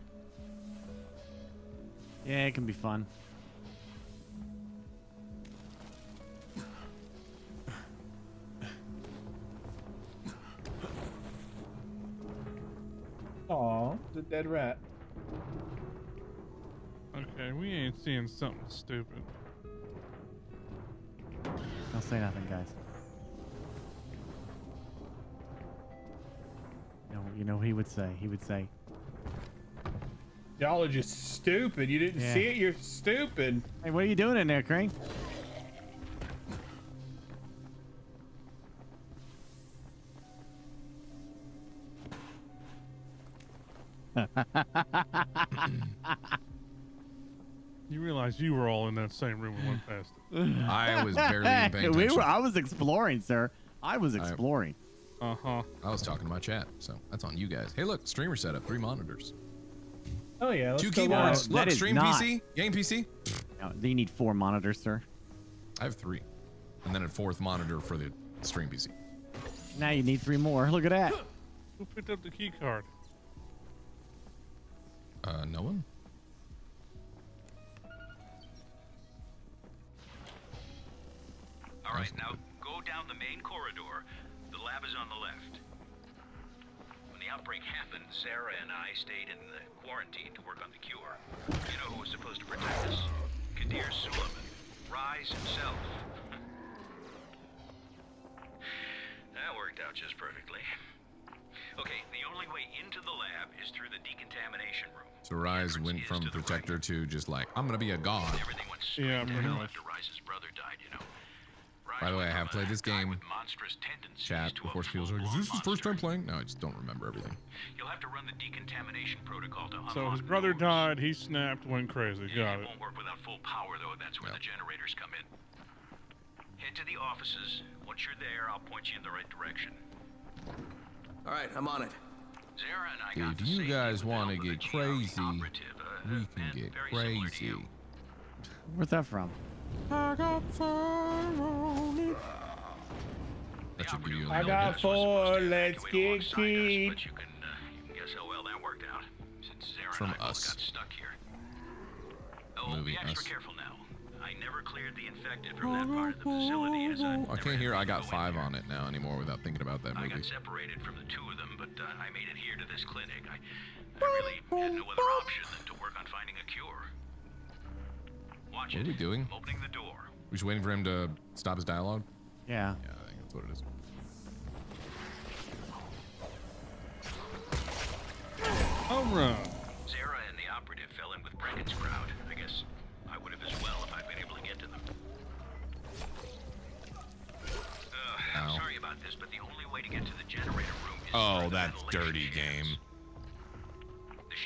Yeah, it can be fun. Dead rat. Okay, we ain't seeing something stupid. Don't say nothing, guys. You know, you know what he would say? He would say, Y'all are just stupid. You didn't Yeah. see it. You're stupid. "Hey, what are you doing in there, Crane?" You you were all in that same room and went past it. I was barely even paying we were. I was exploring, sir. I was exploring. Uh huh. I was talking to my chat, so that's on you guys. Hey, look, streamer setup, three monitors, Oh yeah. Let's two keyboards. No, look, that is stream not. PC, game PC. No, you need four monitors, sir. I have three, and then a fourth monitor for the stream PC. Now you need three more. Look at that. Who picked up the key card? Uh, no one. All right, now go down the main corridor. The lab is on the left. When the outbreak happened, Sarah and I stayed in the quarantine to work on the cure. You know who was supposed to protect us? Kadir Suleiman. Rais himself. that worked out just perfectly. Okay, the only way into the lab is through the decontamination room. So Rais went from protector to just like I'm gonna be a god. Yeah, pretty much. After Rais's brother died, you know. By the way, I have played this game. Chat. Of course, people are like, "Is this his first time playing?" No, I just don't remember everything. You'll have to run the decontamination protocol to unlock So his brother doors. died. He snapped, went crazy. Got it it. won't work without full power, though. That's where the generators come in. Head to the offices. Once you're there, I'll point you in the right direction. All right, I'm on it. Zere and I got If you guys want to get crazy, uh, we can get crazy. Where's that from? I got fire on it. That should be you. I got four. Let's get keyed. But you can, uh, you can guess how well that worked out. Since Zere From and I us. got stuck here. Oh, Movie be extra Us. careful now. I never cleared the infected from that part of the facility as I I can't hear. I got five on it now anymore without thinking about that I movie. got separated from the two of them, but uh, I made it here to this clinic. I, I really had no other option than to work on finding a cure. Watch What are we doing? I'm opening the door. We're just waiting for him to stop his dialogue. Yeah. Yeah, I think that's what it is. Home run. Zere and the operative fell in with Brecken's crowd. I guess I would have as well if I'd been able to get to them. Uh, I'm sorry about this, but the only way to get to the generator room is Oh, that dirty game.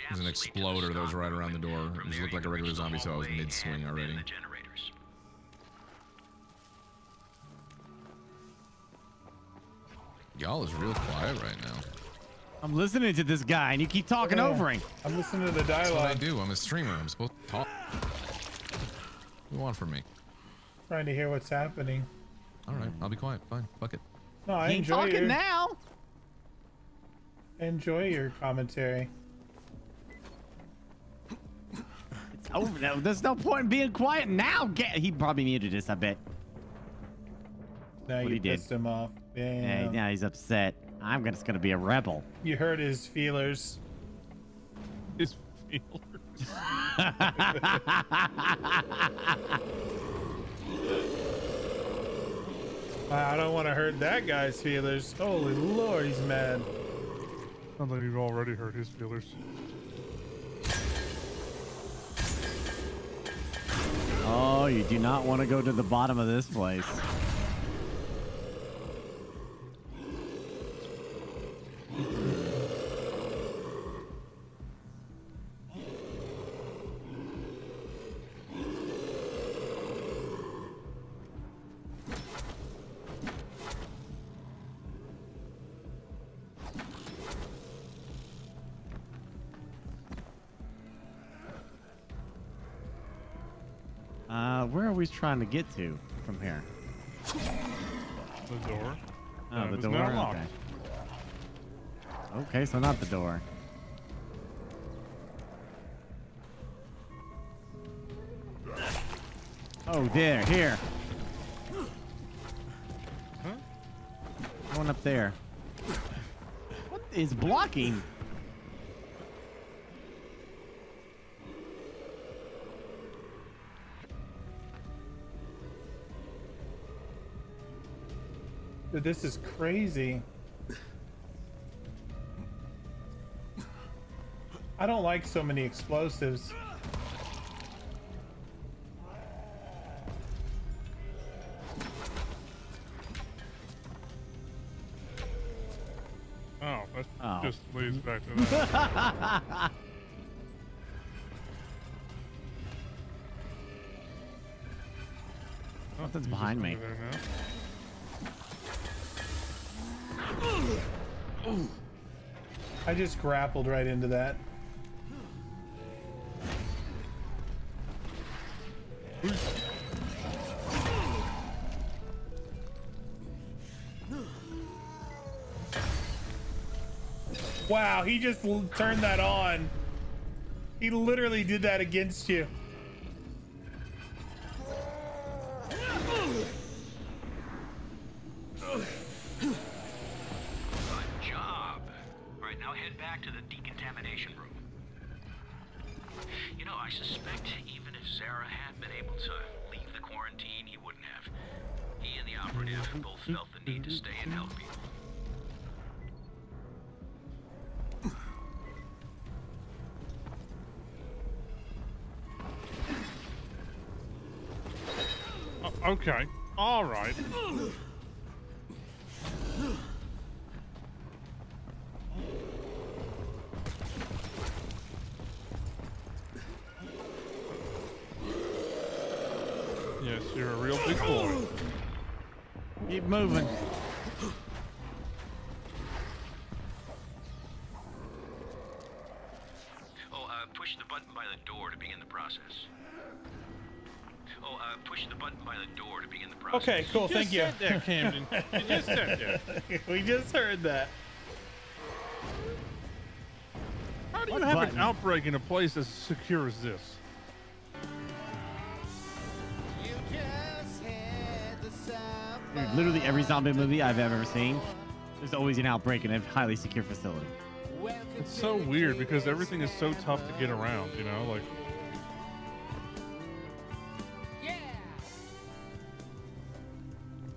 There's an exploder that was right around the door. It just looked like a regular zombie, so I was mid swing already. Y'all is real quiet right now. I'm listening to this guy, and you keep talking Yeah. over him. I'm listening to the That's what I do. I'm a streamer. I'm supposed to talk. What do you want from me? Trying to hear what's happening. All right, I'll be quiet. Fine. Fuck it. No, I He ain't enjoy talking your, now. enjoy your commentary. It's no. There's no point in being quiet now. Get, he probably muted us, I bet. Now What you he did. him off. Yeah, Yeah, now he's upset. I'm just gonna be a rebel. You hurt his feelers. His feelers. I don't want to hurt that guy's feelers. Holy lord, he's mad. Sounds like you've already hurt his feelers. Oh, you do not want to go to the bottom of this place. Trying to get to from here? The door. Oh, the door. Okay. Okay, so not the door. Oh, there, here. Huh? Going up there. What is blocking? Dude, this is crazy. I don't like so many explosives. Oh, that Oh. just leads back to that. Something's behind me. I just grappled right into that. Wow, he just turned that on. He literally did that against you. Okay, cool. just Thank you. said that, Camden. You just said we just heard that. How do you What have button? an outbreak in a place as secure as this? You just had the. Dude, literally every zombie movie I've ever seen, there's always an outbreak in a highly secure facility. It's so weird because everything is so tough to get around, you know? Like,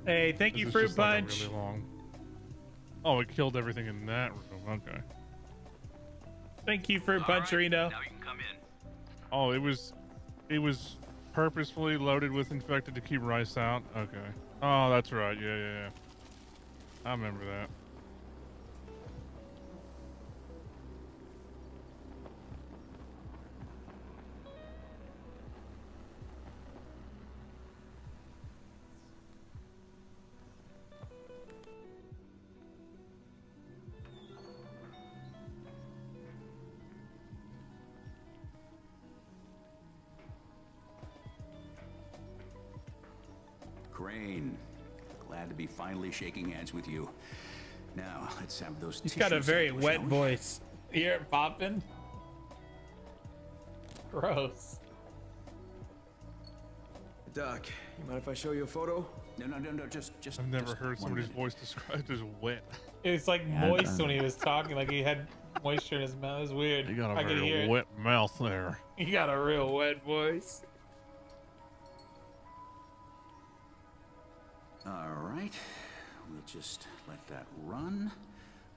Hey, thank this you, Fruit just, like, Punch. really long... Oh, it killed everything in that room. Okay. Thank you, Fruit Punch, Reno. Now you can come in. Oh, it was, it was purposefully loaded with infected to keep Rais out. Okay. Oh, that's right. Yeah, yeah, yeah. I remember that. Shaking hands with you. Now, let's have those He's got a very samples, wet voice. You hear it popping? Gross. Doc, you mind if I show you a photo? No, no, no, no, just, just. I've never just heard somebody's minute. voice described as wet. It was like Yeah, moist when he was talking, like he had moisture in his mouth. It was weird. You got a I could hear very it. wet mouth there. You got a real wet voice. All right, we'll just let that run.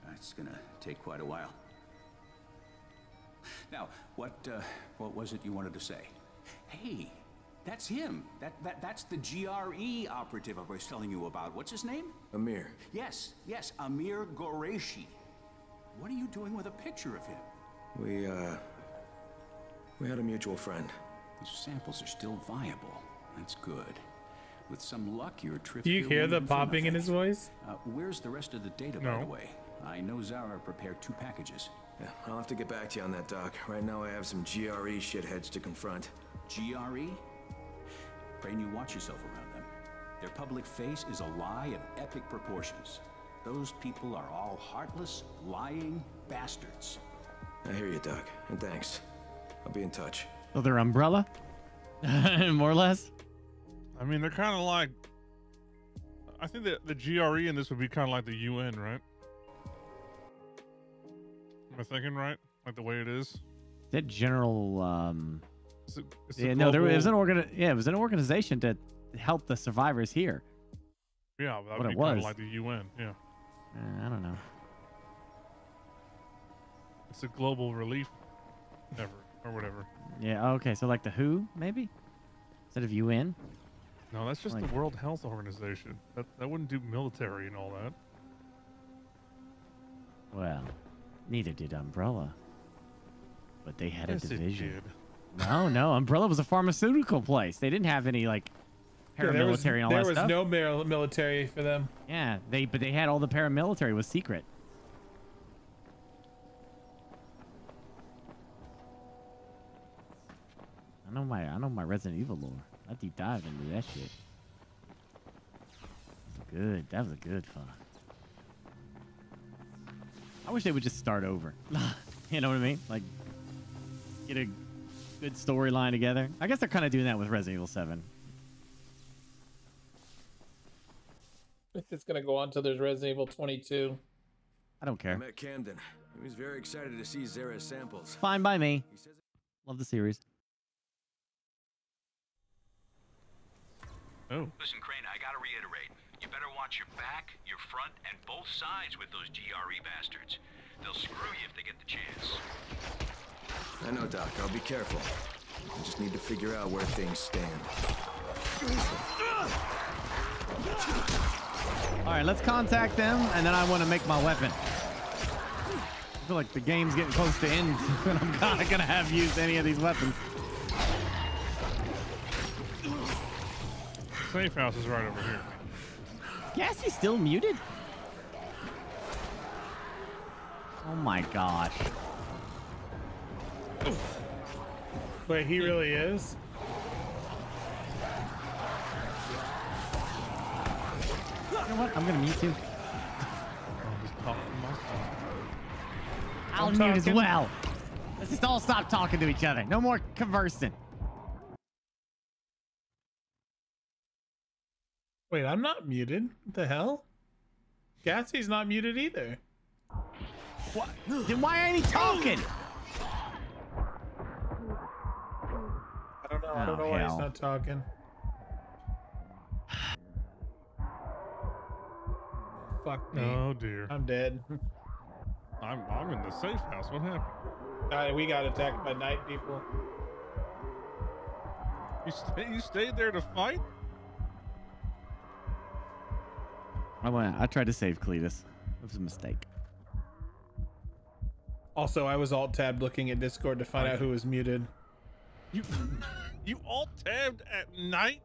That's gonna take quite a while. Now, what uh, what was it you wanted to say? Hey, that's him. That that that's the GRE operative I was telling you about. What's his name? Amir. Yes, yes, Amir Ghoreyshi. What are you doing with a picture of him? We, uh. We had a mutual friend. These samples are still viable. That's good. With some luck, your trip. Do you hear the popping in his voice? Uh, where's the rest of the data, by the way? I know Zere prepared two packages. Yeah, I'll have to get back to you on that, Doc. Right now, I have some GRE shitheads to confront. GRE? Crane, you watch yourself around them. Their public face is a lie of epic proportions. Those people are all heartless, lying bastards. I hear you, Doc, and thanks. I'll be in touch. So their umbrella? More or less? I mean, they're kind of like. I think that the GRE in this would be kind of like the UN, right? Am I thinking right? Like the way it is? That general um It's a- it's Yeah, no, there was an organ yeah, it was an organization to help the survivors here. Yeah, that what would it be kind of like the UN. Yeah. Uh, I don't know. It's a global relief effort or whatever. Yeah, okay, so like the WHO, maybe? Instead of UN? No, that's just Like- the World Health Organization. That that wouldn't do military and all that. Well, neither did Umbrella. But they had Yes, a it division. did. No, no, Umbrella was a pharmaceutical place. They didn't have any like Yeah, there was, paramilitary and all that there that was stuff. no military for them. Yeah, they but they had all the paramilitary was secret. I know my I know my Resident Evil lore. I deep dive into that shit. Good. That was a good fun. I wish they would just start over. you know what I mean? Like get a good storyline together. I guess they're kind of doing that with Resident Evil 7. It's gonna go on till there's Resident Evil 22. I don't care. I met Camden. He was very excited to see Zere's samples. Fine by me. Love the series. Oh. Listen, Crane, I gotta reiterate. You better watch your back, your front, and both sides with those GRE bastards. They'll screw you if they get the chance. I know, Doc. I'll be careful. I just need to figure out where things stand. All right, let's contact them, and then I want to make my weapon. I feel like the game's getting close to end, and I'm not gonna have used any of these weapons. Safe house is right over here. Gassy still muted? Oh my gosh. Wait, he really is? You know what? I'm gonna mute you. I'll mute as well. Let's just all stop talking to each other. No more conversing. Wait, I'm not muted. What the hell? Gassy's not muted either. What? Then why ain't he talking? I don't know. I don't Oh, know why he's not talking. Fuck me. Oh dear. I'm dead. I'm I'm in the safe house. What happened? Uh, we got attacked by night people. You stay, you stayed there to fight? Oh, I went. I tried to save Cletus. It was a mistake. Also, I was alt tabbed looking at Discord to find out who was muted. You you all tabbed at night?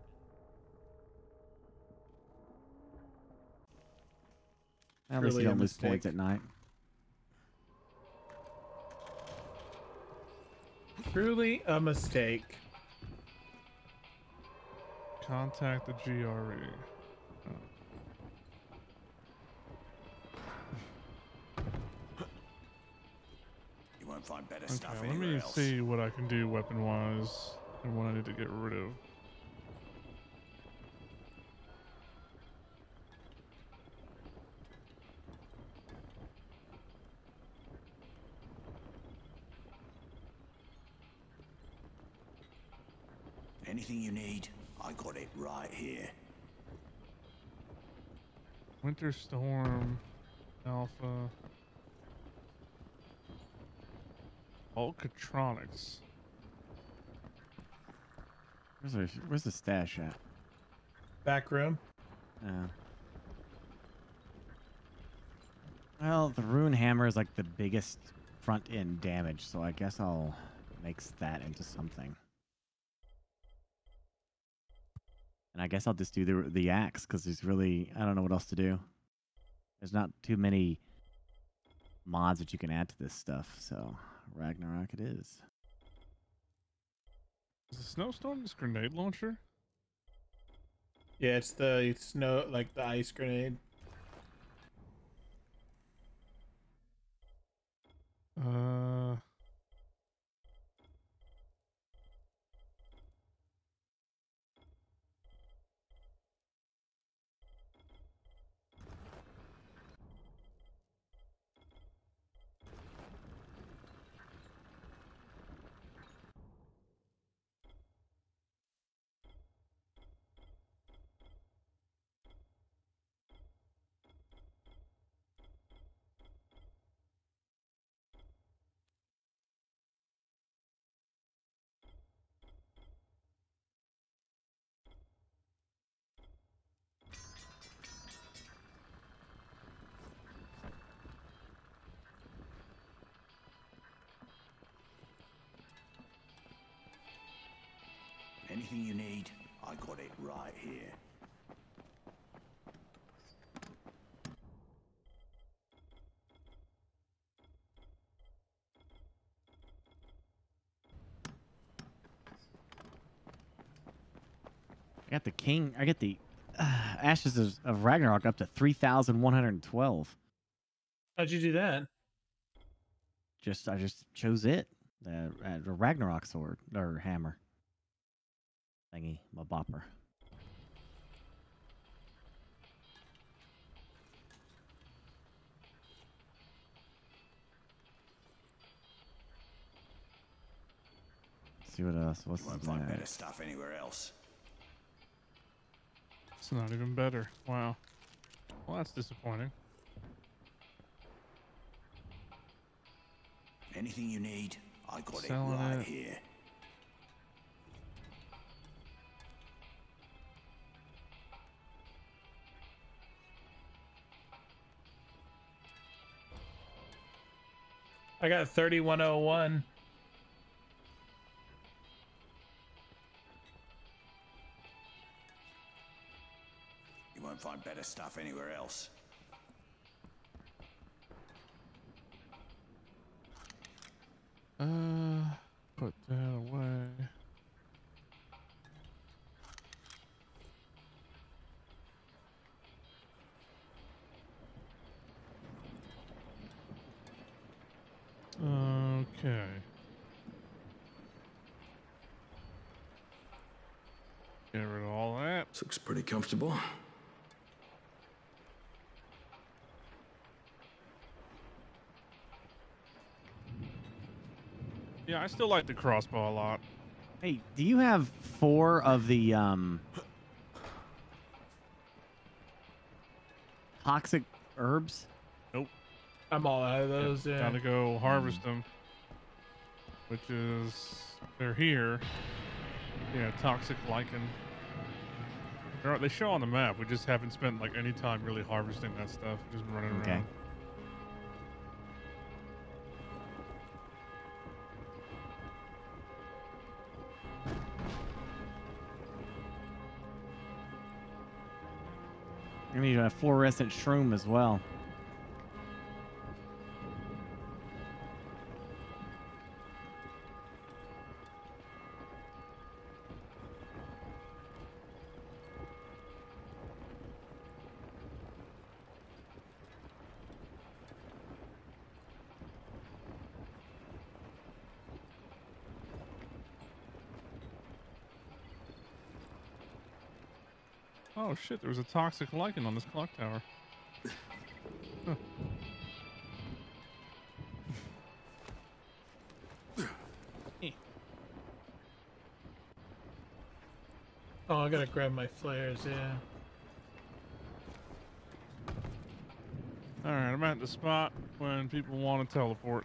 At least Truly you a don't lose mistake. points at night. Truly a mistake. Contact the GRE. Find better Okay, stuff let me else. see what I can do weapon wise and what I need to get rid of. Anything you need, I got it right here. Winter Storm, Alpha, Ultratronics. Where's the, where's the stash at? Back room. Yeah. Well, the rune hammer is like the biggest front end damage, so I guess I'll mix that into something. And I guess I'll just do the the axe because there's really I don't know what else to do. There's not too many mods that you can add to this stuff, so Ragnarok it is. Is the snowstorm this grenade launcher? Yeah, it's the snow, like the ice grenade. Uh. Anything you need, I I got it right here. I got the king. I get the uh, ashes of, of Ragnarok up to three thousand one hundred twelve. How'd you do that? Just I just chose it. The uh, the Ragnarok sword or hammer. Thingy, my bopper. See what else? What's You won't the find better stuff anywhere else. It's not even better. Wow. Well, that's disappointing. Anything you need, I got Selling it right it. here. I got 3101. You won't find better stuff anywhere else. Uh, put that away. Okay. Get rid of all that. This looks pretty comfortable. Yeah, I still like the crossbow a lot. Hey, do you have four of the um toxic herbs? Nope. I'm all out of those. Yeah. Gotta go mm. harvest them. Which is they're here. Yeah, toxic lichen. They're, they show on the map. We just haven't spent like any time really harvesting that stuff. Just running Okay. around. I need a fluorescent shroom as well. Oh shit! There was a toxic lichen on this clock tower. Huh. Oh, I gotta grab my flares. Yeah. All right, I'm at the spot when people want to teleport.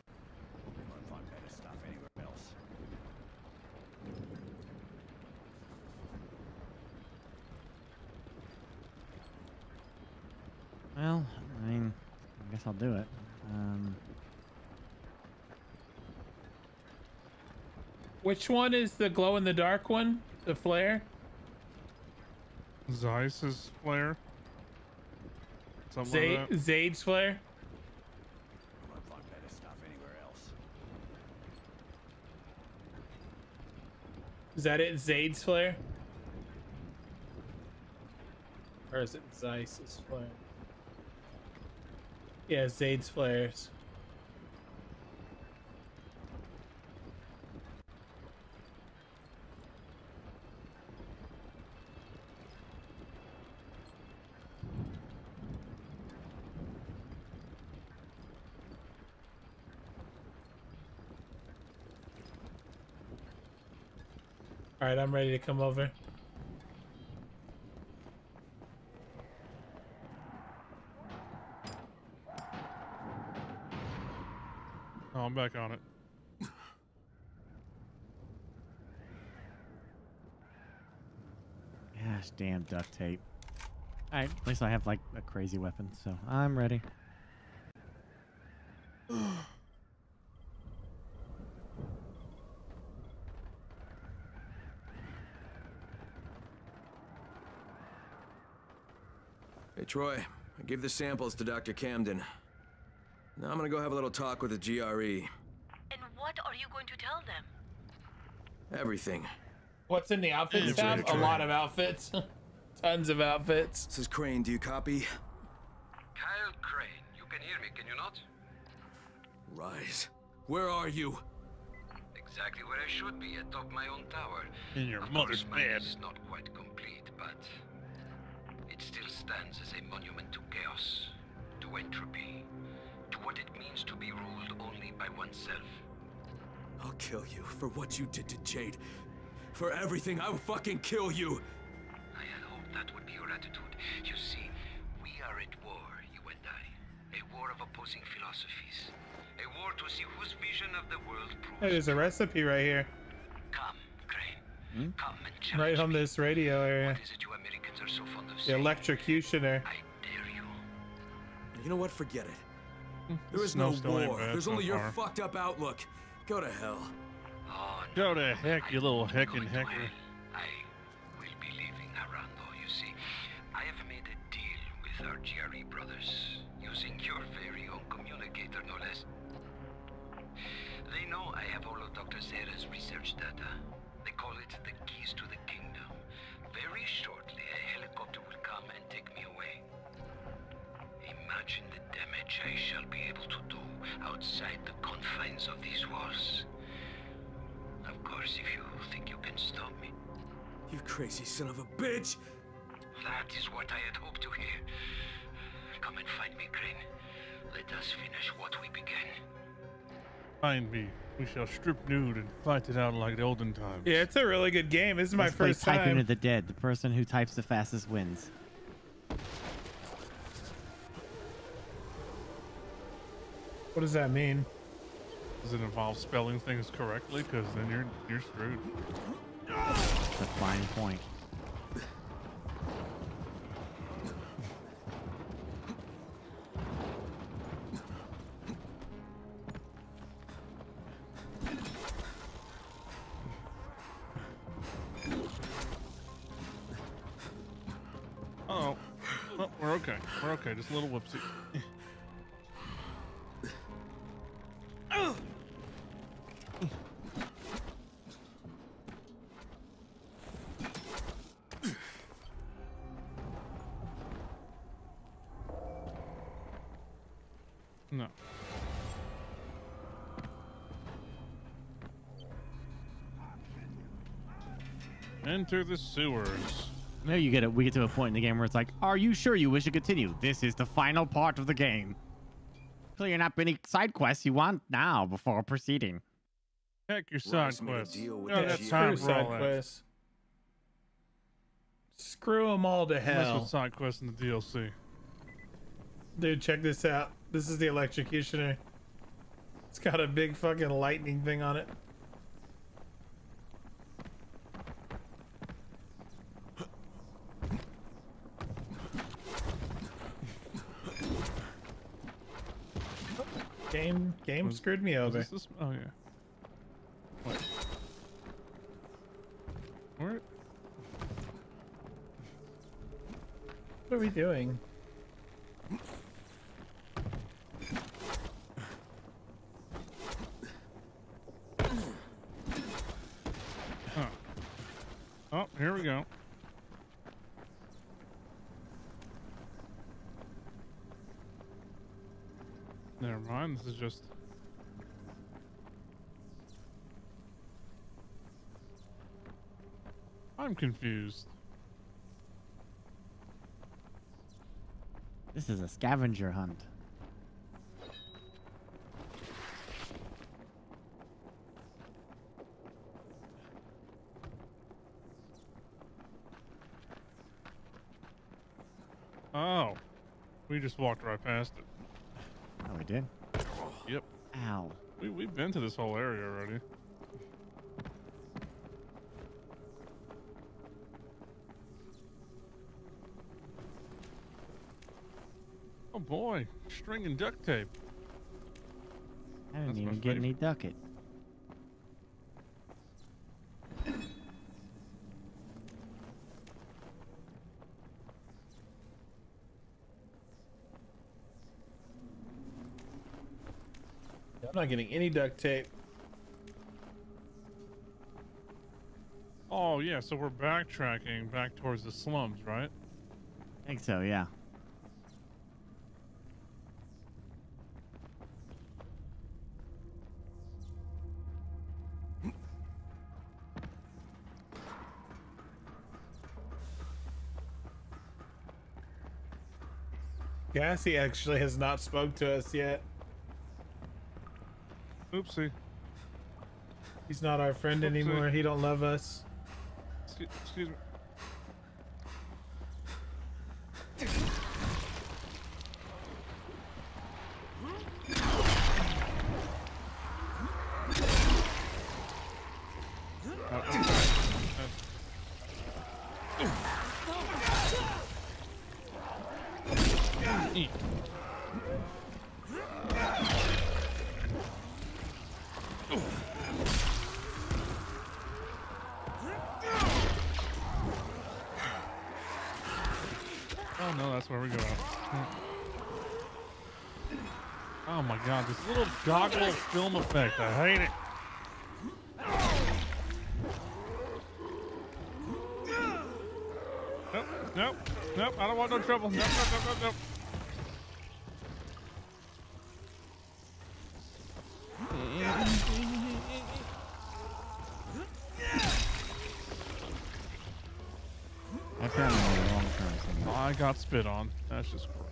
You won't find better stuff anywhere else. Well, I mean, I guess I'll do it. Um, Which one is the glow in the dark one? The flare? Zeiss's flare. Something like. Zaid's flare? You won't find better stuff anywhere else. Is that it? Zaid's flare? Or is it Zeiss's flare? Yeah, Zaid's flares. All right, I'm ready to come over. Oh, I'm back on it. gosh, damn duct tape. All right, at least I have like a crazy weapon, so I'm ready. Troy. I gave the samples to Dr. Camden. Now I'm gonna go have a little talk with the GRE. And what are you going to tell them? Everything. What's in the outfits tab? A lot of outfits. Tons of outfits. This is Crane. Do you copy? Kyle Crane, you can hear me, can you not? Rais. Where are you? Exactly where I should be, atop my own tower. In your Of mother's course, bed. is not quite complete, but it still stands as a monument to chaos, to entropy, to what it means to be ruled only by oneself. I'll kill you for what you did to Jade. For everything, I will fucking kill you. I had hoped that would be your attitude. You see, we are at war, you and I. A war of opposing philosophies. A war to see whose vision of the world proves Hey, there's a recipe right here. Come, Crane. Hmm? Come and Right on me. this radio area. What is it you Americans are so fond of The saying? Electrocutioner. You know what? Forget it. Hmm, There is no war. There's only your far. fucked up outlook. Go to hell. oh Go to heck, you little heckin' hecker. Son of a bitch! That is what I had hoped to hear. Come and find me, Crane. Let us finish what we began. Find me. We shall strip nude and fight it out like the olden times. Yeah, it's a really good game. This is my Let's play first Type time. into the dead. The person who types the fastest wins. What does that mean? Does it involve spelling things correctly? Because then you're you're screwed. That's a fine point. Okay. Just a little whoopsie. No. Enter the sewers. Maybe you get it. We get to a point in the game where it's like, "Are you sure you wish to continue? This is the final part of the game. Clearing up any side quests you want now before proceeding." Heck, your side Rais made a quests. deal with No, that's GRE. time Screw for side quests. Screw them all to Mess hell. with side quests in the DLC. Dude, check this out. This is the electrocutioner. It's got a big fucking lightning thing on it. Game, game Was- screwed me over. this this- Oh yeah. What? Where? What are we doing? Oh. Oh, here we go. Mind. This is just. I'm confused. This is a scavenger hunt. Oh, we just walked right past it. Oh, we did. Yep. Ow. We we've been to this whole area already. Oh boy, string and duct tape. I didn't That's even get any favorite. ducket. Not getting any duct tape. Oh yeah, so we're backtracking back towards the slums, right? I think so, yeah. Gassy actually has not spoke to us yet. Oopsie. He's not our friend Oopsie. anymore. He don't love us. Excuse, excuse me. Oh, okay. Uh, eat. Oh no, that's where we go. Oh my god, this little goggle film effect. I hate it. Nope, nope, nope. I don't want no trouble. Nope, nope, nope, nope, nope. Apparently on the wrong turn. I got spit on. That's just great.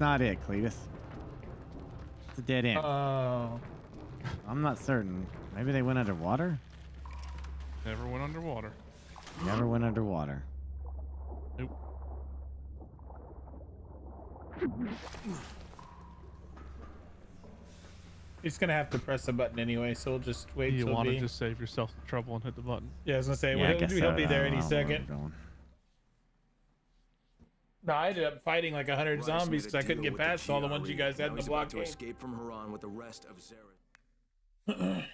That's not it, Cletus. It's a dead end. Oh. I'm not certain. Maybe they went underwater? never went underwater. Never went underwater. Nope. He's gonna have to press a button anyway, so we'll just wait You want to be. just save yourself the trouble and hit the button. Yeah, I was gonna say Yeah, I well, guess he'll so. be there any don't know where second. No, I ended up fighting like a hundred Rais zombies because I couldn't get past all the ones you guys had in the about to escape from Harran with the rest of Zere.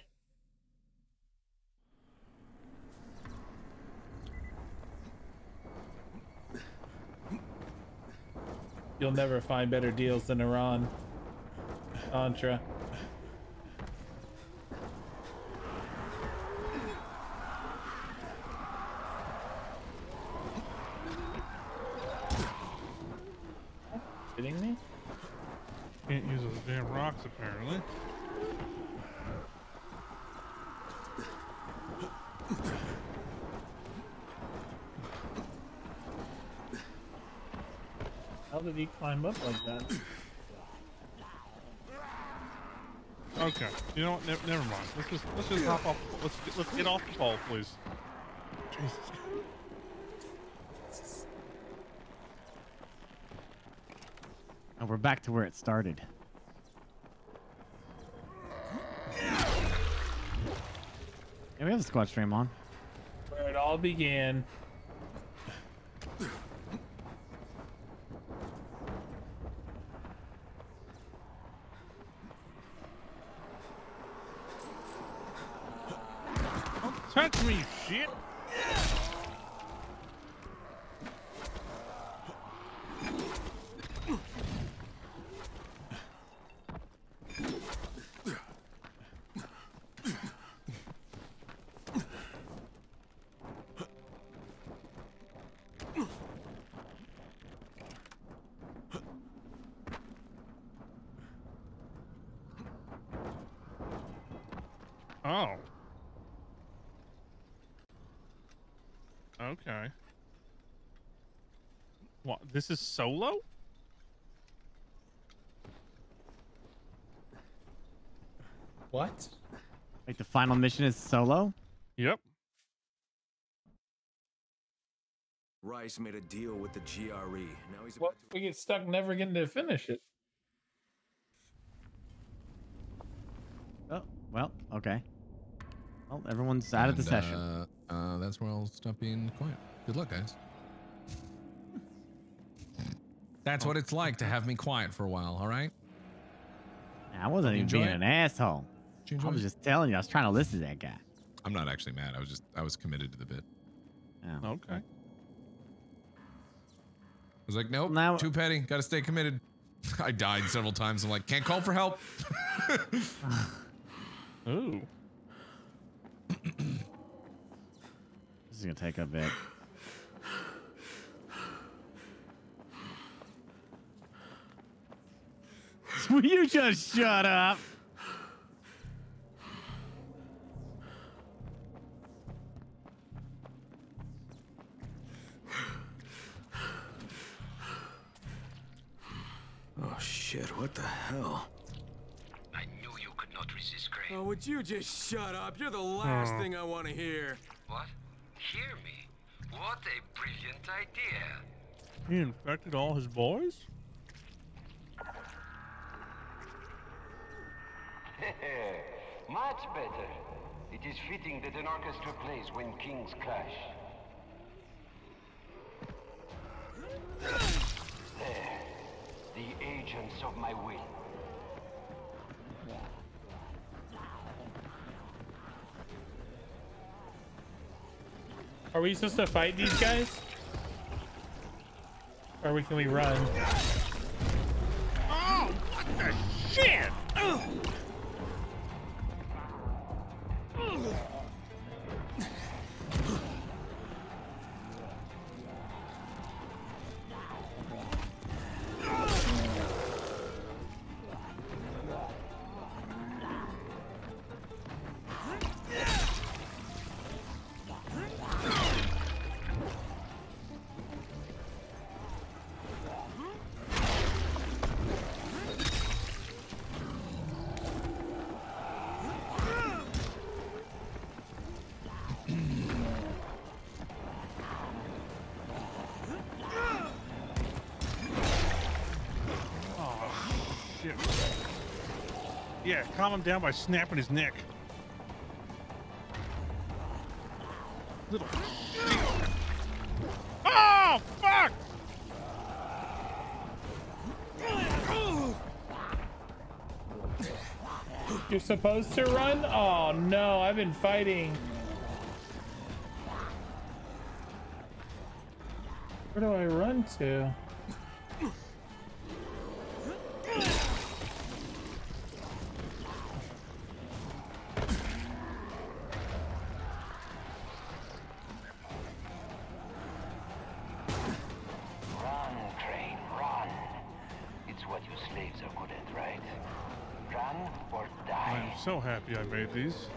You'll never find better deals than Iran. Contra. Kidding me? Can't use those damn rocks apparently. How did he climb up like that? Okay. You know what? Ne- never mind. Let's just let's just hop off. Let's get, let's get off the pole, please. Jesus. And we're back to where it started. Yeah, we have a squad stream on. Where it all began. Touch me, shit. Oh. Okay. What? This is solo? What? Like the final mission is solo? Yep. Rais made a deal with the GRE. Now he's What? We get stuck never getting to finish it. Oh, well, okay. Well, everyone's out of the session. Uh, uh, that's where I'll stop being quiet. Good luck, guys. That's what oh. it's like to have me quiet for a while. All right. I wasn't even being it? an asshole. I was it? just telling you. I was trying to listen to that guy. I'm not actually mad. I was just I was committed to the bit. Oh. Okay. I was like, nope, Now- too petty. Got to stay committed. I died several times. I'm like, can't call for help. Ooh. This is gonna take a bit. Will you just shut up? Oh shit, what the hell? I knew you could not resist Crane. Oh, would you just shut up? You're the last Oh. thing I want to hear. What? Hear me? What a brilliant idea. He infected all his boys? Much better. It is fitting that an orchestra plays when kings clash. There. The agents of my will. Are we supposed to fight these guys? Or we, can we run? Oh, what the shit? Oh, calm him down by snapping his neck. Little. Oh, fuck! You're supposed to run? Oh no, I've been fighting. Where do I run to? Happy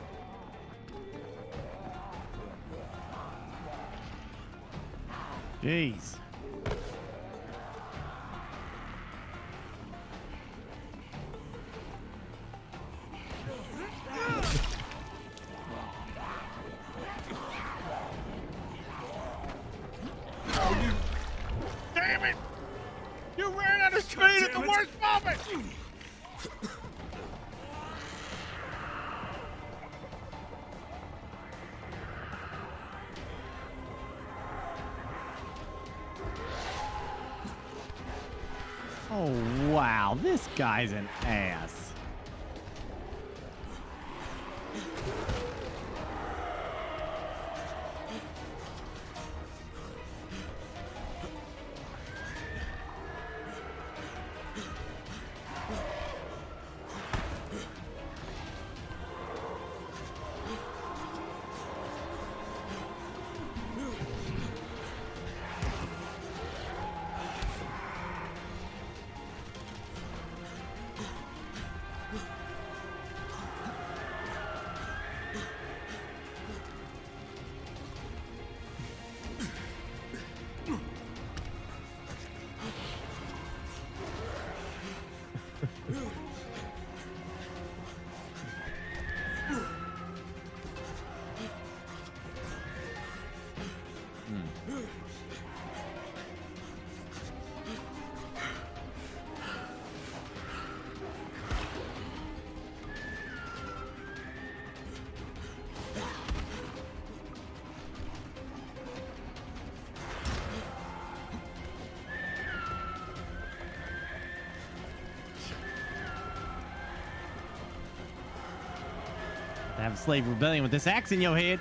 guy's an ass. Slave rebellion with this axe in your head.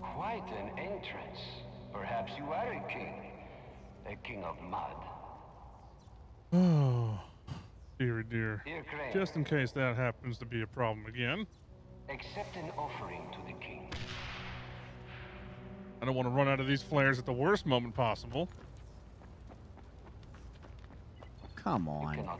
Quite an entrance. Perhaps you are a king. A king of mud. Oh, dear, dear. Dear Just in case that happens to be a problem again. Accept an offering to the king. I don't want to run out of these flares at the worst moment possible. Come You on.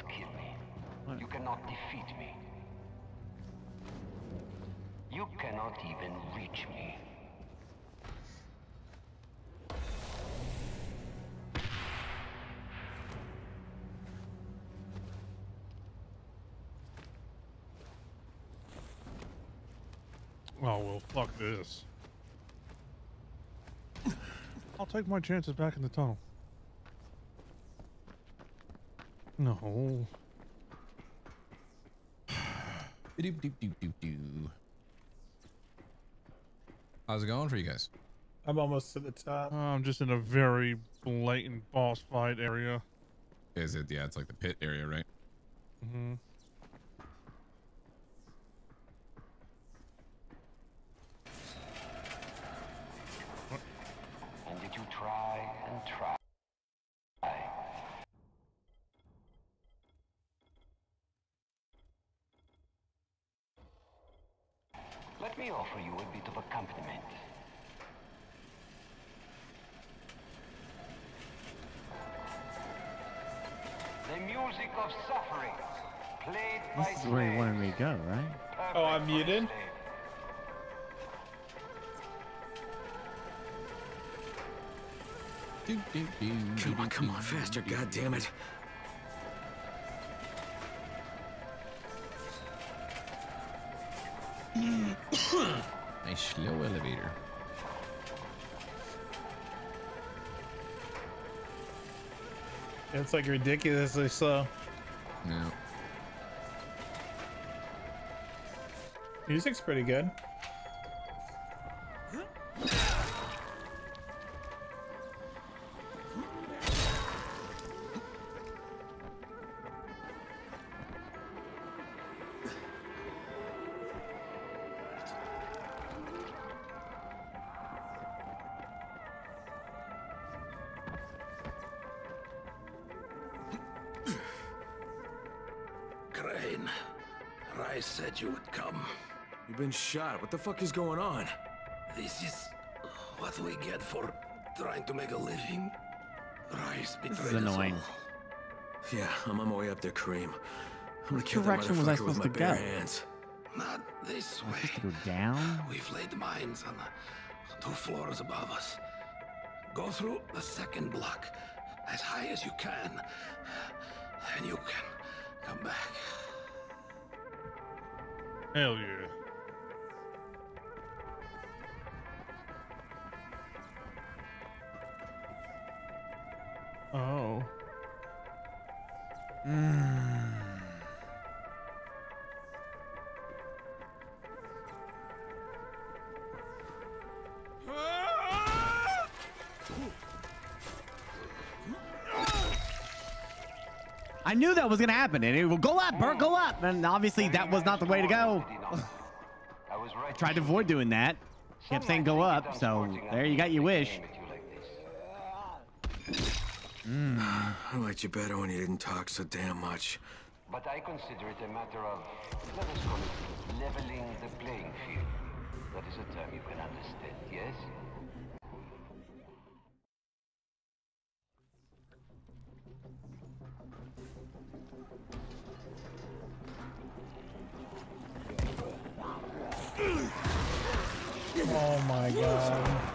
Take my chances back in the tunnel. No. Doop-doop-doop-doop-doo. How's it going for you guys? I'm almost to the top. Uh, I'm just in a very blatant boss fight area. Is it? Yeah, it's like the pit area, right? Damn it! nice slow elevator. It's like ridiculously slow. No. Music's pretty good. Been shot. What the fuck is going on? This is what we get for trying to make a living. Rais betrayed This is us annoying. all. Yeah, I'm on my way up there, Kareem. I'm gonna kill that direction I motherfucker with my to bare go? hands. Not this way. supposed to go down? We've laid mines on the two floors above us. Go through the second block as high as you can, and you can come back. Hell yeah. Oh. I knew that was gonna happen, and it will go up, Bert, go up. And obviously, that was not the way to go. I. Tried to avoid doing that. Kept saying go up, so there you got your wish. Mm. I liked you better when you didn't talk so damn much. But I consider it a matter of, let us call it, leveling the playing field. That is a term you can understand, yes? Oh my god.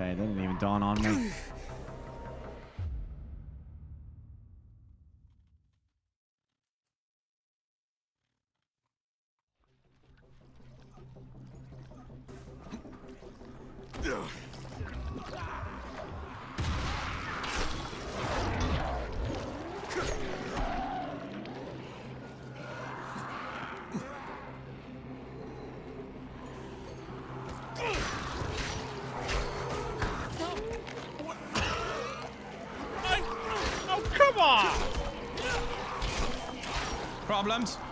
Okay, didn't even dawn on me. Problems? He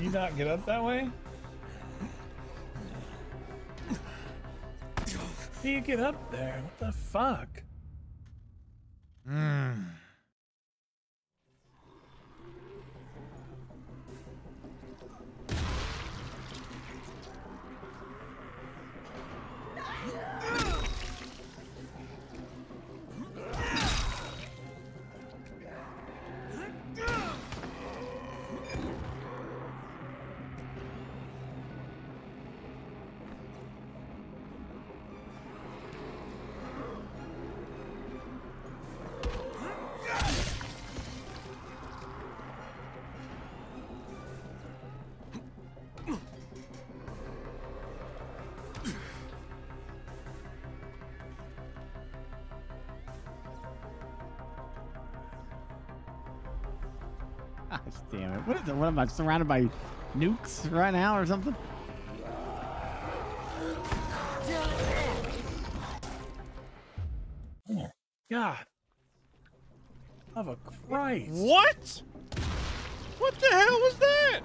you not get up that way? How do you get up there? What the fuck? What is it? What am I surrounded by nukes right now or something? Oh, God. Of a Christ. What? What the hell was that?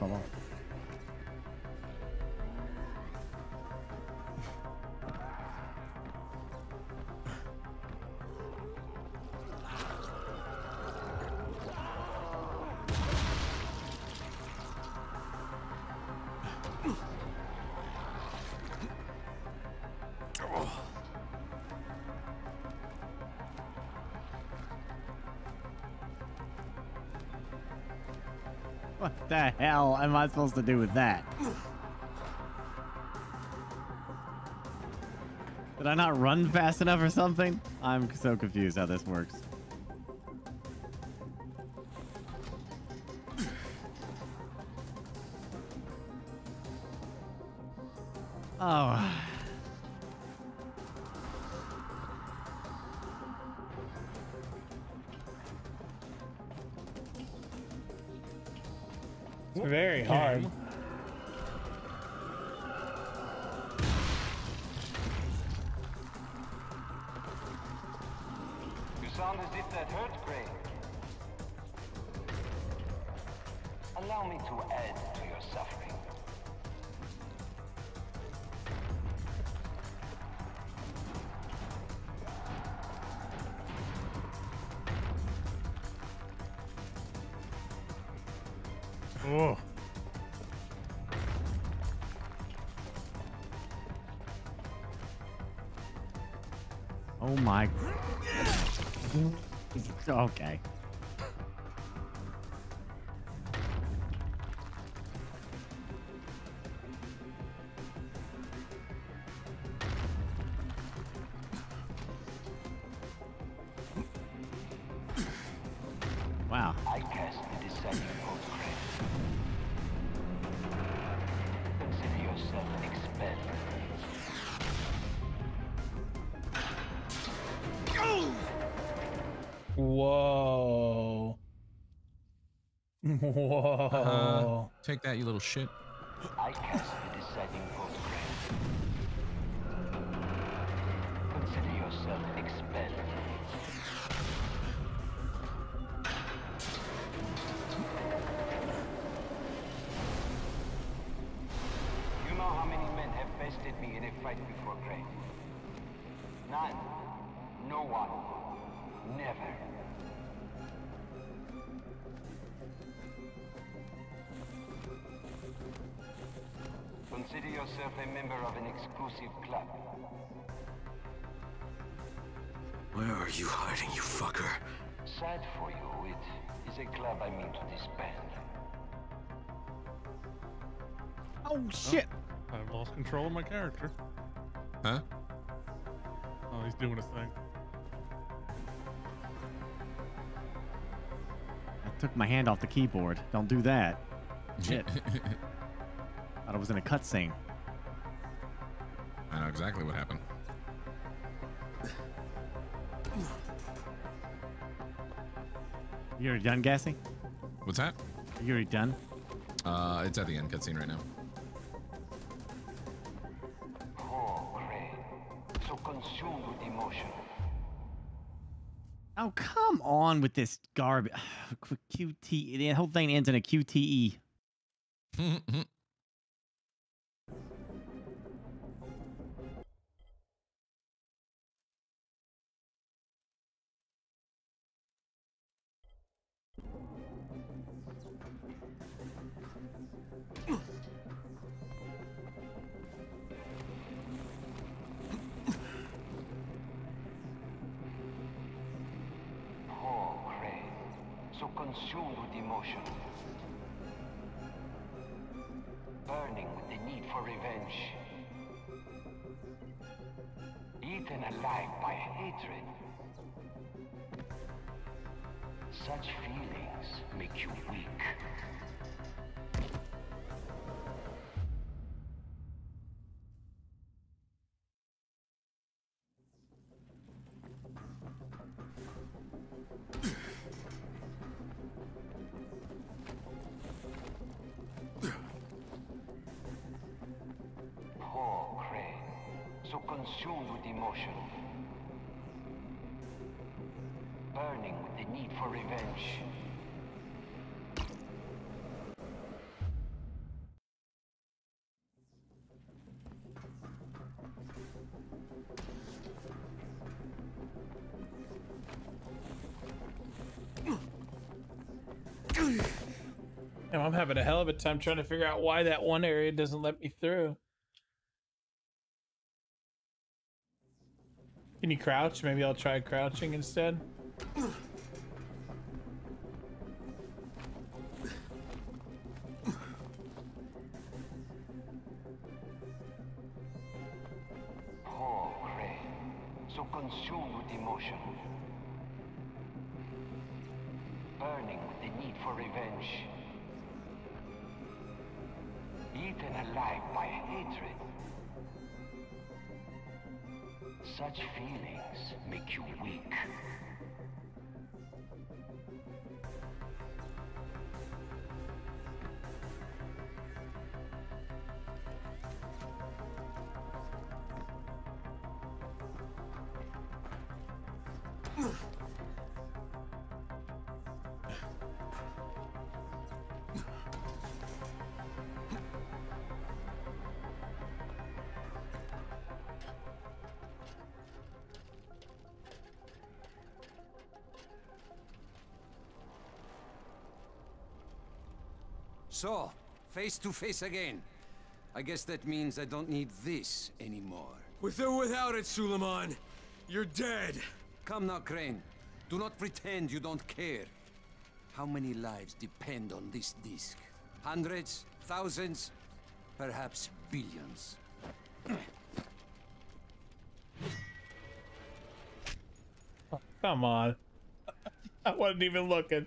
Jeez, I What the hell am I supposed to do with that? Did I not run fast enough or something? I'm so confused how this works. Okay. Little shit. I cast the descending postgrade. Consider yourself expelled. You know how many men have bested me in a fight before Grey? None. No one. Never. Consider yourself a member of an exclusive club. Where are you hiding, you fucker? Sad for you, it is a club I mean to disband. Oh shit! Oh, I've lost control of my character. Huh? Oh, he's doing his thing. I took my hand off the keyboard. Don't do that. Shit. I thought I was in a cutscene. I know exactly what happened. You already done gassing? What's that? You already done? Uh, it's at the end cutscene right now. Poor Crane. So consumed with emotion. Oh, come on with this garbage. QT. The whole thing ends in a QTE. Eaten alive by hatred. Such feelings make you weak. Damn, I'm having a hell of a time trying to figure out why that one area doesn't let me through. Can you crouch? Maybe I'll try crouching instead. So, face to face again. I guess that means I don't need this anymore. With or without it, Suleiman, you're dead. Come now, Crane. Do not pretend you don't care. How many lives depend on this disc? Hundreds? Thousands? Perhaps billions. Come on. I wasn't even looking.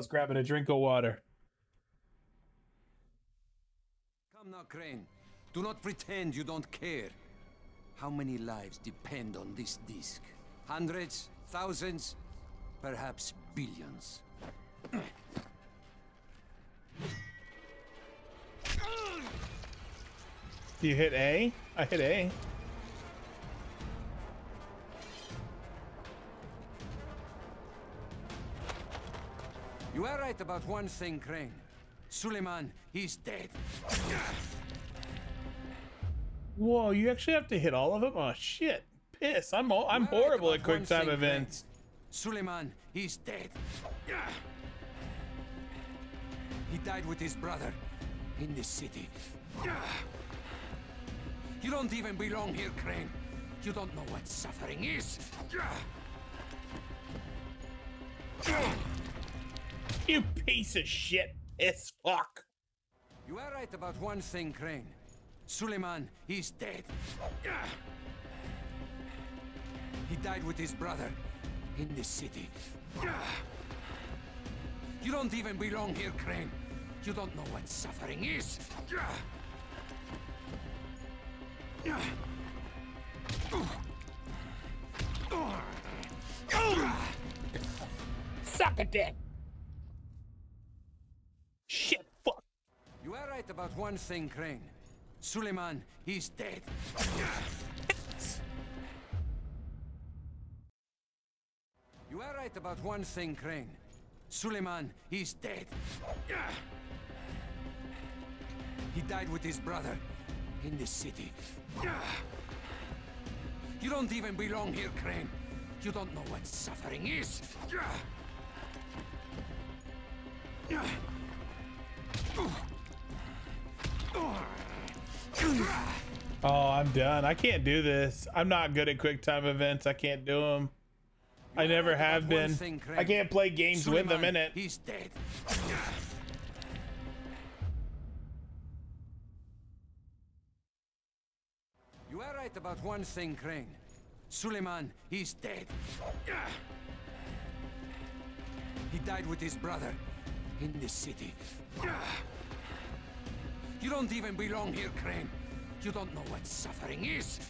Was grabbing a drink of water. Come now, Crane. Do not pretend you don't care. How many lives depend on this disc? Hundreds? Thousands? Perhaps billions. Do You hit A? I hit A. You are right about one thing, Crane. Suleiman, he's dead. Whoa, you actually have to hit all of them? Oh shit. Piss. I'm all, I'm horrible at quick time events. Suleiman, he's dead. He died with his brother in this city. You don't even belong here, Crane. You don't know what suffering is. You piece of shit. Piss fuck. You are right about one thing, Crane. Suleiman, he's dead. He died with his brother in this city. You don't even belong here, Crane. You don't know what suffering is. Suck a dick. Shit, fuck. You are right about one thing, Crane. Suleiman, he's dead. You are right about one thing, Crane. Suleiman, he's dead. He died with his brother in this city. You don't even belong here, Crane. You don't know what suffering is. Oh, I'm done. I can't do this. I'm not good at quick time events. I can't do them. I never have been. I can't play games with them in it. He's dead. You are right about one thing, Crane. Suleiman, he's dead. He died with his brother in this city. You don't even belong here, Crane. You don't know what suffering is.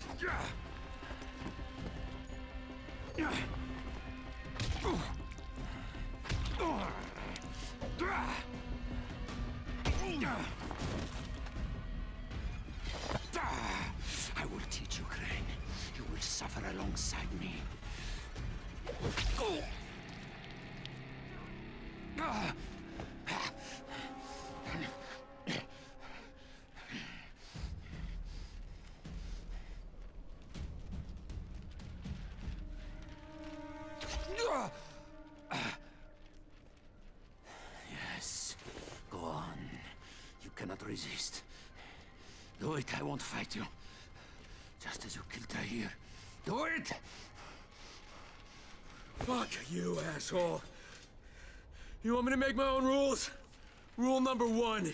I will teach you, Crane. You will suffer alongside me. Yes, asshole. You want me to make my own rules? Rule number one.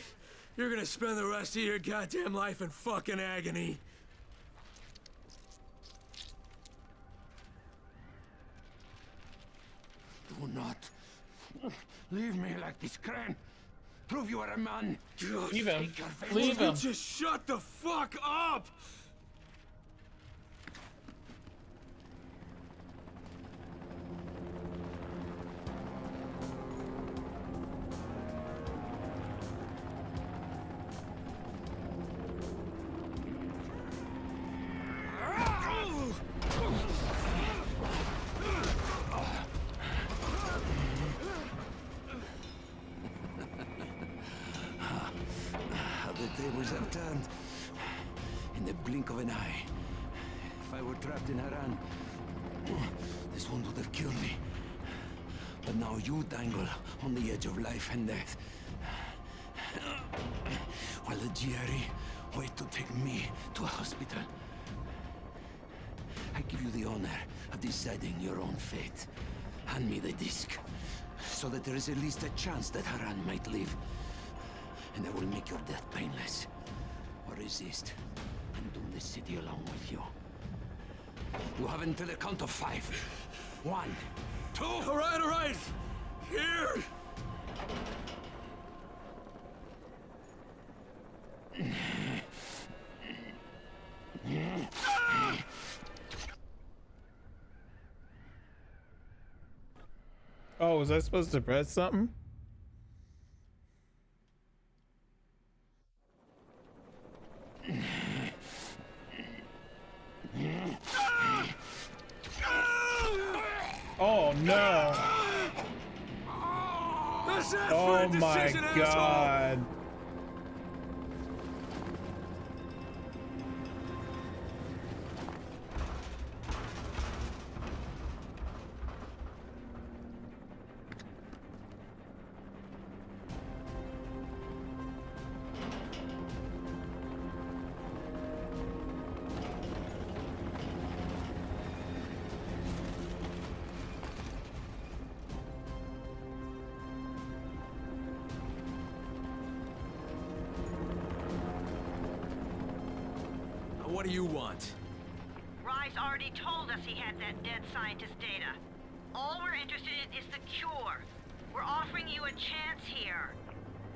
You're gonna spend the rest of your goddamn life in fucking agony. Do not leave me like this, Crane. Prove you are a man. Leave him. Take your vengeance. Leave him. Just shut the fuck up! On the edge of life and death. While the GRE wait to take me to a hospital. I give you the honor of deciding your own fate. Hand me the disc, so that there is at least a chance that Harran might live. And I will make your death painless. Or resist, and doom the city along with you. You have until the count of five. One, two. All right, all right. Here. Oh, was I supposed to press something? Oh no! That's it for Oh my god! Do you want? Rais already told us he had that dead scientist data. All we're interested in is the cure. We're offering you a chance here.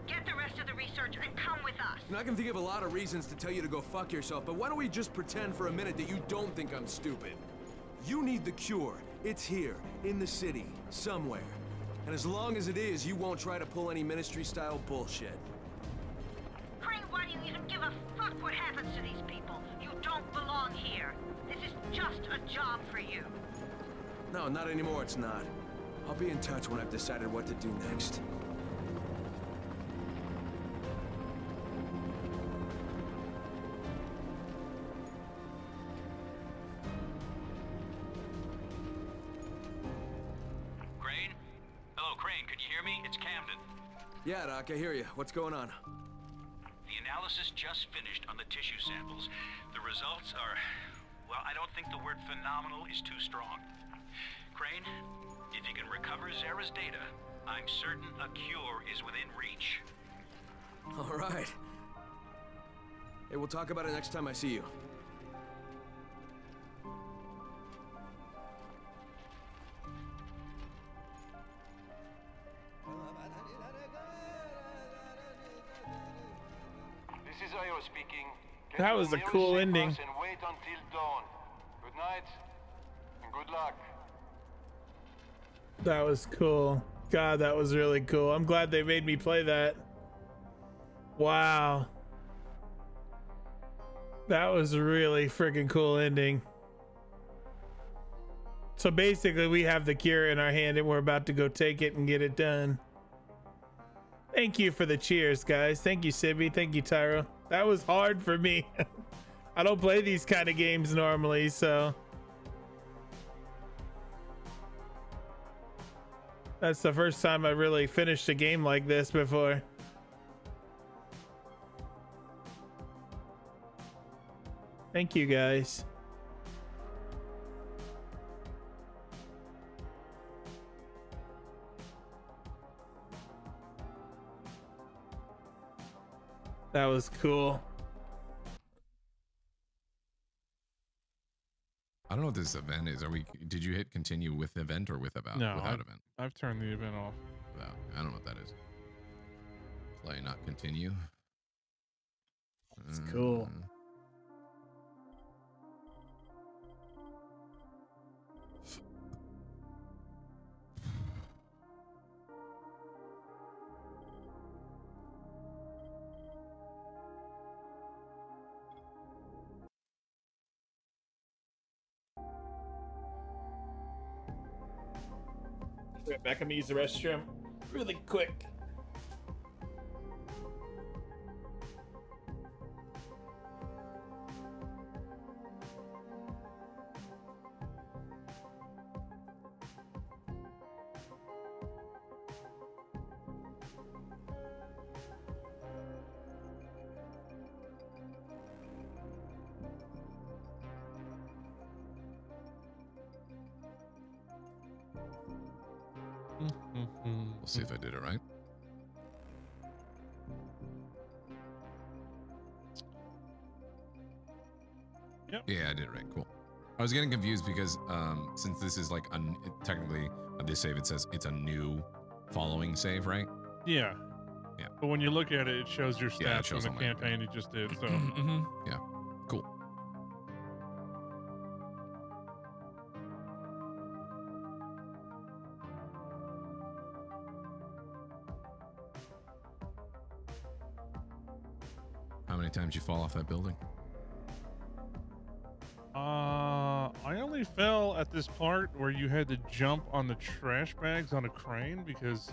Get the rest of the research and come with us. And I can think of a lot of reasons to tell you to go fuck yourself, but why don't we just pretend for a minute that you don't think I'm stupid? You need the cure. It's here, in the city, somewhere. And as long as it is, you won't try to pull any ministry-style bullshit. Crane, why do you even give a fuck what happens to these people? You don't belong here. This is just a job for you. No, not anymore, it's not. I'll be in touch when I've decided what to do next. Crane? Hello, Crane. Can you hear me? It's Camden. Yeah, Doc, I hear you. What's going on? The analysis just finished on the tissue samples. The results are... Well, I don't think the word phenomenal is too strong. Crane, if you can recover Zere's data, I'm certain a cure is within reach. All right. Hey, we'll talk about it next time I see you. This is Io speaking. That was a cool ending. Wait until dawn. Good night and good luck. That was cool. God, that was really cool. I'm glad they made me play that. Wow. That was a really freaking cool ending. So basically, we have the cure in our hand and we're about to go take it and get it done. Thank you for the cheers, guys. Thank you, Sibby. Thank you, Tyro. That was hard for me. I don't play these kind of games normally, so. That's the first time I really finished a game like this before. Thank you guys. That was cool. I don't know what this event is. Are we? Did you hit continue with event or with about No, without I've, event? I've turned the event off. Without. I don't know what that is. Play not continue. It's cool. Mm. Back. Gonna use the restroom really quick. I was getting confused because um, since this is like a, technically uh, this save, it says it's a new following save, right? Yeah. Yeah. But when you look at it, it shows your Yeah, it stats shows from on the campaign you just did. So Yeah. Cool. How many times you fall off that building? Fell at this part where you had to jump on the trash bags on a crane because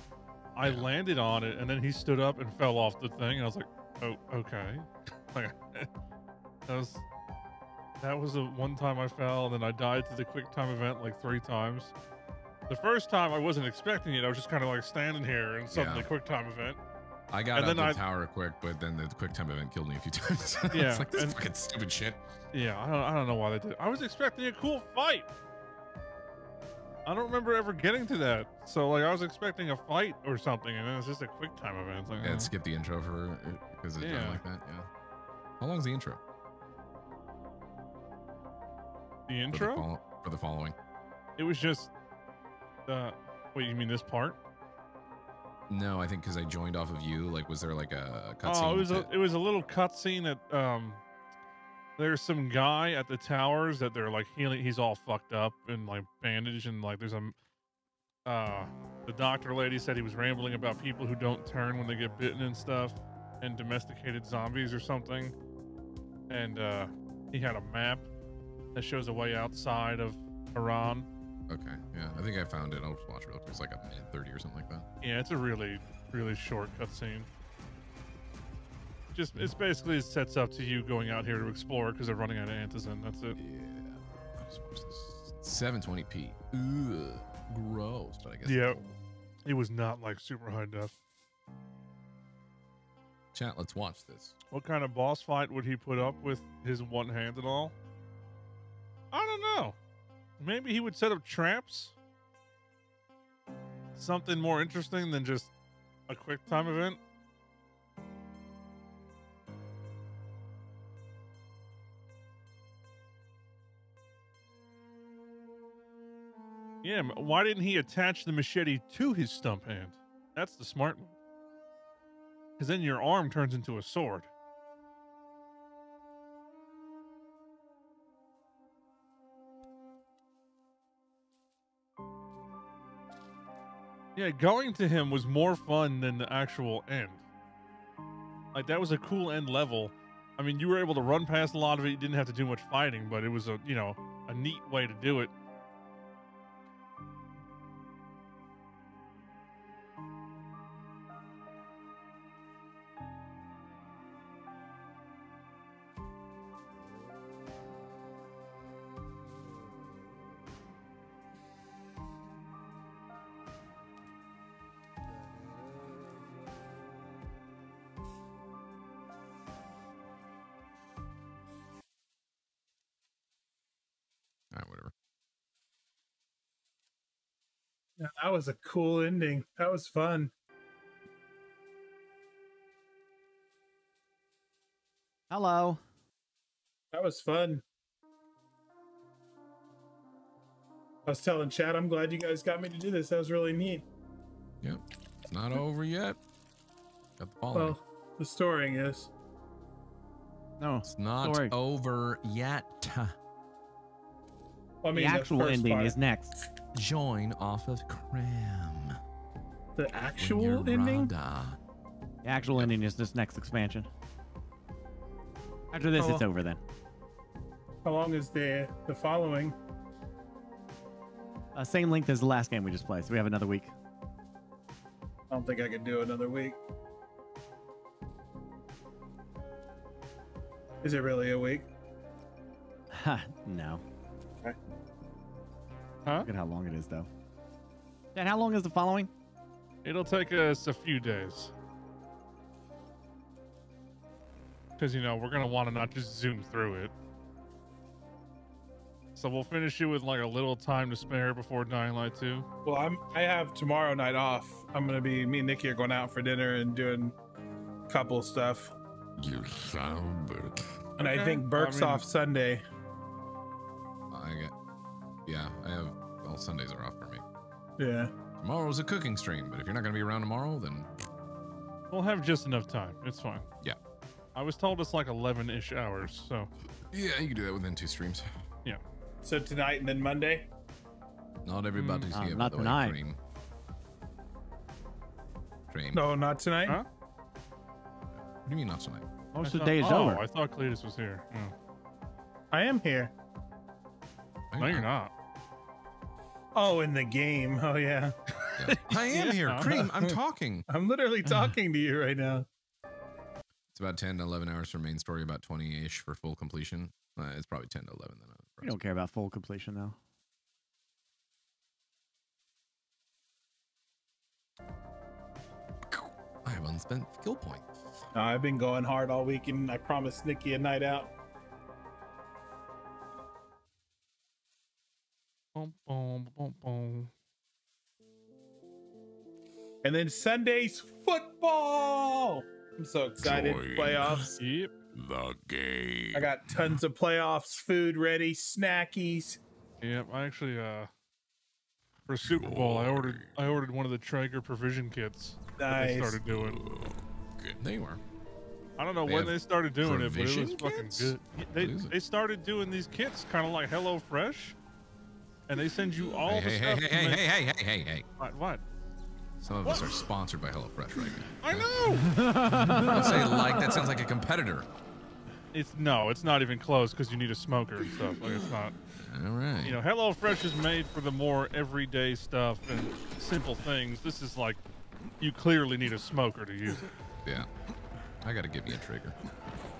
I landed on it and then he stood up and fell off the thing. And I was like, oh, okay. like, that was that was the one time I fell, and then I died to the quick time event like three times. The first time I wasn't expecting it. I was just kind of like standing here and suddenly Yeah. quick time event. I got And up then the I- tower quick, but then the quick time event killed me a few times. Yeah, it's like this and- fucking stupid shit. Yeah, I don't, I don't know why they did. it. I was expecting a cool fight. I don't remember ever getting to that. So like I was expecting a fight or something, and then it's just a quick time event. It's like, Yeah, uh, skip the intro for it because it's Yeah. done like that. Yeah. How long's the intro? the For the, intro. for the following. It was just. Uh, wait, you mean this part? No, I think because I joined off of you. Like, was there like a cutscene? Oh, it was a, it was a little cutscene that um, there's some guy at the towers that they're like healing. He's all fucked up and like bandaged, and like there's a uh, the doctor lady said he was rambling about people who don't turn when they get bitten and stuff, and domesticated zombies or something. And uh, he had a map that shows a way outside of Harran. Okay, yeah, I think I found it. I'll just watch it real quick. It's like a minute thirty or something like that. Yeah, it's a really, really short cutscene. Just it's basically sets up to you going out here to explore because they're running out of antizin. That's it. Yeah. I'll just watch this. 720p. Ugh, gross. But I guess. Yeah, it was not like super high def. Chat. Let's watch this. What kind of boss fight would he put up with his one hand and all? I don't know. Maybe he would set up traps. Something more interesting than just a quick time event. Yeah, why didn't he attach the machete to his stump hand? That's the smart move. Because then your arm turns into a sword. Yeah, going to him was more fun than the actual end. Like that was a cool end level. I mean, you were able to run past a lot of it. You didn't have to do much fighting, but it was a you know a neat way to do it. Cool ending. That was fun. Hello. That was fun. I was telling Chad, I'm glad you guys got me to do this. That was really neat. Yep. It's not over yet. Got the following. Well, the story is. No, it's not story. over yet. I mean, the the actual first ending part. is next. Join off of Cram. The actual ending? Rada. The actual ending is this next expansion. After this, Oh, it's well. over then. How long is the the following? Uh, same length as the last game we just played, so we have another week. I don't think I could do another week. Is it really a week? Ha, no. Huh? Look at how long it is, though. Dan, how long is the following? It'll take us a few days. Because, you know, we're going to want to not just zoom through it. So we'll finish you with like a little time to spare before Dying Light 2. Well, I'm I have tomorrow night off. I'm gonna be me and Nikki are going out for dinner and doing a couple stuff. You son of a bitch. And I think Burke's I mean- off Sunday. I get. Yeah, I have. Well, Sundays are off for me. Yeah. Tomorrow's a cooking stream, but if you're not gonna be around tomorrow, then We'll have just enough time. It's fine. Yeah. I was told it's like 11 ish hours. So, yeah, you can do that within two streams. yeah. So tonight and then Monday. Not everybody's Uh, here. not by the tonight. Way, Cream. Cream. No, not tonight. Huh? What do you mean not tonight? Most of the thought- day is oh, over. I thought Cletus was here. Oh. I am here. No, you're not. Oh, in the game. Oh yeah. I am here. Cream, I'm talking. I'm literally talking to you right now. It's about 10 to 11 hours for main story, about 20 ish for full completion. Uh, it's probably 10 to 11 then. We don't care about full completion though. I have unspent skill points. No, I've been going hard all week, and I promised Nikki a night out. Boom, boom, boom, boom. And then Sunday's football. I'm so excited. Join Playoffs. Yep. The game. I got tons of playoffs, food ready, snackies. Yep. I actually, uh, for Super Bowl, I ordered I ordered one of the Traeger provision kits. that They started doing. They were. I don't know They when they started doing it, but it was provision fucking kits? good. They What is it? they started doing these kits kind of like Hello Fresh, and they send you all Hey, the hey, stuff. hey, to hey, hey, hey, hey, hey, hey. What? What? Some of us are sponsored by HelloFresh right now. I know. Don't say like, that sounds like a competitor. It's no, it's not even close because you need a smoker and stuff. Like it's not. All right. You know, Hello Fresh is made for the more everyday stuff and simple things. This is like, you clearly need a smoker to use it. Yeah. I gotta give me a trigger.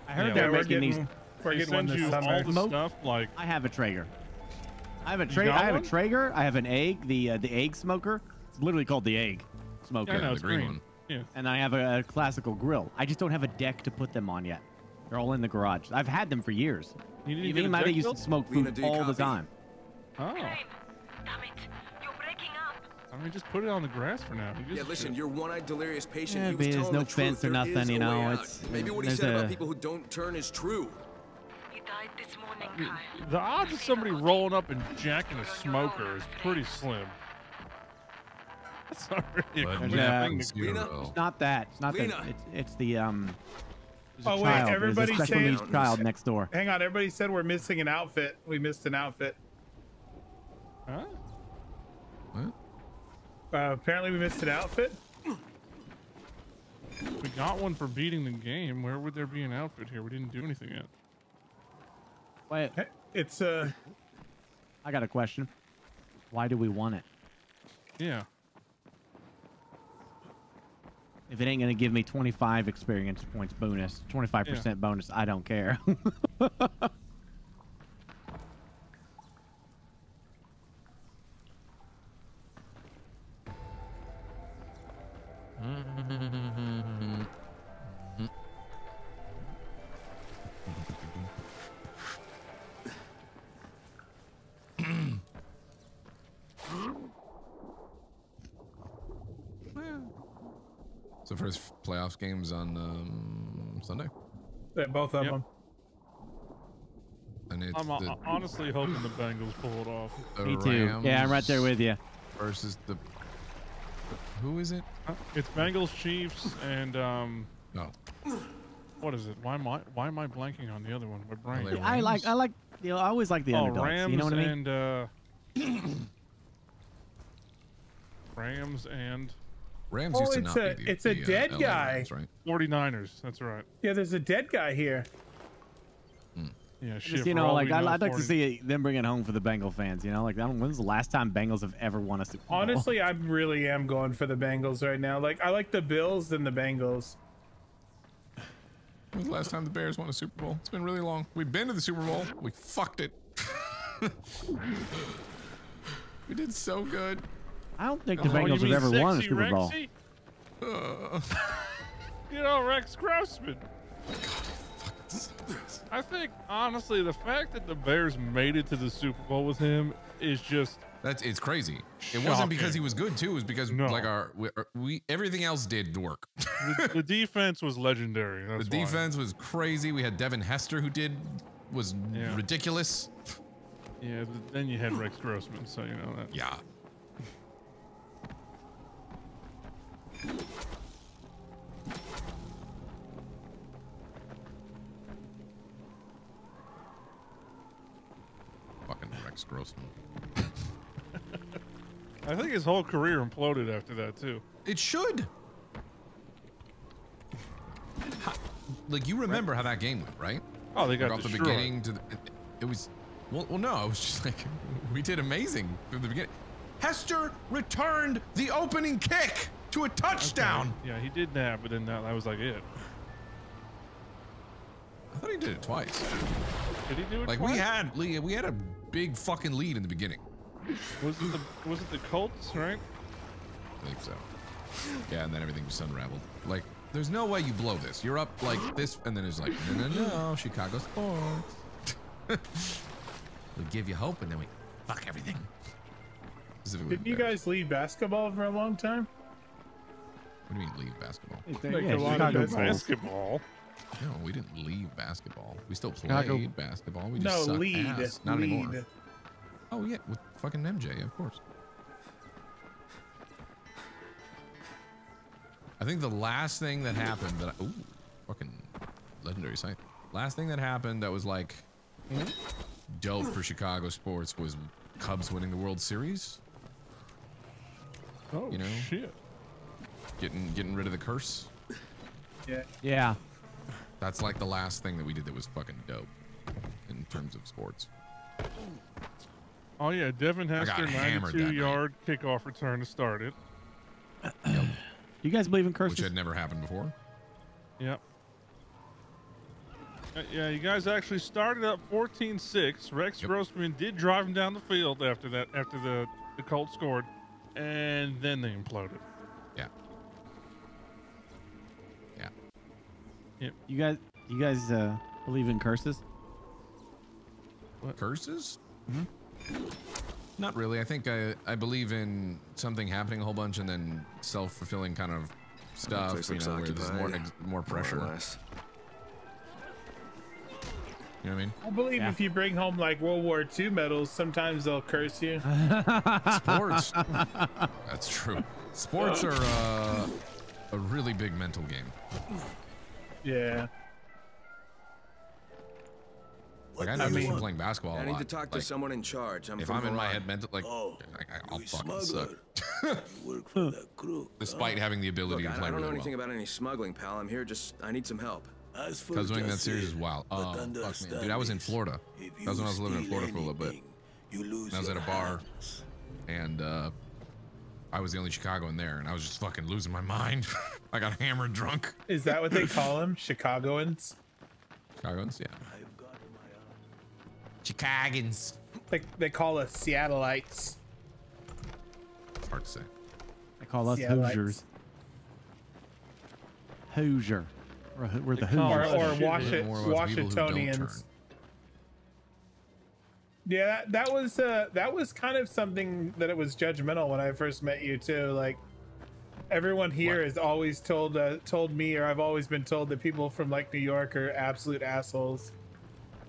I heard Yeah, they're we're making these. we're They getting one send this you summer. all the Smoke? stuff like I have a Traeger. I have a You Traeger. I have one? a Traeger. I have an egg. The uh, the egg smoker. It's literally called the egg smoker. Yeah, I know, the green green. one. Yeah. And I have a, a classical grill. I just don't have a deck to put them on yet. They're all in the garage. I've had them for years. You need to Me get a and Maddie deck used to smoke food do you all the time. Oh, Damn it. You're breaking up. I mean, just put it on the grass for now. Who gives Yeah, listen, shit? your one-eyed delirious patient, Yeah, he but was there's no the truth. fence or nothing, you know, it's- Maybe what he said a- about people who don't turn is true. He died this morning, Kyle. The odds of somebody rolling up and jacking a smoker is pretty slim. That's not really a But quick thing to Zero. It's not that. It's not that. It's, it's the um. Oh, wait, child. There's a everybody's special saying- needs child next door. Hang on, everybody said we're missing an outfit. We missed an outfit. Huh? What? Uh, apparently, we missed an outfit. We got one for beating the game. Where would there be an outfit here? We didn't do anything yet. Wait, It's uh, I got a question. Why do we want it? Yeah. If it ain't gonna give me 25 experience points bonus, 25% bonus, I don't care. So first playoffs games on um, Sunday, yeah, both of Yep. them. and it's I'm uh, the, honestly hoping the Bengals pull it off. the Me too. Yeah, I'm right there with you. Versus the who is it? It's Bengals, Chiefs, and um, No, what is it? Why am I why am I blanking on the other one? My brain. LA I like, I like, you know, I always like the oh, underdogs. Rams you know what I mean? and uh, Rams and Rams Oh, used to it's not a- be the, it's a the, uh, dead LA guy. Rams, right? 49ers. That's right. Yeah, there's a dead guy here. Yeah, shit. Just, you for know, all like we I'd, know, I'd like to see them bring it home for the Bengal fans. You know, like I don't- when's the last time Bengals have ever won a Super Bowl? Honestly, I really am going for the Bengals right now. Like, I like the Bills than the Bengals. When was the last time the Bears won a Super Bowl? It's been really long. We've been to the Super Bowl. We fucked it. we did so good. I don't think the Oh, Bengals have ever won a sexy Super Bowl. Rexy? Uh, You know, Rex Grossman. I think honestly, the fact that the Bears made it to the Super Bowl with him is just That's it's crazy. It wasn't because he was good too. It was because No. like our we, we everything else did work. the, the defense was legendary. the That's why. defense was crazy. We had Devin Hester who did was Yeah. ridiculous. Yeah, but then you had Rex Grossman, so you know that. Yeah. Fucking Rex Grossman. I think his whole career imploded after that too. It should. How- like you remember how that game went, right? Oh, they got Like, off the beginning to the, it, it was well, well no, it was just like we did amazing from the beginning. Hester returned the opening kick to a touchdown. Yeah, he did that, but then that, that was like it. I thought he did it twice. Did he do it? Like twice? we had we we had a big fucking lead in the beginning. Was it the was it the Colts, right? I think so. Yeah, and then everything just unraveled. Like, there's no way you blow this. You're up like this, and then it's like, no, no, no, Chicago sports. we give you hope, and then we fuck everything. Didn't you guys lead basketball for a long time? What do you mean leave basketball? Like Yeah, Chicago Bulls. Basketball. No, we didn't leave basketball. We still played Chicago- basketball. We just No, just sucked lead. ass. Not lead. anymore. Oh yeah, with fucking MJ, of course. I think the last thing that happened that I, ooh, fucking legendary sight. Last thing that happened that was like dope for Chicago sports was Cubs winning the World Series. Oh You know? shit! Getting getting rid of the curse. Yeah. Yeah. That's like the last thing that we did that was fucking dope in terms of sports. Oh yeah, Devin I got Hester, hammered that 92 night. yard kickoff return to start it. You guys believe in curses? Which had never happened before. Yep. Uh, yeah, you guys actually started up 14-6. Rex Grossman did drive him down the field after that, after the the Colts scored, and then they imploded. Yeah. Yeah. Yep. You guys, you guys uh, believe in curses? Curses? Not really. I think I, I believe in something happening a whole bunch and then self-fulfilling kind of stuff. place You know, where there's more ex- more or pressure. less. You know what I mean? I believe Yeah. if you bring home like World War II medals, sometimes they'll curse you. Sports. That's true. Sports are uh, a really big mental game. Yeah. Like I know I just mean- from playing basketball. I need to lot, talk to like, someone in charge. I'm if I'm in my Hawaii. head mental, like Oh, I, I'll you fucking suck. Work for that crew. Despite having the ability Look, to I, play I don't know anything well. about any smuggling, pal. I'm here just. I need some help. As for Because winning that series it, is wild. Oh, fuck me. Dude, I was in Florida. if That was when I was living in steal Florida for a little bit. You lose I was at a bar, hands. and uh, I was the only Chicagoan there, and I was just fucking losing my mind. I got hammered drunk. Is that what they call them? Chicagoans? Chicagoans, yeah. Chicagoans. They, they call us Seattleites. It's hard to say. They call us Hoosiers. Hoosier. We're, we're the They call Or, Hoosiers. or shit. Yeah, that, that was uh, that was kind of something that it was judgmental when I first met you too. Like everyone here What? has always told uh, told me, or I've always been told that people from like New York are absolute assholes.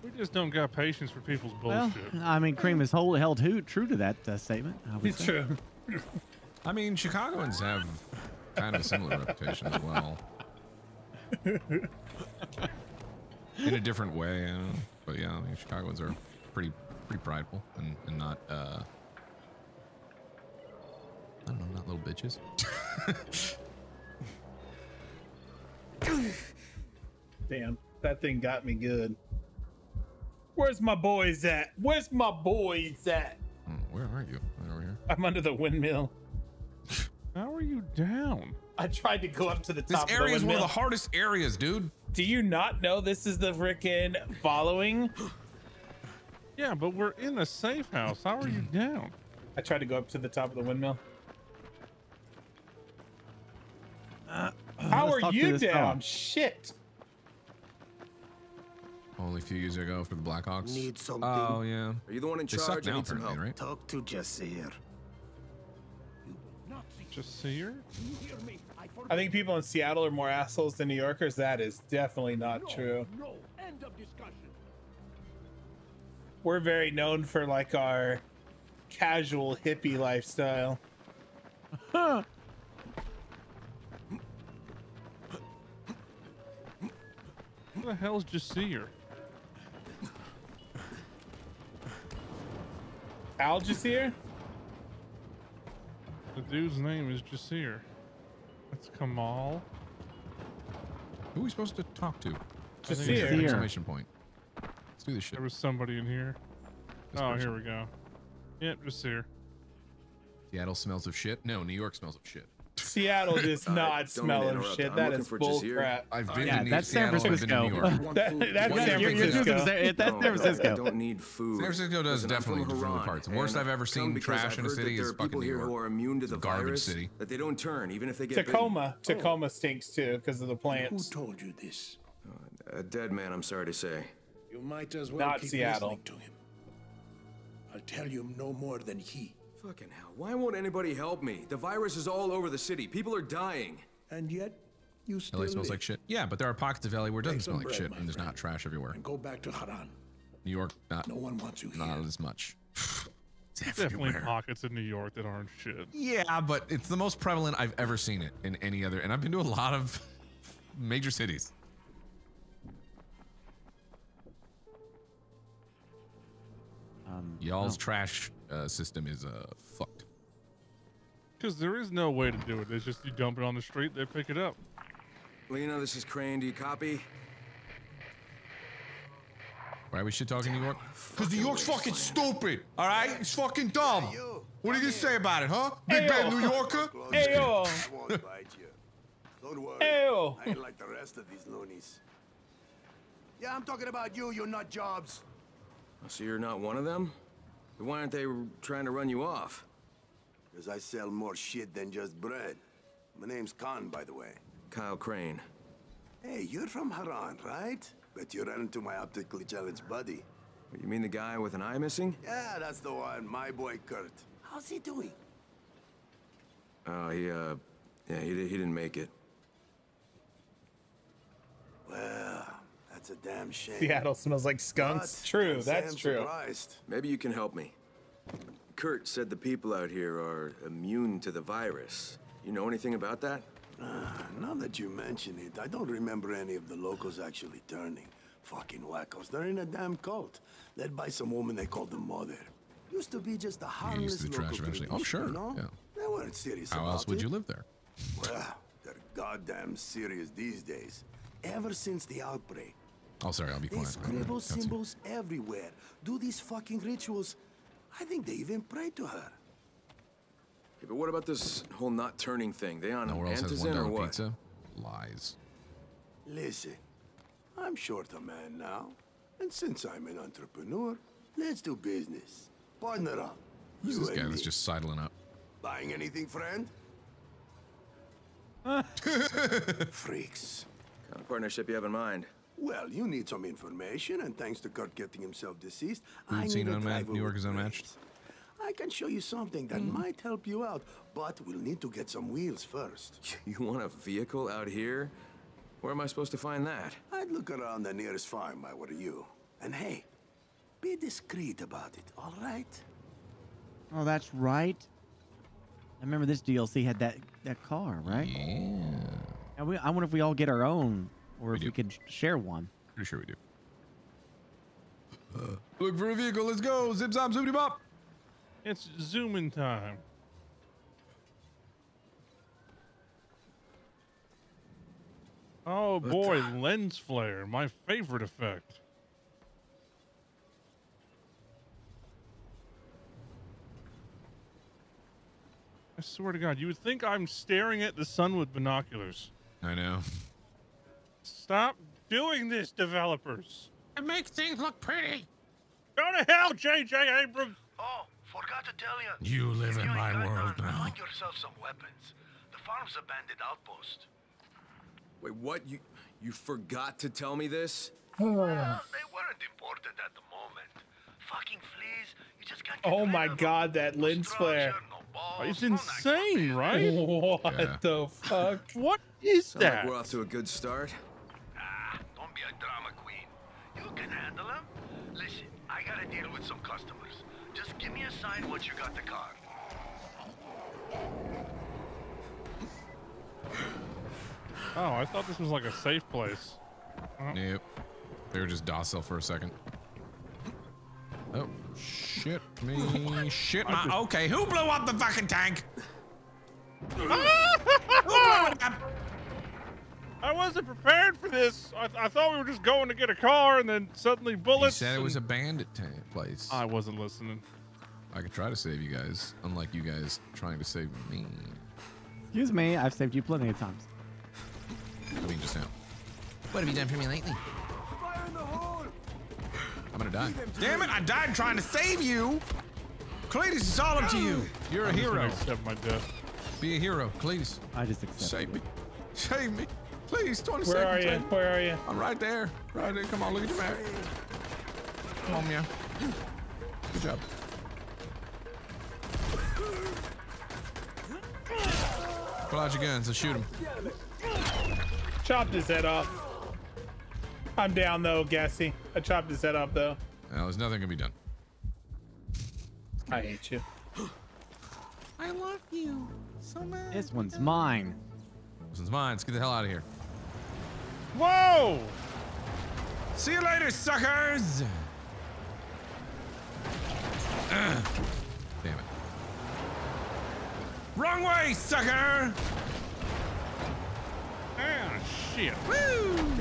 We just don't got patience for people's Well, bullshit. I mean, Cream is whole, held who, true to that uh, statement. I It's say. true. I mean, Chicagoans have kind of a similar reputation as well. In a different way, you know? but yeah, I mean, Chicagoans are pretty pretty prideful and, and not uh I don't know, not little bitches. Damn, that thing got me good. Where's my boys at? Where's my boys at? Hmm, Where are you? Right over here. I'm under the windmill. How are you down? I tried to go up to the This top of area the is one of the hardest areas, dude. Do you not know this is the frickin' following? Yeah, but we're in a safe house. How are you down? I tried to go up to the top of the windmill. How are you down? fella. Shit. Only a few years ago for the Blackhawks. Need something? Oh yeah. Are you the one in They charge? I now, need some apparently, help. right? Talk to Jasir. Just here? I think people in Seattle are more assholes than New Yorkers. That is definitely not true. No, end of discussion. We're very known for like our casual hippie lifestyle. Who the hell's Jasir? Al Jazeera? The dude's name is Jasir. That's Kamal. Who are we supposed to talk to? I think Jasir. it's- Jasir. Exclamation point. Let's do this shit. There was somebody in here. This oh, person. here we go. Yep, just here. Seattle smells of shit. No, New York smells of shit. Seattle does Uh, not don't smell of shit. I'm That looking for bull crap. I've been Yeah, to New- that's San Seattle, I've been to New Francisco. York. That- that's Yeah, San you're- you're Francisco. choosing that's No, San Francisco. I don't need food. San Francisco does Listen, definitely from different Harran, parts. The worst I've ever seen trash I've in a city is fucking people New here York. who are immune to the garbage virus, city. That they don't turn, even if they get Tacoma. Tacoma stinks too because of the plants. Who told you this? bitten. A dead man, I'm sorry to say. You might as well Not keep Seattle. listening to him. I'll tell you no more than he. Fucking hell. Why won't anybody help me? The virus is all over the city. People are dying. And yet, you still LA smells live. like shit. Yeah, but there are pockets of LA where it doesn't Make smell like bread, shit and there's friend. not trash everywhere. And go back to Harran. New York, not No one wants you not here. as much. It's Definitely pockets in New York that aren't shit. Yeah, but it's the most prevalent I've ever seen it in any other. And I've been to a lot of major cities. Um, Y'all's oh. trash uh, system is uh, fucked. Because there is no way to do it. It's just you dump it on the street, they pick it up. Lena, this is Crane. Do you copy? Why are we shit talking New York? Because New York's fucking stupid. All right, it's fucking dumb. What are you gonna say about it, huh? Big bad New Yorker. Hey yo, I won't bite you. Don't worry. hey. I ain't like the rest of these loonies. Yeah, I'm talking about you, you nut jobs. So you're not one of them? Then Why aren't they trying to run you off? Because I sell more shit than just bread. My name's Khan, by the way. Kyle Crane. Hey, you're from Harran, right? Bet you ran into my optically challenged buddy. You mean the guy with an eye missing? Yeah, that's the one, my boy Kurt. How's he doing? Oh, he, uh, yeah, he, he didn't make it. Well, that's a damn shame. Seattle smells like skunks. But True, I'm that's Sam true. surprised. Maybe you can help me. Kurt said the people out here are immune to the virus. You know anything about that? Ah, now that you mention it, I don't remember any of the locals actually turning. Fucking wackos. They're in a damn cult, led by some woman they call the Mother. Used to be just a harmless the trash local eventually. Oh, sure. You know? Yeah. They weren't serious How about else would it. you live there? Well, they're goddamn serious these days. Ever since the outbreak, Oh, sorry, I'll be they quiet. scribble Cutscene. symbols everywhere. Do these fucking rituals. I think they even pray to her. Yeah, but what about this whole not turning thing? They on Nowhere else has antizin one or dollar what? pizza. Lies. Listen, I'm short a man now, and since I'm an entrepreneur, let's do business. Partner up. Who's You this guy me. that's just sidling up? Buying anything, friend? Freaks. Kind of partnership you have in mind? Well, you need some information, and thanks to Kurt getting himself deceased, I Haven't seen need a Unmatched. New York is unmatched. I can show you something that hmm. might help you out, but we'll need to get some wheels first. You want a vehicle out here? Where am I supposed to find that? I'd look around the nearest farm, I were you. And hey, be discreet about it, all right? Oh, that's right. I remember this DLC had that that car, right? Yeah. And we, I wonder if we all get our own, or if we could share one. Pretty sure we do. Uh, look for a vehicle. Let's go. Zip zop zoopity bop. It's zooming time. Oh boy, lens flare, my favorite effect. I swear to God, you would think I'm staring at the sun with binoculars. I know. Stop doing this, developers. And make things look pretty. Go to hell, J.J. Abrams. Oh, forgot to tell you. You live in my world on, now. Find yourself some weapons. The farm's abandoned outpost. Wait, what? You you forgot to tell me this? well, they weren't important at the moment. Fucking fleas. You just got. Oh my God! That no lens flare. Balls, it's insane, right? what yeah. the fuck? what is Sound that? Like we're off to a good start. Don't be a drama queen. You can handle them. Listen, I gotta deal with some customers. Just give me a sign once you got the car. Oh, I thought this was like a safe place. Oh. Nope. They were just docile for a second. Oh, shit me. shit I my. Okay, who blew up the fucking tank? I wasn't prepared for this. I, I thought we were just going to get a car, and then suddenly You bullets. said it was a bandit tank place. I wasn't listening. I could try to save you guys, unlike you guys trying to save me. Excuse me, I've saved you plenty of times. I mean, just now. What have you done for me lately? I'm gonna die. Damn it! I died trying to save you. Cletus, it's all up to you. You're a I'm just gonna hero. accept my death. Be a hero, Cletus. I just accept. Save me. Save me. Please, 20 Where are seconds. you? man. Where are you? I'm right there. Right there. Come on, look at your map. Come on, yeah. Good job. Pull out your guns and shoot him. Chopped his head off. I'm down though, Gassy. I chopped his head off though. Now, there's nothing gonna be done. I hate you. I love you so much. This one's mine. This one's mine. Let's get the hell out of here. Whoa! See you later, suckers! Ugh. Damn it. Wrong way, sucker! Ah, shit.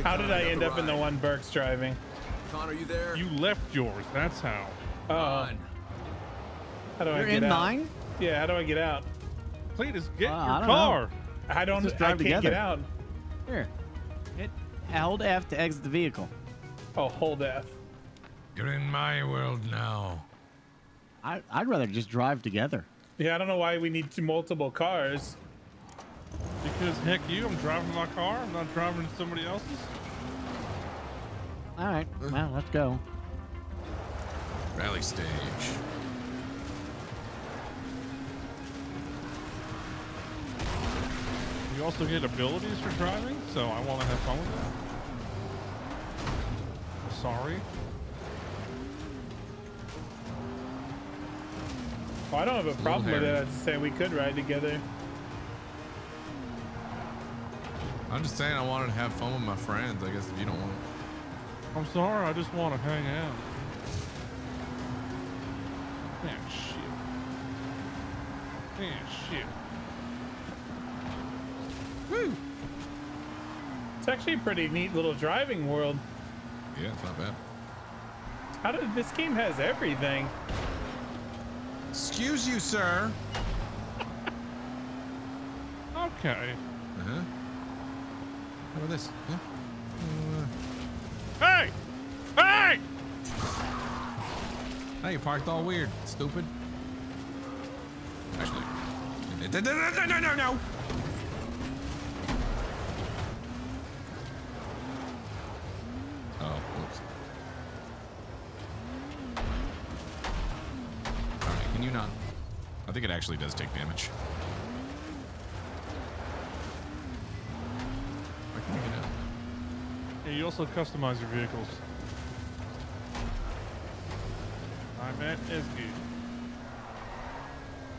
How did I end up in the one Burke's driving? Connor, are you there? You left yours. That's how. Oh. How do I You're get in out? mine? Yeah, how do I get out? Cletus, get Uh, your don't car. know. I don't. Let's just I can't together. get out. Here. Hit hold F to exit the vehicle. Oh, hold F. You're in my world now. I, I'd rather just drive together. Yeah, I don't know why we need two multiple cars. Because heck you, I'm driving my car. I'm not driving somebody else's. All right, well, let's go. Rally stage. You also get abilities for driving, so I want to have fun with that. Sorry. Well, I don't have a problem with it. I just say we could ride together. I'm just saying I wanted to have fun with my friends. I guess if you don't want I'm sorry, I just want to hang out. Man, shit. Man, shit. Woo! It's actually a pretty neat little driving world. Yeah, it's not bad. How did this game has everything? Excuse you, sir. Okay. Uh-huh. How about this? Yeah. Hey! Hey! Hey, you parked all weird, stupid. Actually. No, no, no, no, no, Oh, oops. Alright, can you not? I think it actually does take damage. You get out? Yeah, you also customize your vehicles. I meant Izzy.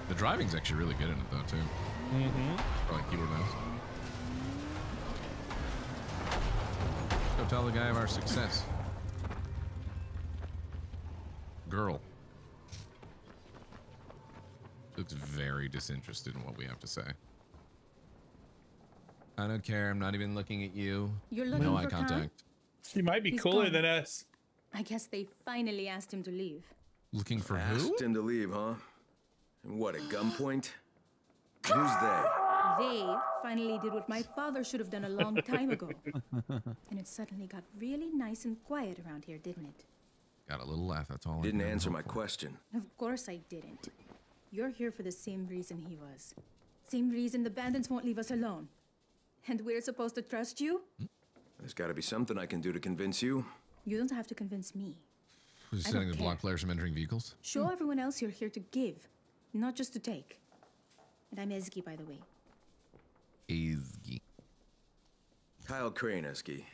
The driving's actually really good in it, though, too. Mm-hmm. Or like keyboard mouse. Go tell the guy of our success. Girl. Looks very disinterested in what we have to say. I don't care. I'm not even looking at you. You're looking no eye for Khan? contact. She might be He's cooler gone. than us. I guess they finally asked him to leave. Looking for who? Asked him to leave, huh? And what, at gunpoint? Who's they? They finally did what my father should have done a long time ago. and it suddenly got really nice and quiet around here, didn't it? Got a little laugh. That's all. Didn't can answer my for. question. Of course I didn't. You're here for the same reason he was. Same reason the bandits won't leave us alone. And we're supposed to trust you? Hmm? There's gotta be something I can do to convince you. You don't have to convince me. Who's I setting don't block care. players from entering vehicles? Show hmm. everyone else you're here to give, not just to take. And I'm Ezgi, by the way. Ezgi. Kyle Crane, Ezgi.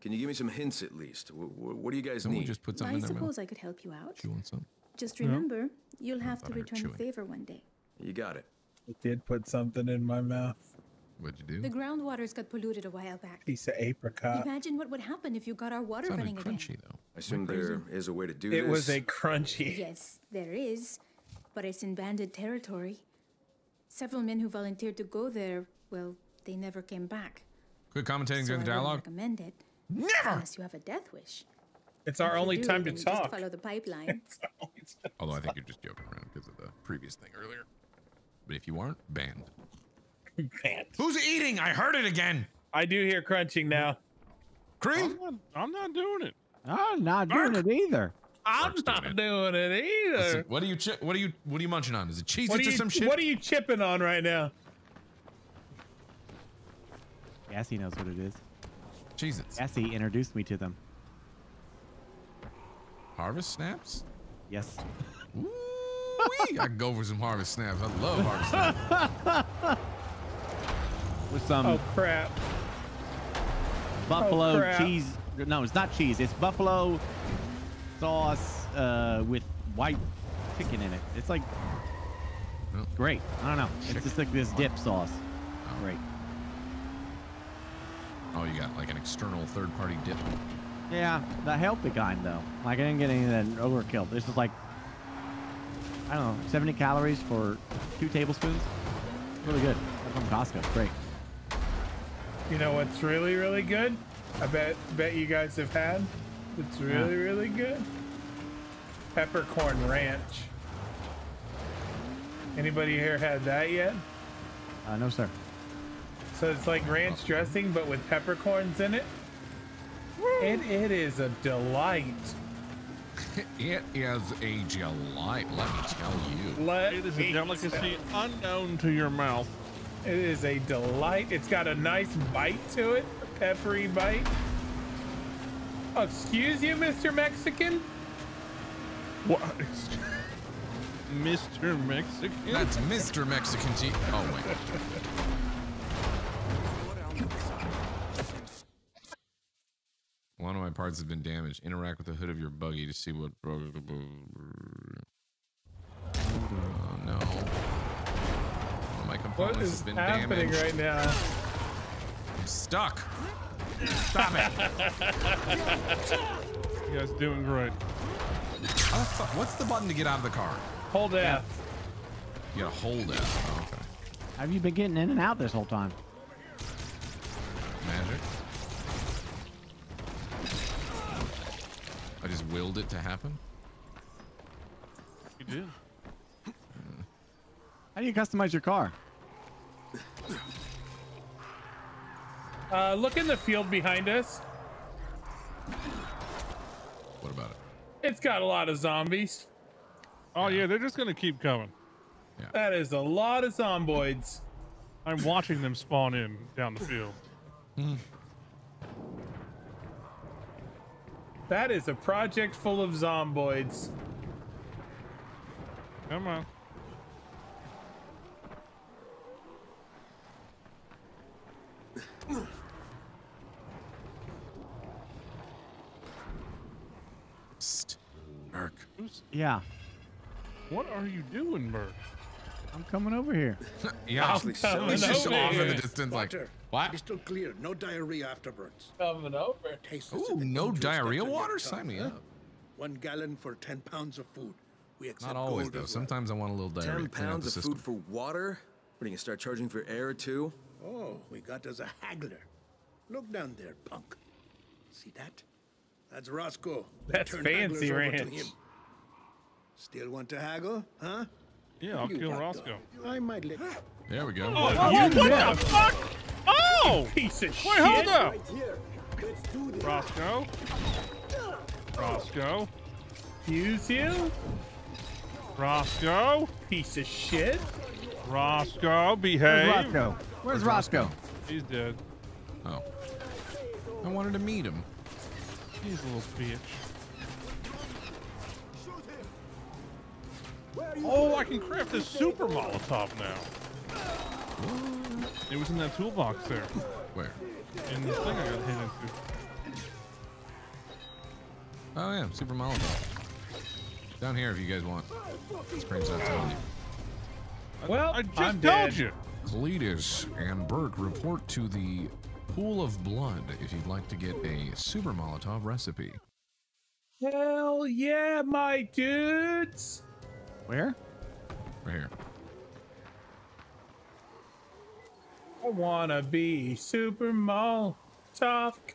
Can you give me some hints at least? W- w- what do you guys Someone need? just put I suppose I could help you out. Chewing some. Just Yeah. remember, you'll have to thought I heard return the favor one day. You got it. It did put something in my mouth. What'd you do? The groundwaters got polluted a while back. Piece of apricot. Imagine what would happen if you got our water running again. though. I assume there is a way to do It this. was a crunchy. Yes, there is, but it's in banded territory. Several men who volunteered to go there, well, they never came back. Quit commentating so during the I dialogue. recommend it. Never. Unless you have a death wish. It's our If only do, time to talk. Just follow the pipeline. Although I think you're just joking around because of the previous thing earlier. But if you aren't, banned. Banned. Who's eating? I heard it again. I do hear crunching now. Cream? I'm not, I'm not doing it. I'm not doing it either. I'm not doing it either. Listen, what are you? What are you? What are you munching on? Is it cheese or some shit? what are you chipping on right now? Gassy knows what it is. Cheez-Its. Gassy introduced me to them. Harvest snaps? Yes. Wee! I can go for some harvest snaps. I love harvest snaps. With some oh crap! buffalo Oh, crap. cheese. No, it's not cheese. It's buffalo sauce uh, with white chicken in it. It's like great. I don't know. It's just like this dip sauce. Great. Oh, you got like an external third-party dip. Yeah, the healthy kind though. Like I didn't get any of that overkill. This is like I don't know, 70 calories for two tablespoons. Really good. From Costco. Great. You know what's really really good? I bet bet you guys have had. It's really really good. Peppercorn ranch. Anybody here had that yet? Uh, no, sir. So it's like ranch dressing, but with peppercorns in it. It, it is a delight. It is a delight, let me tell you. Let It is a delicacy unknown to your mouth. It is a delight. It's got a nice bite to it, a peppery bite. Oh, excuse you, Mr. Mexican? What? Mr. Mexican? That's Mr. Mexican cheese. Oh wait. One of my parts has been damaged. Interact with the hood of your buggy to see what broke. Oh no. One of my What components is has been happening damaged. right now? I'm stuck. Stop it. You guys doing great. How the fuck- What's the button to get out of the car? Hold F. You gotta hold it. Oh, okay. Have you been getting in and out this whole time? Magic. I just willed it to happen. You did. How do you customize your car? Uh, look in the field behind us. What about it? It's got a lot of zombies. Oh yeah, they're just gonna keep coming. That is a lot of zomboids. I'm watching them spawn in down the field. That is a project full of zomboids. Come on. Psst. Merc. Yeah. What are you doing, Bert? I'm coming over here. Yeah, I'm coming just over off in the here. distance, like Water. What? Crystal clear. No diarrhea afterwards. Coming over. Tastes Ooh, as if no diarrhea gets in your water? Sign me up. One gallon for ten pounds of food. We accept Not always though. as Sometimes I want a little diarrhea. Ten pounds of system. food for water? What are you gonna start charging for air too? Oh, we got us a haggler. Look down there, punk. See that? That's Roscoe. That's Turn fancy hagglers over to ranch. him. Still want to haggle, huh? Yeah, I'll You kill hot Roscoe. dog. I might let. There we go. Oh, what the fuck? Oh! Piece of Wait, shit. hold up. Right here. Let's do this. Roscoe. Roscoe. Fuse you? Roscoe. Piece of shit. Roscoe, Where's behave. Roscoe? Where's Roscoe? He's dead. Oh. I wanted to meet him. He's a little bitch. Oh, I can craft a super Molotov now. It was in that toolbox there. Where? In the thing I got hit into. Oh yeah, super Molotov. Down here if you guys want. Screams out telling you. Well, I just I'm told dead. you. Cletus and Burke report to the pool of blood if you'd like to get a super Molotov recipe. Hell yeah, my dudes. Where? Right here. I wanna be super Molotov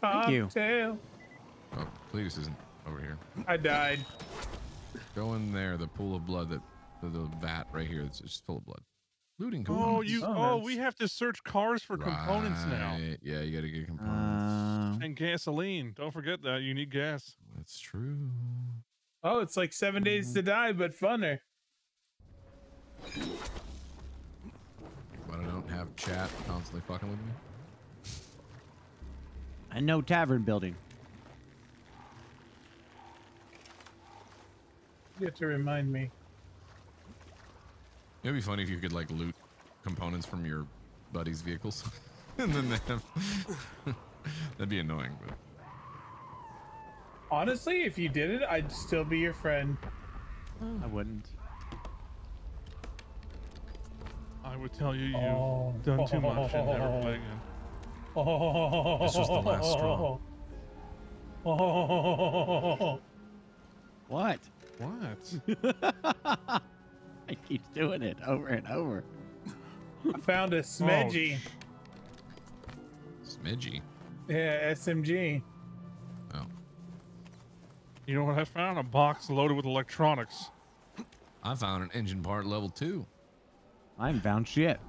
Thank you. cocktail. Oh, Cletus isn't over here. I died. Go in there, the pool of blood that the, the vat right here. It's just full of blood. Looting Oh, you. Oh, oh we have to search cars for components now. Yeah, you gotta get components. And gasoline. Don't forget that. You need gas. That's true. Oh, it's like seven days to die, but funner. But I don't have chat constantly fucking with me. And no tavern building. You have to remind me. It'd be funny if you could like loot components from your buddies' vehicles, and then they have. That'd be annoying, but Honestly, if you did it, I'd still be your friend. I wouldn't. I would tell you you've Oh. done too much and never play again. Oh. This was the last straw. Oh. What? What? I keep doing it over and over. I found a smedgy. Oh, smidgy. Yeah, SMG. Oh, You know what I found? A box loaded with electronics. I found an engine part level two. I haven't found shit.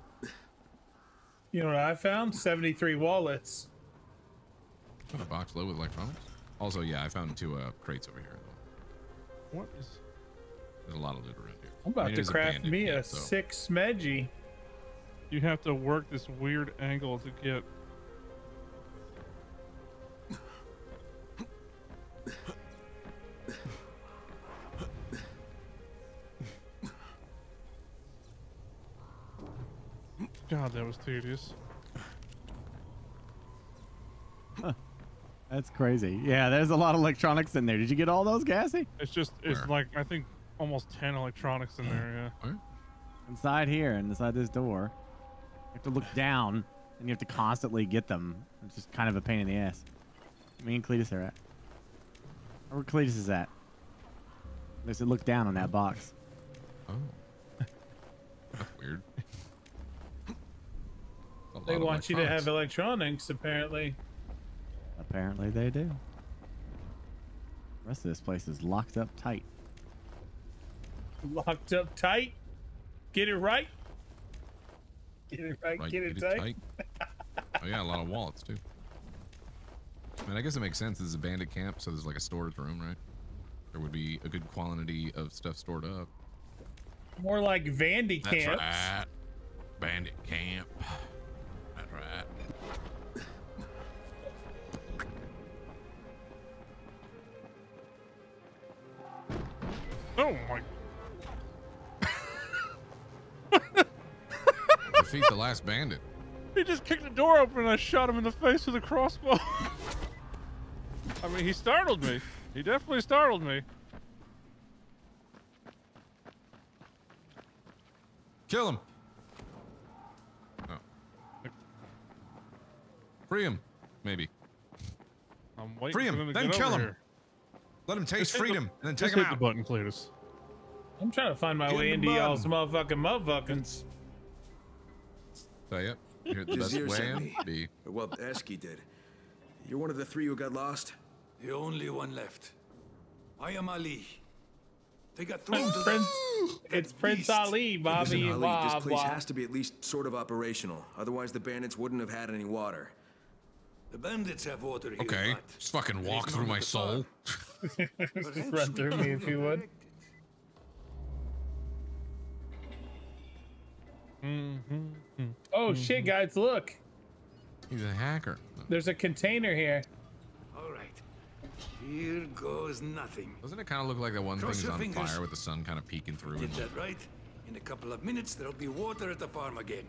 You know what I found? 73 wallets. Found a box loaded with electronics. Also, yeah, I found two uh, crates over here. What is? There's a lot of loot around here. I'm about I mean, to craft bandit me a camp, so- six smedgy. You have to work this weird angle to get. God, that was tedious. That's crazy. Yeah, there's a lot of electronics in there. Did you get all those, Gassy? It's just, it's Where? like I think almost ten electronics in there. Yeah. Inside here and inside this door. You have to look down and you have to constantly get them. It's just kind of a pain in the ass. Me and Cletus are at. Where Cletus is at. There's a look down on that box. Oh. That's weird. A They lot of want you to have electronics, apparently. Apparently they do. The rest of this place is locked up tight. Locked up tight. Get it right. Get it right. Right, get it tight. oh yeah, a lot of wallets too. I mean, I guess it makes sense. This is a bandit camp, so there's like a storage room, right? There would be a good quantity of stuff stored up. More like Vandy That's right. Bandit camp. Oh my! Defeat the last bandit. He just kicked the door open and I shot him in the face with a crossbow. I mean, he startled me. He definitely startled me. Kill him. Oh. Free him, maybe. I'm waiting Free for him, to then kill him. here. Let him taste Just hit the- freedom, and then take him hit out. the button, Cletus. I'm trying to find my Get way in into y'all's button. motherfucking motherfuckers. So yeah, you're the best Jasir way sent in. me. Be Well, Ezgi did. You're one of the three who got lost? The only one left. I am Ali. They got through to Prince, the... it's Prince Ali, Bobby, Listen, Ali, blah, this place blah. has to be at least sort of operational. Otherwise, the bandits wouldn't have had any water. The bandits have water here, okay. but Just fucking walk through my soul. Run through me if you would. Mm-hmm. Oh shit, mm-hmm. guys, look. He's a hacker. There's a container here. All right. Here goes nothing. Doesn't it kind of look like that one Cross thing's on fingers. fire with the sun kind of peeking through? Did that right? In a couple of minutes, there'll be water at the farm again.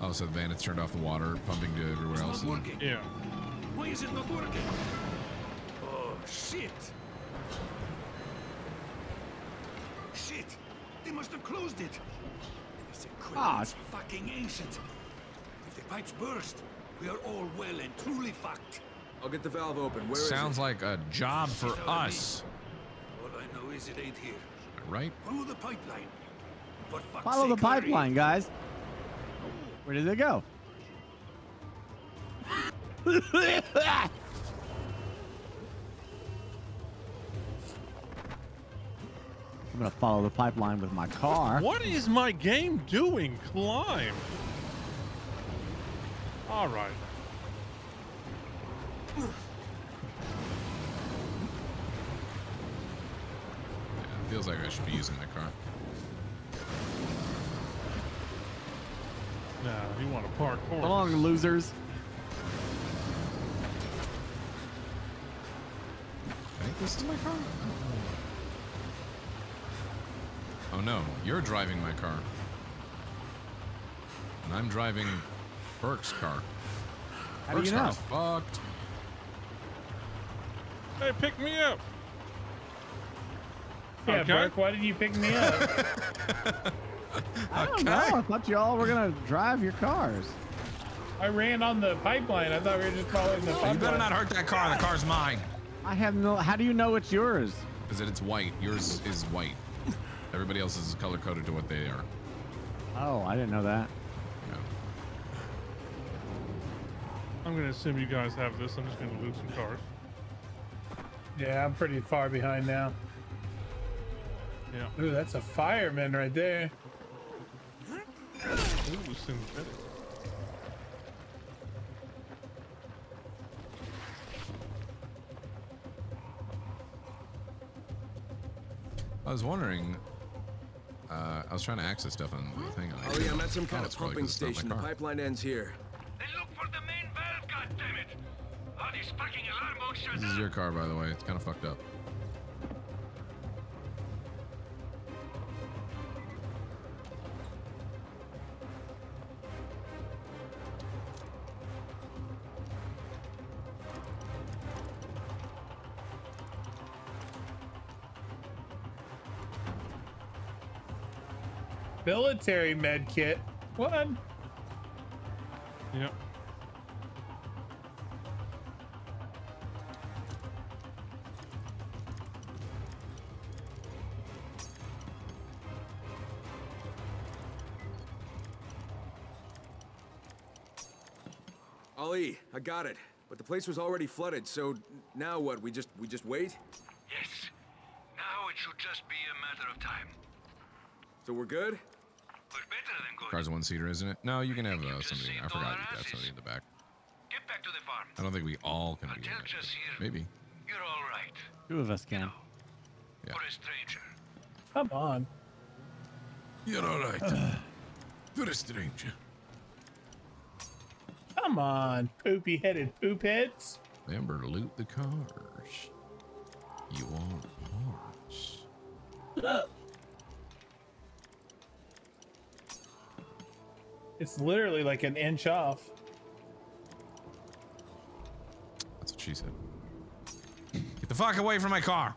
Oh, so the bandits turned off the water, pumping to everywhere else. and- Yeah. Why is it not working? Oh, shit! Shit! They must have closed it! This equipment's ah, fucking ancient. If the pipes burst, we are all well and truly fucked. I'll get the valve open. Where is Sounds it? like a job for Sit down, us, All I know is it ain't here. right? Follow the pipeline. Follow the sake, hurry. pipeline, guys. Where did it go? I'm gonna follow the pipeline with my car. What is my game doing? Climb. All right. It feels like I should be using my car. Nah, you want to park Come on, losers. I think this is my car. Oh no, you're driving my car. And I'm driving Burke's car. How do Burke's you know? car's fucked. Hey, pick me up. Yeah, Okay. Burke, why didn't you pick me up? I don't know. I thought y'all were gonna drive your cars. I ran on the pipeline. I thought we were just following the pipeline. You better not hurt that car. The car's mine. I have no. How do you know it's yours? Because it's white. Yours is white. Everybody else is color coded to what they are. Oh, I didn't know that. I'm gonna assume you guys have this. I'm just gonna loot some cars. Yeah, I'm pretty far behind now. Yeah. Ooh, that's a fireman right there. Ooh, synthetic. I was wondering. Uh, I was trying to access stuff on the thing. and I Oh yeah, I'm at some Oh, kind of it's probably pumping 'cause it's not my station. The pipeline ends here. Then look for the main valve, goddammit! Oh, this fucking alarm won't shut This is your car, by the way. It's kind of fucked up. Military med kit. One. Yep. Ali, I got it. But the place was already flooded, so now what? We just we just wait? Yes. Now it should just be a matter of time. So we're good? But better than good. Car's a one seater, isn't it? No, you can have uh, somebody. I forgot you got somebody in the back. Get back to the farm. I don't think we all can be. Tell in there. Jess here. Maybe. You're all right. Two of us can. For a stranger. Come on. You're all right. For a stranger. Come on, poopy headed poop heads. Remember to loot the cars. You want parts. It's literally like an inch off. That's what she said. Get the fuck away from my car.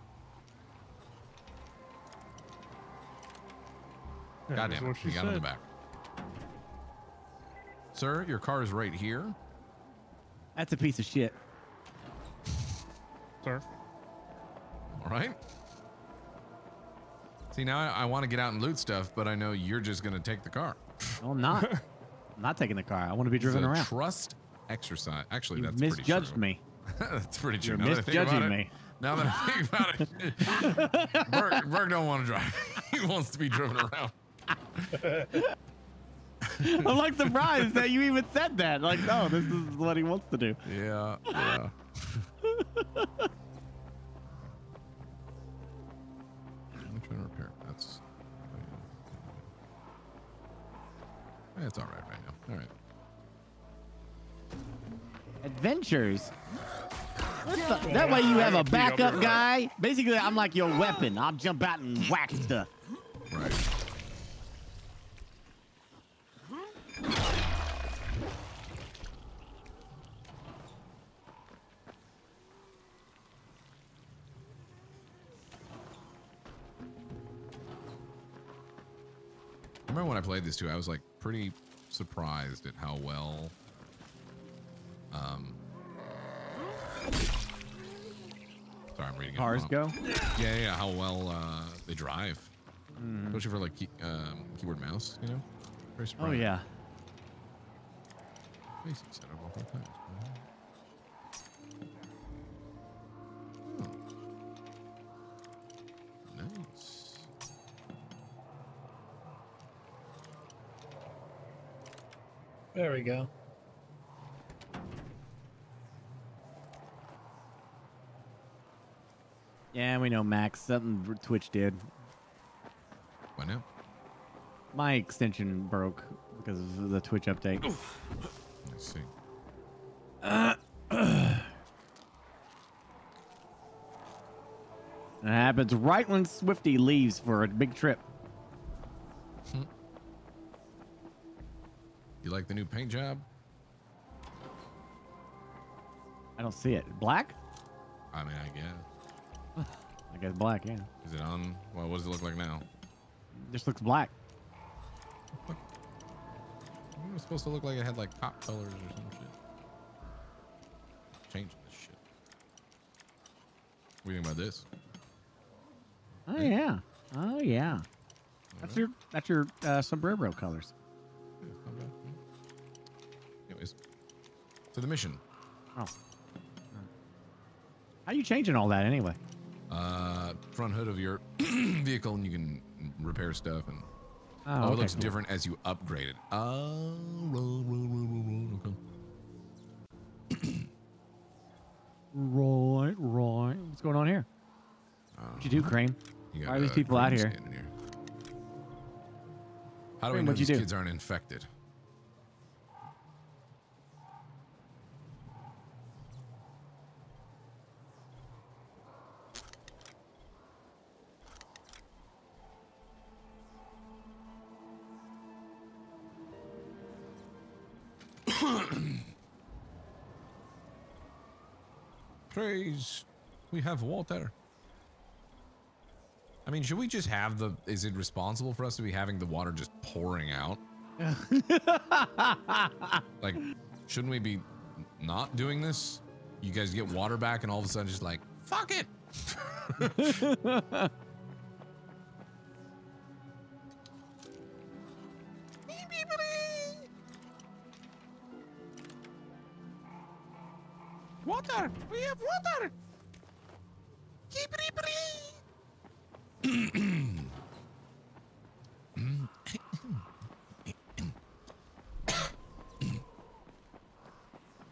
Yeah, God damn it. You got on the back. Sir, your car is right here. That's a piece of shit. Sir. All right. See, now I, I want to get out and loot stuff, but I know you're just going to take the car. No, I'm not. I'm not taking the car. I want to be driven It's a around. Trust exercise. Actually, You've that's pretty misjudged true. me. that's pretty true. You're now that I misjudging it- me. Now that I think about it, Burke, Burke don't want to drive. he wants to be driven around. I'm like surprised that you even said that. Like, no, this is what he wants to do. Yeah, yeah. It's all right right now. All right. Adventures. The- That way you have a backup guy. Basically, I'm like your weapon. I'll jump out and whack stuff. Right. I remember when I played this too, I was like pretty surprised at how well um Sorry, I'm reading Cars go? Yeah, yeah, how well uh, they drive. Mm. Especially for like key, um, keyboard mouse, you know? Very surprised. Oh yeah. Basic setup all times. There we go. Yeah, we know Max. Something Twitch did. What now? My extension broke because of the Twitch update. Let's see. It happens right when Swifty leaves for a big trip. You like the new paint job? I don't see it. Black? I mean, I guess. I guess black, yeah. Is it on? Well, what does it look like now? Just looks black. It was supposed to look like it had like pop colors or some shit. Changing this shit. What do you think about this? Oh yeah. Oh yeah. That's your that's your uh, sombrero colors. To the mission. Oh. How are you changing all that anyway? Uh, front hood of your vehicle, and you can repair stuff, and Oh, it okay, looks cool. different as you upgrade it. Oh, roll, roll, roll. Okay. Right, right. What's going on here? What'd you do, Crane? You Why are these uh, people out Crane here? How do we know these do? kids aren't infected? Praise, we have water. I mean, should we just have the? Is it responsible for us to be having the water just pouring out? Like, shouldn't we be not doing this? You guys get water back, and all of a sudden, just like, fuck it. Water! We have water!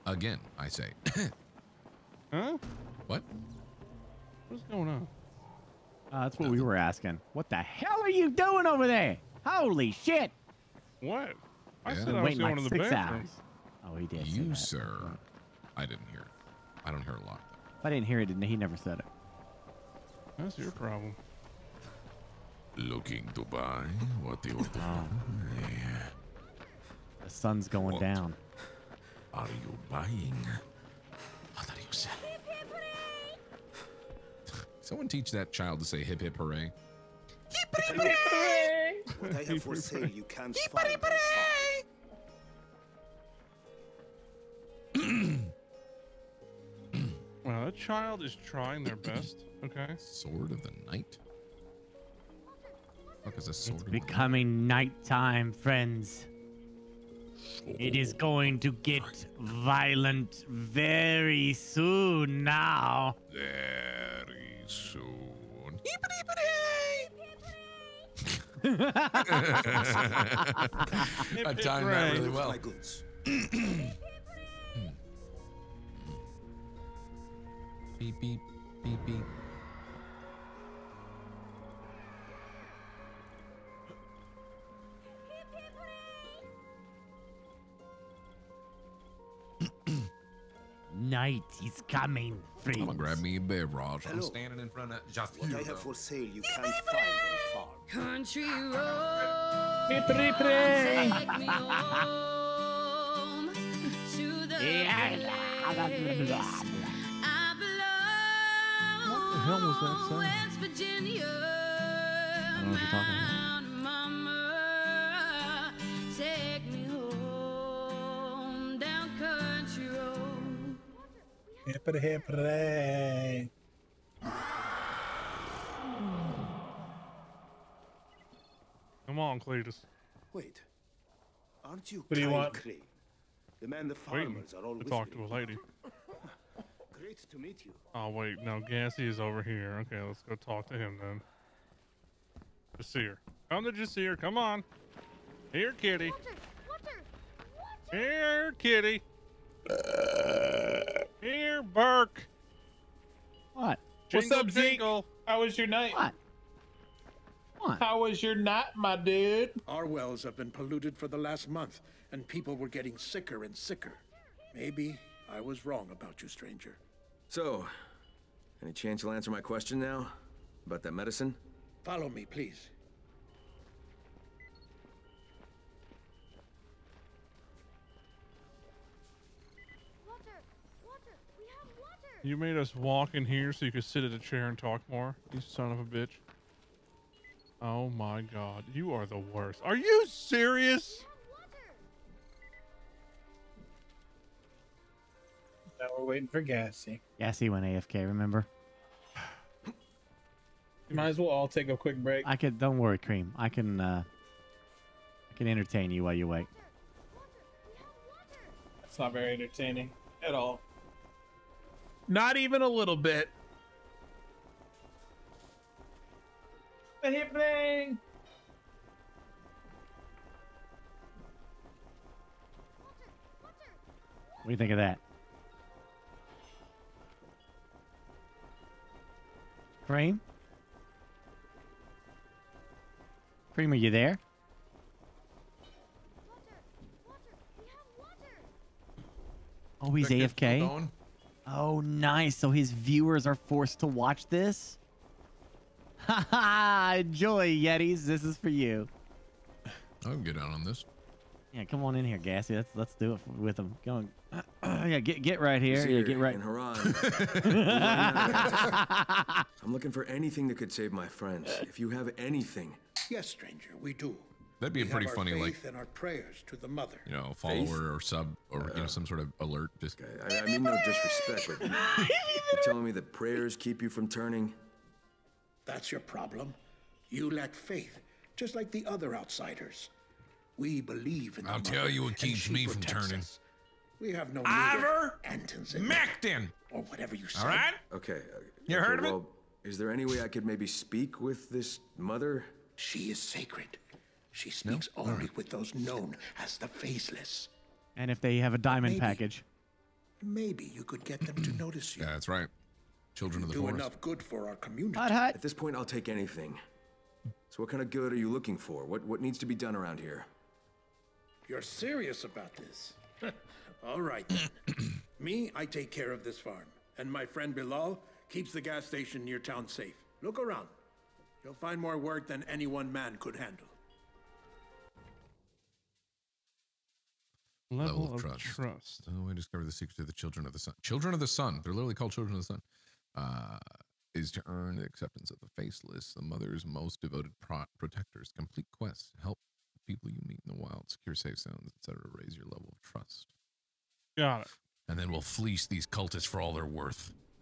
Again, I say. huh? What? What's going on? Uh, that's what we were asking. What the hell are you doing over there? Holy shit! What? I Yeah. said I was waiting going like to the six bathroom. hours. Oh, he did. say You, sir. I didn't hear it. I don't hear a lot. If I didn't hear it, he never said it. That's your problem. Looking to buy? What do you want oh. to buy? The sun's going What? down. Are you buying? What are you selling? Someone teach that child to say hip hip hooray. What I have for sale you can't find. Child is trying their best. Okay. Sword of the night. Fuck is a sword? It's of the night? becoming nighttime, friends. It is oh. going to get violent very soon now. Very soon. I timed that really well. Beep beep beep beep. Night is coming, friends. I'm gonna grab me a beverage. I'm standing in front of just What here. I have though. for sale you can't find on a farm. Country road. Hippity Take me home to the hell was that sound? West Virginia. I don't know what you're talking about. Mama, take me home down country road. Hippity hippity. Come on, Cletus. Wait. Aren't you What do you want? Crane? The man the Waiting farmers are all to talk to a whispering lady. Great to meet you. Oh wait, no, Gassy is over here. Okay, let's go talk to him then. Jasir. Come to Jasir, come on. Here, kitty. Here, kitty. Here, Burke. What? What's Jingle, up, Zeke? How was your night? What? What? How was your night, my dude? Our wells have been polluted for the last month, and people were getting sicker and sicker. Maybe I was wrong about you, stranger. So, any chance you'll answer my question now? About that medicine? Follow me, please. You made us walk in here so you could sit at a chair and talk more. You son of a bitch. Oh my god, you are the worst. Are you serious? Now we're waiting for Gassy. Gassy went AFK, remember? You might as well all take a quick break. I could don't worry, Cream. I can uh I can entertain you while you wait. That's not very entertaining at all. Not even a little bit. Thing. What do you think of that? Cream? Cream, are you there? Oh, he's Check AFK? Oh, nice. So his viewers are forced to watch this? Ha ha! Enjoy, Yetis. This is for you. I can get out on this. Yeah, come on in here, Gassy. Let's let's do it with him. Go on. yeah, get get right here. here Yeah, get right. In Harran. I'm looking for anything that could save my friends. If you have anything. Yes, stranger, we do. That'd be a pretty have our funny, like, faith and our prayers to the mother. you know, follower or sub or you know uh, some sort of alert. Just I, I mean no disrespect, but you're telling me that prayers keep you from turning? That's your problem. You lack faith, just like the other outsiders. We believe in the I'll mother, tell you what keeps me from turning. us. We have no Ivor Antons Macton. or whatever you say. All right. Okay. uh, You okay, heard of it? well, Is there any way I could maybe speak with this mother? She is sacred. She speaks only with those known as the faceless. And if they have a diamond Maybe. package. Maybe you could get them to notice you. Yeah, that's right. Children of the Do forest. enough good for our community. At this point, I'll take anything. So what kind of good are you looking for? What what needs to be done around here? You're serious about this? All right then. Me, I take care of this farm. And my friend Bilal keeps the gas station near town safe. Look around. You'll find more work than any one man could handle. Level, of, trust. trust. Oh, I discovered the secret of the children of the sun. Children of the sun. They're literally called children of the sun. Uh, is to earn the acceptance of the faceless, the mother's most devoted pro- protectors. Complete quests. Help people you meet in the wild. Secure safe zones, etc. Raise your level of trust. Got it. And then we'll fleece these cultists for all they're worth.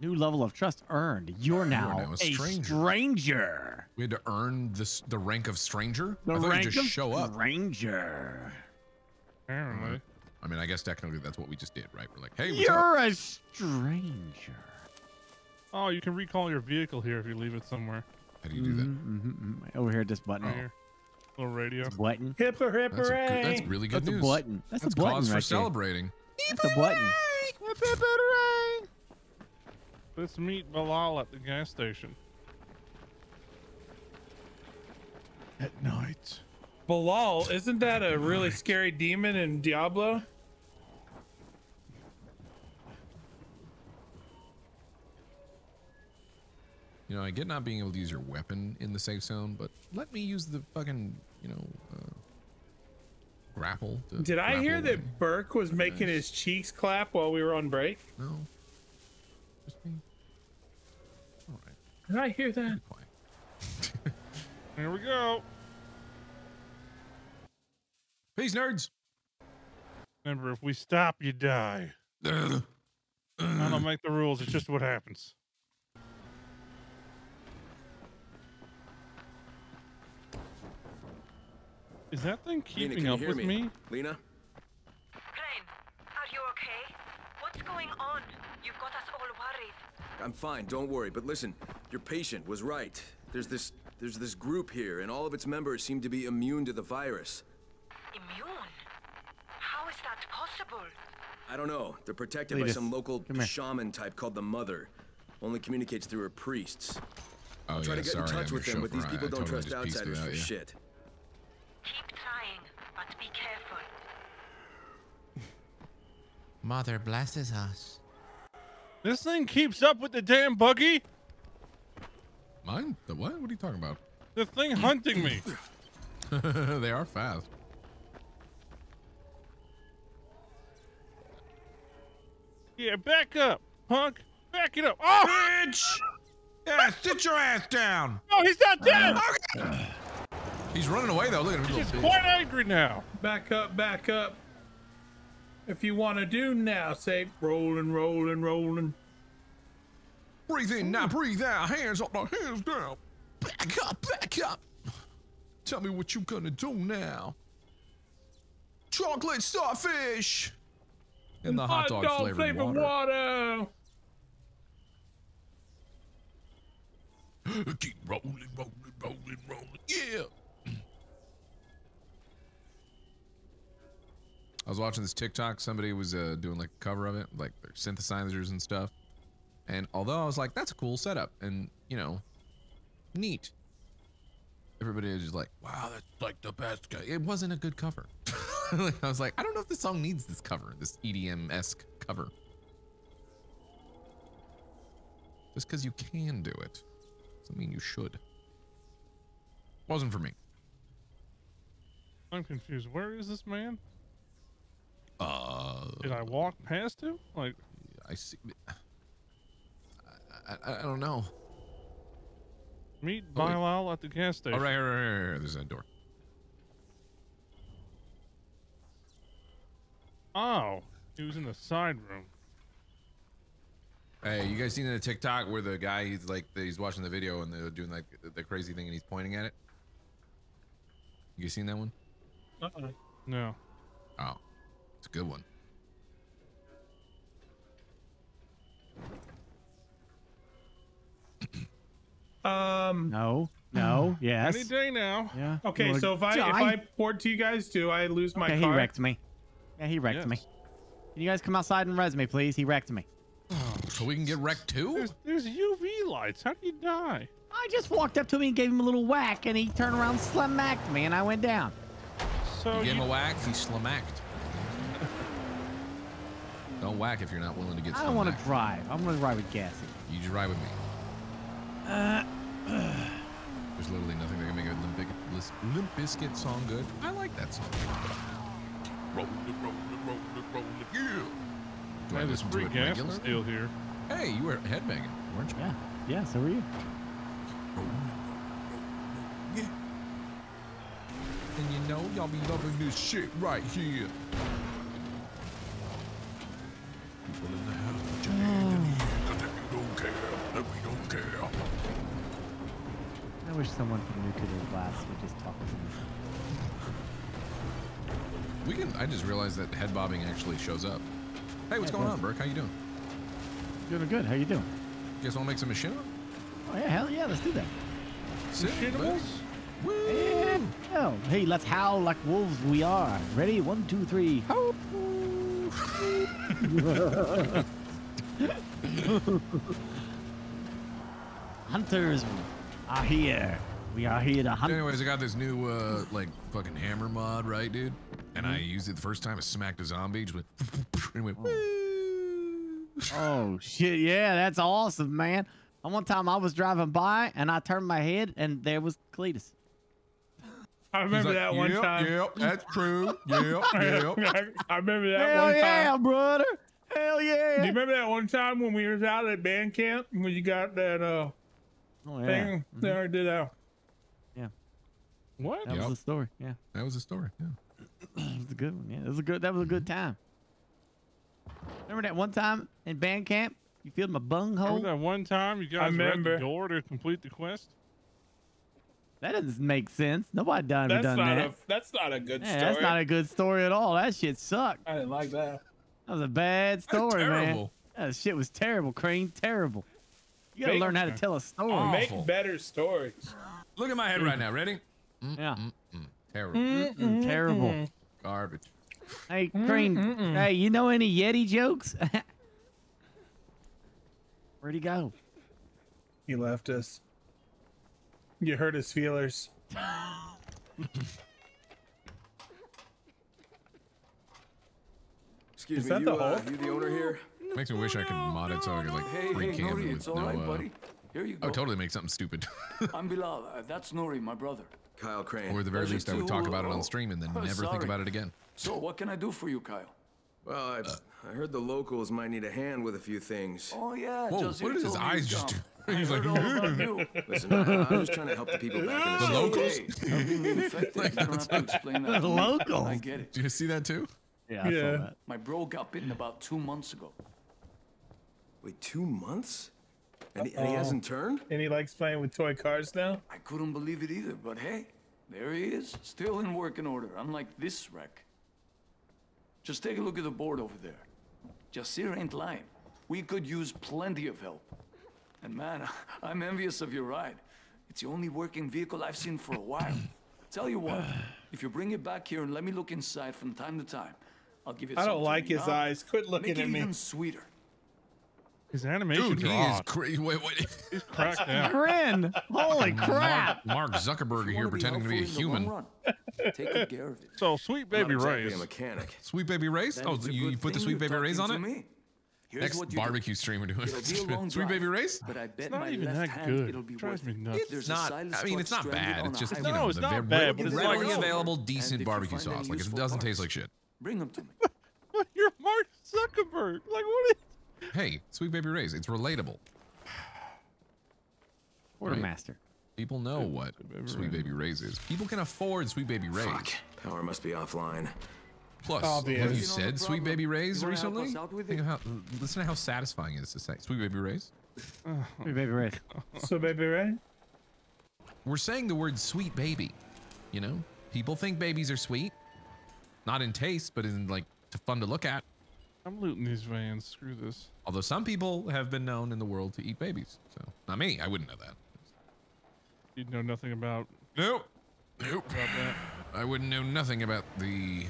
New level of trust earned. You're now, now a a stranger. stranger. We had to earn this the rank of stranger. The I thought rank you just of show up. stranger. Apparently. Hmm. I mean, I guess technically that's what we just did, right? We're like, hey, what's You're up? a stranger. Oh, you can recall your vehicle here if you leave it somewhere. How do you do that? Mm-hmm, Over here, this button. Right here. Little radio. Button. Hipper hipper That's, a good, that's really good That's a news. button. That's a button cause for right there. celebrating. That's a button. Let's meet Bilal at the gas station. At night, Bilal, isn't that a really scary demon in Diablo? You know, I get not being able to use your weapon in the safe zone, but let me use the fucking, you know, uh, grapple. To Did I hear grapple that Burke was making his cheeks clap while we were on break? No. Just me. Did I hear that? Here we go. Peace, nerds. Remember, if we stop, you die. I don't make the rules. It's just what happens. Is that thing Lena, keeping can you up hear with me? me? Lena? Crane, are you okay? What's going on? You've got us all worried. I'm fine, don't worry. But listen, your patient was right. There's this there's this group here, and all of its members seem to be immune to the virus. Immune? How is that possible? I don't know. They're protected by Cletus, some local come here. shaman type called the Mother. Only communicates through her priests. Oh, I'll try yeah, to get sorry, in touch I'm with your them, but these. I- people I don't totally trust just pieced outsiders out, for yeah. shit. Keep trying, but be careful. Mother blesses us. This thing keeps up with the damn buggy. Mine? The what? What are you talking about? The thing hunting me. they are fast. Yeah, back up, punk. Back it up. Oh, bitch! Yeah, sit your ass down. No, he's not dead. He's running away though. Look at him. He's quite angry now. Back up, back up. If you want to do now, say rolling, rolling, rolling. Breathe in now, breathe out. Hands up, now, hands down. Back up, back up. Tell me what you gonna do now. Chocolate starfish. And the hot dog, flavored, water. water. Keep rolling, rolling, rolling, rolling. Yeah. I was watching this TikTok. Somebody was uh, doing like a cover of it, like their synthesizers and stuff. And although I was like, that's a cool setup and, you know, neat. Everybody was just like, wow, that's like the best guy. It wasn't a good cover. I was like, I don't know if this song needs this cover, this EDM esque cover. Just because you can do it doesn't mean you should. Wasn't for me. I'm confused. Where is this man? Uh, Did I walk past him? Like, I see. I, I, I don't know. meet Oh. Bilal at the gas station. All right, right, right, right, right. There's that door. Oh, he was in the side room. Hey, you guys seen the TikTok where the guy he's like he's watching the video and they're doing like the, the crazy thing and he's pointing at it? You seen that one? Uh-uh. No. Oh, it's a good one. Um. No. No. Yes. Any day now. Yeah. Okay, You so if I if. I port to you guys, do I lose my okay, car? he wrecked me. Yeah, he wrecked Yes. me. Can you guys come outside and res me, please? He wrecked me. So we can get wrecked too? There's, there's UV lights. How do you die? I just walked up to him and gave him a little whack, and he turned around and slamacked me, and I went down. So You gave him a whack, he slamacked. Don't whack if you're not willing to get I don't want to drive. I'm going to ride with Gassy. You just ride with me. Uh, There's literally nothing that can make a Limp, Bizkit- Limp Bizkit song good. I like that song. Roll it, roll it, roll it, roll it, yeah. Do I listen to it gas regularly? still here. Hey, you were headbanging, weren't you? yeah. Yeah, so were you. And you know, y'all be loving this shit right here. People in the house, put your hand in the air, 'cause if you don't care, then we don't care. I wish someone from Nuclear Blast would just talk to me. We can. I just realized that head bobbing actually shows up. Hey, what's Yeah, going on, Burke? How you doing? Doing good. How you doing? You guys want to make some machinima? Oh, yeah, hell yeah, let's do that. Sick, Machinimas? Yeah. Oh, hey, let's howl like wolves we are. Ready? One, two, three. Howl. Hunters are here. We are here to hunt. Anyways, I got this new uh like fucking hammer mod, right, dude? And I Mm-hmm. used it the first time. I smacked a zombie, just went, and went Oh shit! Yeah, that's awesome, man. And one time I was driving by and I turned my head and there was Cletus. I remember like, that one "Yep, time. yep, that's true. Yep, yep." I remember that Hell one yeah, time. brother. Hell yeah. Do you remember that one time when we was out at band camp when you got that uh Oh, yeah. thing there? Did that? Yeah. What? That Yep. was the story. Yeah. That was the story. Yeah. It was a good one. Yeah, it was a good. That was a good time. Remember that one time in band camp? You filled my bunghole. Remember that one time you guys were at the door to complete the quest? That doesn't make sense. Nobody done ever That's done not that. a that's not a good Yeah, story. that's not a good story at all. That shit sucked. I didn't like that. That was a bad story, man. terrible. That shit was terrible, Crane. Terrible. You gotta Make- learn how to tell a story. Make better stories. Look at my head right now. Ready? Mm, yeah. Mm, mm. Terrible. Mm-mm, terrible. Garbage. Hey, Cream. Hey, you know any Yeti jokes? Where'd he go? He left us. You hurt his feelers. Excuse Is me, that you, the uh, Hulk? you the owner here? Makes me wish I could mod it so I could like Hey, free hey, Nori, it it's with all no. right, uh, buddy. Here you go. Oh, totally make something stupid. I'm Bilal. Uh, that's Nori, my brother. Kyle Crane. or at the very Pleasure least, I would talk about it on stream and then oh, never think about it again. So, what can I do for you, Kyle? Well, I, I heard the locals might need a hand with a few things. Oh yeah, Whoa, just what did his eyes to just do? He's like, all about you. Listen, I, I'm just trying to help the people back in the, The city. locals? Hey, I've been infected. you don't have to explain that. to. Locals? I get it. Do you see that too? Yeah, I Yeah. saw that. My bro got bitten about two months ago. Wait, two months? And he, and he hasn't turned? And he likes playing with toy cars now. I couldn't believe it either, but hey, there he is, still in working order, unlike this wreck. Just take a look at the board over there. Jasir ain't lying. We could use plenty of help. And man, I'm envious of your ride. It's the only working vehicle I've seen for a while. Tell you what, if you bring it back here and let me look inside from time to time, I'll give it I don't like his young. eyes. Quit looking Make it at me. even sweeter. His animation Dude, he is crazy. Wait, wait. He's cracked out. Grin. Holy crap. Mark, Mark Zuckerberg here pretending to be a human. Take good care of it. So, Sweet Baby not exactly Ray's. a mechanic. Sweet Baby Race? Oh, you, you put the Sweet Baby Rays on it? me. Here's Next what you do. barbecue stream we're doing. It'll a Sweet Baby drive, Race? But I bet It's not my even left that good. it'll be Drives worth me nuts. It's a not. I mean, it's not bad. It's just you highway. know No, it's the not bad, but it's readily Oh. available, decent barbecue sauce. Like it doesn't taste like shit. Bring them to me. You're Mark Zuckerberg. Like, what is. Hey, Sweet Baby Rays. It's relatable. Quartermaster. People know what Sweet Baby Rays is. People can afford Sweet Baby Rays. Fuck. Power must be offline. Plus, Obvious. have you You said Sweet. Baby Rays You wanna help recently? us Think of how, listen to how satisfying it is to say Sweet Baby Rays. Hey, baby Ray. So, baby Ray. We're saying the word sweet baby. You know, people think babies are sweet, not in taste, but in like to fun to look at. I'm looting these vans. Screw this. Although some people have been known in the world to eat babies. So not me. I wouldn't know that. You'd know nothing about, Nope. Nope. about that. I wouldn't know nothing about the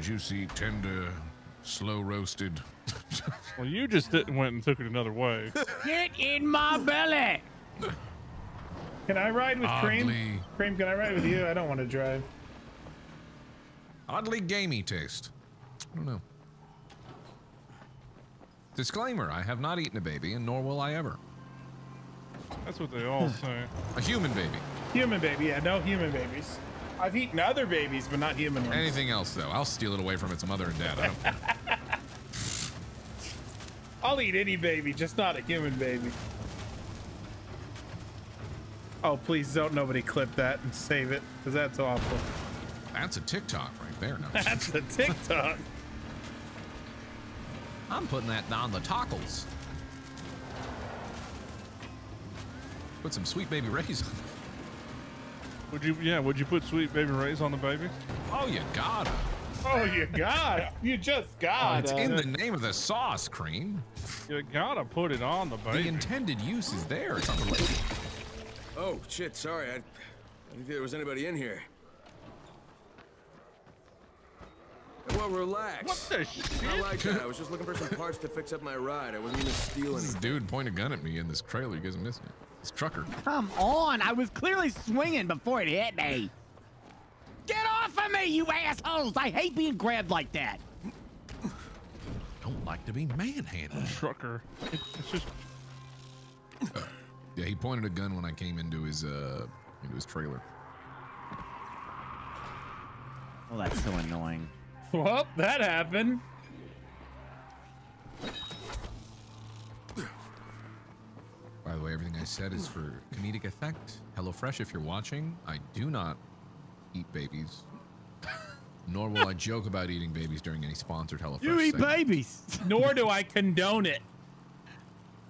juicy, tender, slow roasted. Well, you just didn't went and took it another way. Get in my belly. Can I ride with Cream? Cream, can I ride with you? I don't want to drive. Oddly gamey taste. I don't know. Disclaimer I have not eaten a baby, and nor will I ever. That's what they all say. A human baby. Human baby, yeah, no human babies. I've eaten other babies, but not human ones. Anything else, though, I'll steal it away from its mother and dad. I don't, I'll eat any baby, just not a human baby. Oh, please don't nobody clip that and save it, because that's awful. that's a TikTok right there. No. That's a TikTok. I'm putting that on the tacos. Put some sweet baby rays on. Would you? Yeah. Would you put Sweet Baby Ray's on the baby? Oh, you gotta. Oh, you gotta. You just Oh, got it's in the name of the sauce, Cream. You gotta put it on the baby. The intended use is there. It's unrelated. Oh, shit, sorry. I, I didn't think there was anybody in here. Well, relax. What the It's not like that. I was just looking for some parts to fix up my ride. I wasn't gonna steal This dude point a gun at me in this trailer. You guys are missing it. It's Trucker. Come on, I was clearly swinging before it hit me. Get off of me, you assholes! I hate being grabbed like that. Don't like to be manhandled. Trucker. It's, it's just Yeah, he pointed a gun when I came into his uh into his trailer. Oh, that's so annoying. Well, that happened. By the way, everything I said is for comedic effect. HelloFresh, if you're watching, I do not eat babies. Nor will I joke about eating babies during any sponsored HelloFresh. You eat segment. babies. Nor do I condone it.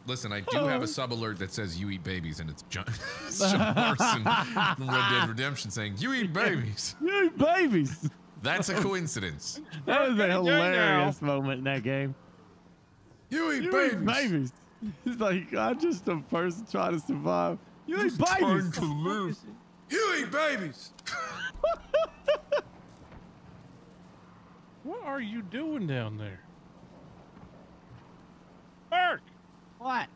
Listen, I do have a oh. sub alert that says you eat babies, and it's John, it's John Morrison from Red Dead Redemption saying, You eat babies. You eat babies. That's a coincidence. That was a hilarious moment in that game. You eat You babies. eat babies. He's like, I'm just a person trying to survive. You eat babies. to live. You eat babies. What are you doing down there? Burke! What?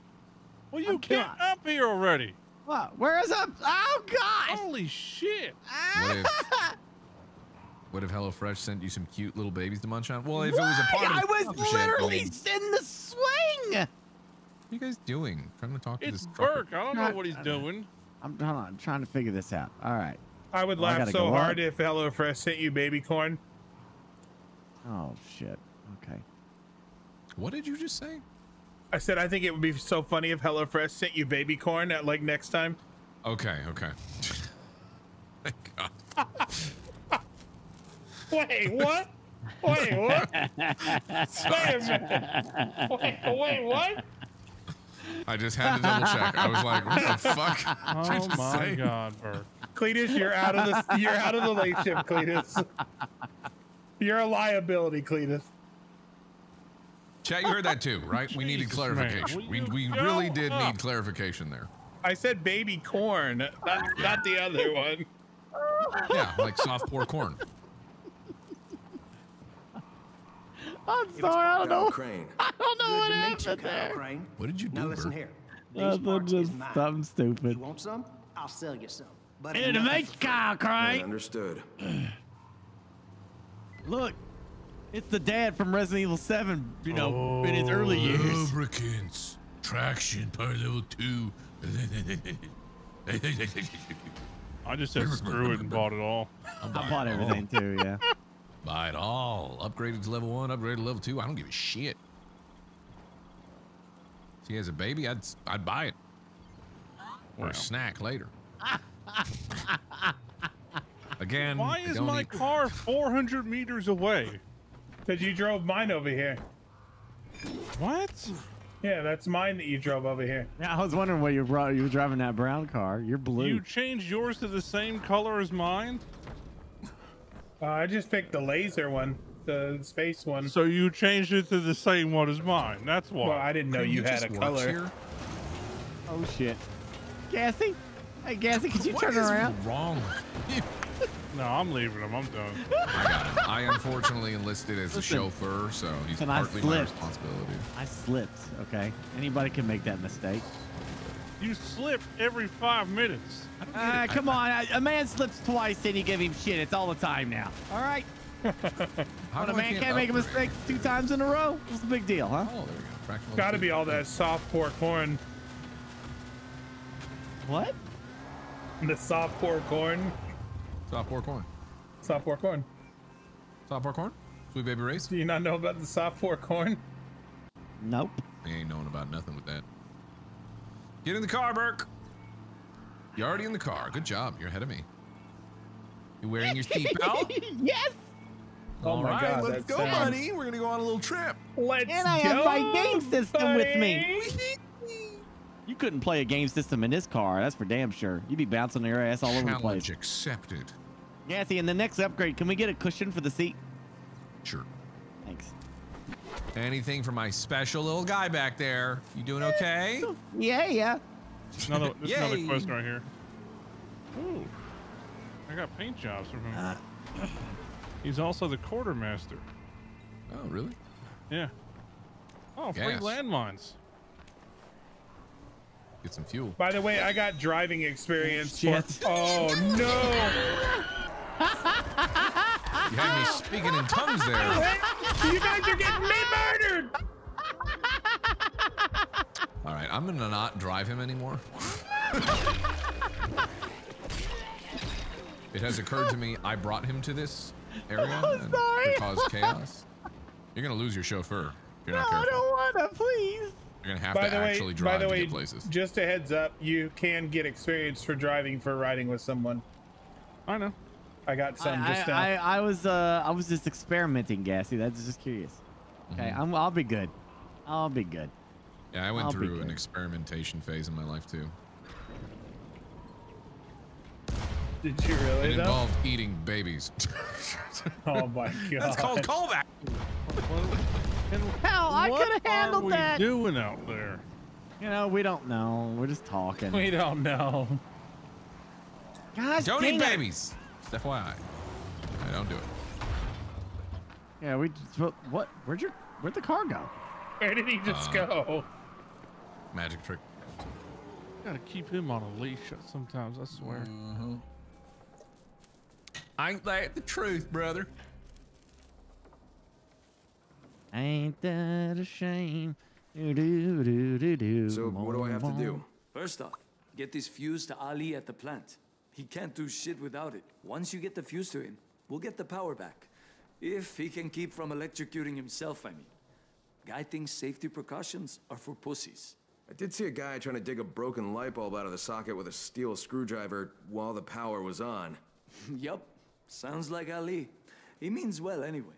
Well, you I'm get up here already? What? Where is up? Oh God! Holy shit! Ah! What if, what if HelloFresh sent you some cute little babies to munch on? Well, if it was a Why? part of I was literally mean, in the swing. What are you guys doing? Trying to talk to It's this trucker. Burke. I don't know what he's doing. I'm, hold on, I'm trying to figure this out. All right. I would oh, Well, laugh gotta so hard up. if HelloFresh sent you baby corn. Oh shit. Okay. What did you just say? I said I think it would be so funny if HelloFresh sent you baby corn at like next time. Okay, okay. Thank God. Wait, what? Wait, what? wait a minute. Wait, wait, what? I just had to double check. I was like, what the fuck? did Oh you my say? god, Burke. Cletus, you're out of the you're out of the late shift, Cletus. You're a liability, Cletus. Chat, you heard that too, right? we needed clarification. We, we you really go did up? need clarification there. I said baby corn, not, not the other one. Yeah, like soft pour corn. I'm sorry. I don't know. Crane. I don't know Good what to meet you, happened Kyle there. Crane. What did you do, Now listen here. These Nothing, just something stupid. You want some? I'll sell you some. But Here to nothing make for free. Kyle Crane. Understood. Look, it's the dad from Resident Evil 7, you know, in his early oh, years. Lubricants. Traction power level two. I just said screw it and bought it all. I bought everything too, yeah. Buy it all. Upgraded to level one, upgraded to level two. I don't give a shit. If he has a baby, I'd I'd buy it. Or Wow. a snack later. Again, Why is my eat- car 400 meters away? Because you drove mine over here. What? Yeah, that's mine that you drove over here. Yeah, I was wondering why you brought you were driving that brown car. You're blue. You changed yours to the same color as mine? Uh, I just picked the laser one, the space one. So you changed it to the same one as mine. That's why. Well, I didn't know Couldn't you had a color. here? oh shit. Gassy? Hey Gassy, could you What turn is around? wrong? No, I'm leaving him. I'm done. I. I unfortunately enlisted as a chauffeur, so he's partly my responsibility. I slipped, okay? Anybody can make that mistake. You slip every five minutes. Ah, come on. A a man slips twice and you give him shit. It's all the time now. All right? How When a man can't can't make a mistake two times in a row, what's the big deal, huh? Oh, there we go. Fractional Got to be all that soft pork corn. What? The soft pork corn. Soft pork corn. Soft pork corn. Soft pork corn? Sweet baby race? Do you not know about the soft pork corn? Nope. He ain't knowing about nothing with that. Get in the car, Burke. You're already in the car. Good job. You're ahead of me. You wearing your seatbelt? yes! Oh All my right, God, let's go, sounds- buddy. We're gonna go on a little trip. Let's And I go, have my game system with me. You couldn't play a game system in this car, that's for damn sure. You'd be bouncing your ass all over the place. Challenge accepted. Gassy, in the next upgrade, can we get a cushion for the seat? Sure. Thanks. Anything for my special little guy back there? You doing okay? Yeah, yeah. Another, this is another Yay. quest right here. Ooh. I got paint jobs from him. Uh. He's also the quartermaster. Oh, really? Yeah. Oh, free Gas. landmines. get some fuel. By the way, I got driving experience. Shit. For, oh no! You had me speaking in tongues there. you guys are getting me murdered. All right, I'm gonna not drive him anymore. it has occurred to me I brought him to this area and to cause chaos. You're gonna lose your chauffeur you're not No, I don't wanna, please. You're gonna have by to the way, actually by drive the to way, places. just a heads up, you can get experience for driving for riding with someone. I know. I got some I, just now. I, I, I was uh I was just experimenting, Gassy. That's just curious. Okay, Mhm. I'm, I'll be good. I'll be good. Yeah, I went I'll through an experimentation phase in my life too. Did you really? It though? involved eating babies. Oh my god. That's called callback. Hell, I could have handled we that. What are you doing out there? You know, we don't know. We're just talking. We don't know. Gosh, don't dang eat it. babies. Just FYI. I don't do it. Yeah, we. Just, what, what? Where'd your? Where'd the car go? Where did he just Uh, go? Magic trick. Gotta keep him on a leash sometimes, I swear. Mm-hmm. Ain't that the truth, brother? Ain't that a shame? Do, do, do, do, do, So what do I have to do? First off, get this fuse to Ali at the plant. He can't do shit without it. Once you get the fuse to him, we'll get the power back. If he can keep from electrocuting himself, I mean. Guy thinks safety precautions are for pussies. I did see a guy trying to dig a broken light bulb out of the socket with a steel screwdriver while the power was on. yup, sounds like Ali. He means well anyway.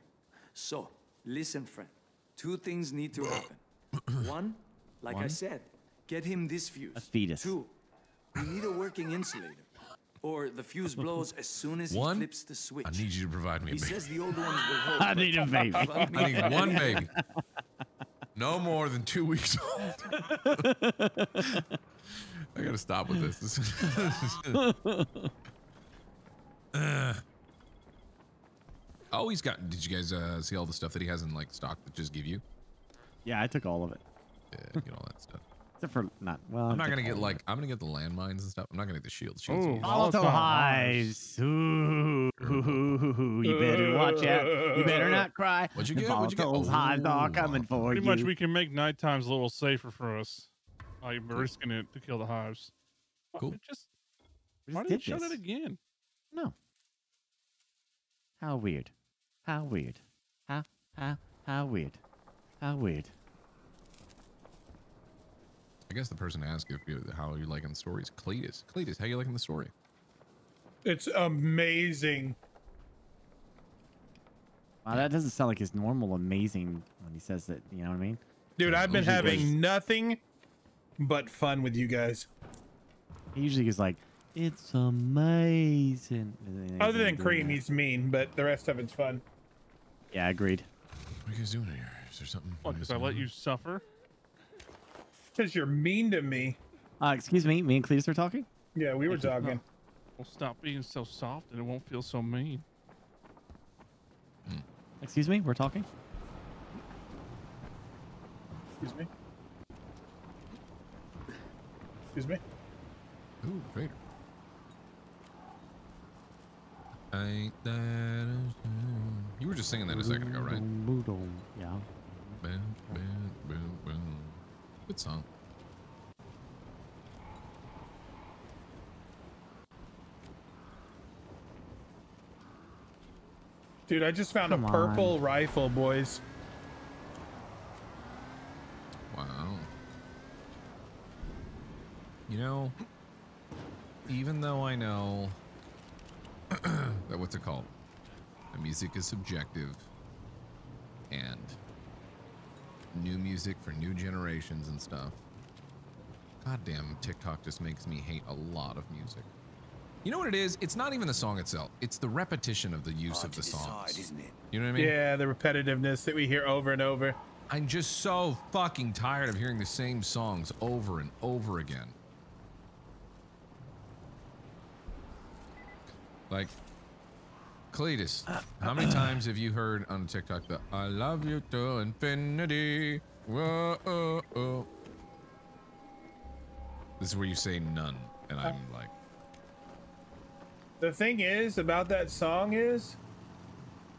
So, listen, friend. Two things need to happen. One, like I said, get him this fuse. A fetus. Two, we need a working insulator. Or the fuse blows as soon as One, he flips the switch. I need you to provide me a He baby. says the old ones will hold. I need a baby. I need one baby. No more than two weeks old. I gotta stop with this. This is- Uh. oh, he's got. Did you guys uh, see all the stuff that he has in like stock that just give you? Yeah, I took all of it. Yeah, get all that stuff. Except for not. Well, I'm not gonna get like. I'm gonna get the landmines and stuff. I'm not gonna get the shields. shields Ooh. are easy. Volatile Volatile hives. Ooh, you better watch out. You better not cry. What'd you The get? What'd you get? volatile hives are coming for Pretty you. much we can make night times a little safer for us. By risking it to kill the hives. Why- Cool. Just, We why just did you did shut this. it again? No. How weird. How weird. How how how weird. How weird. I guess the person asked if you how you liking the story is Cletus. Cletus, how you liking the story? It's amazing. Wow, that doesn't sound like his normal amazing when he says that. You know what I mean? Dude, I've been having goes- nothing but fun with you guys. He usually goes like, "It's amazing." Other than Cream, that. he's mean, but the rest of it's fun. Yeah, agreed. What are you guys doing here? Is there something? What, because I let you suffer? Because you're mean to me. Uh, excuse me, me and Cletus are talking. Yeah, we were Thank you. talking. Well, stop being so soft and it won't feel so mean. Excuse me, we're talking. Excuse me. Excuse me. Ooh, Vader. Ain't that a shame? You were just singing that a second ago, right? Yeah. Boom, boom, boom, boom. Good song. Dude, I just found Come a on. purple rifle, boys. Wow. You know, even though I know that what's it called? The music is subjective and new music for new generations and stuff. Goddamn, TikTok just makes me hate a lot of music. You know what it is? It's not even the song itself. It's the repetition of the use of the songs. isn't it? You know what I mean? Yeah, the repetitiveness that we hear over and over. I'm just so fucking tired of hearing the same songs over and over again. Like, Cletus, how many times have you heard on TikTok the I love you to infinity? Whoa, oh, oh. This is where you say none, and I'm uh, like, The thing is about that song is,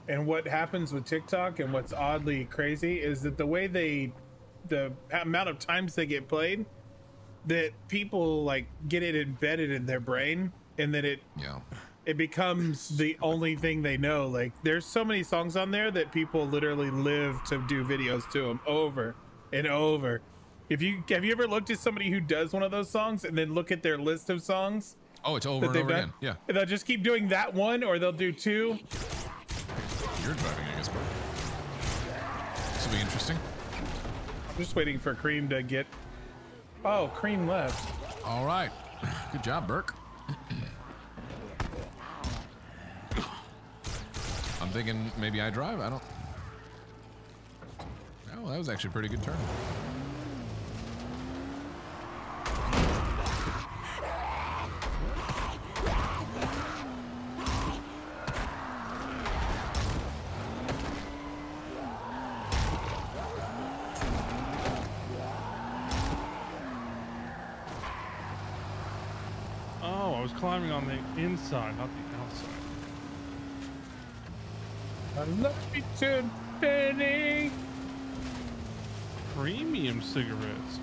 and what happens with TikTok and what's oddly crazy is that the way they, the amount of times they get played, that people like get it embedded in their brain, and that it yeah it becomes the only thing they know. Like there's so many songs on there that people literally live to do videos to them over and over. If you have you ever looked at somebody who does one of those songs and then look at their list of songs? Oh, it's over and over done? again. Yeah. And they'll just keep doing that one, or they'll do two. you're driving, I guess. Bro. This will be interesting. I'm just waiting for Cream to get. Oh, Cream left. All right. Good job, Burke. thinking maybe I drive. I don't. Oh, that was actually a pretty good turn. Oh, I was climbing on the inside, not the outside. I love you too, Benny. Premium cigarettes.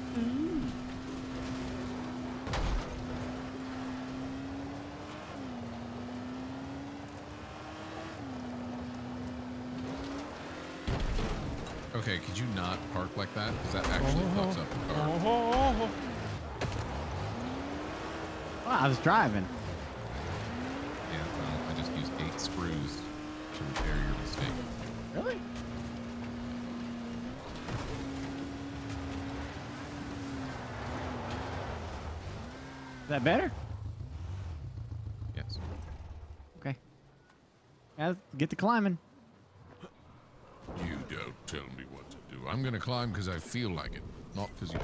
Okay, could you not park like that? Because that actually Oh. fucks up the car. Oh, oh, oh, oh. Well, I was driving. Yeah, well, I just used eight screws to repair your mistake. Really? Is that better? Yes. Okay. Yeah, get to climbing. You don't tell me what to do. I'm gonna climb because I feel like it, not because you.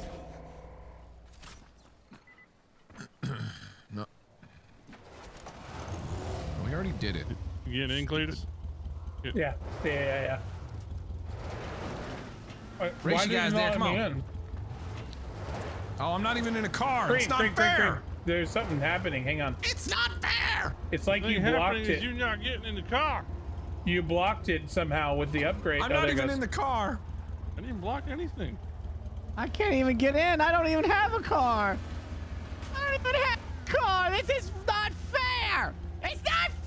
no. We already did it. You getting in, Cletus? Yeah, yeah, yeah, yeah. Why- Race why you did guys there, come me on. in? Oh, I'm not even in a car. Cream, it's not cream, cream, fair. cream. There's something happening. Hang on. It's not fair. It's like you blocked it. You're not getting in the car. You blocked it somehow with the upgrade. I'm Oh, not even goes. in the car. I didn't block anything. I can't even get in. I don't even have a car. I don't even have a car. This is not fair. It's not fair.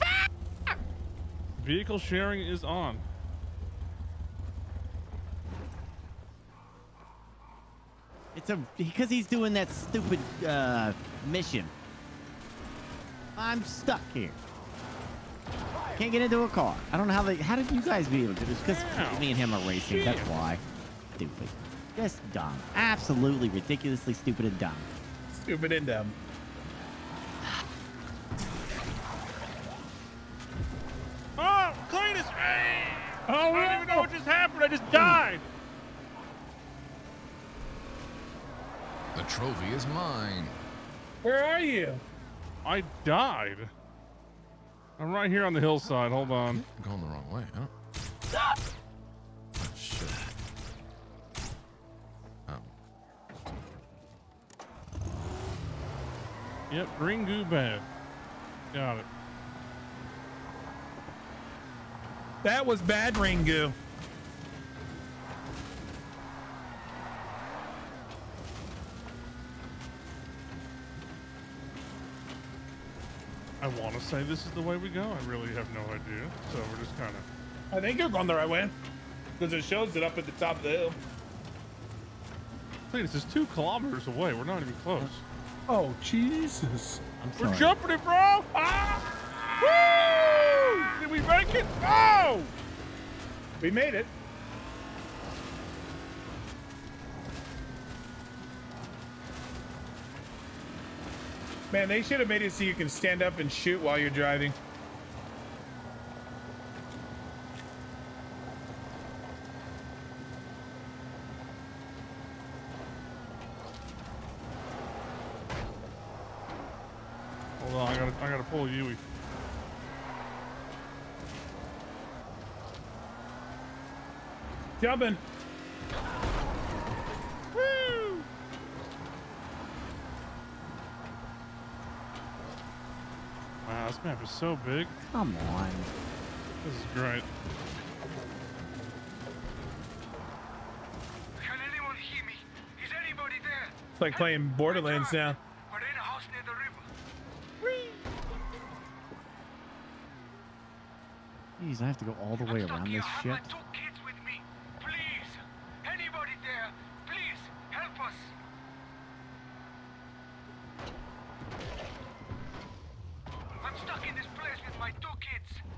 Vehicle sharing is on. It's a because he's doing that stupid uh, mission. I'm stuck here. Can't get into a car. I don't know how they. How did you guys be able to do this? Because me and him are racing. That's why. Stupid. Just dumb. Absolutely ridiculously stupid and dumb. Stupid and dumb. I don't even know what just happened. I just died. The trophy is mine. Where are you? I died. I'm right here on the hillside. Hold on. I'm going the wrong way. I don't. Oh, shit. Um, Yep, green goo bad. Got it. That was bad Ringu. I want to say this is the way we go. I really have no idea. So we're just kind of. I think you're going the right way. Because it shows it up at the top of the hill. Cletus is two kilometers away. We're not even close. Oh, Jesus. I'm We're sorry. jumping it, bro! Ah! Woo! Did we make it? Oh! We made it. Man, they should have made it so you can stand up and shoot while you're driving. Hold on, I gotta, I gotta pull Yui. Coming. Wow, this map is so big. Come on. This is great. Can anyone hear me? Is anybody there? It's like playing Borderlands now. We're in a house near the river. Whee! Jeez, I have to go all the way around this shit.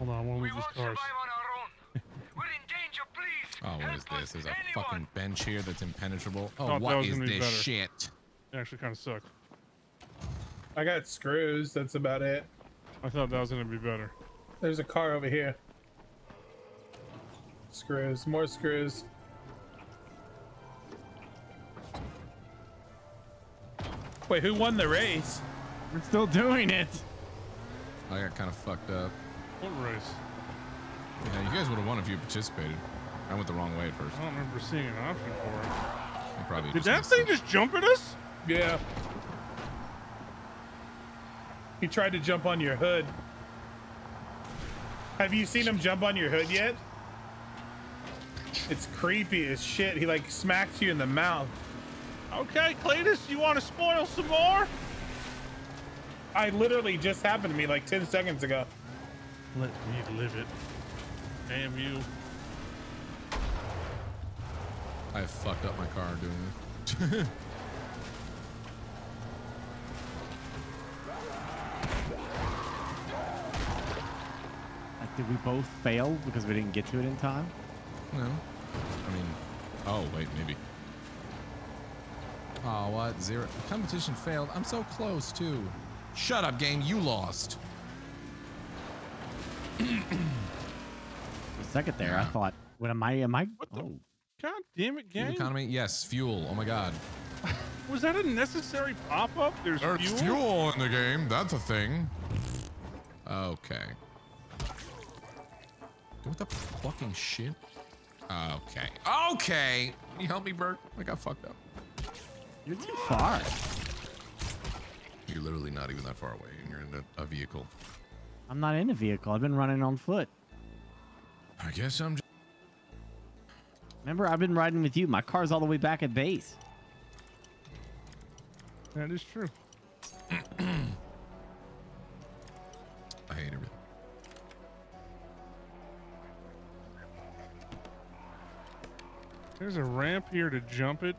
Hold on, I want to We move these cars. on our own. We're in danger, please. Oh, what is this? There's a fucking bench here that's impenetrable. Oh, Thought that what was is gonna be this better. shit? It actually kind of sucked. I got screws. That's about it. I thought that was gonna be better. There's a car over here. Screws. More screws. Wait, who won the race? We're still doing it. I got kind of fucked up. What race? Yeah, you guys would have won if you participated. I went the wrong way at first. I don't remember seeing an option for it. I probably Did that thing it. just jump at us? Yeah. He tried to jump on your hood. Have you seen him jump on your hood yet? It's creepy as shit. He like smacks you in the mouth. Okay, Cletus, you want to spoil some more? I literally just happened to me like 10 seconds ago. Let me live it. Damn you. I fucked up my car doing this. Like, did we both fail because we didn't get to it in time? no. I mean, oh, wait, maybe. Oh, what? Zero. The competition failed. I'm so close, too. Shut up, game. You lost. For a second there, I thought, what am I? Am I? What oh, God damn it, Fuel game. economy? Yes, fuel. Oh my god. Was that a necessary pop-up? There's There's fuel? fuel in the game. That's a thing. Okay. What the fucking shit? Okay. Okay. Can you help me, Bert? I got fucked up. you're too far. You're literally not even that far away, and you're in a, a vehicle. I'm not in a vehicle. I've been running on foot. I guess I'm. Just... Remember, I've been riding with you. My car's all the way back at base. That is true. I hate everything. There's a ramp here to jump it,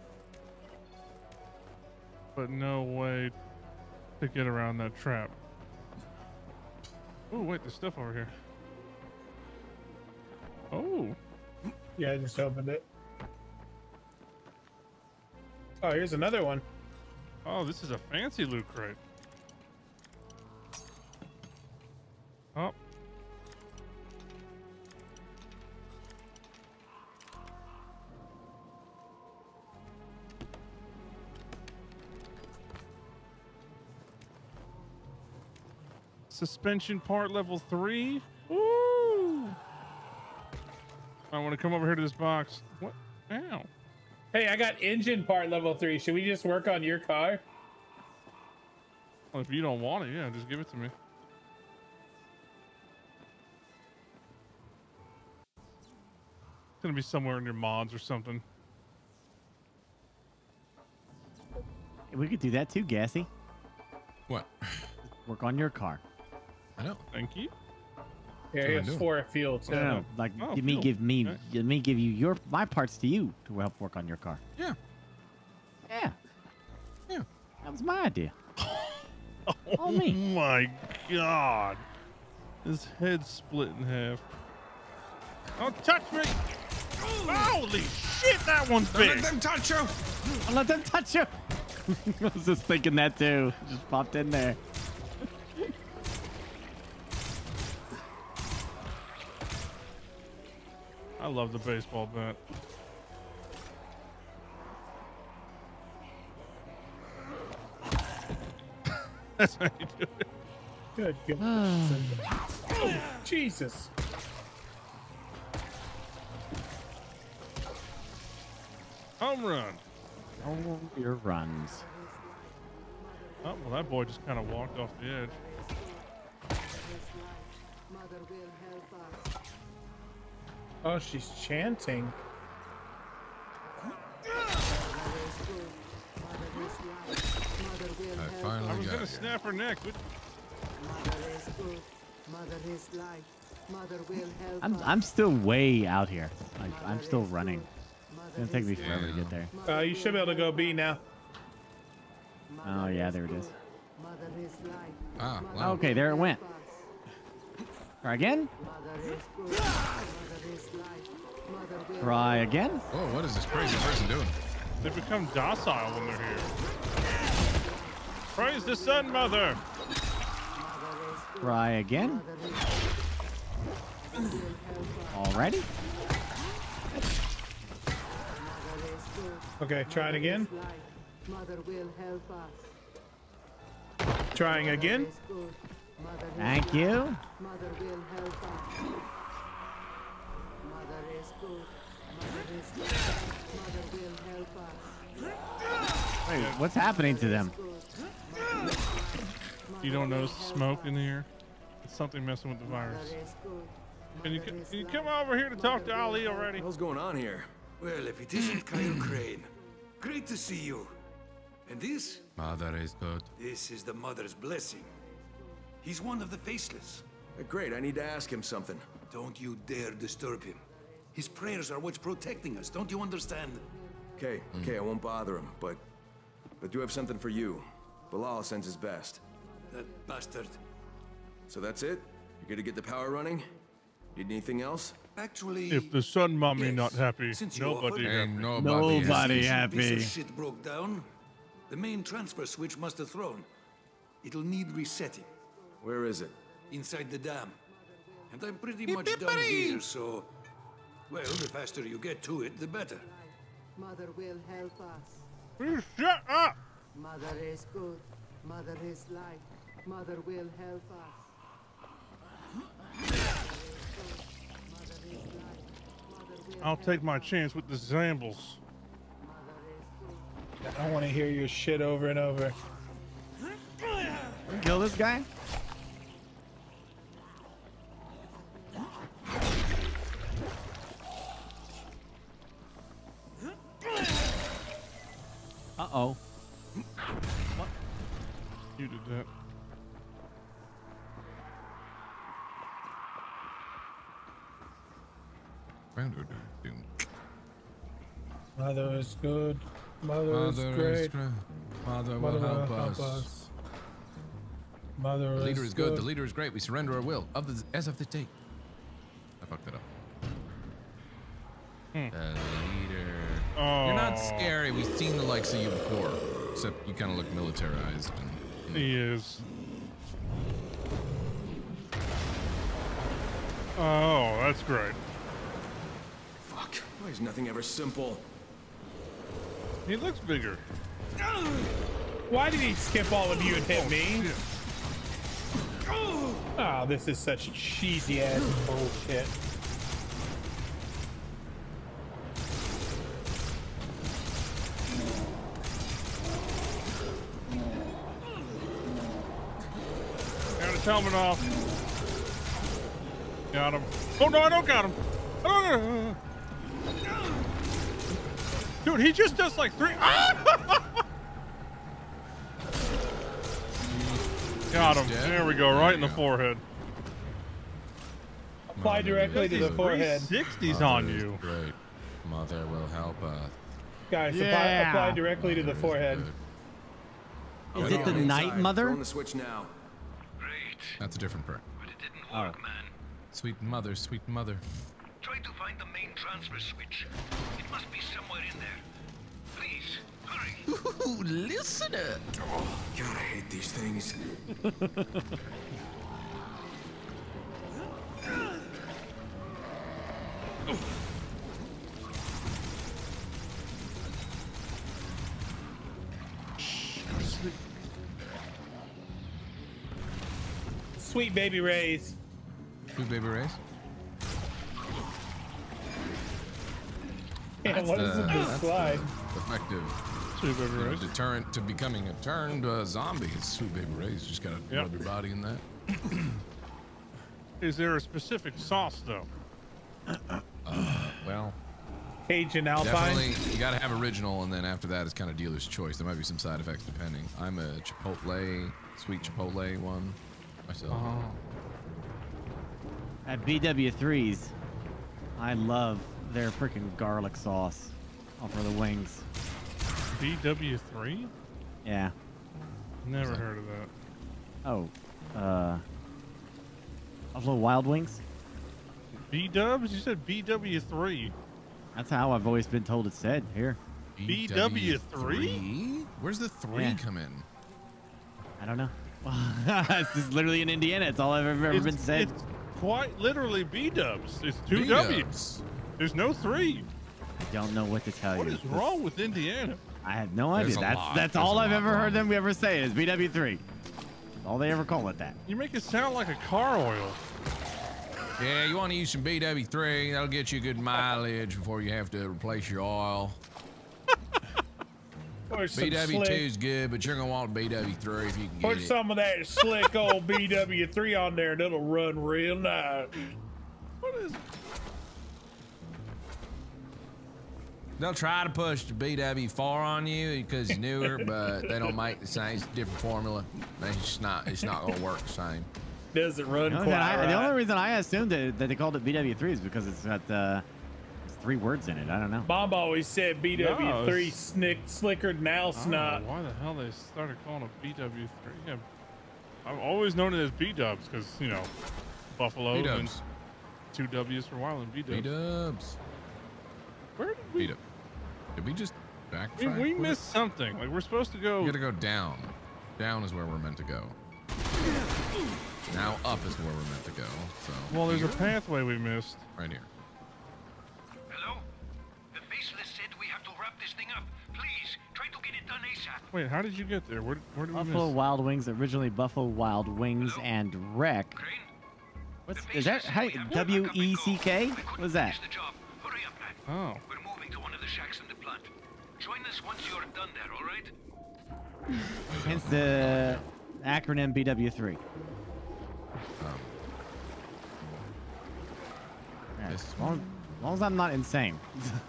but no way to get around that trap. Oh, wait, there's stuff over here. Oh, Yeah, I just opened it. Oh, here's another one. oh, this is a fancy loot crate. Oh. Suspension part level three. Woo! I want to come over here to this box. What? Ow. Hey, I got engine part level three. Should we just work on your car? Well, if you don't want it, yeah, just give it to me. It's gonna be somewhere in your mods or something. We could do that too, Gassy. What? Work on your car. I know. Thank you. Yeah, what he I'm has doing. four fuel too. No, no, no. Like, Oh, give me, fuel. give me, Okay. let me give you your my parts to you to help work on your car. Yeah. Yeah. Yeah. That was my idea. Oh All me. my god. His head split in half. Don't touch me! Holy shit, that one's Don't big! let them touch you. I'll let them touch you. I was just thinking that too. Just popped in there. I love the baseball bat. That's how you do it. Good, good. oh, Jesus. Home run. Oh, your runs. Oh, well, that boy just kind of walked off the edge. Oh, she's chanting. I finally I was got gonna here. snap her neck. but- Mother is good. Mother is life. Mother will help I'm. I'm still way out here. Like I'm still running. It's gonna take me forever to get there. Uh, you should be able to go B now. Oh yeah, there it is. Mother is life. Ah, wow. Okay, there it went. Try again. Mother is good. Mother is life. Mother again. Try again. Oh, what is this crazy person doing? They become docile when they're here. Praise the sun, mother. Try again. Already? Okay, try it again. Mother will help us. Trying again. Good. Mother Thank you. Mother will help us. Mother is good. Mother is life. Mother will help us. Wait, what's happening to them? You don't notice the smoke in here? It's something messing with the virus. Can you, can you come over here to talk to Ali already? What's going on here? Well, if it isn't Kyle Crane, great to see you. And this? Mother is good. This is the Mother's blessing. He's one of the faceless. Uh, Great, I need to ask him something. Don't you dare disturb him. His prayers are what's protecting us, don't you understand? Okay, okay, I won't bother him, but I do have something for you. Bilal sends his best. That bastard. So that's it? You're gonna get the power running? Need anything else? Actually, If the sun mommy Yes, not happy, since nobody offered. happy. Nobody, Nobody Since happy. This piece of shit broke down. The main transfer switch must have thrown. It'll need resetting. Where is it? Inside the dam. And I'm pretty much done here, so... Well, the faster you get to it, the better. Mother will help us. You Shut up! Mother is good. Mother is life. Mother will help us. I'll take my chance with the Zambles. I don't want to hear your shit over and over. Kill this guy? Uh-oh. You did that. Mother is good. Mother, is good. Mother great. is great. Mother will Mother help will us. help us. Mother The leader is is good. The leader is great. We surrender our will of the as of the date. I fucked it up. Hmm. The leader. You're not Oh. scary. We've seen the likes of you before, except you kind of look militarized. And, He is. Oh, that's great. Fuck. Why is nothing ever simple? He looks bigger. Why did he skip all of you and hit me? Oh, ah, this is such cheesy ass bullshit. His helmet off. Got him. Oh no, I don't got him. Oh, Dude, he just does like three. Ah! got him. Dead. There we go, right in the forehead. Apply directly to the forehead. 60s Mother on you. Great. Mother will help us. Guys, apply, Yeah. apply directly to the forehead. Is it the night mother? On the switch now. That's a different prayer. But it didn't Oh. work, man. Sweet mother, sweet mother. Try to find the main transfer switch. It must be somewhere in there. Please, hurry. Ooh, listener. Oh, God, I hate these things. Sweet baby rays. Sweet baby rays. Yeah, what is with this that's slide? the effective Sweet baby you know, race. deterrent to becoming a turned uh, zombie. It's sweet baby rays. You just gotta Yep. rub your body in that. Is there a specific sauce though? Well, Cajun Alpine. definitely you got to have original, and then after that, it's kind of dealer's choice. There might be some side effects depending. I'm a chipotle, sweet chipotle one myself. Uh-huh. At BW3's, I love their freaking garlic sauce for the wings. BW3? Yeah. Never heard of that. Oh, uh, Buffalo Wild Wings. B Dubs? You said BW3. That's how I've always been told it said here. BW3? Where's the three Yeah. come in? I don't know. this is literally in Indiana. It's all I've ever, ever been It's- said. It's quite literally B Dubs. It's two B-dubs. W's. There's no three. I don't know what to tell What you. What is wrong with Indiana? I have no There's idea. That's lot. that's There's all I've lot ever heard them ever say is BW3. All they ever call it that. You make it sound like a car oil. Yeah, you want to use some BW3. That'll get you good mileage before you have to replace your oil. Or some BW2 is good, but you're gonna want BW3 if you can Put get it. some of that slick old BW3 on there and it'll run real nice. What is? They'll try to push the BW4 on you because it's newer, but they don't make the same. It's a different formula. It's just not. It's not gonna work the same. Doesn't run The only, quite reason I, the only reason I assumed that, that they called it BW3 is because it's got uh, it's three words in it. I don't know. Bob always said BW3 No, it's- snick, slicker than owl I don't know snot. why the hell they started calling it BW3. Yeah, I've always known it as B Dubs because you know Buffalo and B-dubs. two W's for Wild and B Dubs. B-dubs. Where did we? B-dub. Did we just We, backtrack? we What- missed something. Like we're supposed to go. We gotta go down. Down is where we're meant to go. Now up is where we're meant to go. So. Well, there's a pathway we missed. Right here. Wait, how did you get there? Where, where did we Buffalo miss? Wild Wings, originally Buffalo Wild Wings and Wreck. What's is that? How, W E C K? What's that? Oh. We're moving to one of the shacks in the plant. Join us once you're done there, all right? Hence the acronym BW3. Yeah, um, as, long, as long as I'm not insane.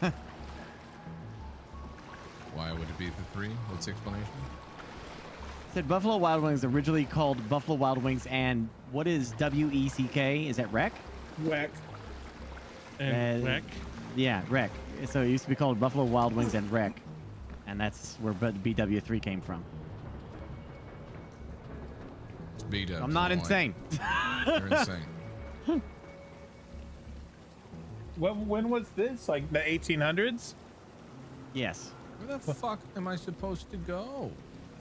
Why would it be the three? What's the explanation? Said Buffalo Wild Wings originally called Buffalo Wild Wings and what is W E C K? Is that Wreck? Wreck. And Uh, Wreck? Yeah, Wreck. So it used to be called Buffalo Wild Wings and Wreck. And that's where B- BW3 came from. It's B-dubs. I'm not I insane. You're insane. When, when was this? Like the 1800s? Yes. Where the fuck am I supposed to go?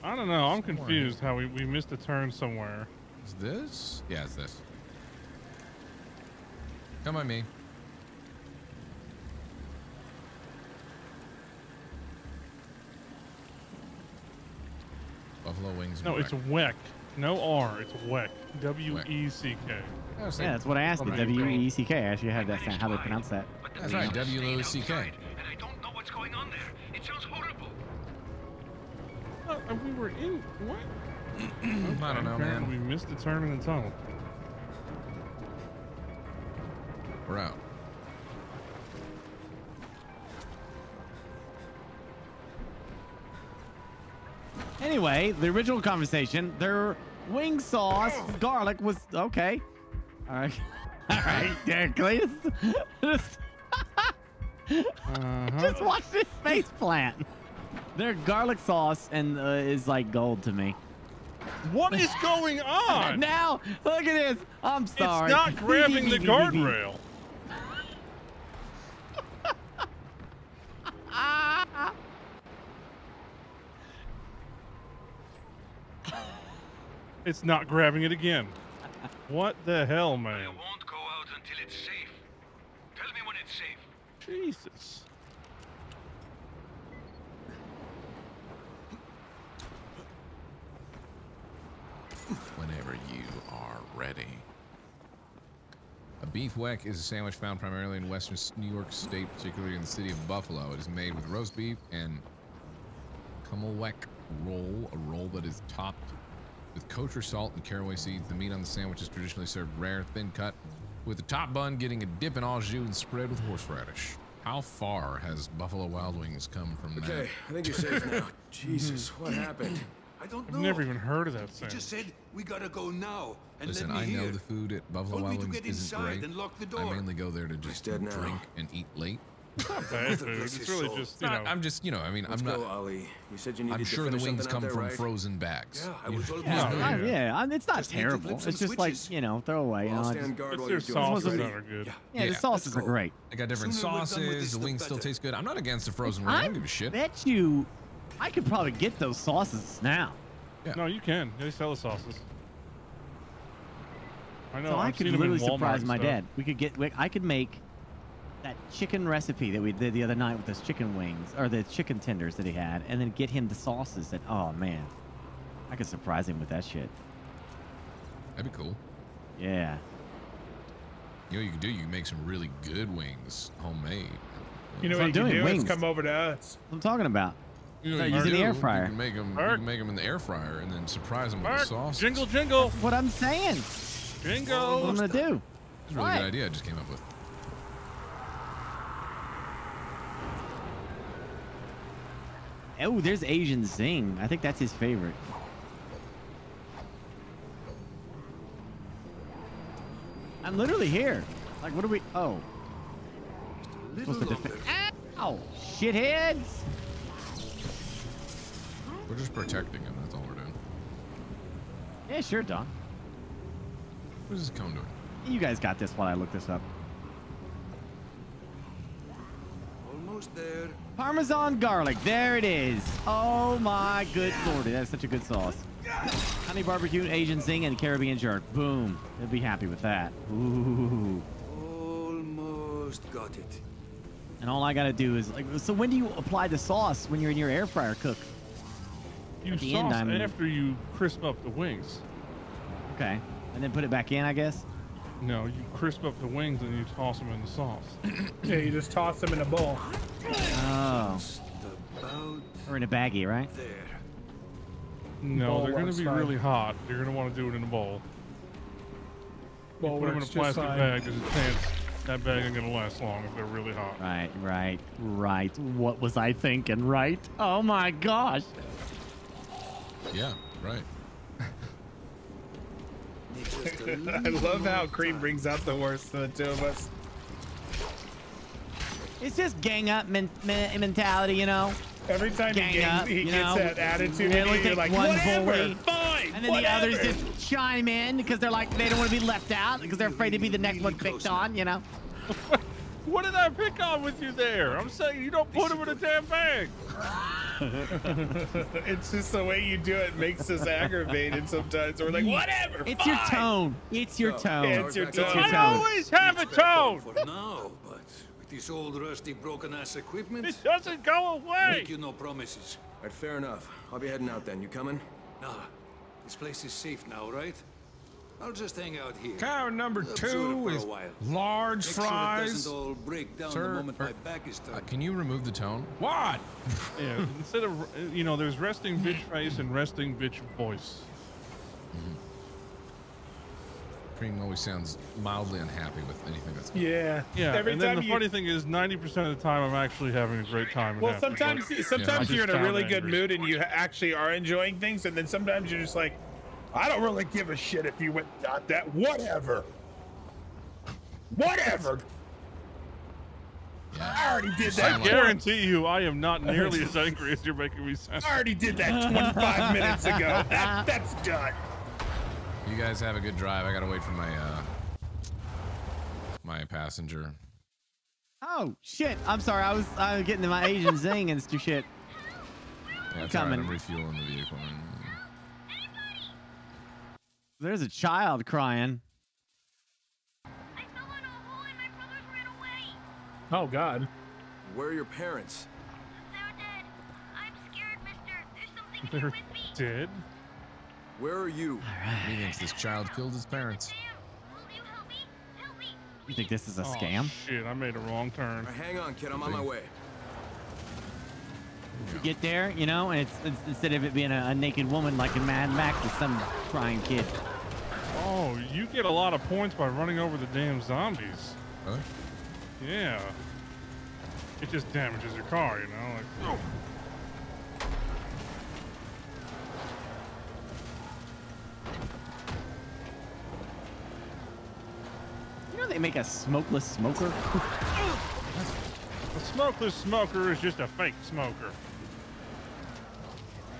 I don't know. I'm Somewhere confused how we, we missed a turn somewhere. Is this? Yeah, it's this. Come on, me. Buffalo wings. No, it's. Weck. No R. It's Weck. W E C K. Yeah, that's what I asked you. Okay. W E C K. I actually had that sound, how they pronounce that. That's right. W O C K. Oh, and we were in. What? I don't know, Apparently man. We missed a turn in the tunnel. We're out. Anyway, the original conversation, their wing sauce, garlic was okay. All right. All right, Derek, please. Just, Uh-huh. just watch this face plant. Their garlic sauce and uh, is like gold to me. What is going on? now, look at this. I'm sorry. It's not grabbing the guardrail. It's not grabbing it again. What the hell, man? I Won't go out until it's safe. Tell me when it's safe. Jesus. Whenever you are ready. A beef weck is a sandwich found primarily in western New York State, particularly in the city of Buffalo. It is made with roast beef and kummelweck roll, a roll that is topped with kosher salt and caraway seeds. The meat on the sandwich is traditionally served rare, thin cut, with the top bun getting a dip in au jus and spread with horseradish. How far has Buffalo Wild Wings come from that? Okay, I think you're safe now. Jesus, what happened? I don't I've know. never even heard of that thing. He just said we gotta go now and Listen, let me I know here. the food at Buffalo Told me Wild to Wings get isn't inside great. and lock the door. I mainly go there to just dead now. drink and eat late. It's not bad food. It's really soul. just, you Not- know. I'm just, you know, I mean, Let's I'm go, not. Ali. You said you needed I'm sure the wings come there, from right? frozen bags. Yeah, I You was know, Yeah. Yeah, yeah, I mean, it's not Just terrible. It's just like you know, throw away. You I'll know, just- guard It's while their you're sauces this. that Ready? are good. yeah, the Yeah, sauces are great. They got different Sooner we're done with sauces. this, The the wings still taste good. I'm not against the frozen wing. I I don't give a shit. bet you, I could probably get those sauces now. No, you can. They sell the sauces. I know. so I I've could seen literally surprise my stuff. dad. We could get. we- I could make that chicken recipe that we did the other night with those chicken wings or the chicken tenders that he had, and then get him the sauces. That oh man, I could surprise him with that shit. That'd be cool. Yeah. You know what you can do? You can make some really good wings, homemade. You know So what I'm you can doing do wings. is come over to us. I'm talking about. You know, Start you using can the air fryer. You can make them. You can make them in the air fryer and then surprise them with the sauce. jingle, jingle, What I'm saying. jingle. What I'm gonna do. It's a really What? good idea I just came up with. Oh, there's Asian Zing. I think that's his favorite. I'm literally here. Like, what are we? Oh. Supposed to defe- Ow! Shitheads! We're just protecting him. That's all we're doing. Yeah, sure, Don. What is this cone doing? You guys got this while I look this up. Almost there. Parmesan garlic. There it is. Oh my good lordy. That's such a good sauce. Honey barbecue, Asian zing, and Caribbean jerk. Boom. They'll be happy with that. Ooh. Almost got it. And all I gotta do is like. So when do you apply the sauce when you're in your air fryer cook? You At the sauce end, I'm- after you crisp up the wings. Okay. And then put it back in, I guess. No, you crisp up the wings and you toss them in the sauce. Yeah, you just toss them in a bowl. Oh. About Or in a baggie, right? there. No, Bowl they're going to be fine. really hot. You're going to want to do it in a bowl. Bowl Put them in a plastic fine. bag. There's a chance that bag ain't going to last long if they're really hot. Right, right, right. What was I thinking, right? Oh my gosh. Yeah, right. I love how Cream brings out the worst of the two of us. It's just gang up men- men- mentality, you know? Every time gang he, gangs, up, he gets know? that attitude They only you, you're like, one whatever, bully, fine, And then whatever. the others just chime in because they're like, they don't want to be left out because they're afraid to be the next one picked on, you know? What did I pick on with you there? I'm saying you don't put them in a damn bag. it's just the way you do it makes us aggravated sometimes. We're like, whatever. It's your tone. It's your tone. It's your tone. I always have a tone. For now, but with this old rusty broken ass equipment, It doesn't go away. make you no promises. All right, fair enough. I'll be heading out then. You coming? Nah, this place is safe now, right? I'll just hang out here. Cow number Observe two is large Make sure it fries. doesn't all break down Sir, the moment er, my back is Uh, can you remove the tone? What? Yeah, instead of, you know, there's resting bitch face and resting bitch voice. Cream always sounds mildly unhappy with anything that's. Yeah. Yeah, Every and then time the you- funny thing is, 90% of the time, I'm actually having a great time. Well, sometimes sometimes I you're in a really good angry. mood and you actually are enjoying things, and then sometimes you're just like, I don't really give a shit if you went and got that. Whatever. Whatever. I already did that. I guarantee you, I am not nearly as angry as you're making me sound. I already did that 25 minutes ago. That, that's done. You guys have a good drive. I gotta wait for my uh my passenger. Oh, shit. I'm sorry. I was, I was getting to my Asian zing and st- shit. Yeah, it's all right, coming. I'm refueling the vehicle. There's a child crying. Oh, God. Where are your parents? They're dead. I'm scared, mister. There's something They're with me. Dead? Where are you? He thinks this child killed his parents. You think this is a Oh, scam? shit, I made a wrong turn. All right, hang on, kid. I'm on my way. You get there, you know, and it's, it's instead of it being a, a naked woman like in Mad Max, it's some crying kid. Oh, you get a lot of points by running over the damn zombies. Really? Yeah. It just damages your car, you know? Like, oh. You know they make a smokeless smoker. A smokeless smoker is just a fake smoker.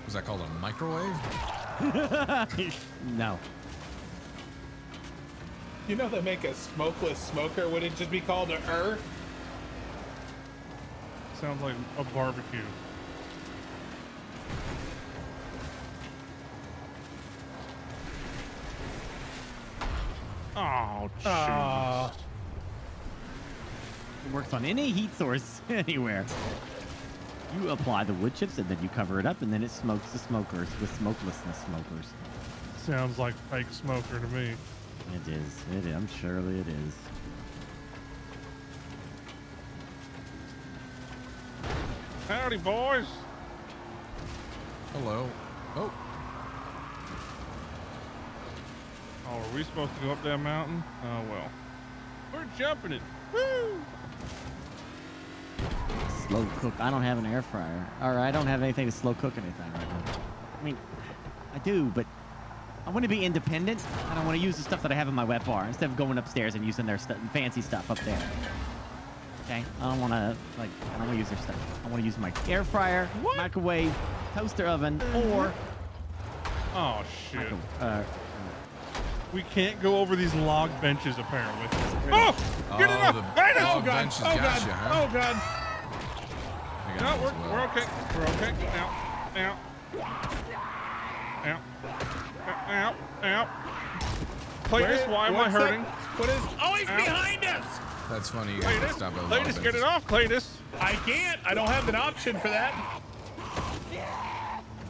Was that called a microwave? no. You know they make a smokeless smoker. Would it just be called a er? Sounds like a barbecue. Oh, jeez. Aw. It works on any heat source anywhere. You apply the wood chips and then you cover it up and then it smokes the smokers with smokelessness smokers. Sounds like fake smoker to me. It is. It is. I'm surely it is. Howdy, boys. Hello. Oh. Oh, are we supposed to go up that mountain? Oh, well. We're jumping it. Woo! Slow cook. I don't have an air fryer. Or I don't have anything to slow cook anything right now. I mean, I do, but I want to be independent. and I want to use the stuff that I have in my wet bar instead of going upstairs and using their stu- fancy stuff up there. Okay? I don't want to, like, I don't want to use their stuff. I want to use my air fryer, microwave, toaster oven, or Oh, shit. uh, We can't go over these log benches, apparently. Oh! Get it Oh, up! the Right log oh, God! benches Oh, got God! you, huh? Oh, God! I got No, we're, as well. we're okay. We're okay. Now, now. Ow. Ow. Ow. Cletus, Where- why am I what's that? hurting? What is? Oh, he's Ow. behind us! That's funny. You guys can Cletus, stop at log Cletus, get it off, Cletus. I can't. I don't have an option for that.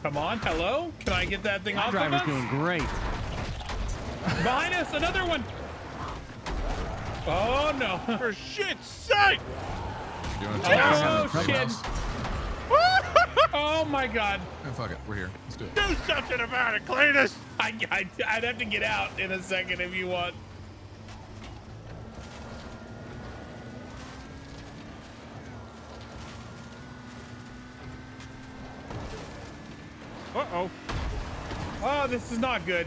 Come on, hello? Can I get that thing my off of driver's us? doing great. Behind us, another one. Oh no! For shit's sake! You want oh, to check this out in the Oh, shit. Oh my God! Oh, fuck it. We're here. Let's do it. Do something about it, Cletus! I, I, I'd have to get out in a second if you want. Uh-oh. Oh, this is not good.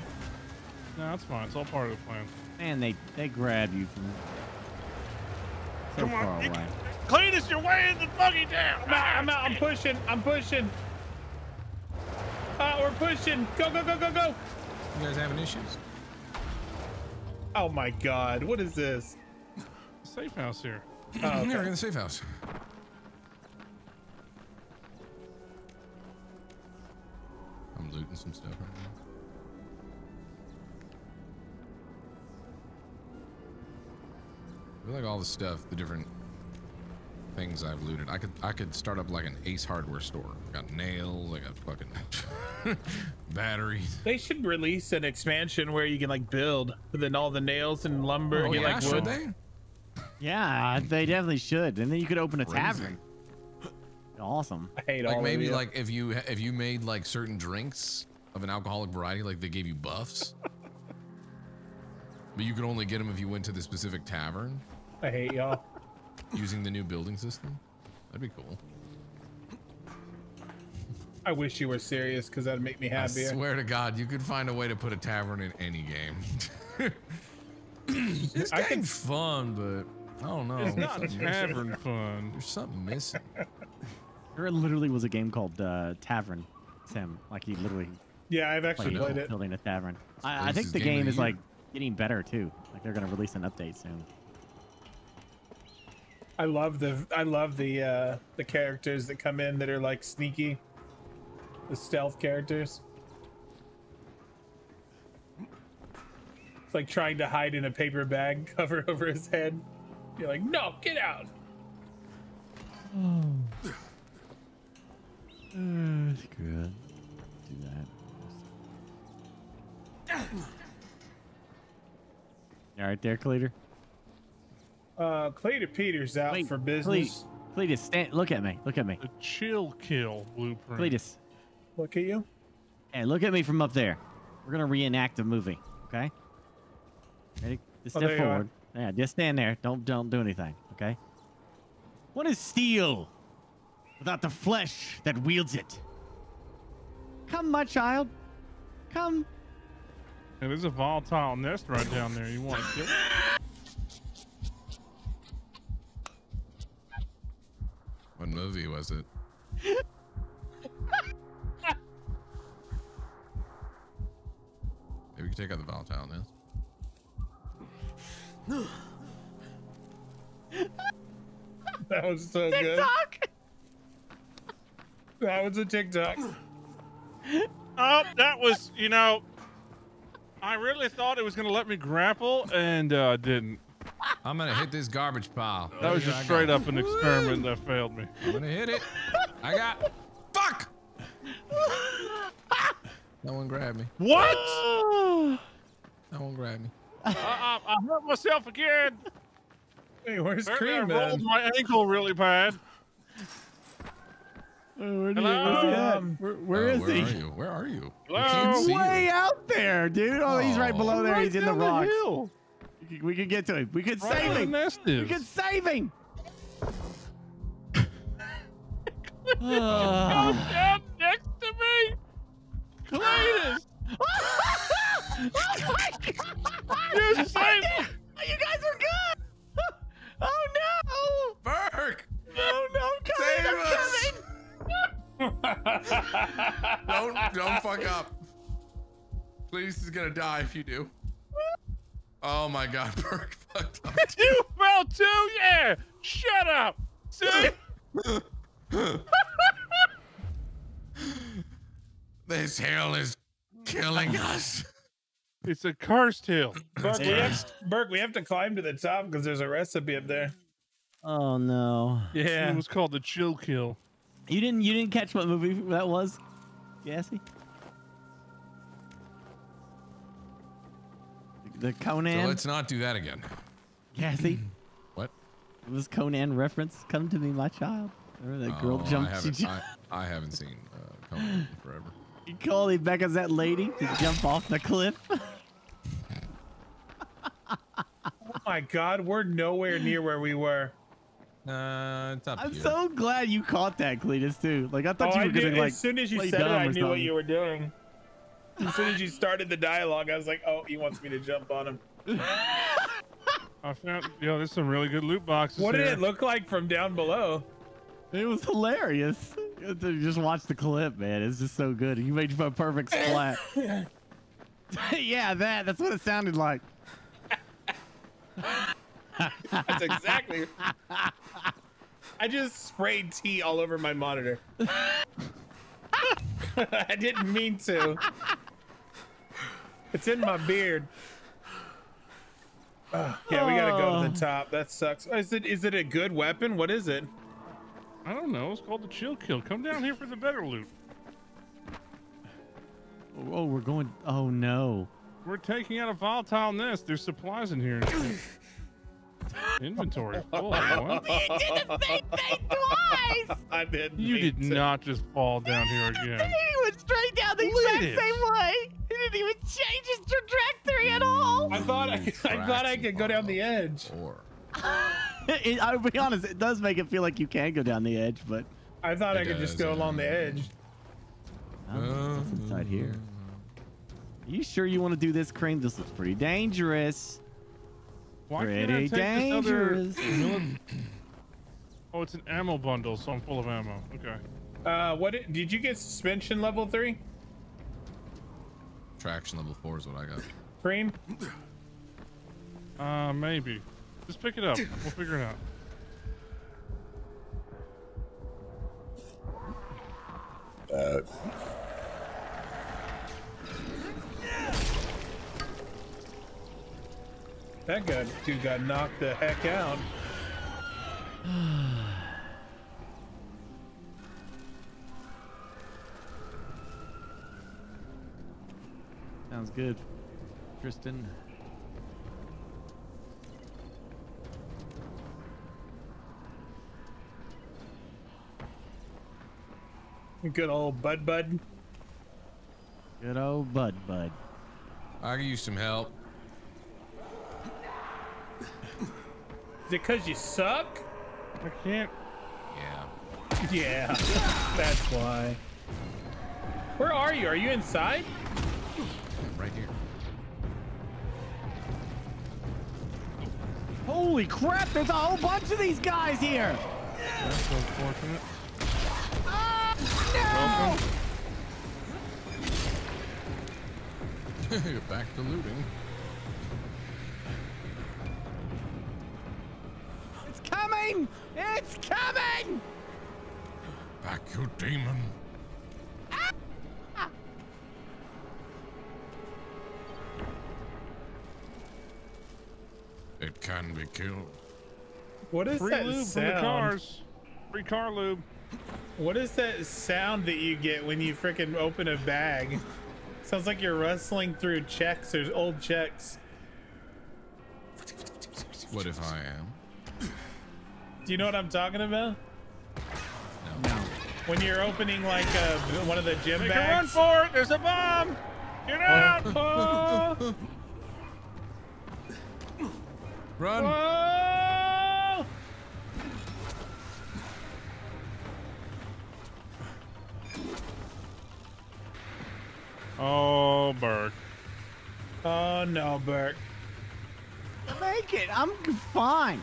No, that's fine. It's all part of the plan. Man, they they grab you from so Come far on. You away. Cletus, you're weighing the buggy down. I'm out, I'm out, I'm pushing, I'm pushing. Uh, we're pushing. Go, go, go, go, go. You guys having issues? Oh my God, what is this? Safe house here. Oh, Yeah, we're in the safe house. I'm looting some stuff right now. I feel like all the stuff, the different things I've looted. I could I could start up like an Ace Hardware store. I got nails. I got fucking batteries. They should release an expansion where you can like build, but then all the nails and lumber Oh, get yeah, like should they? Yeah, they definitely should. And then you could open a Crazy. tavern. Awesome. I hate Like all maybe of you. like if you if you made like certain drinks of an alcoholic variety, like they gave you buffs. but you could only get them if you went to the specific tavern I hate y'all. using the new building system. That'd be cool. I wish you were serious because that'd make me happy. I swear to God, you could find a way to put a tavern in any game. this I game's fun, but I don't know. It's not something tavern fun. There's something missing. There literally was a game called uh, Tavern Sim. Like he literally Yeah, I've actually played played it. building a tavern. I, I think the game game is year. like getting better too. Like they're gonna release an update soon. I love the I love the uh the characters that come in that are like sneaky. The stealth characters. It's like trying to hide in a paper bag cover over his head. You're like, no, get out. That's good. Do that. You all right there, Cleater? Uh Clayton Peters out Wait, for Cle- business. Cletus, stand. Look at me. Look at me. The chill kill blueprint. Cletus. Look at you. Hey, look at me from up there. We're gonna reenact a movie. Okay. Ready? Just Oh, step there you are. forward. Yeah, just stand there. Don't don't do anything. Okay. What is steel without the flesh that wields it? Come, my child. Come. Hey, there's a volatile nest right down there. You want to kill? it? What movie was it? Maybe we can take out the volatile nest. That was so good. TikTok. That was a TikTok. Oh, that was, you know, I really thought it was going to let me grapple and uh, didn't. I'm gonna hit this garbage pile. That was just straight up an experiment that failed me. I'm gonna hit it. I got. Fuck! No one grabbed me. What? No one grabbed me. I, I, I hurt myself again. Hey, where's Apparently I Cream, rolled my ankle really bad. Where, do you- Hello? where's he at? Um, Where, where Oh, is where he? are you? Where are you? Hello? I can't see Way you. out there, dude. Oh, he's right below there. Right he's in the rocks. hill. We could- We could get to him. We could Right save where the him. We is. could save him. Go Ah. down next to me. Cletus. oh my God. You I saved did. You guys are good. Oh no. Burke! Oh no, I'm coming. Save I'm us. coming. Don't don't fuck up. Please is gonna die if you do. Oh my god, Burke fucked up. You fell too? Yeah. Shut up. See? This hill is killing us. It's a cursed hill. Burke, we have, Burke, we have to climb to the top because there's a recipe up there. Oh no. Yeah. It was called the chill kill. You didn't you didn't catch what movie that was? Gassy? The Conan. So let's not do that again. Gassy? What? It was Conan reference. Come to me, my child. Remember that girl Oh, jumped? I haven't. I, I haven't seen uh, Conan in forever. You call him back as that lady to jump off the cliff. Oh my God, we're nowhere near where we were. Uh, it's up I'm to you. so glad you caught that, Cletus, too. Like I thought Oh, you were gonna like. as soon as you said it, I or knew what you were doing. As soon as you started the dialogue, I was like, "Oh, he wants me to jump on him." I found, yo, there's some really good loot boxes What did here. it look like from down below? It was hilarious. You have to Just watch the clip, man. It's just so good. You made a perfect splat. yeah, that. That's what it sounded like. That's exactly. I just sprayed tea all over my monitor. I didn't mean to. It's in my beard. Ugh, yeah, we gotta go to Oh. the top. That sucks. Is it? Is it a good weapon? What is it? I don't know. It's called the chill kill. Come down here for the better loot. Oh, we're going. Oh no. We're taking out a volatile nest. There's supplies in here. Inventory full. What? You did the same thing twice. I did. You did not just fall down here again. He went straight down the Cletus. exact same way. He didn't even change his trajectory at all. I thought I, I thought I could go down the edge. Or It- I'll be honest, it does make it feel like you can go down the edge, but I thought I It could just go uh, along the edge. I what's inside here. Are you sure you want to do this, Cream? This looks pretty dangerous. Why can't I Pretty take this other dangerous. Oh, it's an ammo bundle, so I'm full of ammo. Okay. Uh, what did, did you get? Suspension level three? traction level four is what I got. Cream? Uh, maybe. Just pick it up. We'll figure it out. Uh. That guy dude got knocked the heck out. Sounds good, Tristan. Good old Bud Bud. Good old Bud Bud. I could use some help. Is it because you suck? I can't. Yeah. Yeah, that's why. Where are you? Are you inside? Right here. Holy crap, there's a whole bunch of these guys here. That's unfortunate. No! Back to looting. It's coming! It's coming! Back, you demon. It can be killed. What is Free that lube sound? from the cars. Free car lube. What is that sound that you get when you freaking open a bag? Sounds like you're rustling through checks or old checks. What if I am? Do you know what I'm talking about? No. When you're opening like uh, one of the gym Make a run bags. for it. There's a bomb. Get out. Oh. Run. Oh! Oh, Burke. Oh no, Burke. Make it. I'm fine.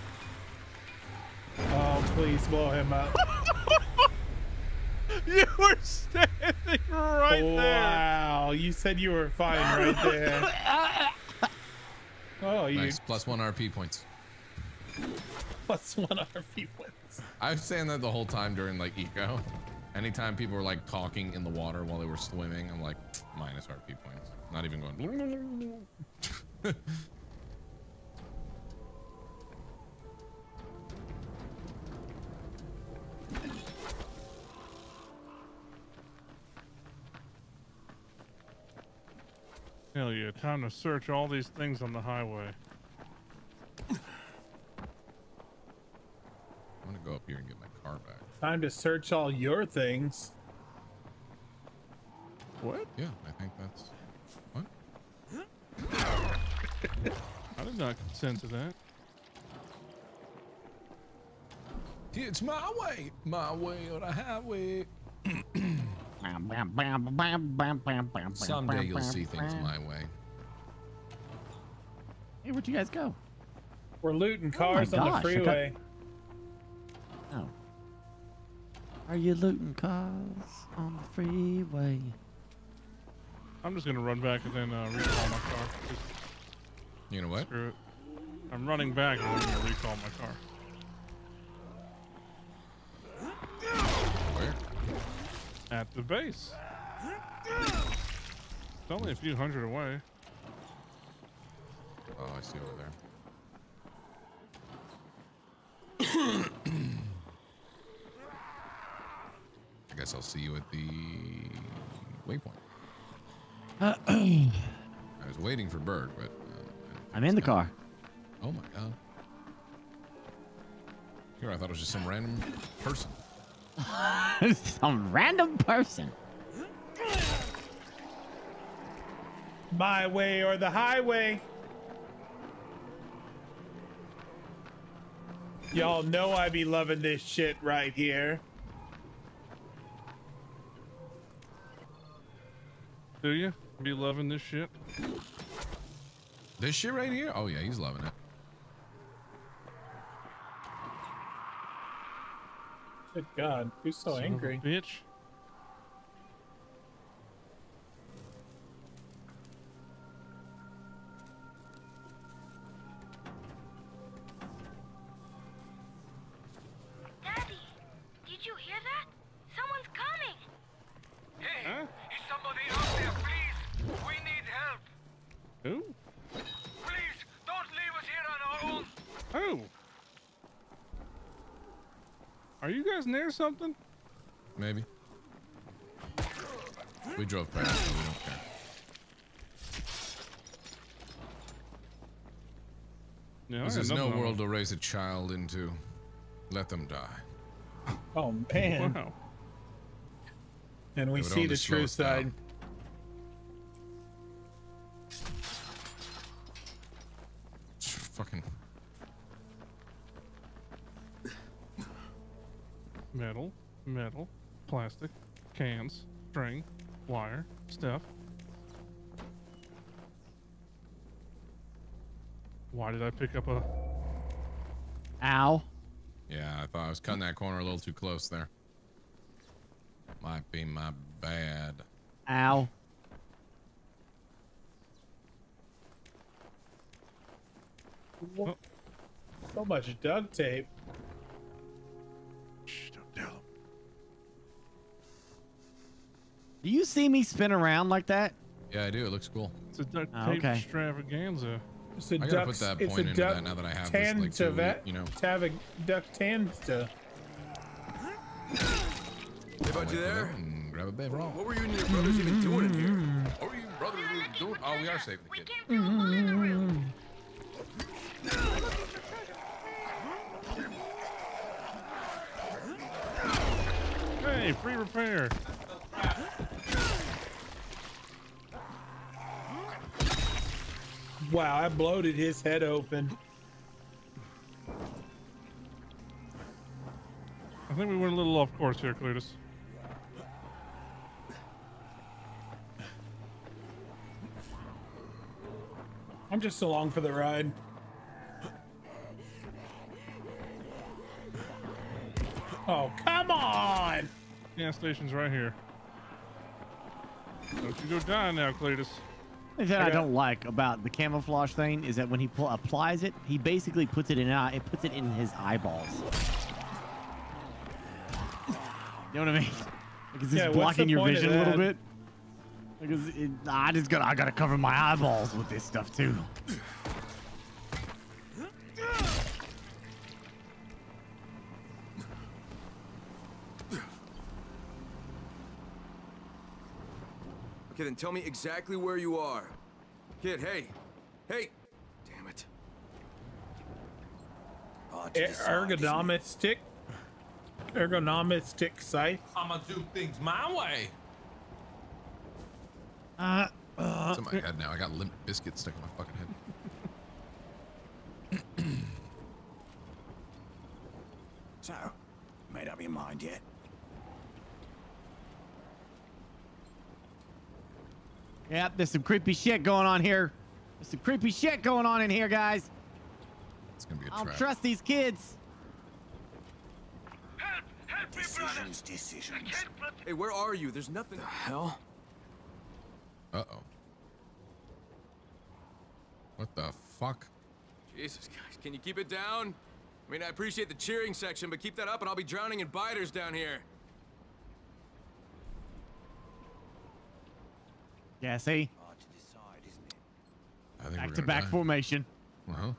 Oh, please blow him up. You were standing right there. wow, you said you were fine right there. Oh, you Nice. Plus one RP points. plus one RP points. I was saying that the whole time during like eco. Anytime people were like talking in the water while they were swimming, I'm like minus RP points. Not even going. Hell yeah, time to search all these things on the highway. I'm gonna go up here and get my car back. Time to search all your things. What? Yeah, I think that's. What? I did not consent to that. It's my way, my way or the highway. Someday you'll see things my way. Hey, where'd you guys go? We're looting Oh my cars on the gosh, I got- freeway. Are you looting cars on the freeway? I'm just gonna run back and then uh, recall my car. Just You know what? screw it. I'm running back and I'm gonna recall my car. Where? At the base. It's only a few hundred away. Oh, I see over there. I guess I'll see you at the waypoint. I was waiting for Berg, but uh, I'm in the car. oh my god. Here, I thought it was just some random person. Some random person. My way or the highway. Y'all know I be loving this shit right here. Do you? Be loving this shit? This shit right here? Oh yeah, he's loving it. Good God, who's so Son angry? Bitch. Are you guys near something? Maybe. We drove past, so we don't care. Yeah, this is no nothing on world to raise a child into. Let them die. Oh man. Wow. And we see the true us down. side. Fucking. Metal, metal, plastic, cans, string, wire, stuff. Why did I pick up a? Ow. Yeah, I thought I was cutting that corner a little too close there. Might be my bad. Ow. So much duct tape. Do you see me spin around like that? Yeah, I do. It looks cool. It's a duct Oh, tape okay. extravaganza. It's a I gotta duck. put that point into duck that now that I have this, like, tanta two, vet- you know. Tava, duck tanta. Hey, bud, you there? Mm, grab a bed roll. What were you and your brothers even doing in here? What were you brothers even doing? Oh, we are saving the kid. Mm-hmm. Hey, free repair. Wow, I bloated his head open. I think we went a little off course here, Cletus. I'm just along for the ride. Oh, come on! Gas station's right here. Don't you go down now, Cletus. The thing I don't like about the camouflage thing is that when he pl- applies it, he basically puts it in eye- it puts it in his eyeballs. You know what I mean? Because Yeah, it's what's blocking your vision a little bit. Because it, I just got I gotta cover my eyeballs with this stuff too. Okay, then tell me exactly where you are. Kid, hey. Hey! Damn it. Er- Ergonomistic. Ergonomistic scythe. I'ma do things my way. Uh, It's in my head now. I got Limp Bizkit stuck in my fucking head. So, made up your mind yet? Yep, there's some creepy shit going on here. There's some creepy shit going on in here, guys. It's gonna be a I don't trust these kids. Decisions, decisions. Hey, where are you? There's nothing. The hell? Uh oh. What the fuck? Jesus, guys, can you keep it down? I mean, I appreciate the cheering section, but keep that up and I'll be drowning in biters down here. Yeah, see? I think Back we're to gonna back die. formation. Uh-huh.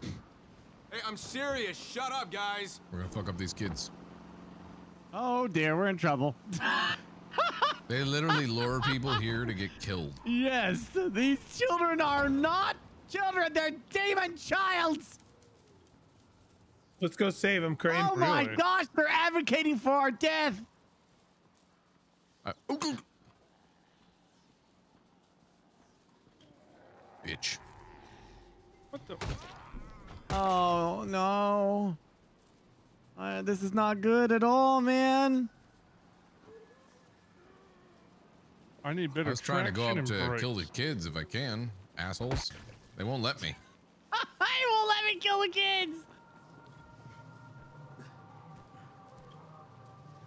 Hey, I'm serious. Shut up, guys. We're gonna fuck up these kids. Oh dear, we're in trouble. They literally lure people here to get killed. yes, these children are not children, they're demon childs. Let's go save them, Crane. Oh my gosh, they're advocating for our death. Uh, oh, Bitch. What the? Oh no. Uh, this is not good at all, man. I need better I was trying to go up to brakes. kill the kids if I can. Assholes. They won't let me. I won't let me kill the kids.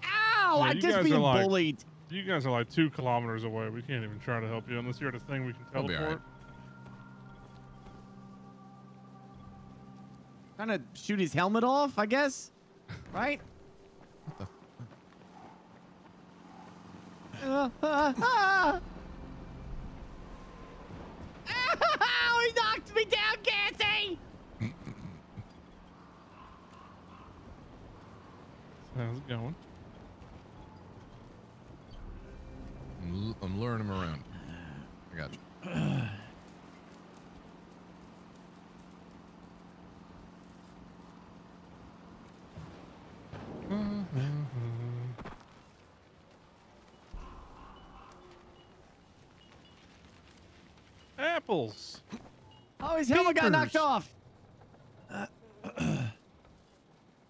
Ow! Yeah, I'm you just guys being like- bullied. You guys are like two kilometers away. We can't even try to help you unless you're at a thing we can I'll be Trying to shoot his helmet off, I guess. Right? Uh, uh, ah. Ow, he knocked me down, Cassie! How's it going? I'm, l- I'm luring him around. I got you. Mm-hmm. Apples. Oh, his helmet got knocked off. Uh,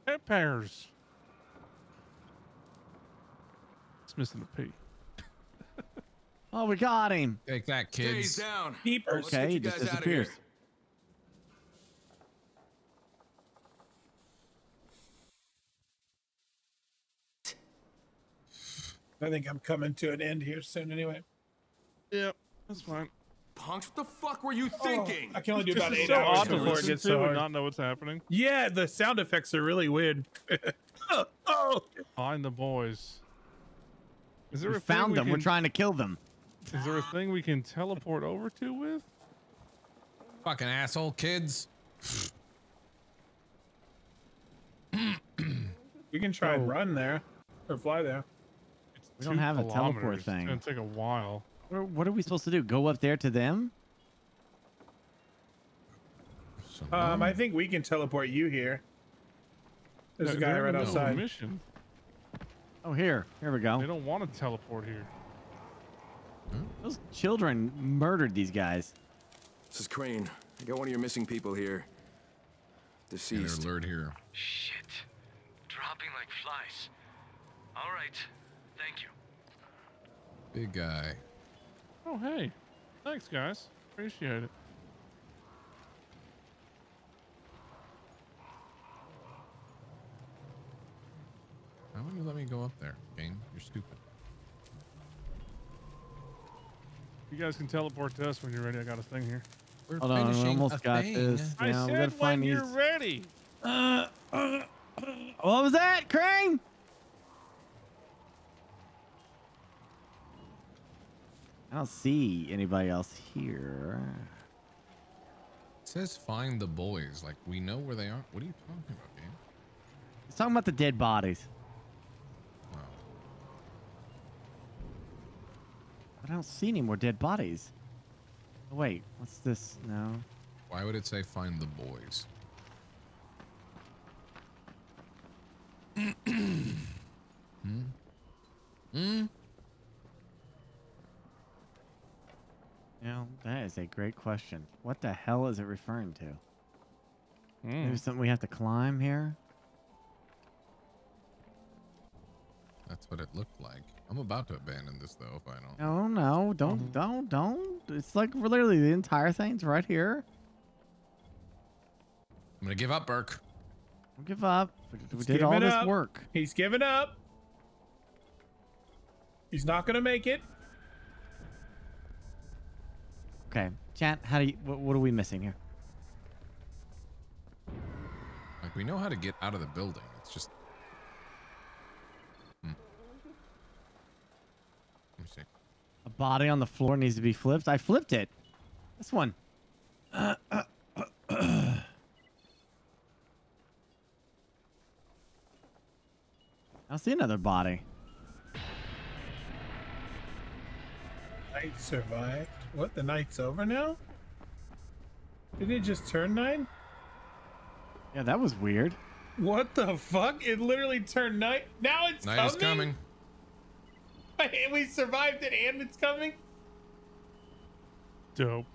Peppers. It's missing a P. oh, we got him. Take that, kids. Stays down. Deep. Okay, he just disappeared. I think I'm coming to an end here soon anyway. Yep, that's fine. Punks, what the fuck were you oh, thinking? I can only do This about eight so hours odd before it listen gets to so and hard. not know what's happening. Yeah, the sound effects are really weird. oh, Find the boys. Is there We a thing found we them. We're trying to kill them. Is there a thing we can teleport over to with? Fucking asshole kids. we can try oh. and Oh. run there or fly there. We don't Two have a teleport kilometers. It's thing. gonna take a while. What what are we supposed to do? Go up there to them? Um, I think we can teleport you here. There's a guy right the middle of a outside. Mission. Oh, here. Here we go. They don't want to teleport here. Those children murdered these guys. This is Crane. I got one of your missing people here. Deceased. alert here. Shit. Dropping like flies. All right. Thank you. Big guy. Oh, hey. Thanks, guys. Appreciate it. How would you let me go up there, King? You're stupid. You guys can teleport to us when you're ready. I got a thing here. We're Hold on, we finishing almost a got thing. this. I Yeah, we said when you're ready. Uh, uh, what was that, Crane? I don't see anybody else here. It says find the boys. Like we know where they are. What are you talking about, game? It's talking about the dead bodies. I don't see any more dead bodies. Oh, wait, what's this? No. Why would it say find the boys? hmm? Hmm? You know, that is a great question. What the hell is it referring to? Hmm. Maybe something we have to climb here? That's what it looked like. I'm about to abandon this though if I don't. No, no, don't, mm-hmm. don't, don't. It's like literally the entire thing's right here. I'm gonna give up, Burke. Don't give up. We, we did all this up. work. He's giving up. He's not gonna make it. Okay, chat. How do you? What, what are we missing here? Like we know how to get out of the building. It's just. Hmm. Let me see. A body on the floor needs to be flipped. I flipped it. This one. I see another body. I survived. What? The night's over now? Did it just turn nine? Yeah, that was weird. What the fuck? It literally turned night. Now it's Night coming. is coming. Wait, we survived it and it's coming. Dope.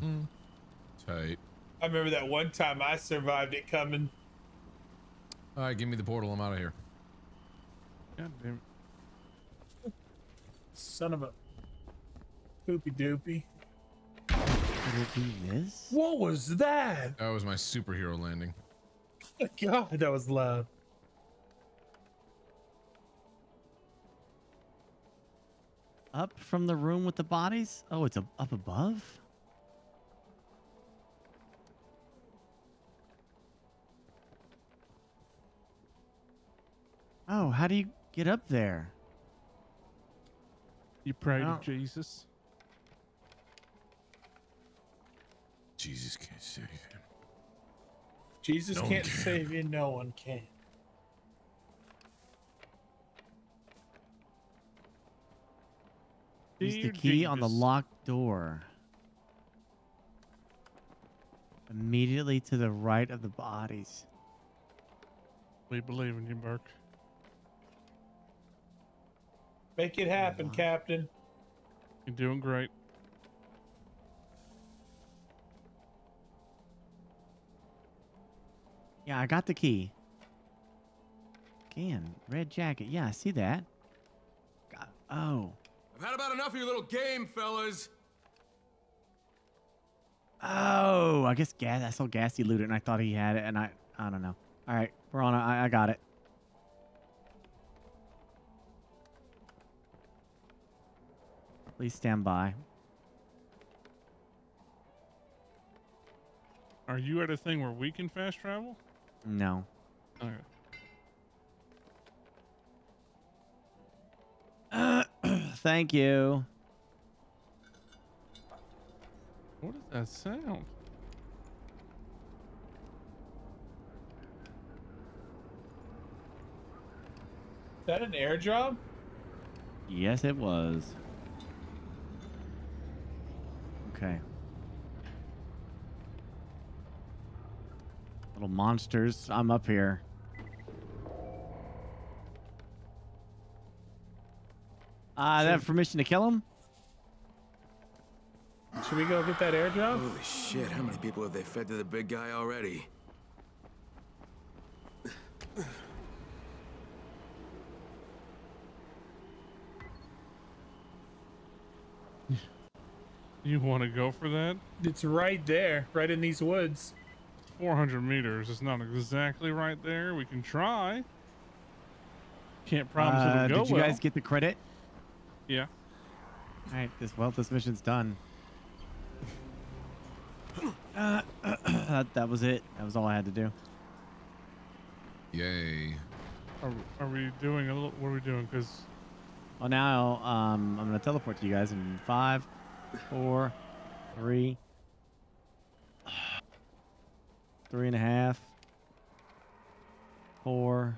Hmm. Tight. I remember that one time I survived it coming. All right, give me the portal. I'm out of here. God damn it. Son of a poopy doopy. Could it be this? What was that? That was my superhero landing. God, that was loud. Up from the room with the bodies? Oh, it's up above? Oh, how do you get up there? You pray Oh. to Jesus. Jesus can't save him. Jesus No can't can. save you. No one can. Use the Dear key on the locked door. Immediately to the right of the bodies. We believe in you, Burke. Make it happen, Captain. You're doing great. Yeah, I got the key. Again, red jacket. Yeah, I see that. Got, oh. I've had about enough of your little game, fellas. Oh, I guess gas. I saw Gassy loot it, and I thought he had it, and I, I don't know. All right, we're on. I, I got it. Please stand by. Are you at a thing where we can fast travel? No. Okay. Thank you. What is that sound? Is that an airdrop? Yes, it was. Okay. Little monsters. I'm up here. Ah, uh, that permission to kill him? Should we go get that airdrop? Holy shit, how many people have they fed to the big guy already? You want to go for that? It's right there, right in these woods. 400 meters. It's not exactly right there. We can try. Can't promise Uh, it'll go did you well. guys get the credit? Yeah. All right, this well, this mission's done. Uh, that, that was it. That was all I had to do. Yay. Are, are we doing a little? What are we doing? Because Well, now um, I'm gonna teleport to you guys in five, four, three, three and a half, four,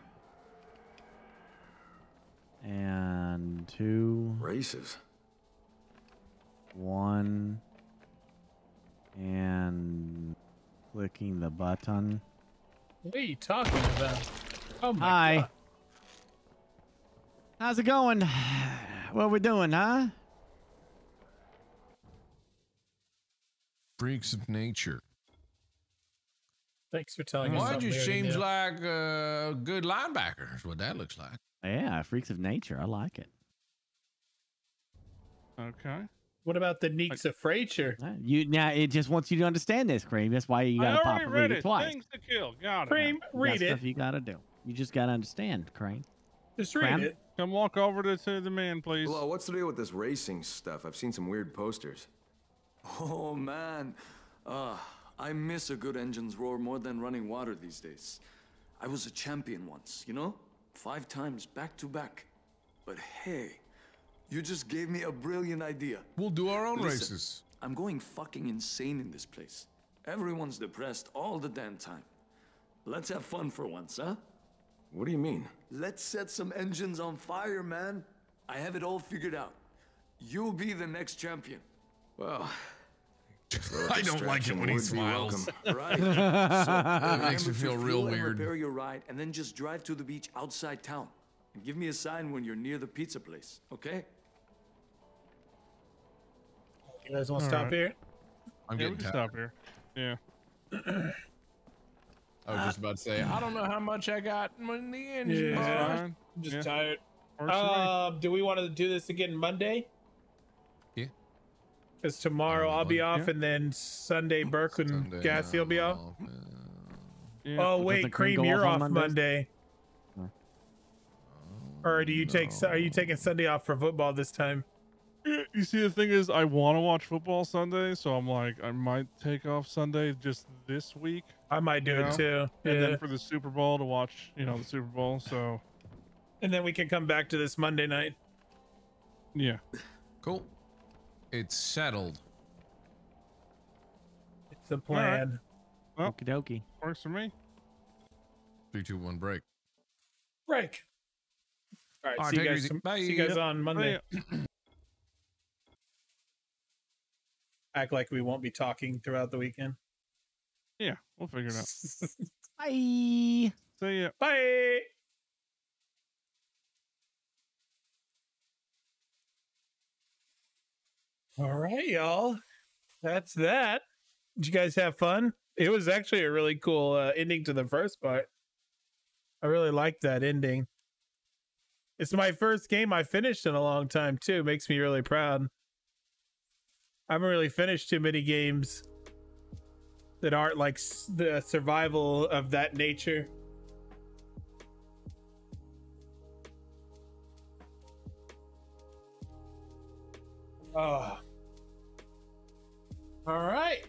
and two. Races. One. And clicking the button. What are you talking about? Oh my Hi. god. How's it going? What we doing, huh? Freaks of nature. Thanks for telling us. Well, it something just seems like a good linebacker is what that looks like. Yeah, freaks of nature. I like it. Okay. What about the Neeks of Frasier? Uh, You now it just wants you to understand this, Cream. That's why you gotta pop already read read it. it twice. Things to kill. Got it. Cream, You got read it. stuff you gotta do. You just gotta understand, Crane. Just read Cram? it. Come walk over to, to the man, please. Hello, what's the deal with this racing stuff? I've seen some weird posters. Oh man, uh, I miss a good engine's roar more than running water these days. I was a champion once, you know? Five times back to back. But hey, you just gave me a brilliant idea. We'll do our own Listen, races. I'm going fucking insane in this place. Everyone's depressed all the damn time. Let's have fun for once, huh? What do you mean? Let's set some engines on fire, man. I have it all figured out. You'll be the next champion. Well, I don't like it when he smiles. welcome. Right. So makes me feel real fuel and weird. Repair your ride, and then just drive to the beach outside town, and give me a sign when you're near the pizza place. Okay? You guys want to stop right. here? I'm yeah, getting we can stop here. Yeah. I was just about to say, I don't know how much I got in the engine. Yeah. bar. Fine. I'm just Yeah. tired. Works. Um, do we want to do this again Monday? Yeah. Because tomorrow I'll be off, Yeah. and then Sunday Burke and Sunday, Gassy will be off. off, yeah. Yeah. Oh wait, Cream Cream, you're off off on Monday. Mondays? Or do you take? Are you taking Sunday off for football this time? You see, the thing is, I want to watch football Sunday, so I'm like, I might take off Sunday just this week, I might do it know? too. and Yeah. then for the Super Bowl to watch, you know, the Super Bowl. So and then we can come back to this Monday night. yeah, Cool. It's settled. It's a plan. Well- Okie dokie. works for me. Three, two, one, break. Break. All right. All right, see, you guys, easy. Bye. see you guys Yep. on Monday. Act like we won't be talking throughout the weekend. Yeah, we'll figure it out. Bye. See ya. Bye. All right, y'all. That's that. Did you guys have fun? It was actually a really cool uh, ending to the first part. I really liked that ending. It's my first game I finished in a long time too. Makes me really proud. I haven't really finished too many games that aren't like the survival of that nature. Oh. All right.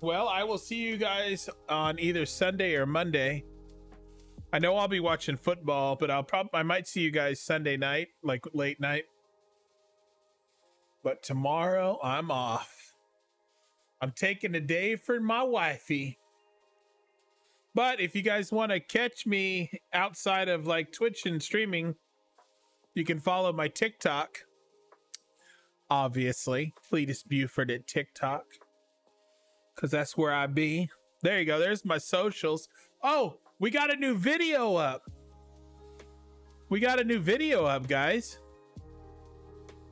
Well, I will see you guys on either Sunday or Monday. I know I'll be watching football, but I'll probably I might see you guys Sunday night, like late night. But tomorrow I'm off. I'm taking a day for my wifey. But if you guys want to catch me outside of like Twitch and streaming, you can follow my TikTok. Obviously, Cletus Bueford at TikTok. Cause that's where I be. There you go. There's my socials. Oh, we got a new video up. We got a new video up, guys.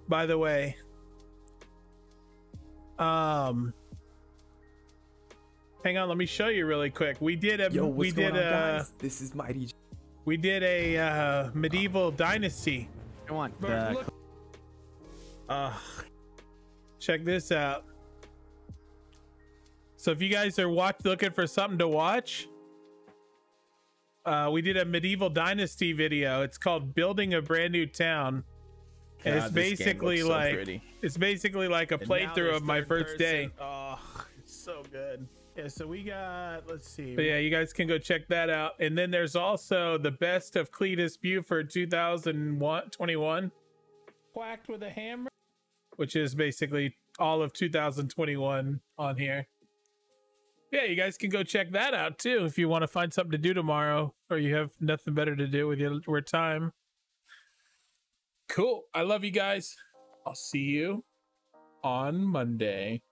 By the way. Um Hang on, let me show you really quick. We did a Yo, we what's did going on, a guys? This is Mighty. we did a uh medieval dynasty. I want the look- uh check this out. So if you guys are watch looking for something to watch, uh we did a medieval dynasty video. It's called Building a Brand New Town. And God, it's basically so like pretty. it's basically like a And playthrough of my third first day. Oh, it's so good. Yeah, so we got let's see. But yeah, you guys can go check that out. And then there's also the best of Cletus Bueford 2021 whacked with a hammer, which is basically all of 2021 on here. Yeah, you guys can go check that out too if you want to find something to do tomorrow or you have nothing better to do with your, time. Cool. I love you guys. I'll see you on Monday.